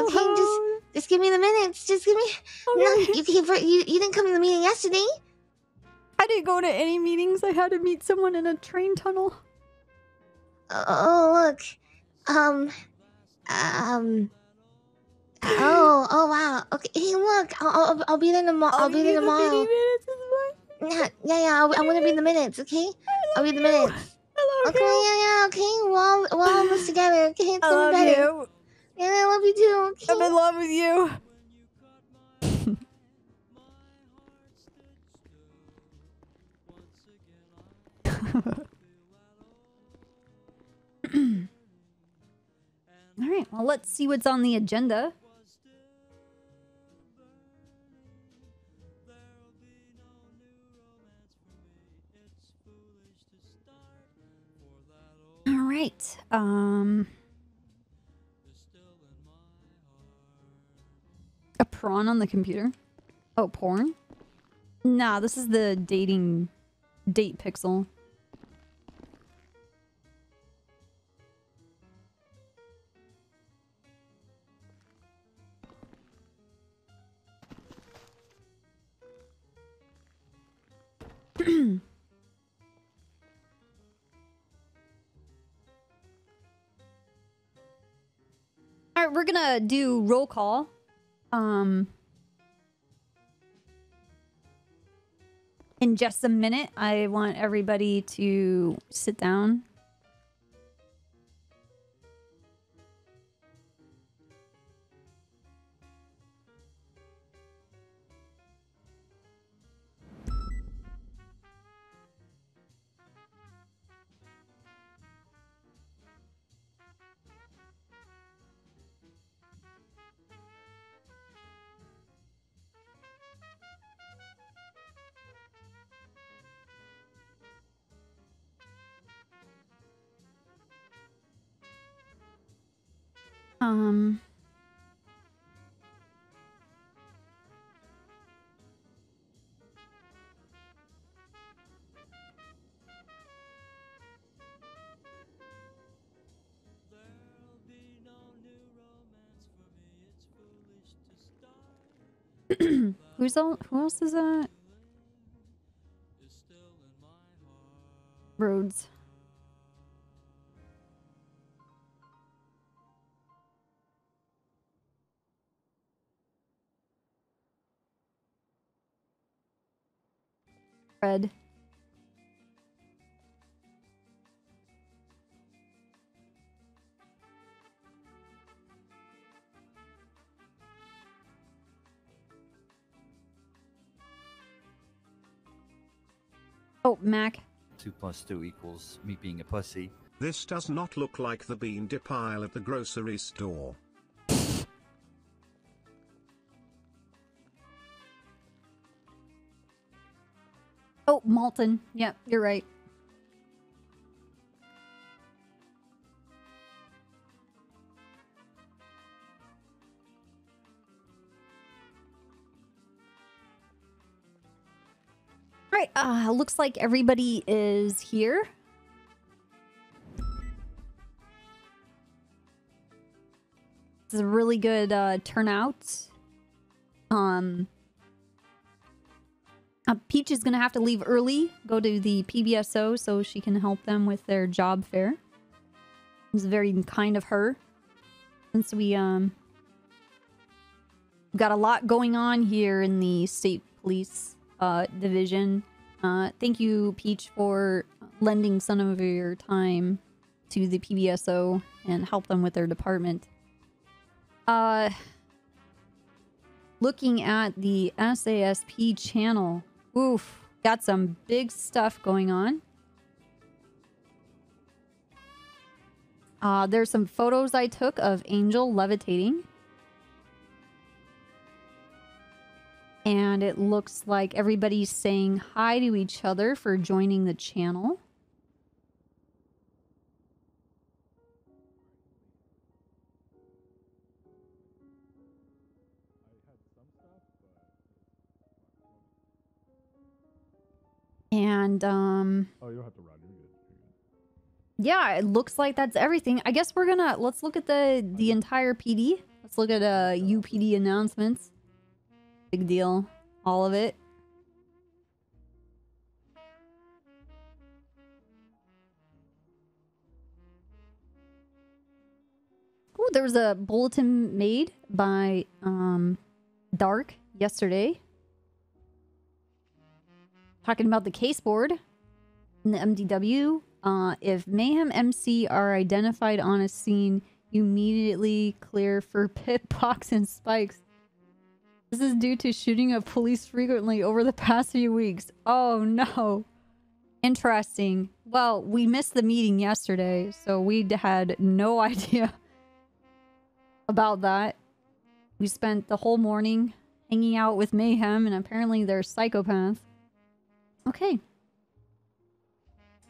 Okay, just just give me the minutes. Just give me. No, you, came for, you you didn't come to the meeting yesterday. I didn't go to any meetings. I had to meet someone in a train tunnel. Oh look, um, um. Oh, oh wow. Okay, hey, look, I'll, I'll, I'll be there tomorrow. I'll, be there tomorrow. Yeah, yeah, yeah. I'll, I'm gonna be in the minutes. Okay, I'll be in the minutes. Okay, yeah, yeah. Okay, we're all we're all in this together. Okay, it's I gonna love be better. you. Yeah, I love you too. Okay. I'm in love with you. All right, well, let's see what's on the agenda. All right. Um A prawn on the computer? Oh, porn? Nah, this is the dating date pixel. All right, we're gonna do roll call. Um, in just a minute, I want everybody to sit down. Um. Who's all? Who else is that? Rhodes. Oh, Mac. 2 plus 2 equals me being a pussy. This does not look like the bean dip aisle at the grocery store. Oh, Malton. Yep, you're right. Right, uh, looks like everybody is here. This is a really good uh, turnout. Um, uh, Peach is gonna have to leave early, go to the PBSO so she can help them with their job fair. It's very kind of her. Since we um got a lot going on here in the state police uh division. Uh thank you, Peach, for lending some of your time to the PBSO and help them with their department. Uh looking at the SASP channel. Oof, got some big stuff going on. Uh, there's some photos I took of Angel levitating. And it looks like everybody's saying hi to each other for joining the channel. And um Oh, you don't have to run. You're good. yeah, it looks like that's everything. I guess we're gonna let's look at the the entire PD. Let's look at uh UPD announcements. Big deal, all of it. Ooh, there was a bulletin made by um Dark yesterday talking about the case board in the MDW. Uh, if Mayhem MC are identified on a scene, you immediately clear for pit box and spikes. This is due to shooting of police frequently over the past few weeks. Oh no. Interesting. Well, we missed the meeting yesterday, so we had no idea about that. We spent the whole morning hanging out with Mayhem, and apparently they're psychopaths. Okay.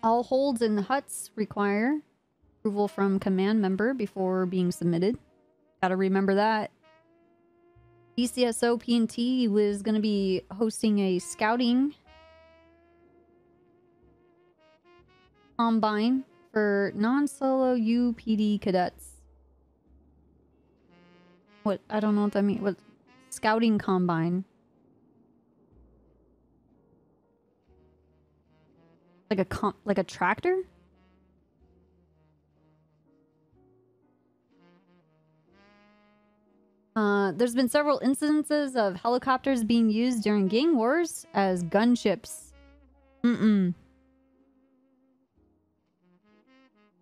All holds and huts require approval from command member before being submitted. Gotta remember that. BCSO PNT was gonna be hosting a scouting combine for non-solo UPD cadets. What I don't know what that means. What scouting combine? Like a com- like a tractor? Uh, there's been several instances of helicopters being used during gang wars as gunships. Mm-mm.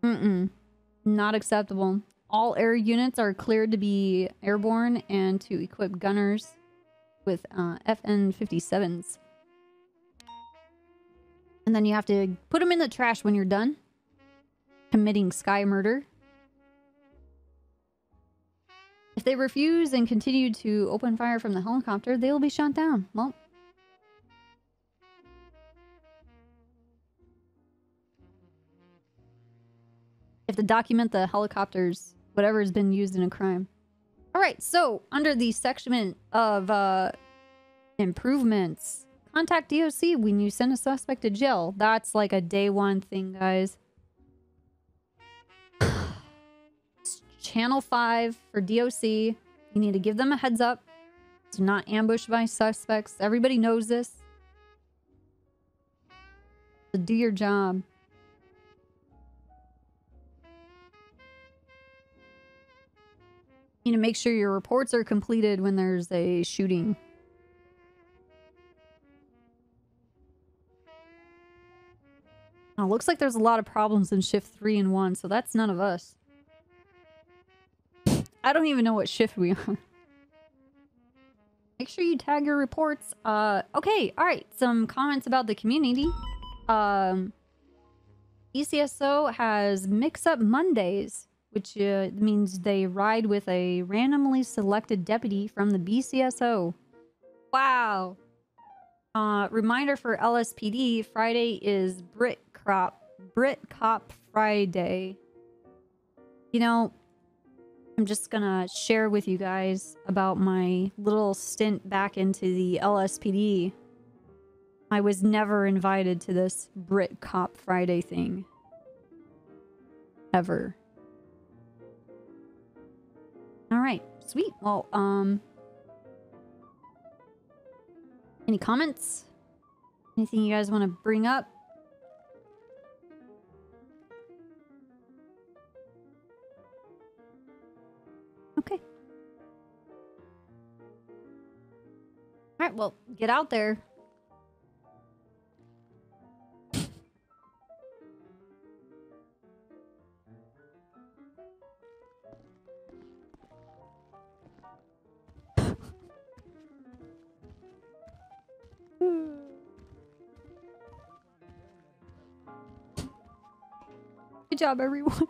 Mm-mm. Not acceptable. All air units are cleared to be airborne and to equip gunners with uh, FN-57s. And then you have to put them in the trash when you're done committing sky murder. If they refuse and continue to open fire from the helicopter, they will be shot down. Well, you have to document the helicopters, whatever has been used in a crime. All right, so under the section of uh, improvements, contact DOC when you send a suspect to jail. That's like a day one thing, guys. Channel 5 for DOC. You need to give them a heads up to not ambush by suspects. Everybody knows this. So do your job. You need to make sure your reports are completed when there's a shooting. Oh, looks like there's a lot of problems in shift 3 and 1, so that's none of us. I don't even know what shift we are. Make sure you tag your reports. Uh, okay, alright. Some comments about the community. Um, BCSO has Mix Up Mondays, which uh, means they ride with a randomly selected deputy from the BCSO. Wow. Uh, reminder for LSPD Friday is Brit Crop Brit Cop Friday. You know, I'm just gonna share with you guys about my little stint back into the LSPD. I was never invited to this Brit Cop Friday thing. Ever. Alright, sweet. Well, um. Any comments? Anything you guys want to bring up? Alright, well, get out there. Good job, everyone.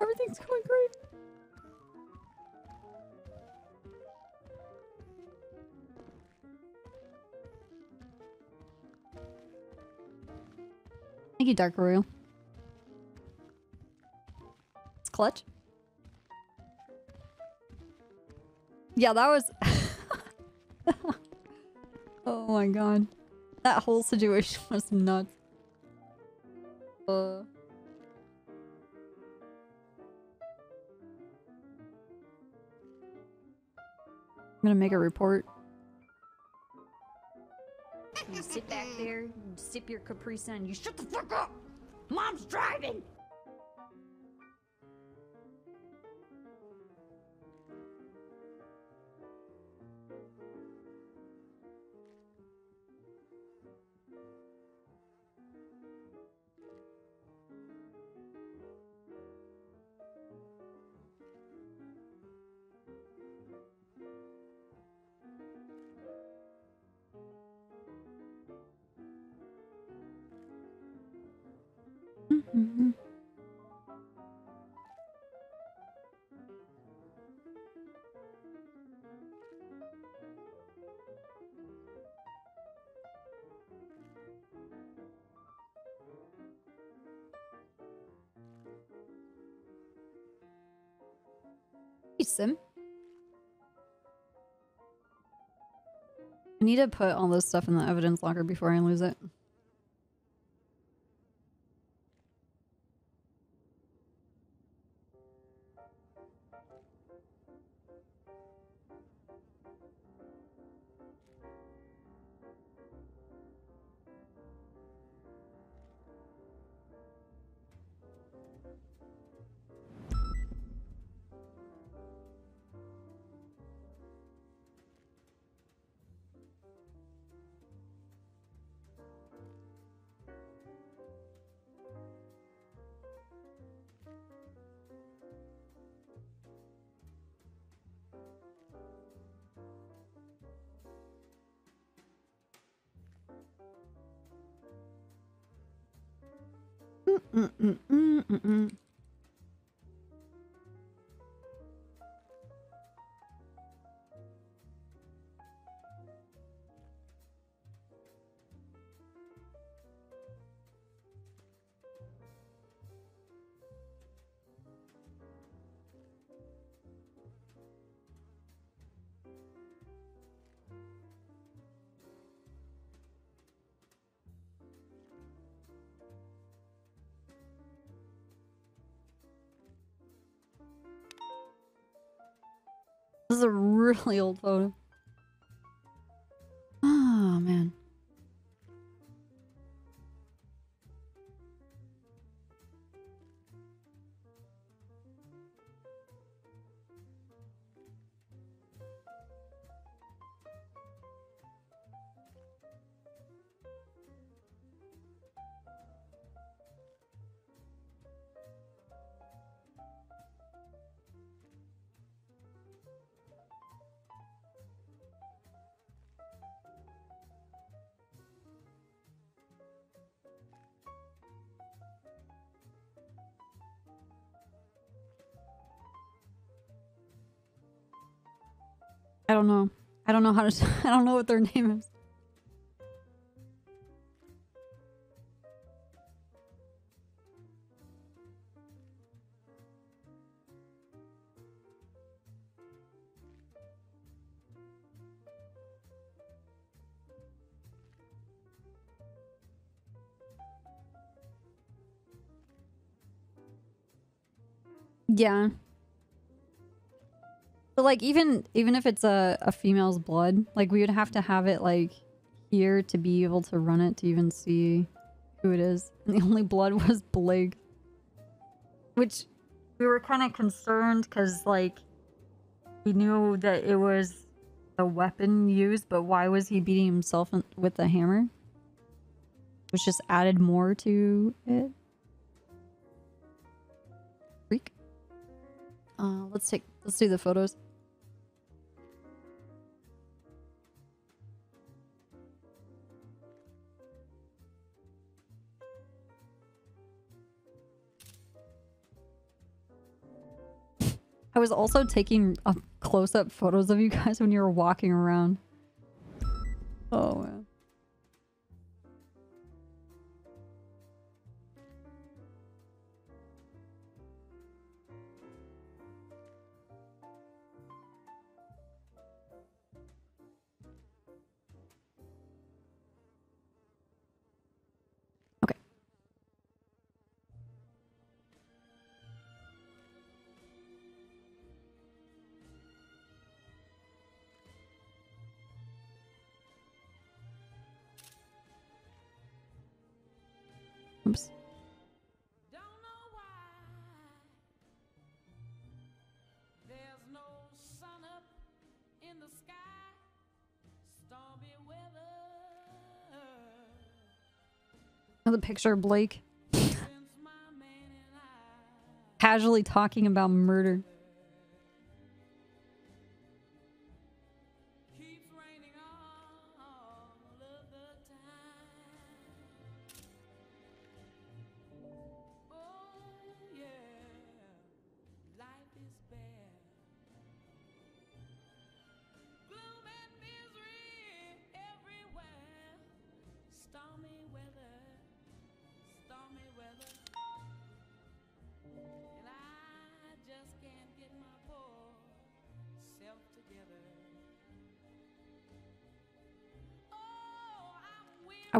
Everything's going great. Thank you, Dark Royal. It's clutch. Yeah, that was. oh my god. That whole situation was nuts. Uh. I'm gonna make a report. You sit back there, you sip your Capri Sun, you shut the fuck up! Mom's driving! Sim. I need to put all this stuff in the evidence locker before I lose it. 嗯嗯嗯嗯嗯。This is a really old photo. Oh, man. I don't know. I don't know how to. I don't know what their name is. Yeah. But like even even if it's a, a female's blood, like we would have to have it like here to be able to run it to even see who it is. And the only blood was Blake. Which we were kind of concerned because like we knew that it was a weapon used, but why was he beating himself with a hammer? Which just added more to it. Freak. Uh, let's take let's do the photos. I was also taking close-up photos of you guys when you were walking around. Oh man. Another picture of Blake. Casually talking about murder.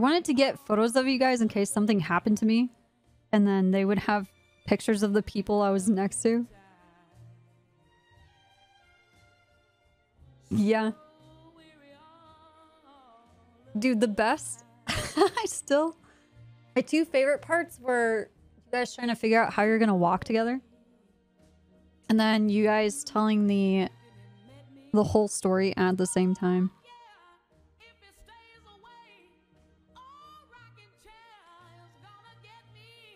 Wanted to get photos of you guys in case something happened to me. And then they would have pictures of the people I was next to. Yeah. Dude, the best. I still. My two favorite parts were you guys trying to figure out how you're going to walk together. And then you guys telling the the whole story at the same time.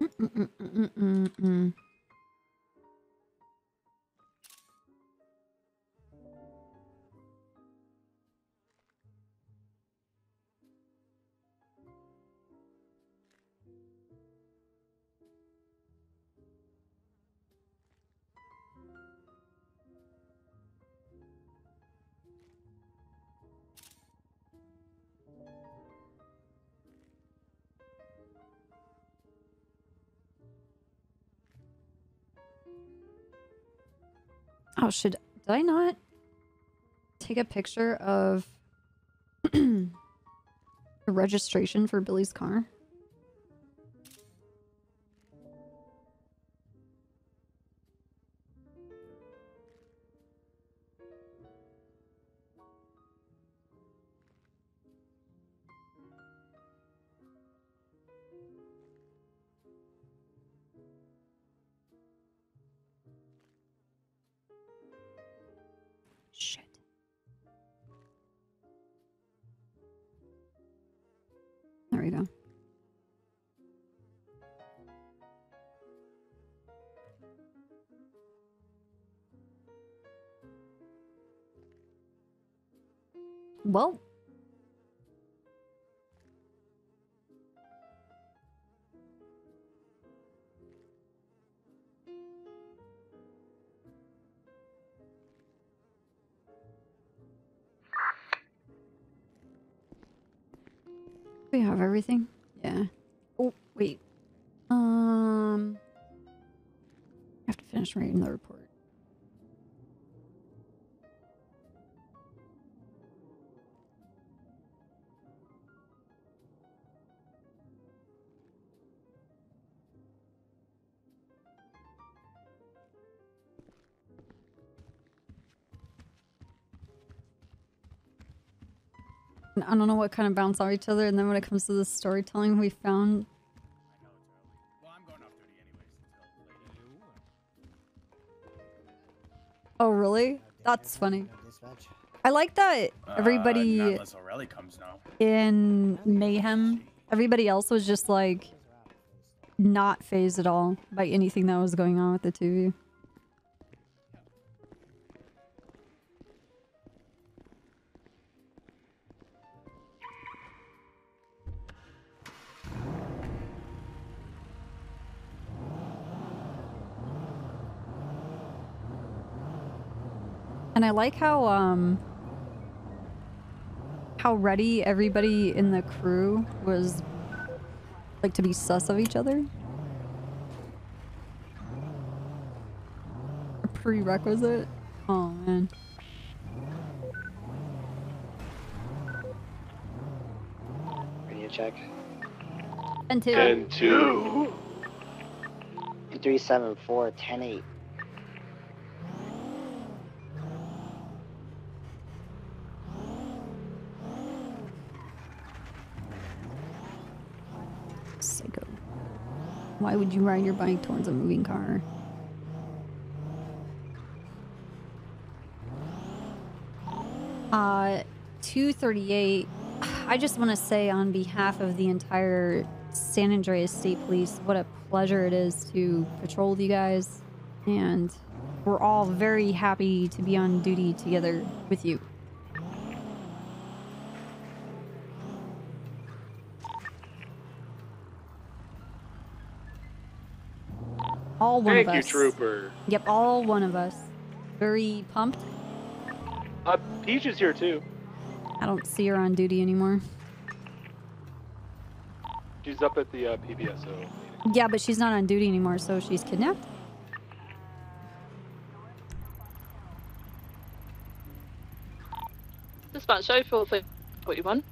Mm-mm-mm-mm-mm-mm. Oh, should did I not take a picture of the registration for Billy's car? Everything. Yeah. Oh, wait. Um, I have to finish writing the report. I don't know what kind of bounce off each other, and then when it comes to the storytelling, we found. Oh really? That's funny. I like that everybody Uh, not unless O'Reilly comes now. in Mayhem, everybody else was just like not phased at all by anything that was going on with the two of you. And I like how um how ready everybody in the crew was like to be sus of each other. A prerequisite. Oh man. Radio check. And two. And two. 374, 10 8. Psycho. Why would you ride your bike towards a moving car? Uh, 238. I just want to say on behalf of the entire San Andreas State Police, what a pleasure it is to patrol with you guys. And we're all very happy to be on duty together with you. All one Thank of you, us. Trooper. Yep, all one of us. Very pumped. Uh, Peach is here too. I don't see her on duty anymore. She's up at the uh, PBSO. Yeah, but she's not on duty anymore, so she's kidnapped. Dispatch 0441.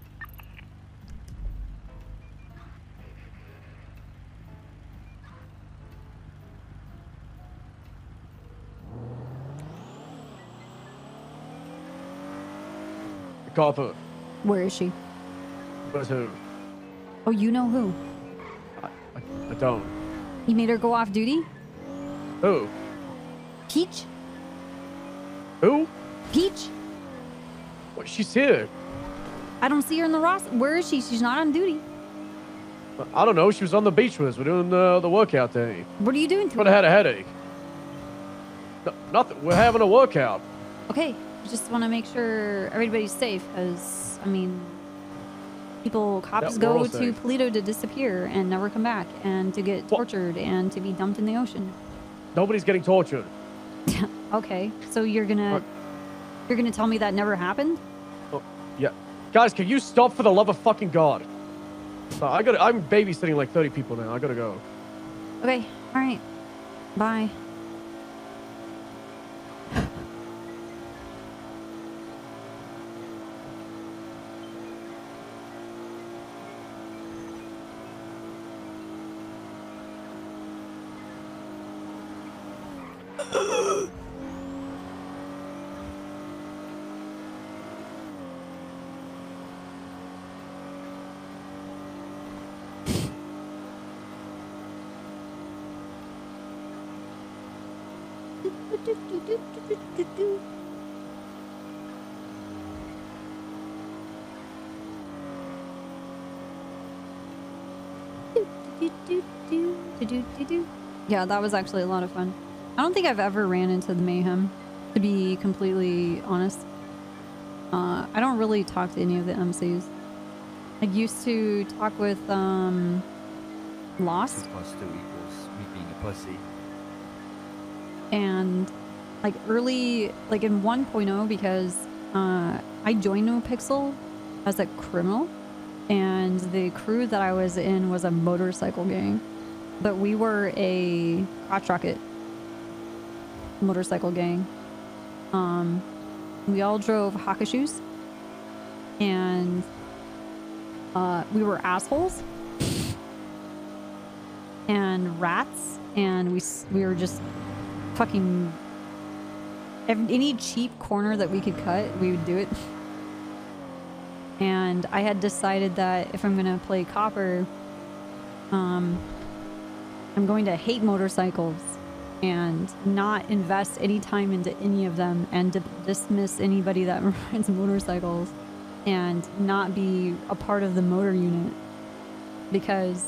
Carter. Where is she? Where's who? Oh, you know who? I don't. You made her go off duty? Who? Peach? Who? Peach? What, she's here. I don't see her in the roster. Where is she? She's not on duty. I don't know. She was on the beach with us. We're doing uh, the workout thing. What are you doing to But her? I had a headache. No, nothing. We're having a workout. Okay, just want to make sure everybody's safe, because, I mean, people, cops we're go all to safe. Paleto to disappear and never come back, and to get tortured and to be dumped in the ocean. Nobody's getting tortured. Okay, so you're gonna, you're gonna tell me that never happened? Yeah. Guys, can you stop for the love of fucking God? Uh, I got. to I'm babysitting like 30 people now. I gotta go. Okay, alright. Bye. Yeah, that was actually a lot of fun. I don't think I've ever ran into the mayhem, to be completely honest. Uh, I don't really talk to any of the MCs. I used to talk with um, Lost Two plus equals me being a pussy. and like early, like in 1.0, because uh, I joined NoPixel as a criminal, and the crew that I was in was a motorcycle gang, but we were a crotch rocket motorcycle gang. Um, we all drove Hakuchou's, and uh, we were assholes and rats, and we we were just fucking any cheap corner that we could cut, we would do it. And I had decided that if I'm gonna play copper, um, I'm going to hate motorcycles and not invest any time into any of them and di- dismiss anybody that rides motorcycles and not be a part of the motor unit because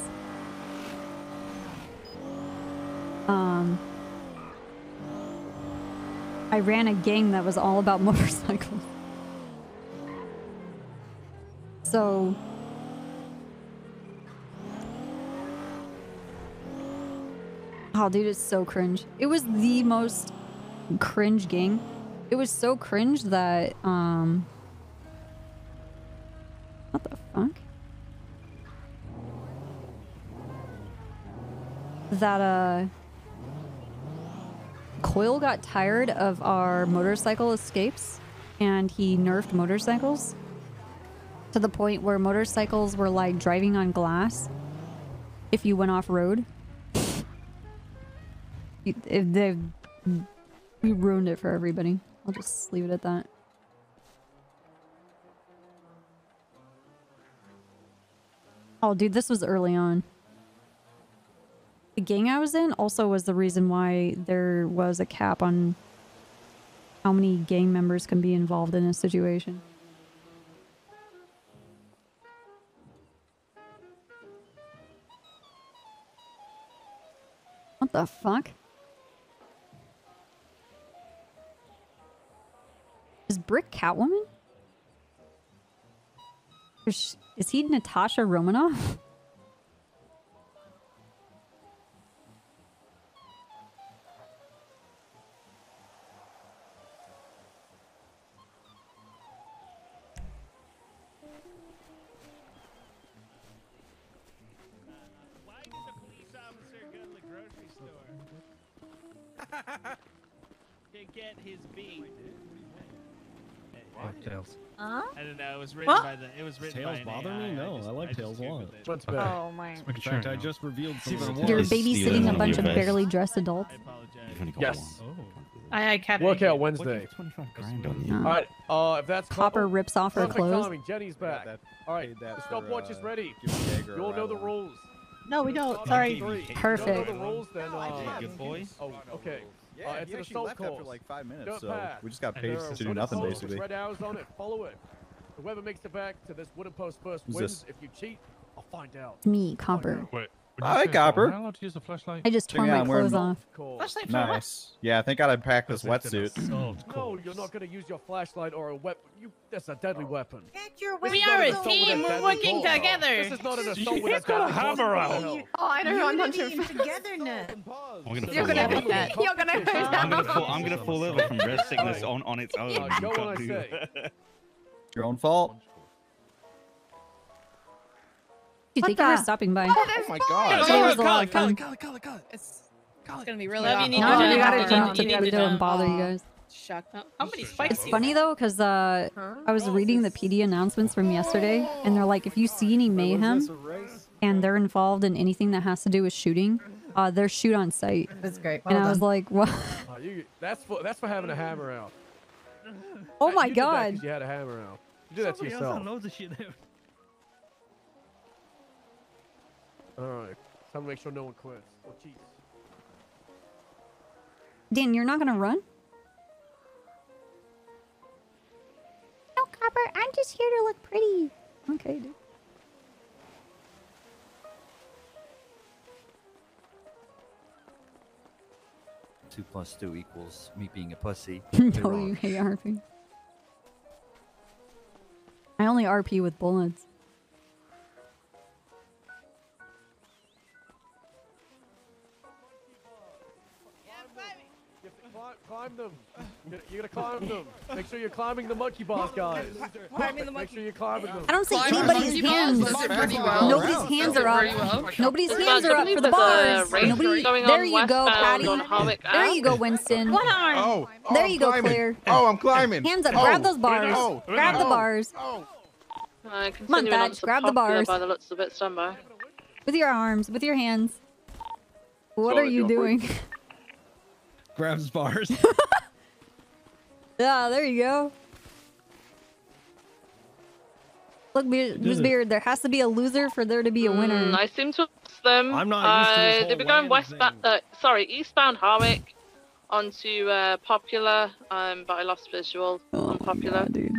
um I ran a gang that was all about motorcycles. So Oh dude, it's so cringe. It was the most cringe gang. It was so cringe that um what the fuck? That uh Koil got tired of our motorcycle escapes and he nerfed motorcycles to the point where motorcycles were like driving on glass if you went off road. If they we ruined it for everybody. I'll just leave it at that. Oh, dude, this was early on. The gang I was in also was the reason why there was a cap on how many gang members can be involved in a situation. The fuck? Is Brick Catwoman? Is, is he Natasha Romanoff? to get his beat. Fuck Tails. I don't know. It was written What? by the. It was written Tails by an bother me? AI. No, just- I like just Tails a lot. It. What's bad? Oh my. In fact, I just revealed some You're babysitting a bunch of barely dressed adults. Yes. Aye, aye, Captain. Workout Wednesday. you. All right. Uh, if that's Copper purple, rips off her perfect clothes. timing. Jenny's back. All right. Stopwatch is ready. You all know the rules. No, we don't. Sorry. Perfect. don't know the rules, then. No, I uh. Good boy. Oh, okay. Yeah, uh, it's an actually assault left after, course. like, five minutes, Don't so pass. we just got paid to do nothing, posts basically. Red arrows on it. Follow it. Whoever makes it back to this wooden post first Who's wins. this? If you cheat, I'll find out. Me, Copper. Wait. Hi, Copper. allowed to use the flashlight? I just Check tore my out, clothes off. Flashlight? Nice. Yeah, I think I gotta pack this wetsuit. No, you're not going to use your flashlight or a weapon. You, that's a deadly weapon. We are a team. We're working together. This is not an assault with a He's got a hammer weapon. out. No. Oh, I don't want to. togetherness. I'm gonna You're gonna hurt that. You're gonna hurt I'm gonna that. fall. I'm gonna fall over from rest sickness on on its own. You go can't when I do say. that. Your own fault. You thank you for stopping by. Oh my god. Today was a lot of fun. It's gonna be really Love, you need No, to we know gotta how come to- to you need we to don't bother you guys. Shock. How many spikes? It's funny though, because uh, I was reading the PD announcements from yesterday, and they're like, if you see any mayhem and they're involved in anything that has to do with shooting, uh, their shoot on site. That's great. and Well I was like, what? Uh, you, that's for that's for having a hammer out. Oh my you did that 'cause god. you had a hammer out. You did that to Somebody else yourself. had loads of shit there. All right. Time to make sure no one quits oh, or cheats. Dan, you're not gonna run? No, Copper. I'm just here to look pretty. Okay, dude. Two plus two equals me being a pussy. no, you hate RP. I only RP with bullets. Climb, climb them. You gotta, you gotta climb them. Make sure you're climbing the monkey bars, guys. Climbing the Make sure you're climbing them. I don't see Climb the anybody's monkey hands. bars. Does it pretty well. Nobody's Wow. hands are up. pretty well. Nobody's Well, hands are up for the bars. race Nobody. There you go, Patty. There you go, Winston. One arm. Oh, oh, There I'm you go, climbing. Claire. Oh, I'm climbing. Hands up. Oh, Grab those bars. Oh, Grab the oh, bars. Oh. Uh, Come on, continuing Thatch. Grab the bars. By the looks of it, stand by. With your arms. With your hands. What Sorry, are you Joffrey. doing? Grabs bars. yeah, there you go. Look, Beard, Miss. Beard, there has to be a loser for there to be a winner. Mm, I seem to have them. I'm not used to this uh, whole They've been going westbound. Uh, sorry, eastbound Hawick onto uh, Popular, um, but I lost visual Oh on Popular. dude.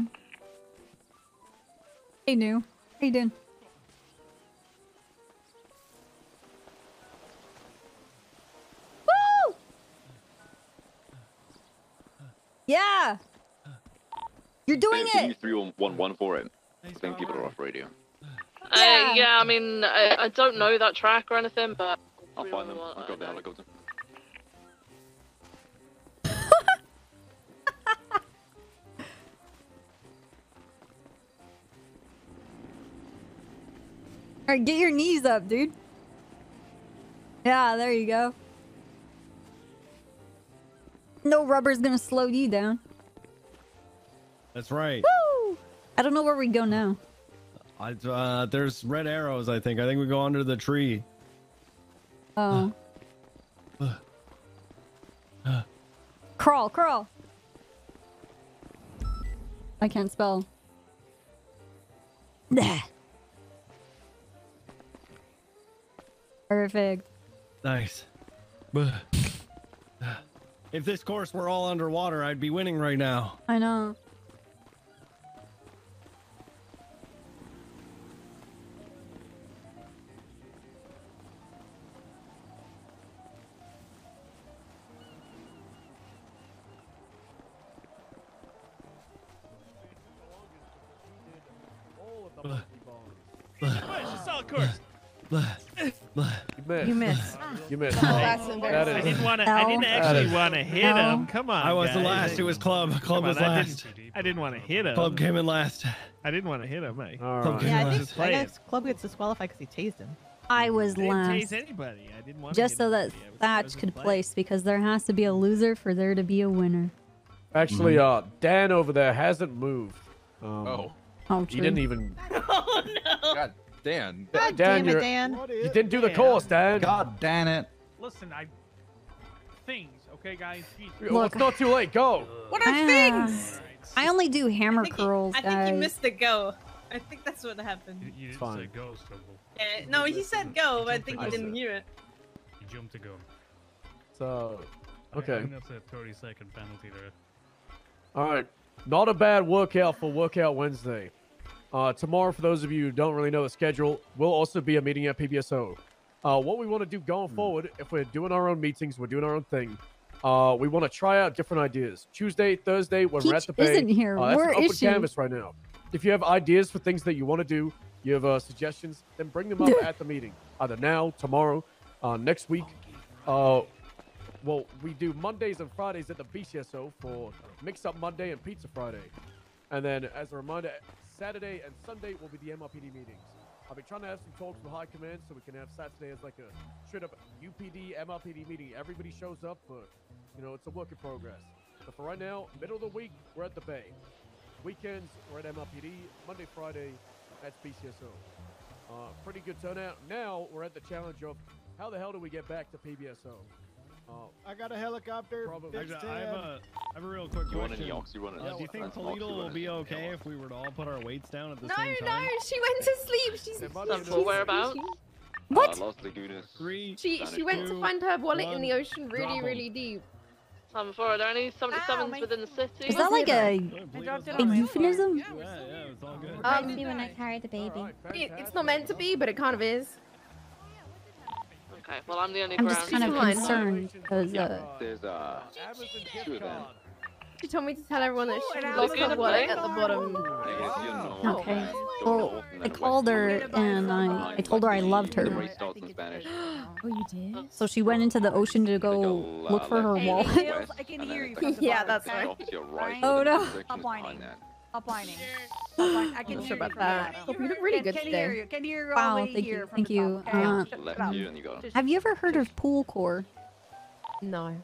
Hey, new. How you doing? Yeah. You're doing it. Three one one for it. Thank you for off radio. Uh, yeah, I mean, I, I don't know that track or anything, but I'll find them. I'll go there. I'll go there. All right, get your knees up, dude. Yeah, there you go. No rubber's gonna slow you down. That's right. Woo! I don't know where we go now. I, uh, there's red arrows. I think. I think we go under the tree. Oh. crawl, crawl. I can't spell. Nah. Perfect. Nice. If this course were all underwater, I'd be winning right now. I know. What? It's all course. You missed. You missed. You missed. Oh, that's That embarrassing. I didn't want to. I didn't actually want to hit L. him. Come on. I was the last. It was Club. Club Come was on, I last. didn't, I didn't want to hit him. Club came in last. I didn't want to hit him. eh? All Club came Yeah, in I last. think I playing. guess Club gets disqualified because he tased him. I was I didn't last. tase anybody. I didn't want Just so that Thatch could place because there has to be a loser for there to be a winner. Actually, uh, Dan over there hasn't moved. Um, Oh. Oh, He didn't even. Oh no! God, Dan. Dan, damn it, you're- Dan. You didn't do the course, Dan. God damn it. Listen, I things. Okay, guys. Well, it's not too late. Go. What are Ah. things? I only do hammer think you- curls, I think guys. you missed the go. I think that's what happened. You It's fine. go, Snowball. Yeah, no, he said go, but I think he didn't hear it. He jumped to go. So, okay. I think that's a 30 second penalty there. All right. Not a bad workout for Workout Wednesday. Uh, tomorrow, for those of you who don't really know the schedule, will also be a meeting at PBSO. Uh, what we want to do going forward, if we're doing our own meetings, we're doing our own thing. Uh, we want to try out different ideas. Tuesday, Thursday, when we're at Peach the bay, isn't here. uh, that's We're an open issue. canvas right now. If you have ideas for things that you want to do, you have uh, suggestions, then bring them up at the meeting, either now, tomorrow, uh, next week. Uh, well, we do Mondays and Fridays at the BCSO for Mix Up Monday and Pizza Friday. And then, as a reminder, Saturday and Sunday will be the MRPD meetings. I've been trying to have some talks with High Command so we can have Saturday as like a straight up UPD MRPD meeting. Everybody shows up, but you know it's a work in progress. But for right now, middle of the week we're at the Bay. Weekends we're at MRPD. Monday, Friday that's BCSO. Uh, pretty good turnout. Now we're at the challenge of how the hell do we get back to PBSO? Uh, I got a helicopter. Probably. Actually, I have a, I have a real quick You want question. any ox, you want Uh, an do you think ox, ox, Toledo will be okay if we were to all put our weights down at the No, same time? no, time? she went to sleep. She's So whereabouts? What? Uh, Las Lagunas. Three. she she went to find her wallet in the ocean really really deep. Time before, are there any 77s within the city? Is that like a, a euphemism? Yeah, yeah, it's all good. Um, when I carried the baby. it- it's not meant to be, but it kind of is. Okay, well I'm the only I'm ground. just kind of Fine. concerned because uh, There's uh, two of them. She told me to tell everyone that she an lost her Amazon wallet at the bottom. I guess you know. okay. Well, north and I then called her and I, I told her I loved her. race starts in Spanish. Oh, you did? So she went into the ocean to go look for her wallet. I can hear you it's from like the Yeah, that's right. off to your right. Oh, but the no. intersection is Up behind whining. that. Up whining. Up whining. I can Not hear sure you about from that. the Oh, you look really Can- good can today. Hear you. Can hear you Wow, all thank you, thank you. Okay, Uh, Left you and you got him. Have you ever heard of Pool Core? No.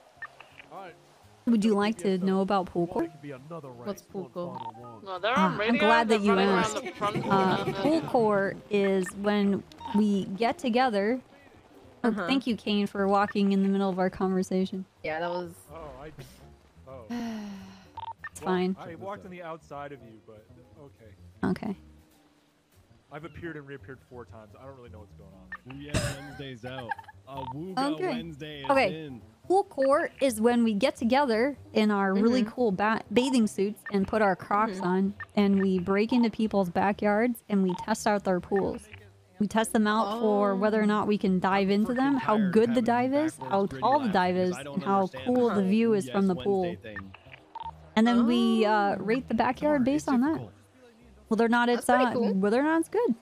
Would you like to know about Pool Core? It could be another race. What's pool call? No, Ah, I'm glad that you asked. Uh, Pool Core is when we get together. Oh, Uh-huh. Thank you, Kane, for walking in the middle of our conversation. Yeah, that was. Oh, I. Oh. It's fine. I walked on the outside of you, but okay. Okay. I've appeared and reappeared four times. I don't really know what's going on. Yeah, Wednesday's out. Uh, Wooga Okay. Wednesday is Okay. in. Pool core is when we get together in our really cool ba- bathing suits and put our Crocs on, and we break into people's backyards and we test out their pools. We test them out for whether or not we can dive into them, how good the dive is, how tall the dive is, and how cool the view is Yes from the Wednesday pool. thing. And then we uh, rate the backyard based on that. Whether or not it's pretty uh, cool. whether or not it's good.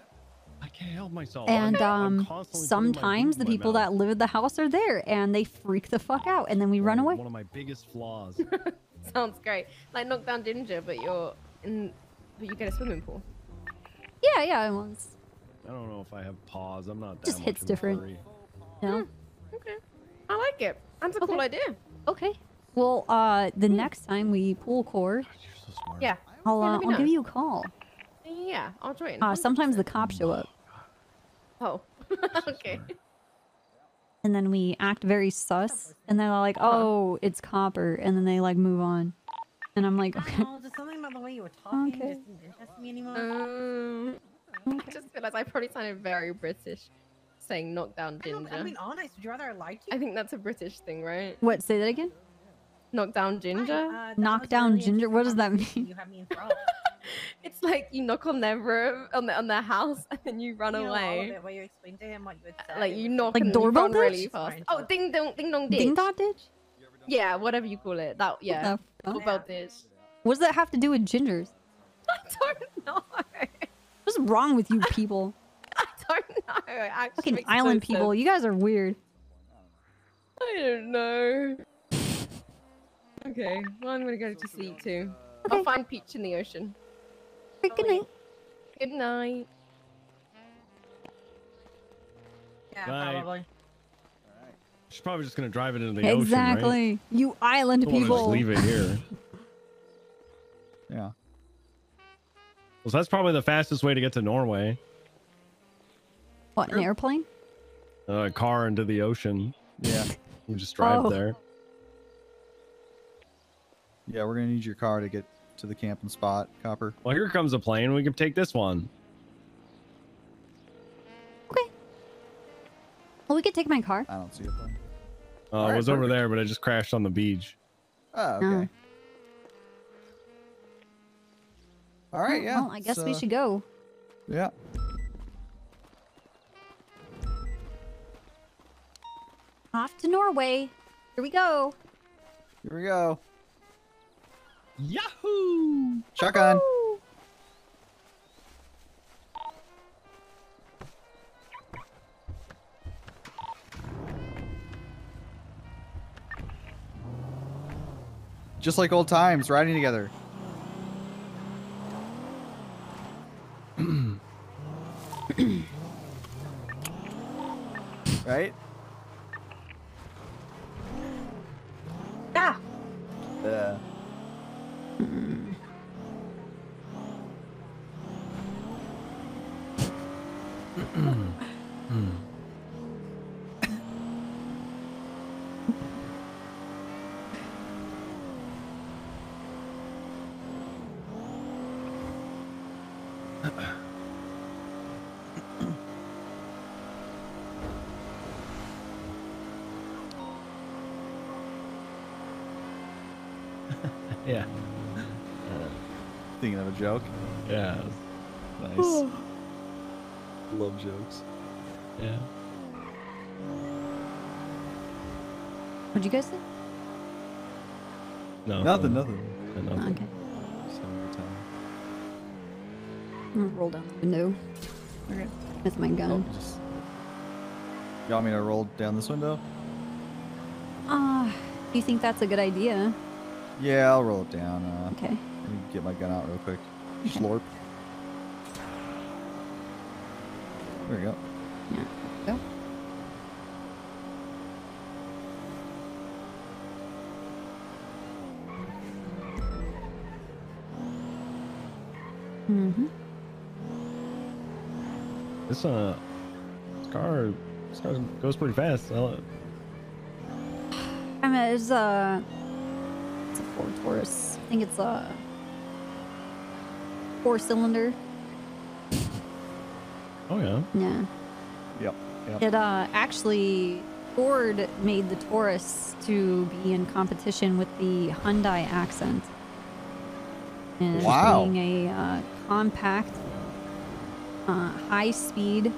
I can't help myself. And I'm- I'm um, constantly putting my sometimes the people that live at the house are there and they freak the fuck out, and then we run away. One of my biggest flaws. Sounds great. Like knockdown ginger, but you're in. But you get a swimming pool. Yeah, yeah, it was. I don't know if I have paws. I'm not that Just much hits of different. furry. No. Okay. I like it. That's a cool idea. Okay. Well, uh, the next time we pool core, Yeah. I'll uh, let I'll give you a call. Yeah, I'll join. Uh, sometimes the cops show up, Oh. okay. and then we act very sus, and then they're like, "Oh, it's copper," and then they like move on, and I'm like, "Okay." Oh, just something about the way you were talking Okay. just didn't me anymore. Um, I just realized I probably sounded very British saying knockdown I know, ginger. but I mean, honest, would you rather I lied to you? I think that's a British thing, right? What? Say that again. Knockdown ginger? Uh, Knock down really ginger. What does that mean? You have me enthralled. It's like you knock on their room, on, their on their house, and then you run You know, all of away. it, you explained to him what you had said. Like you knock Like doorbell you really fast. Oh, ding dong, ding dong ditch. Ding dong ditch. Yeah, whatever you call it. That yeah. the fuck? Doorbell ditch. What does that have to do with gingers? I don't know. What's wrong with you people? I don't know. Fucking makes no island people. sense. You guys are weird. I don't know. Okay, well I'm gonna go to sleep too. I'll find Peach in the ocean. Good night. Good night. Yeah, Bye. probably. She's probably just gonna drive it into the ocean, right? exactly. You island Don't wanna people. just leave it here. Yeah. Well, that's probably the fastest way to get to Norway. What? An airplane? Uh, a car into the ocean. Yeah. You just drive Oh. there. Yeah, we're gonna need your car to get to the camping spot, Copper. Well, here comes a plane. We can take this one. Okay. Well, we could take my car. I don't see a plane. Uh, All it right, was over perfect. there, but I just crashed on the beach. Oh, okay. Oh. All right, yeah. Well, I guess so- we should go. Yeah. Off to Norway. Here we go. Here we go. Yahoo! Shotgun. Just like old times, riding together. right? Ah! Yeah. Yeah. Thinking of a joke. Yeah. Nice. Love jokes. Yeah. What'd you guys say? No. Nothing, nothing. Yeah, Oh, nothing. okay. Just having a good time. I'm gonna roll down the window Okay. with my gun. Oh, just... You want me to roll down this window? Ah, do you think that's a good idea? Yeah, I'll roll it down. Uh, Okay. Let me get my gun out real quick. Okay. Slorp. There we go. Yeah. Go. Mm-hmm. This uh, this car, this car goes pretty fast. I'll- I mean, it's a, it's a Ford Taurus. I think it's a four cylinder. Oh yeah. Yeah. Yep. Yep. It uh actually Ford made the Taurus to be in competition with the Hyundai Accent. And Wow. being a uh, compact, uh, high-speed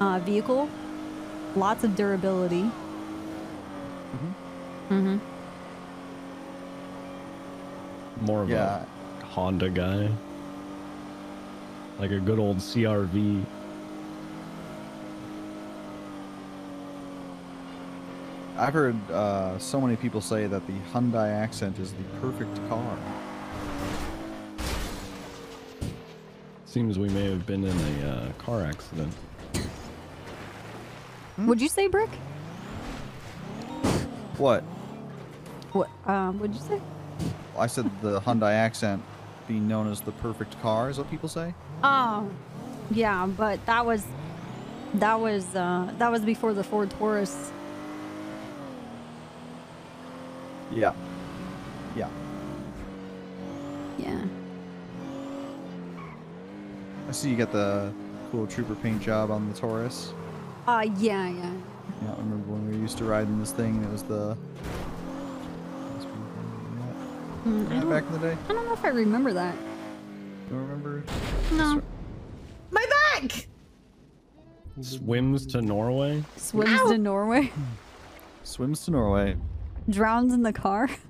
uh, vehicle, lots of durability. Mm-hmm. More of Yeah. a Honda guy. Like a good old CRV. I've heard uh, so many people say that the Hyundai Accent is the perfect car. Seems we may have been in a uh, car accident. Would you say brick? What? What? Um, what'd you say? I said the Hyundai Accent being known as the perfect car is what people say. Oh, yeah, but that was that was uh, that was before the Ford Taurus. Yeah. Yeah. Yeah. I see you got the cool trooper paint job on the Taurus. Uh, yeah, yeah. Yeah, I remember when we used to ride in this thing. It was the Mm, I back in the day. I don't know if I remember that. Don't remember. No. My back! Swims to Norway. Swims to Norway. Swims to Norway. Drowns in the car.